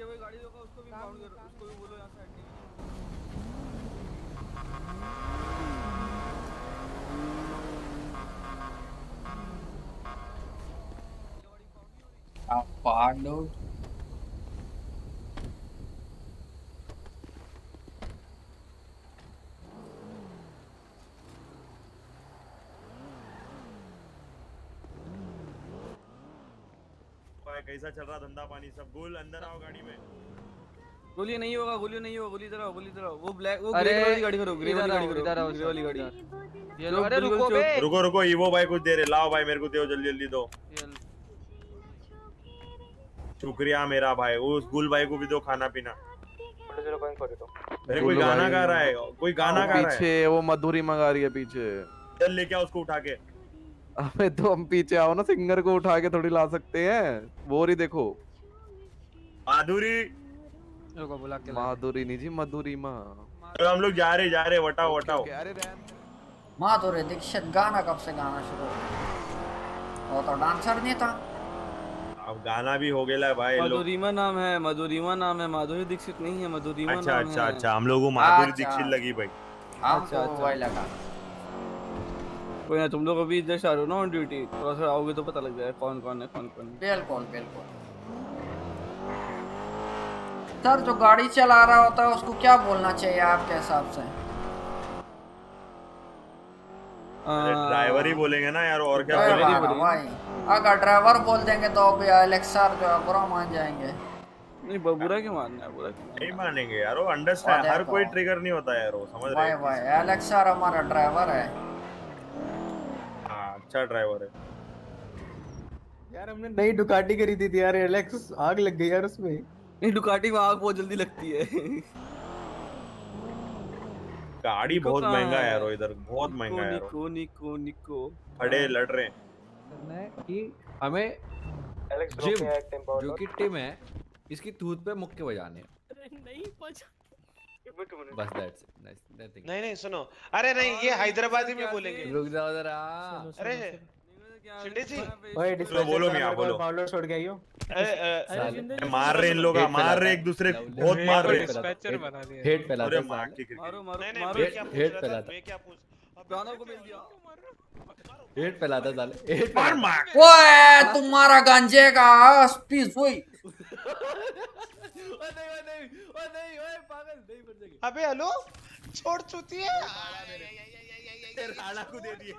पीछे वही गाड़ी होगा उसको भी पाउंड कर उसको भी बोलो यहाँ से हटने के लिए। आप पहाड़ दो भाई कैसा चल रहा धंधा पानी सब? गुल अंदर आओ गाड़ी में। गोली नहीं होगा गोली नहीं होगा गोली इधर आओ गोली इधर आओ। वो ब्लैक वो अरे, ग्रे वाली गाड़ी करो ग्रे वाली गाड़ी करो इधर आओ, ग्रे वाली गाड़ी। ये लो, लोग अरे रुको बे। रुको रुको ईवो भाई कुछ दे रहे लाओ भाई मेरे को दो जल्दी जल्दी दो। शुक्रिया मेरा भाई उस गुल भाई को भी दो खाना पीना। मेरे कोई गाना गा रहा है कोई गाना गा रहा है? पीछे वो मधुरी मंगा रही है पीछे। चल लेके आओ उसको उठा के। अबे तो हम पीछे आओ ना सिंगर को उठा के थोड़ी ला सकते हैं। वो रही देखो। माधुरी। रुको बुला के माधुरी नहीं जी मधुरी माँ। तो हम लोग जा रहे जा रहे वटाओ वटाओ। माधुरी दीक्षित गाना कब से गाना शुरू वो तो डांसर नहीं था। अब गाना भी हो गया भाई मधुरिमा नाम है मधुरिमा नाम है माधुरी दीक्षित नहीं है मधुरिमा अच्छा नाम अच्छा है। अच्छा हम लोगों को माधुरी अच्छा। दीक्षित लगी भाई। हमको वही लगा। कोई ना तुम लोग अभी जस्ट आ रहे हो ना ऑन ड्यूटी थोड़ा सा आओगे तो पता लग जाएगा कौन कौन है कौन कौन नहीं बिल्कुल बिल्कुल। सर जो गाड़ी चला रहा होता है उसको क्या बोलना चाहिए आपके हिसाब से? ड्राइवर ही बोलेंगे ना यार और क्या बोलेंगे? है, वही अगर ड्राइवर बोल देंगे तो अभी एलेक्सर जो है बुरा मान जाएँगे। नहीं बुरा क्यों मानना है बुरा क्यों नहीं मानेंगे यार वो अंडरस्टैंड हर कोई ट्रिगर नहीं होता यार वो समझ रहे हो? वही एलेक्सर हमारा ड्राइवर है हाँ। अच्छा ड्राइवर है। यार हमने नई डुकाटी खरीदी थी यार एलेक्स आग लग गई यार उसमें। नहीं डुकाटी में आग बहुत जल्दी लगती है। गाड़ी बहुत महँगा है है? यार इधर बहुत निको महँगा है निको निको निको। खड़े लड़ रहे हैं। कि हमें tempo जो कि टिम है इसकी तूत पे मुक्के बजाने हैं। नहीं पहुँचा बस दैट्स नाइस नथिंग नहीं नहीं सुनो। अरे नहीं ये हैदराबादी में बोलेंगे। रुक जाओ जरा। अरे शिंदे जी। ओए बोलो, बोलो मियाँ, बोलो। पाउडर छोड़ के आइयो अरे, साले, मार रहे इन लोग मार रहे एक दूसरे को बहुत मार रहे हैं। हेट फैलाता अरे है। मार साले। के क्रिकेट मारो मारो नहीं नहीं मारो। मैं क्या पूछ हेट था? मैं क्या पूछ गाना को मिल दिया। हेट फैलाता है साले। हेट मार मार। ओए तुम्हारा गंजे का पीस वही ओए नहीं ओए नहीं ओए नहीं ओए पागल नहीं बन जाएगी। अबे हेलो? छोड़ चुती है। राणा को दे दिए।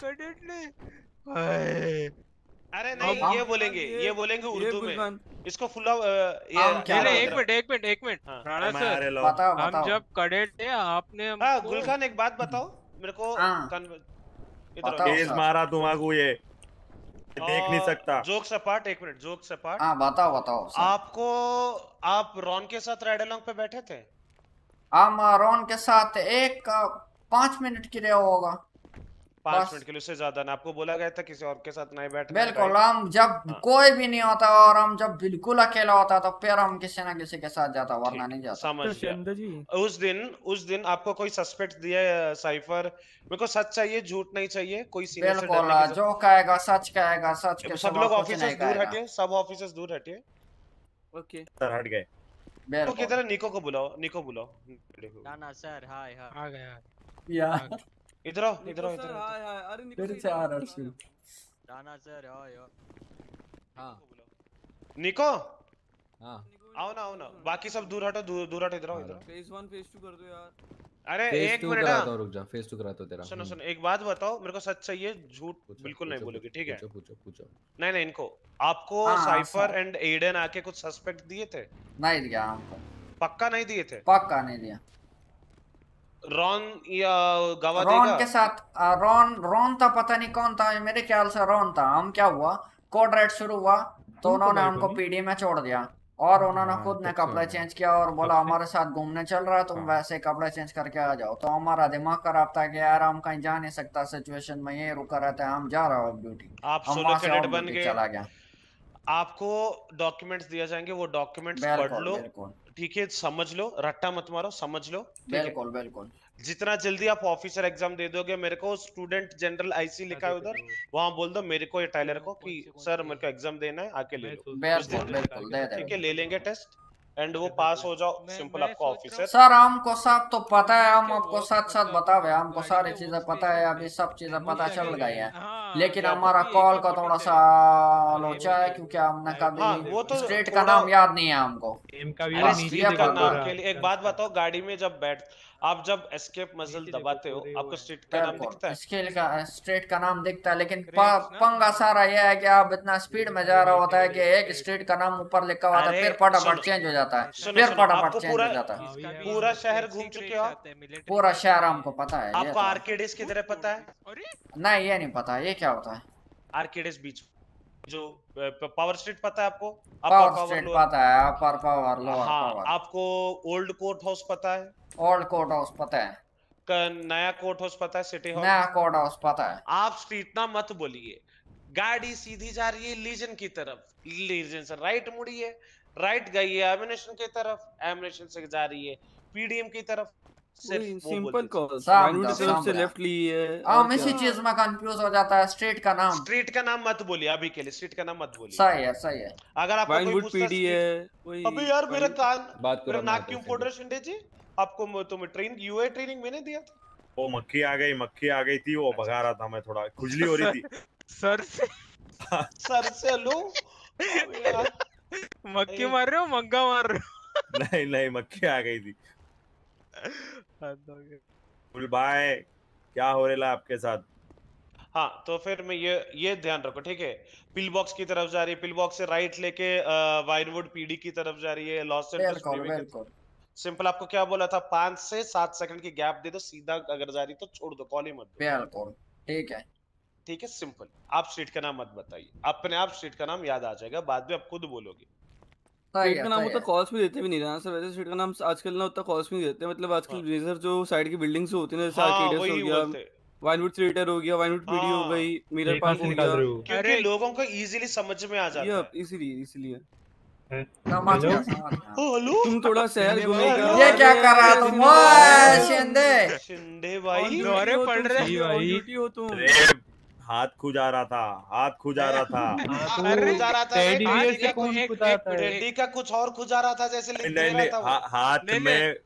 कैडेट ने अरे नहीं ये बोलेंगे ये बोलेंगे उर्दू में। इसको फुल ये नहीं, एक हाँ मिनट एक मिनट एक मिनट। राणा सर हम जब कडेट थे आपने हाँ गुलखान एक बात बताओ। मेरे को तेज मारा तुम्हारा ये। देख नहीं सकता। जोक्स अपार्ट एक मिनट जोक्स अपार्ट। हाँ बताओ बताओ आपको आप रॉन के साथ राइड अलोंग पे बैठे थे? हम रोन के साथ एक पाँच पाँच मिनट के लिए होगा। पाँच मिनट के लिए उससे ज़्यादा ना। आपको बोला गया था किसी और के साथ नहीं बैठना बिल्कुल हम जब हाँ। कोई भी नहीं होता और हम जब बिल्कुल अकेला होता तो फिर हम किसी ना किसी के साथ जाता वरना नहीं जाता। समझ गया। उस दिन उस दिन आपको कोई सस्पेक्ट दिया है, साइफर? मेरे को सच चाहिए झूठ नहीं चाहिए कोई सीनियर से बिल्कुल डरने की जो कहेगा सच कहेगा सच के सब लोग ऑफिसर्स दूर हटिए सब ऑफिसर्स दूर हटिए। ओके। सर हट गए। तो किधर निको को बुलाओ निको बुलाओ। देखो। राणा सर हाय हाय। आ गया यार इधर आओ इधर आओ इधर आओ हाय हाय अरे निको फिर सर, से आ रहा आओ। है राणा सर हाय हाय हाँ। निको हाँ। आओ ना आओ ना। बाकी सब दूर हटो दूर दूर हटो इधर आओ इधर आओ। फ़ेज़ 1 फ़ेज़ 2 कर दो यार। अरे एक मिनट ना रुक जा फेस टू कराता हूँ तेरा। सुनो हम्म, सुनो एक बात बताओ मेरे को सच चाहिए झूठ बिल्कुल नहीं बोलोगे ठीक है? पूछो पूछो पूछो। नहीं नहीं इनको। आपको हाँ, साइफर एंड एडन आके कुछ सस्पेक्ट दिए थे? नहीं दिया हमको। पक्का नहीं दिए थे? पक्का नहीं दिया। रॉन या गवा रॉन देगा? के साथ रॉन रॉन था पता नहीं कौन था मेरे ख्याल से रॉन था। हम क्या हुआ? कोड रेड शुरू हुआ तो उन्होंने हमको पीडी में छोड़ दिया और उन्होंने हाँ, खुद ने तब कपड़े चेंज किया और बोला हमारे साथ घूमने चल रहा है तुम हाँ। वैसे कपड़े चेंज करके आ जाओ। तो हमारा दिमाग खराब था कि यार हम कहीं जा नहीं सकता सिचुएशन में ये रुका रहता है हम जा रहे हो ड्यूटी आप हम सोलो वहाँ से कैडेट बन गए। चला गया। आपको डॉक्यूमेंट्स दिए जाएँगे वो डॉक्यूमेंट्स पढ़ लो। बिल्कुल। ठीक है समझ लो रट्टा मत मारो समझ लो बिल्कुल बिल्कुल। जितना जल्दी आप ऑफिसर एग्ज़ाम दे दोगे मेरे को स्टूडेंट जनरल आईसी लिखा है उधर वहाँ बोल दो मेरे को ये टाइलर को कि सर मेरे को एग्ज़ाम देना है आके ले लो। दिन ठीक है ले लेंगे टेस्ट एंड वो पास हो जाओ सिंपल आपको ऑफिसर सर हमको सब तो पता है हम आपको साथ साथ बतावे हमको सारी चीज़ें पता है अभी सब चीज़ें पता चल गई है। लेकिन हमारा कॉल का थोड़ा सा लोचा है क्योंकि हमने कभी वो कभी तो स्टेट का नाम याद नहीं है हमको एक बात बताओ गाड़ी में जब बैठ आप जब एस्केप मजल दबाते हो आपको स्ट्रीट का नाम दिखता है? स्केल का स्ट्रीट का नाम दिखता है लेकिन पंगा सारा यह है कि आप इतना स्पीड में जा रहा होता है कि एक स्ट्रीट का नाम ऊपर लिखा हुआ था फिर फटाफट चेंज हो जाता है। फिर फटाफट चेंज हो जाता है। पूरा शहर घूम चुके हो पूरा शहर हमको पता है आपको। आर्केडिस की तरह पता है? नहीं ये नहीं पता ये क्या होता है? आर्केडिस बीच। जो पावर स्ट्रीट पता है आपको? पावर स्ट्रीट पता है अपर पावर लोअर हाँ पावर आपको ओल्ड कोर्ट हाउस पता है? ओल्ड कोर्ट हाउस पता है। नया कोर्ट हाउस पता है सिटी हॉल नया कोर्ट हाउस पता है। आप स्ट्रीट ना मत बोलिए। गाड़ी सीधी जा रही है लीजन की तरफ़। लीजन से राइट मुड़ी है राइट गई है एमिनेशन की तरफ़। एमिनेशन से जा रही है पीडीएम की तरफ़। सिंपल दीजिए। कॉल समझा, माइनूट की तरफ़ से लेफ़्ट ली है हम इसी चीज़ में कंफ्यूज हो जाता है स्ट्रीट का नाम। स्ट्रीट का नाम मत बोलिए अभी के लिए स्ट्रीट का नाम मत बोलिए। सही है सही है। अगर आपको कोई पूछता है अबे यार मेरा कान बात करो नाक क्यों फोड़ रहे शिंदे जी? आपको तुम्हें ट्रेन यूए ट्रेनिंग मैंने दिया था। वो मक्खी आ गई मक्खी आ गई थी वो भगा रहा था मैं थोड़ा खुजली हो रही थी। सर से। सर से लो। मक्खी मार रहे हो मंगा मार रहे हो? नहीं नहीं मक्खी आ गई थी। बाय क्या हो रहा है आपके साथ? हाँ तो फिर मैं ये ये ध्यान रखो ठीक है? पिल बॉक्स की तरफ़ जा रही है पिल बॉक्स से राइट लेके वाइनवुड पीडी की तरफ़ जा रही है लॉस बिल्कुल सिंपल आपको क्या बोला था? पाँच से सात सेकंड की गैप दे दो सीधा अगर जा रही तो छोड़ दो कॉल ही मत दो। ठीक है। ठीक है सिंपल आप स्ट्रीट का नाम मत बताइए। अपने आप स्ट्रीट का नाम याद आ जाएगा बाद में आप खुद बोलोगे। स्ट्रीट का नाम होता कॉल्स भी देते भी नहीं रहा सर वैसे स्ट्रीट का नाम आजकल ना उतना कॉल्स भी नहीं देते मतलब आजकल रेजर जो साइड की बिल्डिंग्स होती है ना जैसे हाँ आर्केडियस हो गया वाइनवुड थ्रीटर हो गया वाइनवुड पीडी हो हाँ। गई मिरर पार्क हो गया। क्योंकि लोगों को इजीली समझ में आ जाता यप इसलिए इसलिए हेलो? तुम थोड़ा शहर ये क्या कर रहा तुम शिंदे। शिंदे भाई। दौरे पड़ रहे ड्यूटी हो तुम। हाथ खुजा रहा था हाथ खुजा रहा था। अरे खुजा रहा था टेडी है? का कुछ और खुजा रहा था जैसे नहीं नहीं हा- हाथ। में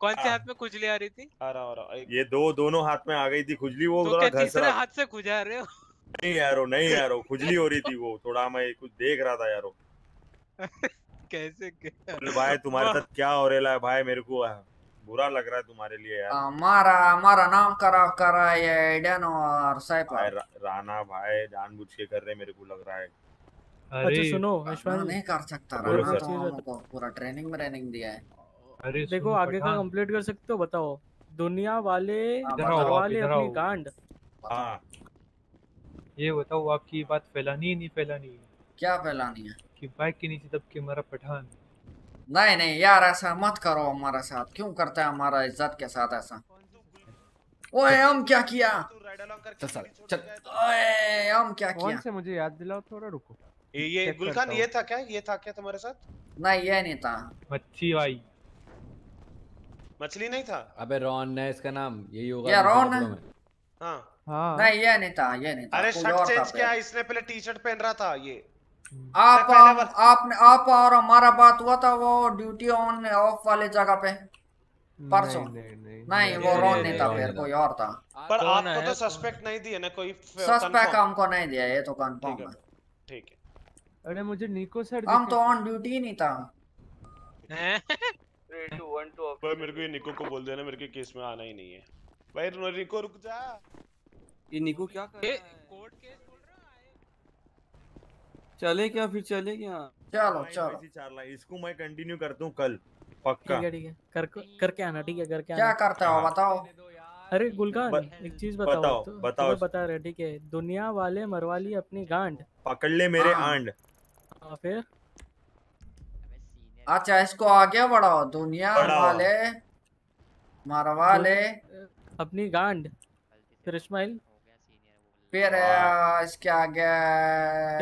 कौन से हाथ में खुजली आ रही थी? आ रहा आ रहा एक- ये दो दोनों हाथ में आ गई थी खुजली वो तो तीसरे हाथ से खुजा रहे हो? नहीं यारो नहीं यारो खुजली हो रही थी वो थोड़ा मैं कुछ देख रहा था यारो कैसे क्या? भाई तुम्हारे साथ क्या हो रहा है भाई मेरे को बुरा लग रहा है तुम्हारे लिए यार। हमारा हमारा नाम खराब कर रहा है ये एडन और भाई साइपर रा, राणा भाई जानबूझ के कर रहे मेरे को लग रहा है। अरे अच्छा सुनो नहीं कर सकता राणा तो हमको पूरा ट्रेनिंग में ट्रेनिंग दिया है। अरे देखो आगे का कंप्लीट कर सकते हो बताओ। दुनिया वाले हाँ, वाले अपनी। गांड। हाँ। ये बताओ आपकी बात फैलानी नहीं फैलानी? क्या फैलानी है? कि बाइक के नीचे दब के हमारा पठान। नहीं नहीं यार ऐसा मत करो हमारे साथ। क्यों करता है हमारा इज़्ज़त के साथ ऐसा? ओए हम क्या किया? चल साले, चल। ओए हम क्या कौन किया से मुझे याद दिलाओ थोड़ा रुको। ये ये चेक गुलखान ये था क्या? ये था क्या तुम्हारे साथ? नहीं ये नहीं था। मच्छी भाई। मछली नहीं था? अबे रॉन है इसका नाम। यही होगा ये रॉन है? हाँ। हाँ। नहीं ये नहीं था ये नहीं था। अरे शर्ट चेंज किया इसने पहले टी शर्ट पहन रहा था ये। आप आपने आप और हमारा बात हुआ था वो ड्यूटी ऑन ऑफ़ वाले जगह पे। परसों। नहीं, वो रॉन नहीं, था फिर कोई और था। पर आपको तो सस्पेक्ट नहीं दिया ना कोई सस्पेक्ट हमको नहीं दिया ये तो कंफर्म है ठीक है। अरे मुझे निको सर हम तो ऑन ड्यूटी ही नहीं था। हैं? भाई मेरे को ये निको को बोल देना मेरे को केस में आना ही नहीं है। भाई निको रुक जा। ये निको क्या कर रहा है? कोर्ट केस चले क्या फिर चले क्या? चलो चलो। रहा है। इसको मैं कंटिन्यू करता हूँ कल पक्का। ठीक है ठीक है। कर करके आना ठीक है करके क्या करते हो हाँ। बताओ। अरे गुलकान ब- एक चीज़ बताओ बताओ, तो- बताओ। बता रहे ठीक है। दुनिया वाले मरवाली अपनी गांड। पकड़ ले मेरे हाँ। आंड। हाँ, फिर? अच्छा इसको आगे बढ़ाओ। दुनिया। वाले मरवाले। अपनी गांड फिर इस्माइल। फिर इसके आगे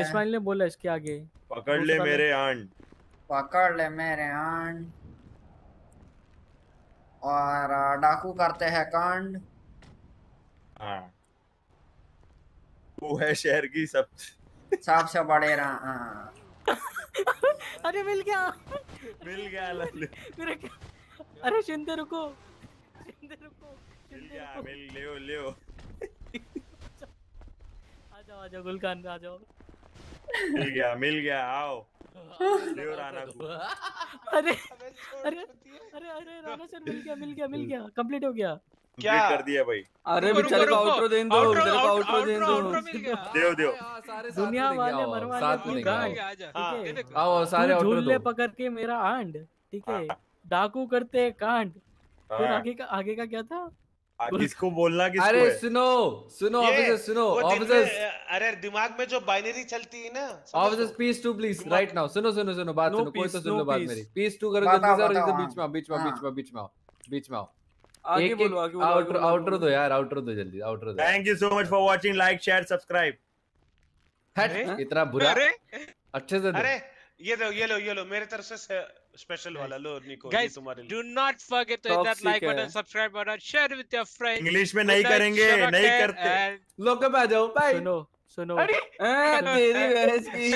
इस्माइल ने बोला इसके आगे। पकड़ ले मेरे आंड पकड़ ले मेरे आंड और डाकू करते हैं कांड। हाँ। वो है शहर की सब। सबसे बड़े रा- हाँ। अरे मिल गया। मिल गया लल्लू मेरे क्या अरे शिंदे रुको। शिंदे रुको। मिल गया रुको। मिल लियो लियो। आ जाओ आ जाओ गुलकान आ जाओ। मिल गया मिल गया आओ। लियो राणा को। अरे अरे अरे अरे राणा सर मिल गया मिल गया मिल गया। कंप्लीट हो गया। क्या? कर दिया भाई। अरे बेचारे को आउटरो दो outro, बेचारे को आउटरो दो। मिल गया। देव देव। हाँ, सारे साथ दुनिया वाले आओ, मरवाले साथ में देंगे, आओ। गांड है। आओ सारे आउटर झूले दो। पकड़ के मेरा आंड ठीक है? डाकू करते कांड फिर हाँ। आगे का आगे का क्या था? किसको बोलना किसको अरे है? सुनो सुनो ये, ऑफिसर्स सुनो ऑफिसर्स अरे दिमाग में जो बाइनरी चलती है ना लो। Piece two please right now सुनो सुनो सुनो बात सुनो कोई तो सुन लो बात मेरी। पीस टू करो जल्दी से और एकदम बीच में बीच में हाँ। बीच में बीच में आओ बीच में आओ। आगे एक एक बोलो आगे बोलो आउटर आउटर दो यार आउटर दो जल्दी आउटर दो। Thank you so much for watching like share subscribe हट इतना बुरा? अरे? अच्छे से अरे ये लो ये लो ये लो मेरे तरफ़ से स्पेशल वाला लो निको guys तुम्हारे लिए। do not forget to hit that Toxic like button है। subscribe button share with your friends. English में नहीं करेंगे नहीं करते। लोग पे आ जाओ बाय सुनो सुनो। तेरी भैंस की।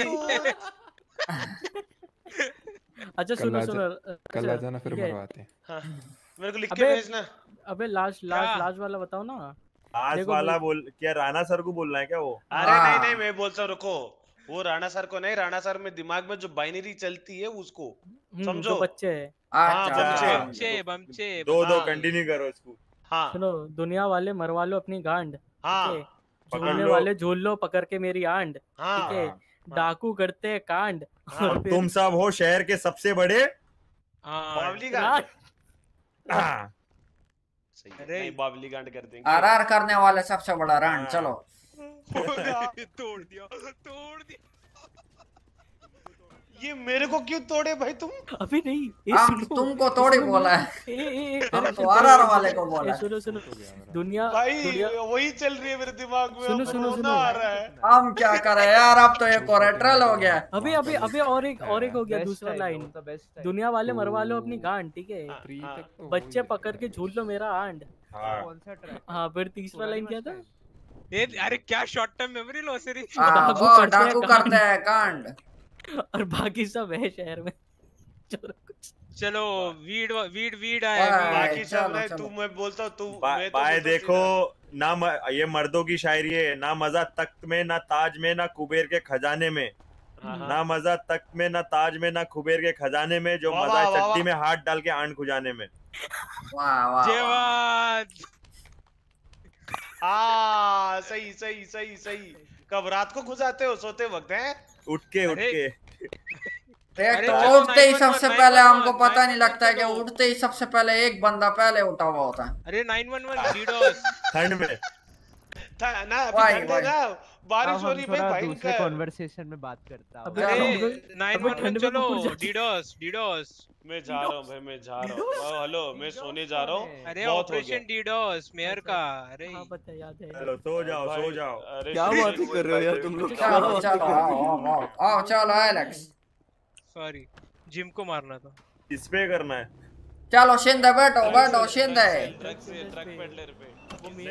अच्छा सुनो सुनो कल आ अच्छा, जाना फिर मरवाते हैं। हाँ मेरे को लिख के भेजना। अबे लास्ट लास्ट लास्ट वाला बताओ ना। आज वाला बोल क्या राणा सर को बोलना है क्या वो? अरे हाँ। नहीं नहीं मैं बोलता हूँ, रुको। वो राणा सर को नहीं राणा सर में दिमाग में जो बाइनरी चलती है उसको। समझो जो बच्चे है। हाँ अच्छा, बच्चे बमचे बमचे दो दो हाँ। कंटिन्यू करो इसको। हाँ। सुनो दुनिया वाले मरवा लो अपनी गांड हाँ। है? झूलने लो। वाले झूल लो पकड़ के मेरी आंड हाँ। ठीक है। डाकू करते हैं कांड। हाँ, और तुम सब हो शहर के सबसे बड़े हाँ बावली गांड। हाँ, है, अरे। बावली गांड कर देंगे। आरआर करने वाले सबसे बड़ा हाँ। चलो। तोड़ दिया तोड़ दिया। ये मेरे को क्यों तोड़े भाई तुम? अभी नहीं हम तुमको तोड़े बोला है। हम correction, तो आरआर वाले को बोला ए, सुनो सुनो दुनिया भाई वही चल रही है मेरे दिमाग में सुनो, सुनो, सुनो। आ रहा है। हम क्या करें यार अब तो ये कोरेट्रल हो गया। अबे अबे अबे और एक और एक हो गया दूसरा लाइन तो दुनिया वाले मरवा लो अपनी गांड ठीक है? हाँ। बच्चे पकड़ के झूल लो मेरा आंड। कौन सा ट्रैक हाँ फिर तीसरा लाइन क्या था? ये अरे क्या शॉर्ट टर्म मेमोरी लॉस है रे? हाँ डाकू करते हैं कांड। हैं और बाकी सब है शहर में। चलो वीड वीड वीड आया। हाँ, बाकी सब चलो। तू मैं बोलता हूँ तू बा, मैं तो बाय देखो ना म, ये मर्दों की शायरी है ना मज़ा तख्त में ना ताज में ना कुबेर के खजाने में। हाँ, हाँ। ना मज़ा तख्त में ना ताज में ना कुबेर के खजाने में जो मज़ा है चट्टी में हाथ डाल के आंड खुजाने में। वाह वाह जय वाह। वाद। हाँ सही सही सही सही। कब रात को खुजाते हो सोते वक्त है? उठ के उठ के तो उठते ही सबसे पहले हमको पता नहीं लगता है कि उठते ही सबसे पहले एक बंदा पहले उठा हुआ होता है। अरे नाइन वन वन ठंड में। था ना अभी ठंड है ना बारिश हो रही भाई कॉन्वर्सेशन में बात करता हूँ। अरे 911 चलो डीडोस डीडोस मैं जा रहा हूँ भाई मैं जा रहा हूँ। हेलो मैं सोने जा रहा हूँ। अरे ऑपरेशन डीडोस मेयर का अरे। हाँ पता है, याद है। चलो सो जाओ सो जाओ। अरे क्या बात कर रहे हो यार तुम लोग? चलो चलो आओ हो? चलो एलेक्स सॉरी जिम को मारना था। किस पे करना है? चलो शिंदे बैठो बैठो शिंदे। ट्रक से ट्रक पेडलर पे।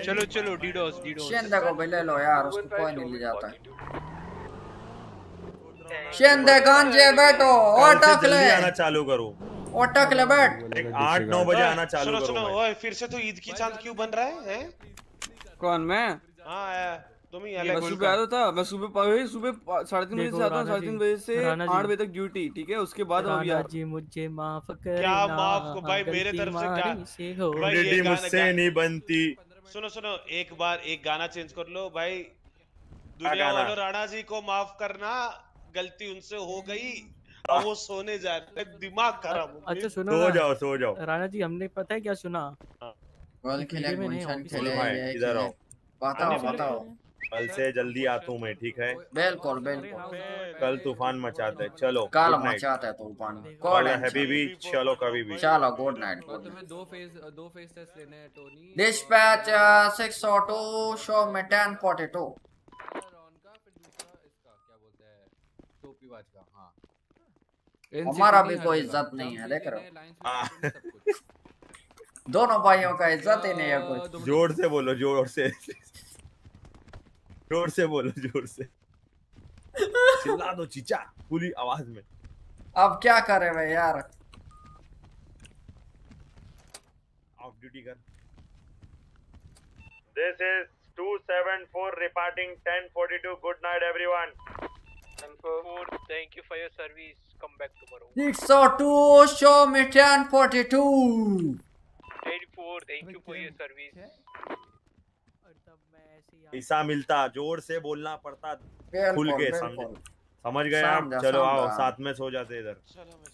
चलो चलो डीडोस डीडोस शेन को भी ले लो यार उसको कोई नहीं ले जाता। है शेंदा गांजे बैठो ओटक ले। आना चालू करो। ओटक ले बैठ। एक आठ नौ बजे आना चालू करो सुनो सुनो ओए फिर से तो ईद की चाँद क्यों बन रहा है हैं? कौन मैं? हाँ आया तुम ही मैं सुबह आया था मैं सुबह सुबह साढ़े तीन बजे से आता हूँ साढ़े तीन बजे से आठ बजे तक ड्यूटी ठीक है? उसके बाद अभी जी मुझे माफ़ क्या माफ़ भाई मेरे तरफ़ से क्या? हो भाई ये मुझसे नहीं बनती। सुनो सुनो एक बार एक गाना चेंज कर लो। भाई दुनिया वालों राणा जी को माफ़ करना गलती उनसे हो गई अब वो सोने जा रहे हैं। दिमाग खराब हो अच्छा सुनो सो जाओ सो जाओ। राणा जी हमने पता है क्या सुना? खेले गुलशन खेले इधर खेले। आओ। बताओ वाले बताओ। कल से जल्दी आता हूँ मैं ठीक है? बिल्कुल बिल्कुल। कल तूफ़ान मचाते हैं। चलो कल मचाते हैं तूफ़ान। कॉल कॉल हैप्पी भी चलो कभी भी। चलो गुड नाइट तुम्हें दो फ़ेज़ दो फ़ेज़ टेस्ट लेने हैं Tony dispatch six o two show me ten forty two Ron का फिर दूसरा इसका क्या बोलते हैं टोपीबाज का हाँ। हमारा भी कोई इज़्ज़त नहीं है देख रहे हो। हाँ। दोनों भाइयों का इज़्ज़त ही नहीं है कुछ ज़ोर से बोलो ज़ोर से। ज़ोर से बोलो ज़ोर से। चिल्ला दो चीचा पूरी आवाज़ में। अब क्या करे भाई यार? ऑफ़ ड्यूटी कर। This is 274 reporting 1042 good night everyone Thank you for your service. Come back tomorrow. Six o two show me ten 84. Thank you for your service. ऐसा मिलता ज़ोर से बोलना पड़ता खुल के। समझ? समझ गए आप? चलो आओ साथ में सो जाते इधर।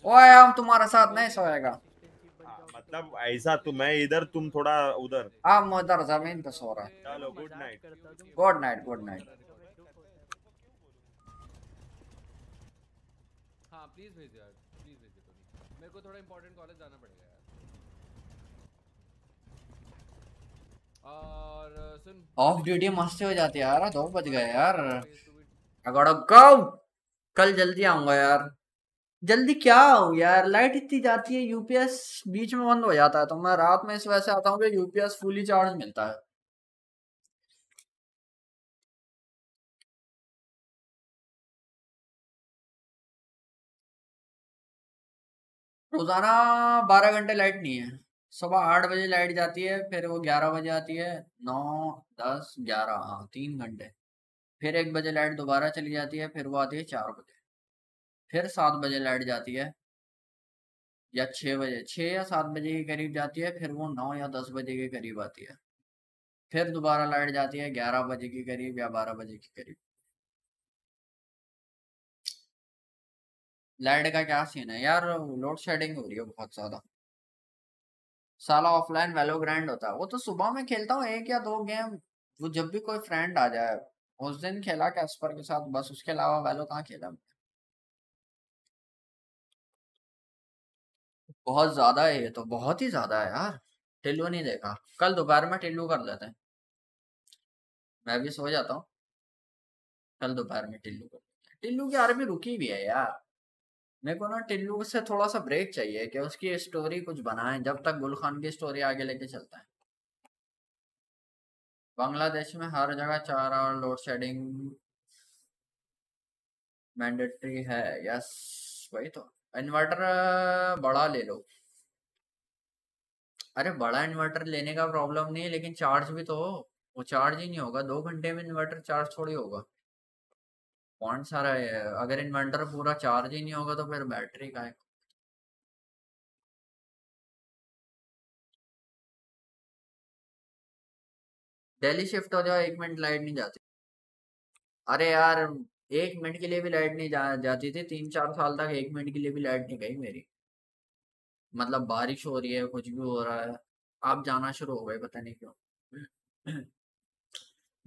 ओए हम तुम्हारे साथ नहीं सोएगा। मतलब ऐसा तो मैं इधर तुम थोड़ा उधर। हम उधर ज़मीन पे सो रहा हैं। चलो good night good night good night हाँ प्लीज़ भेज यार प्लीज़ भेज मेरे को थोड़ा इंपॉर्टेंट कॉलेज जाना पड़ेगा यार और अ, सुन ऑफ़ ड्यूटी मस्ती हो जाती है यार, दो बज गए यार। गो कल जल्दी आऊँगा यार। जल्दी क्या आऊँ यार? लाइट इतनी जाती है यूपीएस बीच में बंद हो जाता है तो मैं रात में इस वजह से आता हूँ यूपीएस फुली चार्ज मिलता है। रोज़ाना बारह घंटे लाइट नहीं है। सुबह आठ बजे लाइट जाती है, फिर वो ग्यारह बजे आती है, नौ, दस, ग्यारह हाँ तीन घंटे। फिर एक बजे लाइट दोबारा चली जाती है, फिर वो आती है चार बजे। फिर सात बजे लाइट जाती है, या छः बजे छः या सात बजे के करीब जाती है, फिर वो नौ या दस बजे के करीब आती है। फिर दोबारा लाइट जाती है ग्यारह बजे के करीब या बारह बजे के करीब। लाइट का क्या सीन है? यार, लोड शेडिंग हो रही है बहुत ज़्यादा। साला ऑफलाइन वेलो ग्रैंड होता है। वो तो सुबह में खेलता हूँ, एक या दो गेम, वो जब भी कोई फ्रेंड आ जाए, उस दिन खेला कैस्पर के साथ, बस उसके अलावा वेलो कहाँ खेला मैं बहुत ज़्यादा है ये तो बहुत ही ज़्यादा है यार। टिल्लू नहीं देखा। कल दोपहर में टिल्लू कर लेते हैं। मैं भी सो जाता हूँ। कल दोपहर में टिल्लू कर टिल्लू की आर्मी रुकी भी है यार। मेरे को ना टिल्लू से थोड़ा सा ब्रेक चाहिए कि उसकी स्टोरी कुछ बनाए, जब तक गुल खान की स्टोरी आगे लेके चलता है। बांग्लादेश में हर जगह चार आवर लोड शेडिंग मैंडेटरी है यस वही तो। इन्वर्टर बड़ा ले लो। अरे, बड़ा इन्वर्टर लेने का प्रॉब्लम नहीं है, लेकिन चार्ज भी तो हो। वो चार्ज ही नहीं होगा, दो घंटे में इन्वर्टर चार्ज थोड़ी होगा। कौन सारा है? अगर इन्वर्टर पूरा चार्ज ही नहीं होगा तो फिर बैटरी का है। दिल्ली शिफ्ट हो जाओ एक मिनट लाइट नहीं जाती। अरे यार एक मिनट के लिए भी लाइट नहीं जा, जाती थी तीन चार साल तक एक मिनट के लिए भी लाइट नहीं गई मेरी। मतलब बारिश हो रही है कुछ भी हो रहा है। आप जाना शुरू हो गए पता नहीं क्यों।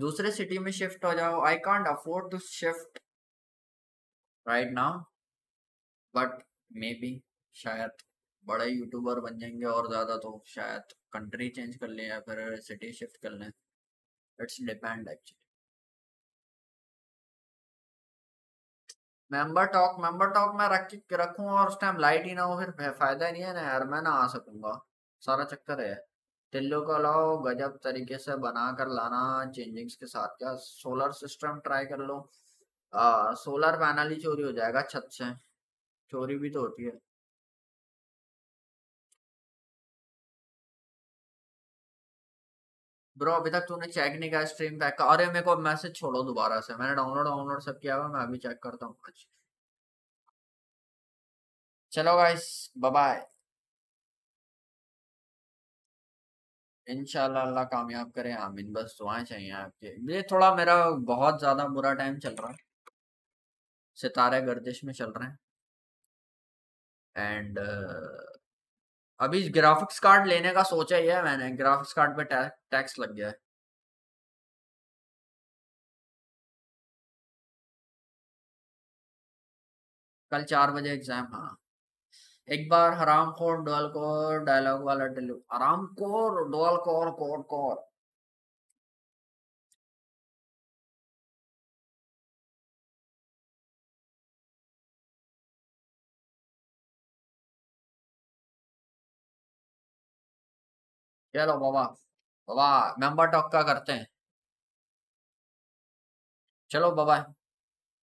दूसरे सिटी में शिफ्ट हो जाओ I can't afford to shift right now but maybe शायद बड़े यूट्यूबर बन जाएँगे और ज़्यादा तो शायद कंट्री चेंज कर लें या फिर सिटी शिफ्ट कर लें। It's depend actually member talk member talk में रख, रखूँ और उस टाइम लाइट ही ना हो, फिर फ़ायदा नहीं है ना यार, मैं ना आ सकूँगा। सारा चक्कर है। टिल्लो को लाओ गजब तरीके से बना कर लाना चेंजिंग्स के साथ क्या सोलर सिस्टम ट्राई कर लो। आ, सोलर पैनल ही चोरी हो जाएगा छत से। चोरी भी तो होती है। ब्रो अभी तक तूने चेक नहीं किया स्ट्रीम पैक का। अरे मेरे को मैसेज छोड़ो दोबारा से। मैंने डाउनलोड डाउनलोड सब किया हुआ मैं अभी चेक करता हूँ। चलो गाइस बाय इंशाल्लाह अल्लाह कामयाब करे आमीन। बस दुआएँ चाहिए आपके। ये थोड़ा मेरा बहुत ज़्यादा बुरा टाइम चल रहा है। सितारे गर्दिश में चल रहे हैं। एंड uh, अभी ग्राफिक्स कार्ड लेने का सोचा ही है मैंने। ग्राफिक्स कार्ड पे टैक्स लग गया है। कल चार बजे एग्ज़ाम हाँ। एक बार हराम खोर डुअल कोर डायलॉग वाला डिलीव हराम core dual core core core चलो बाबा बाबा, मेंबर टॉक का करते हैं। चलो बाबा।